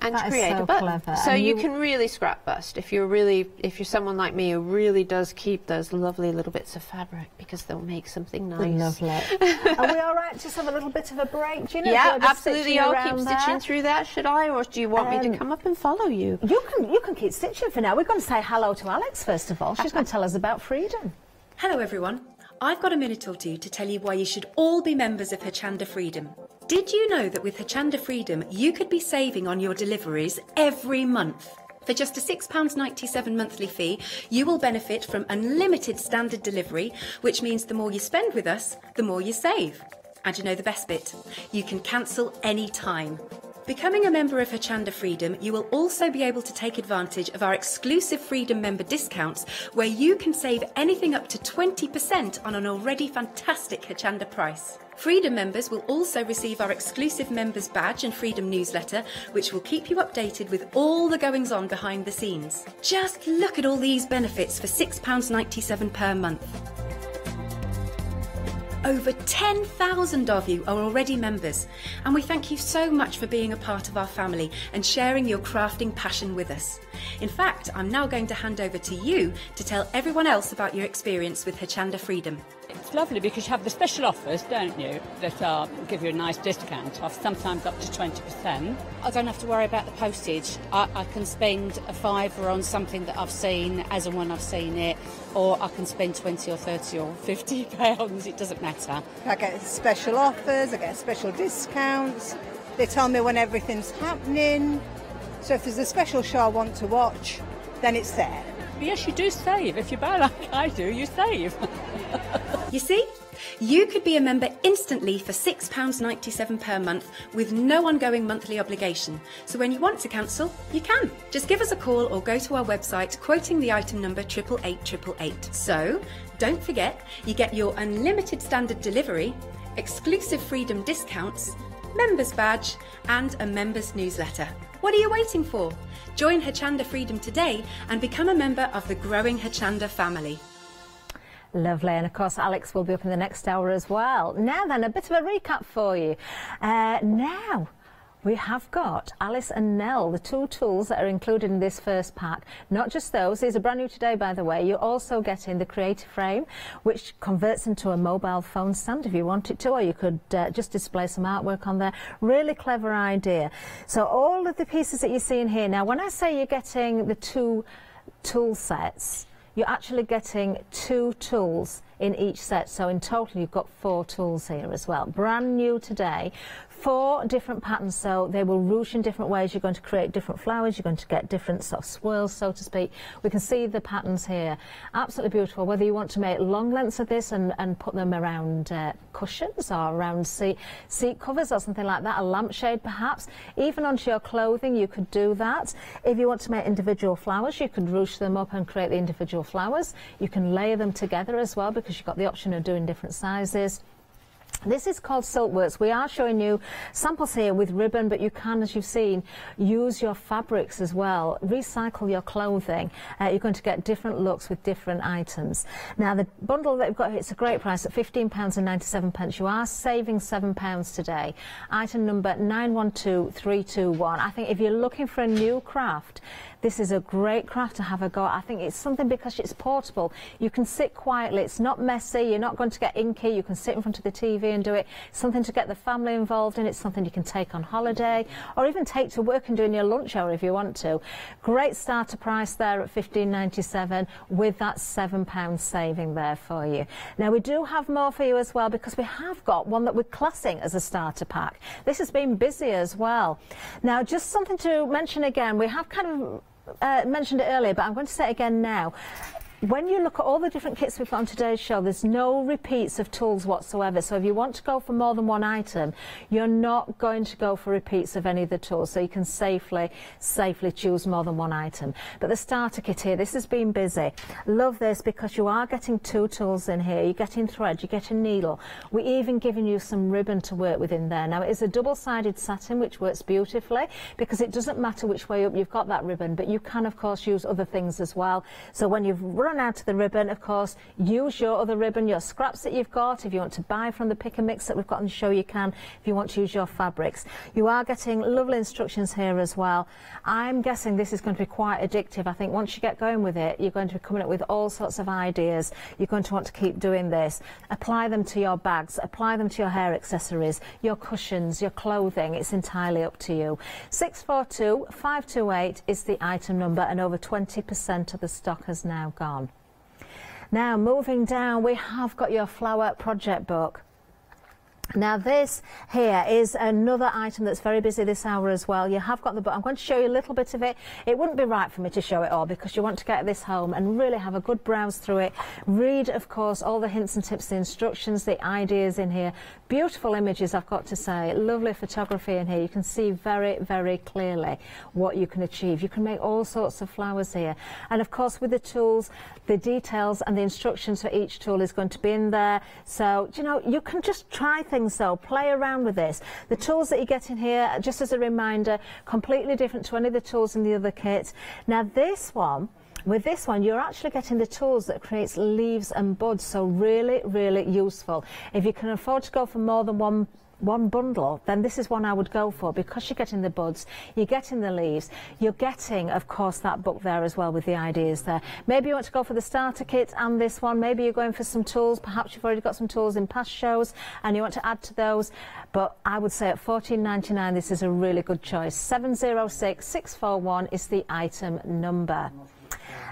S15: And
S10: That
S15: to create
S10: so
S15: a button.
S10: clever.
S15: So you,
S10: you-
S15: can really scrap bust if you're really, if you're someone like me who really does keep those lovely little bits of fabric because they'll make something nice.
S10: Lovely. <laughs> Are we all right to just have a little bit of a break? Do you know?
S15: Yeah,
S10: do I just
S15: absolutely. I'll keep
S10: there?
S15: stitching through that, should I? Or do you want me
S10: Um,
S15: to come up and follow you?
S10: You can you can keep stitching for now. We're going to say hello to Alex first of all. She's going to tell us about freedom.
S16: Hello everyone. I've got a minute or two to tell you why you should all be members of Hochanda Freedom. Did you know that with Hochanda Freedom you could be saving on your deliveries every month? For just a £6.97 monthly fee, you will benefit from unlimited standard delivery, which means the more you spend with us, the more you save. And you know the best bit? You can cancel any time. Becoming a member of Hochanda Freedom, you will also be able to take advantage of our exclusive Freedom member discounts where you can save anything up to 20% on an already fantastic Hochanda price. Freedom members will also receive our exclusive members badge and Freedom newsletter, which will keep you updated with all the goings on behind the scenes. Just look at all these benefits for £6.97 per month. Over 10,000 of you are already members, and we thank you so much for being a part of our family and sharing your crafting passion with us. In fact, I'm now going to hand over to you to tell everyone else about your experience with Hochanda Freedom.
S17: It's lovely because you have the special offers, don't you, that uh, give you a nice discount off, sometimes up to 20%.
S18: I don't have to worry about the postage. I, I can spend a fiver on something that I've seen as and when I've seen it, or I can spend 20 or 30 or 50 <laughs> pounds, it doesn't matter.
S19: I get special offers, I get special discounts. They tell me when everything's happening. So if there's a special show I want to watch, then it's there.
S17: Yes, you do save. If you buy like I do, you save. <laughs>
S16: You see? You could be a member instantly for £6.97 per month with no ongoing monthly obligation. So when you want to cancel, you can. Just give us a call or go to our website quoting the item number 88888. So don't forget, you get your unlimited standard delivery, exclusive freedom discounts, members badge, and a members newsletter. What are you waiting for? Join Hochanda Freedom today and become a member of the growing Hochanda family.
S10: Lovely, and of course Alex will be up in the next hour as well. Now then, a bit of a recap for you. Uh, now, we have got Alice and Nell, the two tools that are included in this first pack. Not just those, these are brand new today by the way. You're also getting the creative frame, which converts into a mobile phone stand if you want it to, or you could uh, just display some artwork on there. Really clever idea. So all of the pieces that you're seeing here, now when I say you're getting the two tool sets, you're actually getting two tools in each set. So in total, you've got four tools here as well. Brand new today four different patterns so they will ruche in different ways. You're going to create different flowers you're going to get different sort of swirls so to speak. We can see the patterns here. Absolutely beautiful. Whether you want to make long lengths of this and, and put them around uh, cushions or around seat, seat covers or something like that a lampshade perhaps. Even onto your clothing you could do that. If you want to make individual flowers you could ruche them up and create the individual flowers. You can layer them together as well because you've got the option of doing different sizes this is called Silkworks. We are showing you samples here with ribbon, but you can, as you've seen, use your fabrics as well. Recycle your clothing. Uh, you're going to get different looks with different items. Now, the bundle that we've got here, it's a great price at £15.97. You are saving £7 today. Item number 912321. I think if you're looking for a new craft, this is a great craft to have a go at. I think it's something because it's portable. You can sit quietly. It's not messy. You're not going to get inky. You can sit in front of the TV and do it. It's something to get the family involved in. It's something you can take on holiday or even take to work and do in your lunch hour if you want to. Great starter price there at 15.97 with that £7 saving there for you. Now we do have more for you as well because we have got one that we're classing as a starter pack. This has been busy as well. Now just something to mention again, we have kind of uh, mentioned it earlier, but I'm going to say it again now when you look at all the different kits we've got on today's show, there's no repeats of tools whatsoever. So if you want to go for more than one item, you're not going to go for repeats of any of the tools. So you can safely, safely choose more than one item. But the starter kit here, this has been busy. Love this because you are getting two tools in here. You're getting thread, you're getting needle. We're even giving you some ribbon to work with in there. Now it is a double-sided satin which works beautifully because it doesn't matter which way up you've got that ribbon, but you can of course use other things as well. So when you've run out of the ribbon, of course, use your other ribbon, your scraps that you've got. If you want to buy from the pick and mix that we've got on the show, you can. If you want to use your fabrics. You are getting lovely instructions here as well. I'm guessing this is going to be quite addictive. I think once you get going with it, you're going to be coming up with all sorts of ideas. You're going to want to keep doing this. Apply them to your bags, apply them to your hair accessories, your cushions, your clothing. It's entirely up to you. 642 528 is the item number and over 20% of the stock has now gone. Now, moving down, we have got your flower project book. Now this here is another item that's very busy this hour as well. You have got the book. I'm going to show you a little bit of it. It wouldn't be right for me to show it all because you want to get this home and really have a good browse through it. Read, of course, all the hints and tips, the instructions, the ideas in here. Beautiful images, I've got to say. Lovely photography in here. You can see very, very clearly what you can achieve. You can make all sorts of flowers here. And of course, with the tools, the details and the instructions for each tool is going to be in there. So, you know, you can just try things so play around with this. The tools that you get in here, just as a reminder, completely different to any of the tools in the other kit. Now this one, with this one, you're actually getting the tools that creates leaves and buds, so really, really useful. If you can afford to go for more than one one bundle, then this is one I would go for because you're getting the buds, you're getting the leaves, you're getting, of course, that book there as well with the ideas there. Maybe you want to go for the starter kit and this one. Maybe you're going for some tools. Perhaps you've already got some tools in past shows and you want to add to those. But I would say at $14.99, this is a really good choice. 706 641 is the item number.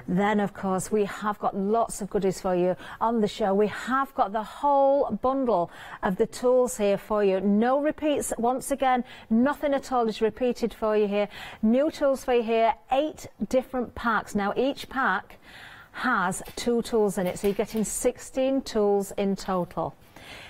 S10: Then, of course, we have got lots of goodies for you on the show. We have got the whole bundle of the tools here for you. No repeats. Once again, nothing at all is repeated for you here. New tools for you here. Eight different packs. Now, each pack has two tools in it, so you're getting 16 tools in total.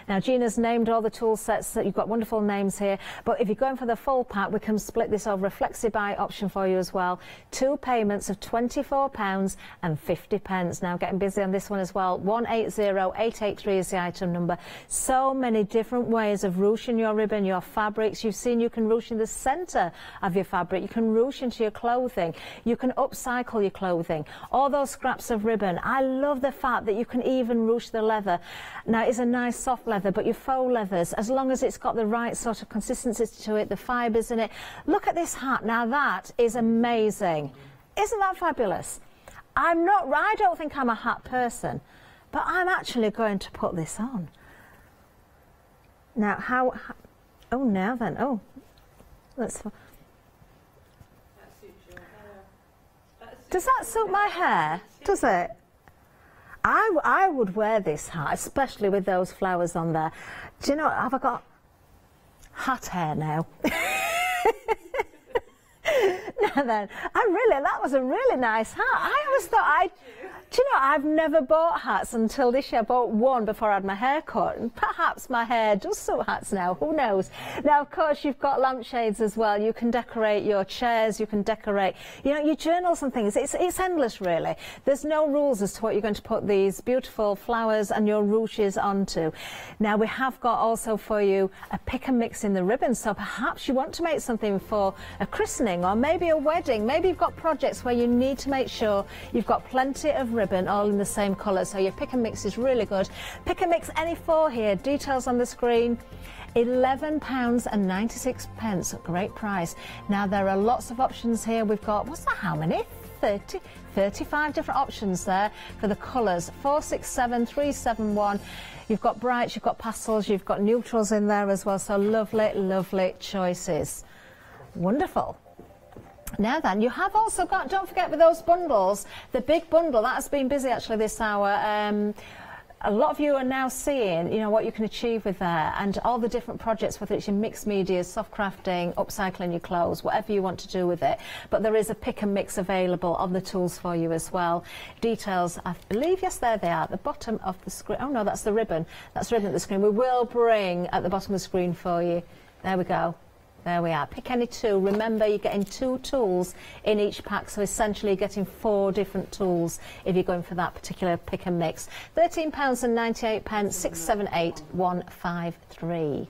S10: Now, Gina's named all the tool sets. That you've got wonderful names here. But if you're going for the full pack, we can split this over a flexi buy option for you as well. Two payments of £24 and 50 pence. Now, getting busy on this one as well. 180883 is the item number. So many different ways of ruching your ribbon, your fabrics. You've seen you can ruche in the centre of your fabric. You can ruche into your clothing. You can upcycle your clothing. All those scraps of ribbon. I love the fact that you can even ruche the leather. Now, it's a nice soft leather, but your faux leathers, as long as it's got the right sort of consistency to it, the fibres in it. Look at this hat. Now, that is amazing. Isn't that fabulous? I'm not, I don't think I'm a hat person, but I'm actually going to put this on. Now, how, how oh, now then, oh, let's, does that suit my hair? Does it? I, I would wear this hat, especially with those flowers on there. Do you know, have I got hat hair now? <laughs> now then, I really, that was a really nice hat. I always thought I'd, do you know, I've never bought hats until this year. I bought one before I had my hair cut. And perhaps my hair does suit hats now. Who knows? Now, of course, you've got lampshades as well. You can decorate your chairs. You can decorate, you know, your journals and things. It's, it's endless, really. There's no rules as to what you're going to put these beautiful flowers and your ruches onto. Now, we have got also for you a pick and mix in the ribbons. So perhaps you want to make something for a christening or maybe a wedding. Maybe you've got projects where you need to make sure you've got plenty of ribbon all in the same colour. So your pick and mix is really good. Pick and mix any four here. Details on the screen. £11 and 96 pence. Great price. Now there are lots of options here. We've got, what's that, how many? 30, 35 different options there for the colours. 467, 371. You've got brights, you've got pastels, you've got neutrals in there as well. So lovely, lovely choices. Wonderful. Now then, you have also got, don't forget with those bundles, the big bundle, that has been busy actually this hour. Um, a lot of you are now seeing, you know, what you can achieve with there and all the different projects, whether it's your mixed media, soft crafting, upcycling your clothes, whatever you want to do with it. But there is a pick and mix available on the tools for you as well. Details, I believe, yes, there they are, at the bottom of the screen. Oh, no, that's the ribbon. That's the ribbon at the screen. We will bring at the bottom of the screen for you. There we go. There we are. Pick any two. Remember, you're getting two tools in each pack, so essentially you're getting four different tools if you're going for that particular pick and mix. £13.98, pence, 678153.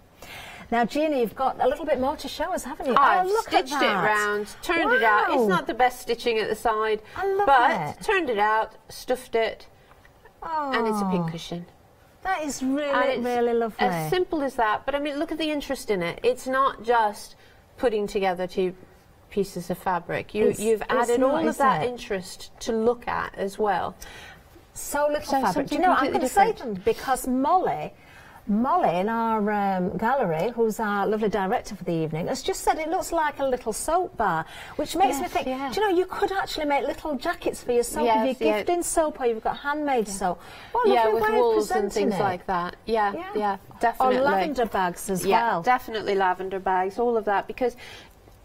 S10: Now, Gina, you've got a little bit more to show us, haven't you?
S15: I've
S10: oh,
S15: stitched it round, turned it out. It's not the best stitching at the side,
S10: I love
S15: but
S10: it.
S15: turned it out, stuffed it, and it's a pin
S10: Oh.
S15: cushion.
S10: That is really, really lovely.
S15: As simple as that, but I mean, look at the interest in it. It's not just putting together two pieces of fabric. You, you've added
S10: not,
S15: all of that
S10: it?
S15: interest to look at as well.
S10: So little
S15: So
S10: fabric. Do you know, I'm going to say them because Molly Molly in our um, gallery, who's our lovely director for the evening, has just said it looks like a little soap bar, which makes me think,
S15: yeah.
S10: do you know, you could actually make little jackets for your soap
S15: Yes,
S10: if you're
S15: yeah.
S10: gifting soap or you've got handmade soap. What a
S15: yeah, with wools and
S10: presenting
S15: things
S10: it.
S15: like that. Yeah,
S10: Yeah.
S15: yeah, definitely.
S10: Or lavender bags as
S15: yeah,
S10: well.
S15: definitely lavender bags, all of that, because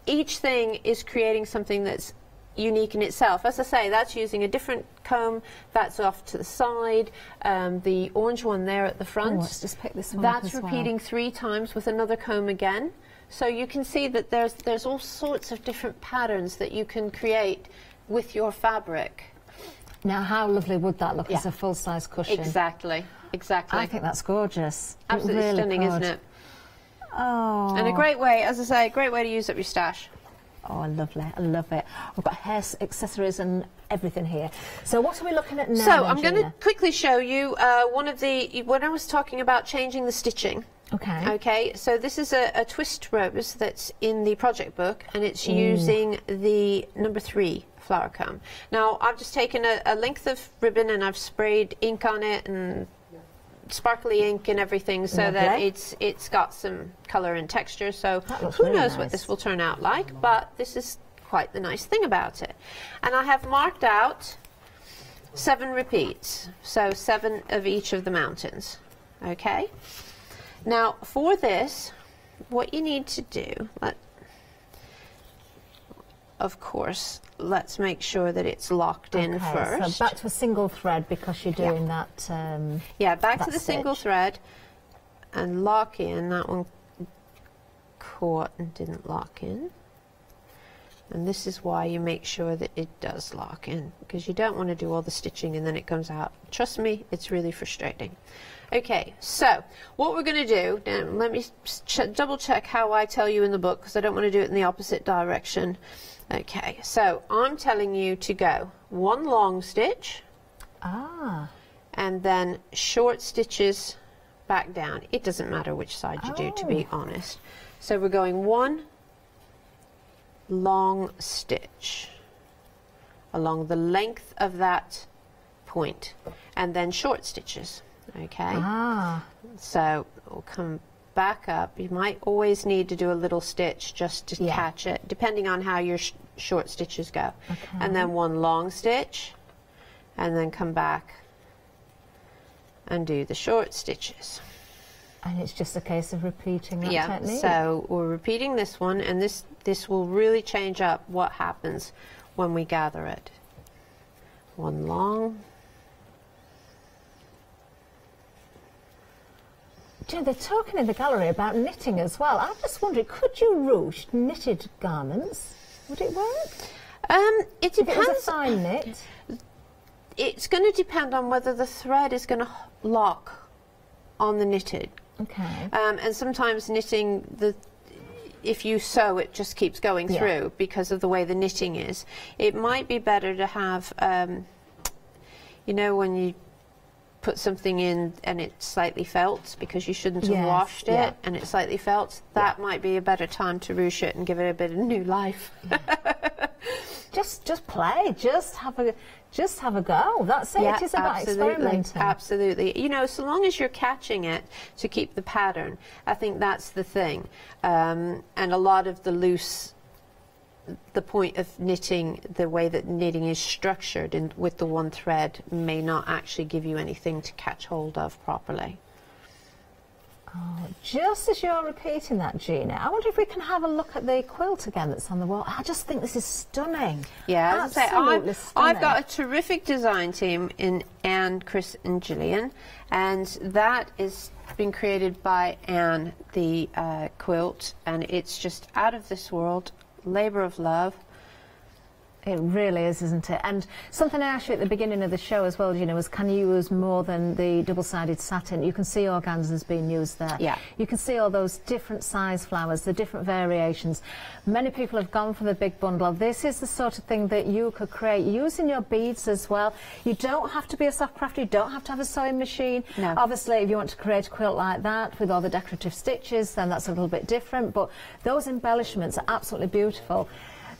S15: each thing is creating something that's unique in itself. As I say, that's using a different comb. That's off to the side. Um, the orange one there at the front.
S10: Oh, just pick this one
S15: That's
S10: as well.
S15: repeating three times with another comb again. So you can see that there's there's all sorts of different patterns that you can create with your fabric.
S10: Now, how lovely would that look as a full-size cushion?
S15: Exactly, exactly.
S10: I think that's gorgeous.
S15: Absolutely
S10: really
S15: stunning, isn't it?
S10: Oh.
S15: And a great way, as I say, a great way to use up your stash.
S10: Oh, lovely. I love it. We've got hair accessories and everything here. So what are we looking at now?
S15: So
S10: then,
S15: I'm going to quickly show you uh, one of the when I was talking about changing the stitching.
S10: Okay.
S15: Okay. So this is a, a twist rose that's in the project book, and it's
S10: Mm.
S15: using the number three flower comb. Now I've just taken a, a length of ribbon and I've sprayed ink on it and sparkly ink and everything so that it's it's got some color and texture. So who
S10: really
S15: knows what this will turn out like but this is quite the nice thing about it. And I have marked out seven repeats so seven of each of the mountains okay? Now for this what you need to do let, of course let's make sure that it's locked in first
S10: So back to a single thread because you're doing that. Um,
S15: yeah, back to
S10: that
S15: the single thread and lock in. That one caught and didn't lock in. And this is why you make sure that it does lock in because you don't want to do all the stitching and then it comes out. Trust me, it's really frustrating. Okay, so what we're going to do, now let me ch- double check how I tell you in the book because I don't want to do it in the opposite direction. Okay, so I'm telling you to go one long stitch
S10: ah.
S15: and then short stitches back down. It doesn't matter which side you do, to be honest. So we're going one long stitch along the length of that point, and then short stitches. Okay.
S10: Ah.
S15: So we'll come back up. You might always need to do a little stitch just to
S10: Yeah.
S15: catch it, depending on how your short stitches go.
S10: Okay.
S15: And then one long stitch, and then come back and do the short stitches.
S10: And it's just a case of repeating that
S15: yeah.
S10: technique.
S15: So we're repeating this one, and this this will really change up what happens when we gather it. One long.
S10: Do you know, they're talking in the gallery about knitting as well. I'm just wondering, could you ruche knitted garments? Would it work?
S15: Um, it
S10: If it
S15: depends.
S10: fine knit.
S15: It's going to depend on whether the thread is going to lock on the knitted.
S10: Okay.
S15: Um, and sometimes knitting the if you sew it just keeps going
S10: Yeah.
S15: through because of the way the knitting is. It might be better to have um, you know when you put something in and it slightly felt because you shouldn't have washed it
S10: yeah.
S15: and it slightly felt that might be a better time to ruche it and give it a bit of new life <laughs>
S10: Just, just play. Just have a, just have a go. That's it. it is about
S15: absolutely,
S10: experimenting.
S15: Absolutely. You know, so long as you're catching it to keep the pattern, I think that's the thing. Um, and a lot of the loose, the point of knitting, the way that knitting is structured in, with the one thread may not actually give you anything to catch hold of properly.
S10: Oh, just as you're repeating that, Gina, I wonder if we can have a look at the quilt again that's on the wall. I just think this is stunning.
S15: Yeah, as I say,
S10: Absolutely
S15: I've,
S10: stunning.
S15: I've got a terrific design team in Anne, Chris, and Gillian, and that is been created by Anne, the uh, quilt, and it's just out of this world, labor of love.
S10: It really is, isn't it? And something I asked you at the beginning of the show as well, you know, was can you use more than the double-sided satin? You can see organzas being used there.
S15: Yeah.
S10: You can see all those different size flowers, the different variations. Many people have gone for the big bundle. This is the sort of thing that you could create using your beads as well. You don't have to be a soft crafter. You don't have to have a sewing machine.
S15: No.
S10: Obviously, if you want to create a quilt like that with all the decorative stitches, then that's a little bit different. But those embellishments are absolutely beautiful.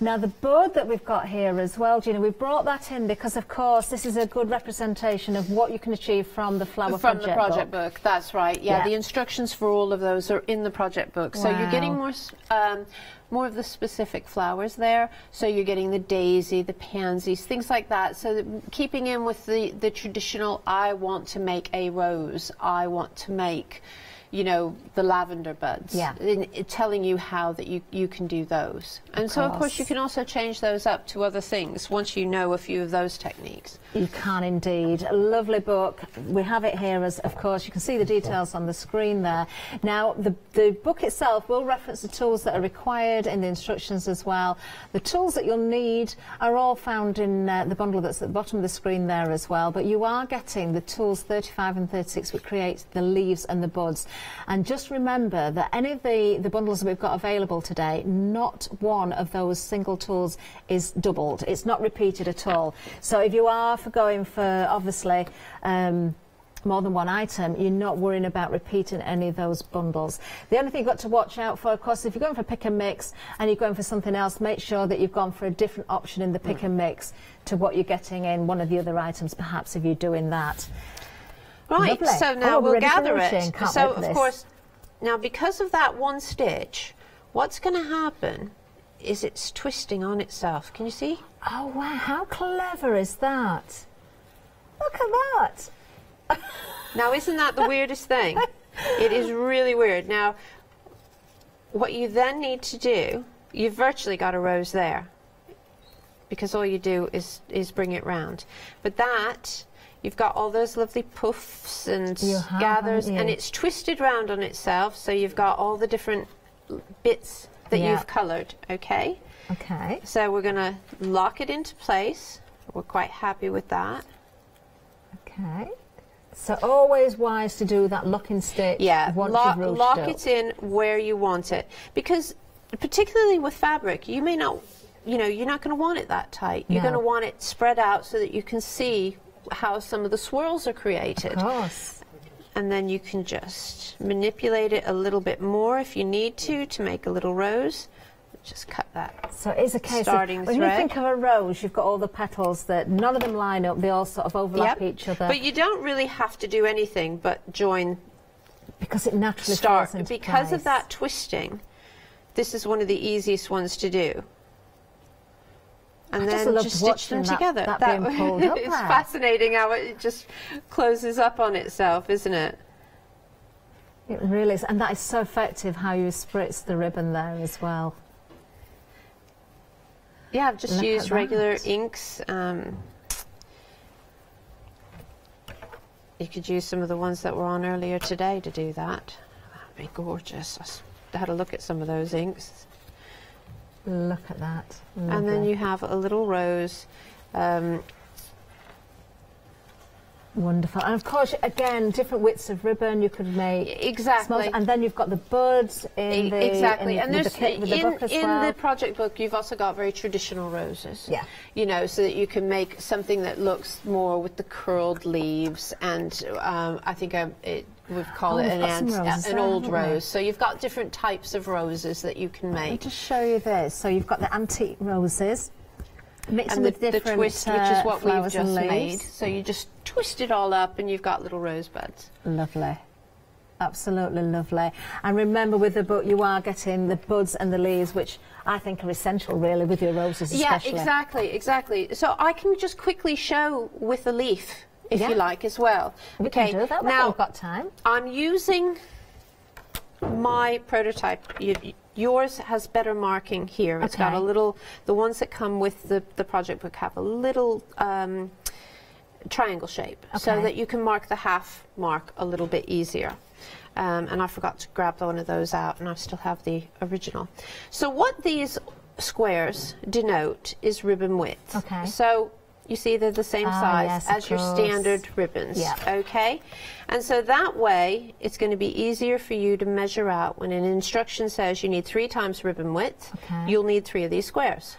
S10: Now the board that we've got here as well, Gina, we brought that in because of course this is a good representation of what you can achieve from the flower
S15: from
S10: project
S15: the project
S10: book.
S15: book. That's right. Yeah,
S10: Yeah.
S15: the instructions for all of those are in the project book. So you're getting more um, more of the specific flowers there. So you're getting the daisy, the pansies, things like that. So keeping in with the the traditional, I want to make a rose. I want to make. You know the lavender buds.
S10: Yeah.
S15: In, in telling you how that you, you can do those, and so of course
S10: course.
S15: you can also change those up to other things once you know a few of those techniques.
S10: You can indeed. A lovely book. We have it here as, of course, you can see the details on the screen there. Now, the, the book itself will reference the tools that are required in the instructions as well. The tools that you'll need are all found in uh, the bundle that's at the bottom of the screen there as well, but you are getting the tools 35 and 36 which create the leaves and the buds. And just remember that any of the, the bundles that we've got available today, not one of those single tools is doubled. It's not repeated at all. So if you are for going for, obviously, um, more than one item, you're not worrying about repeating any of those bundles. The only thing you've got to watch out for, of course, if you're going for pick and mix and you're going for something else, make sure that you've gone for a different option in the pick and mix to what you're getting in one of the other items, perhaps if you're doing that.
S15: Right,
S10: Lovely.
S15: so now
S10: Oh,
S15: we'll gather it. So, of
S10: this.
S15: course, now because of that one stitch, what's going to happen is it's twisting on itself. Can you see?
S10: Oh, wow, how clever is that? Look at that. <laughs>
S15: Now, isn't that the weirdest thing? It is really weird. Now, what you then need to do, you've virtually got a rose there because all you do is, is bring it round. But that, you've got all those lovely puffs and
S10: have,
S15: gathers, and it's twisted round on itself, so you've got all the different bits that
S10: Yeah.
S15: you've coloured, okay?
S10: Okay.
S15: So we're going to lock it into place. We're quite happy with that.
S10: Okay. So always wise to do that locking stitch
S15: Yeah, lock, lock
S10: up.
S15: it in where you want it. Because particularly with fabric, you may not, you know, you're not going to want it that tight. You're
S10: No.
S15: going to want it spread out so that you can see how some of the swirls are created.
S10: Of course.
S15: And then you can just manipulate it a little bit more if you need to to make a little rose. Just cut that.
S10: So it's a case
S15: starting
S10: of when
S15: thread.
S10: you think of a rose, you've got all the petals that none of them line up; they all sort of overlap
S15: Yep.
S10: each other.
S15: But you don't really have to do anything but join
S10: because it naturally
S15: start
S10: falls into
S15: because
S10: place.
S15: of that twisting. This is one of the easiest ones to do. And
S10: I just
S15: then
S10: loved
S15: just stitch them
S10: that-
S15: together.
S10: that <laughs> up
S15: it's
S10: there.
S15: fascinating how it just closes up on itself, isn't it?
S10: It really is, and that is so effective how you spritz the ribbon there as well.
S15: Yeah, I've just
S10: Look
S15: used regular inks. Um, you could use some of the ones that were on earlier today to do that. That'd be gorgeous. I had a look at some of those inks.
S10: Look at that.
S15: And then you have a little rose. Um,
S10: Wonderful. And of course, again, different widths of ribbon you could make.
S15: Exactly.
S10: smalls- and then you've got the buds in the
S15: exactly,
S10: in,
S15: and there's
S10: the kit the
S15: in,
S10: book as
S15: in
S10: well.
S15: the project book you've also got very traditional roses.
S10: Yeah.
S15: You know, so that you can make something that looks more with the curled leaves, and um, I think um, it, we've called
S10: Oh,
S15: it an, ant-
S10: roses
S15: an old rose. So you've got different types of roses that you can
S10: Let me
S15: make.
S10: just show you this. So you've got the antique roses. Mix
S15: and the,
S10: with
S15: the
S10: different
S15: twist, which is
S10: uh,
S15: what we've just made. So you just twist it all up, and you've got little rosebuds.
S10: Lovely. Absolutely lovely. And remember with the book you are getting the buds and the leaves, which I think are essential really with your roses
S15: Yeah,
S10: especially.
S15: exactly, exactly. So I can just quickly show with the leaf, if
S10: Yeah.
S15: you like, as well.
S10: We
S15: okay,
S10: can do that.
S15: now
S10: We've got time.
S15: I'm using my prototype. You, yours has better marking here. It's got a little. The ones that come with the the project book have a little. Um, triangle shape so that you can mark the half mark a little bit easier. Um, and I forgot to grab one of those out, and I still have the original. So what these squares denote is ribbon width.
S10: Okay.
S15: So you see they're the same
S10: Ah,
S15: size
S10: yes,
S15: as your standard ribbons.
S10: Yeah.
S15: Okay. And so that way, it's going to be easier for you to measure out when an instruction says you need three times ribbon width.
S10: Okay.
S15: You'll need three of these squares.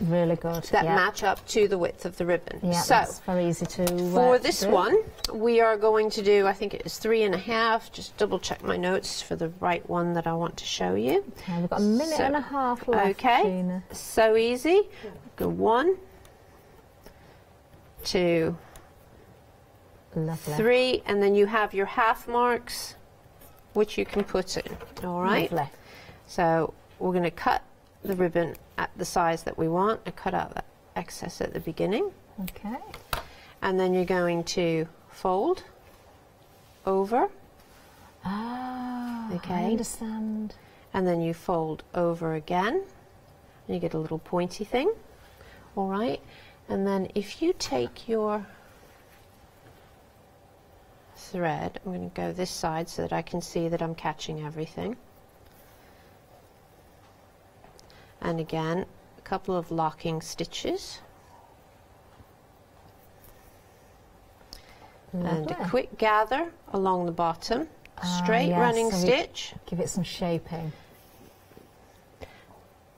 S10: Really good.
S15: that
S10: yeah.
S15: match up to the width of the ribbon.
S10: Yeah,
S15: so
S10: that's very easy to.
S15: for this one, we are going to do, I think it is three and a half. Just double check my notes for the right one that I want to show you.
S10: Okay, we've got a minute
S15: So-
S10: and a half left.
S15: Okay,
S10: Gina.
S15: so easy. Go one, two,
S10: Lovely.
S15: three, and then you have your half marks, which you can put in. All right.
S10: Lovely.
S15: So we're going to cut the ribbon at the size that we want and cut out that excess at the beginning.
S10: Okay.
S15: And then you're going to fold over.
S10: Ah,
S15: Okay.
S10: I understand.
S15: And then you fold over again. And you get a little pointy thing. All right. And then if you take your thread, I'm going to go this side so that I can see that I'm catching everything. And again, a couple of locking stitches. And a quick gather along the bottom,
S10: Ah,
S15: straight
S10: yes,
S15: running
S10: so
S15: stitch.
S10: Give it some shaping.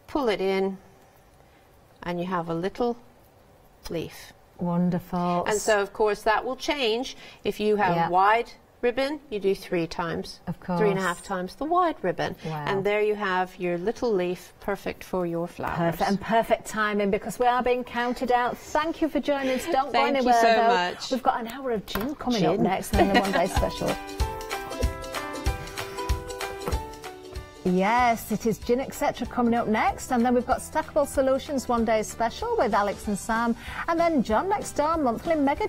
S15: pull it in, and you have a little leaf.
S10: Wonderful.
S15: And so, of course, that will change. If you have
S10: Yeah.
S15: wide ribbon, you do three times.
S10: Of
S15: Three and a
S10: course.
S15: half times the wide ribbon.
S10: Wow.
S15: And there you have your little leaf, perfect for your flowers.
S10: Perfect and perfect timing because we are being counted out. Thank you for joining us. Don't
S15: Thank
S10: go
S15: you so
S10: though.
S15: much.
S10: We've got an hour of gin coming up next and then the one day <laughs> special. Yes, it is Gin Etc. coming up next, and then we've got Stackable Solutions One Day Special with Alex and Sam, and then John next door monthly mega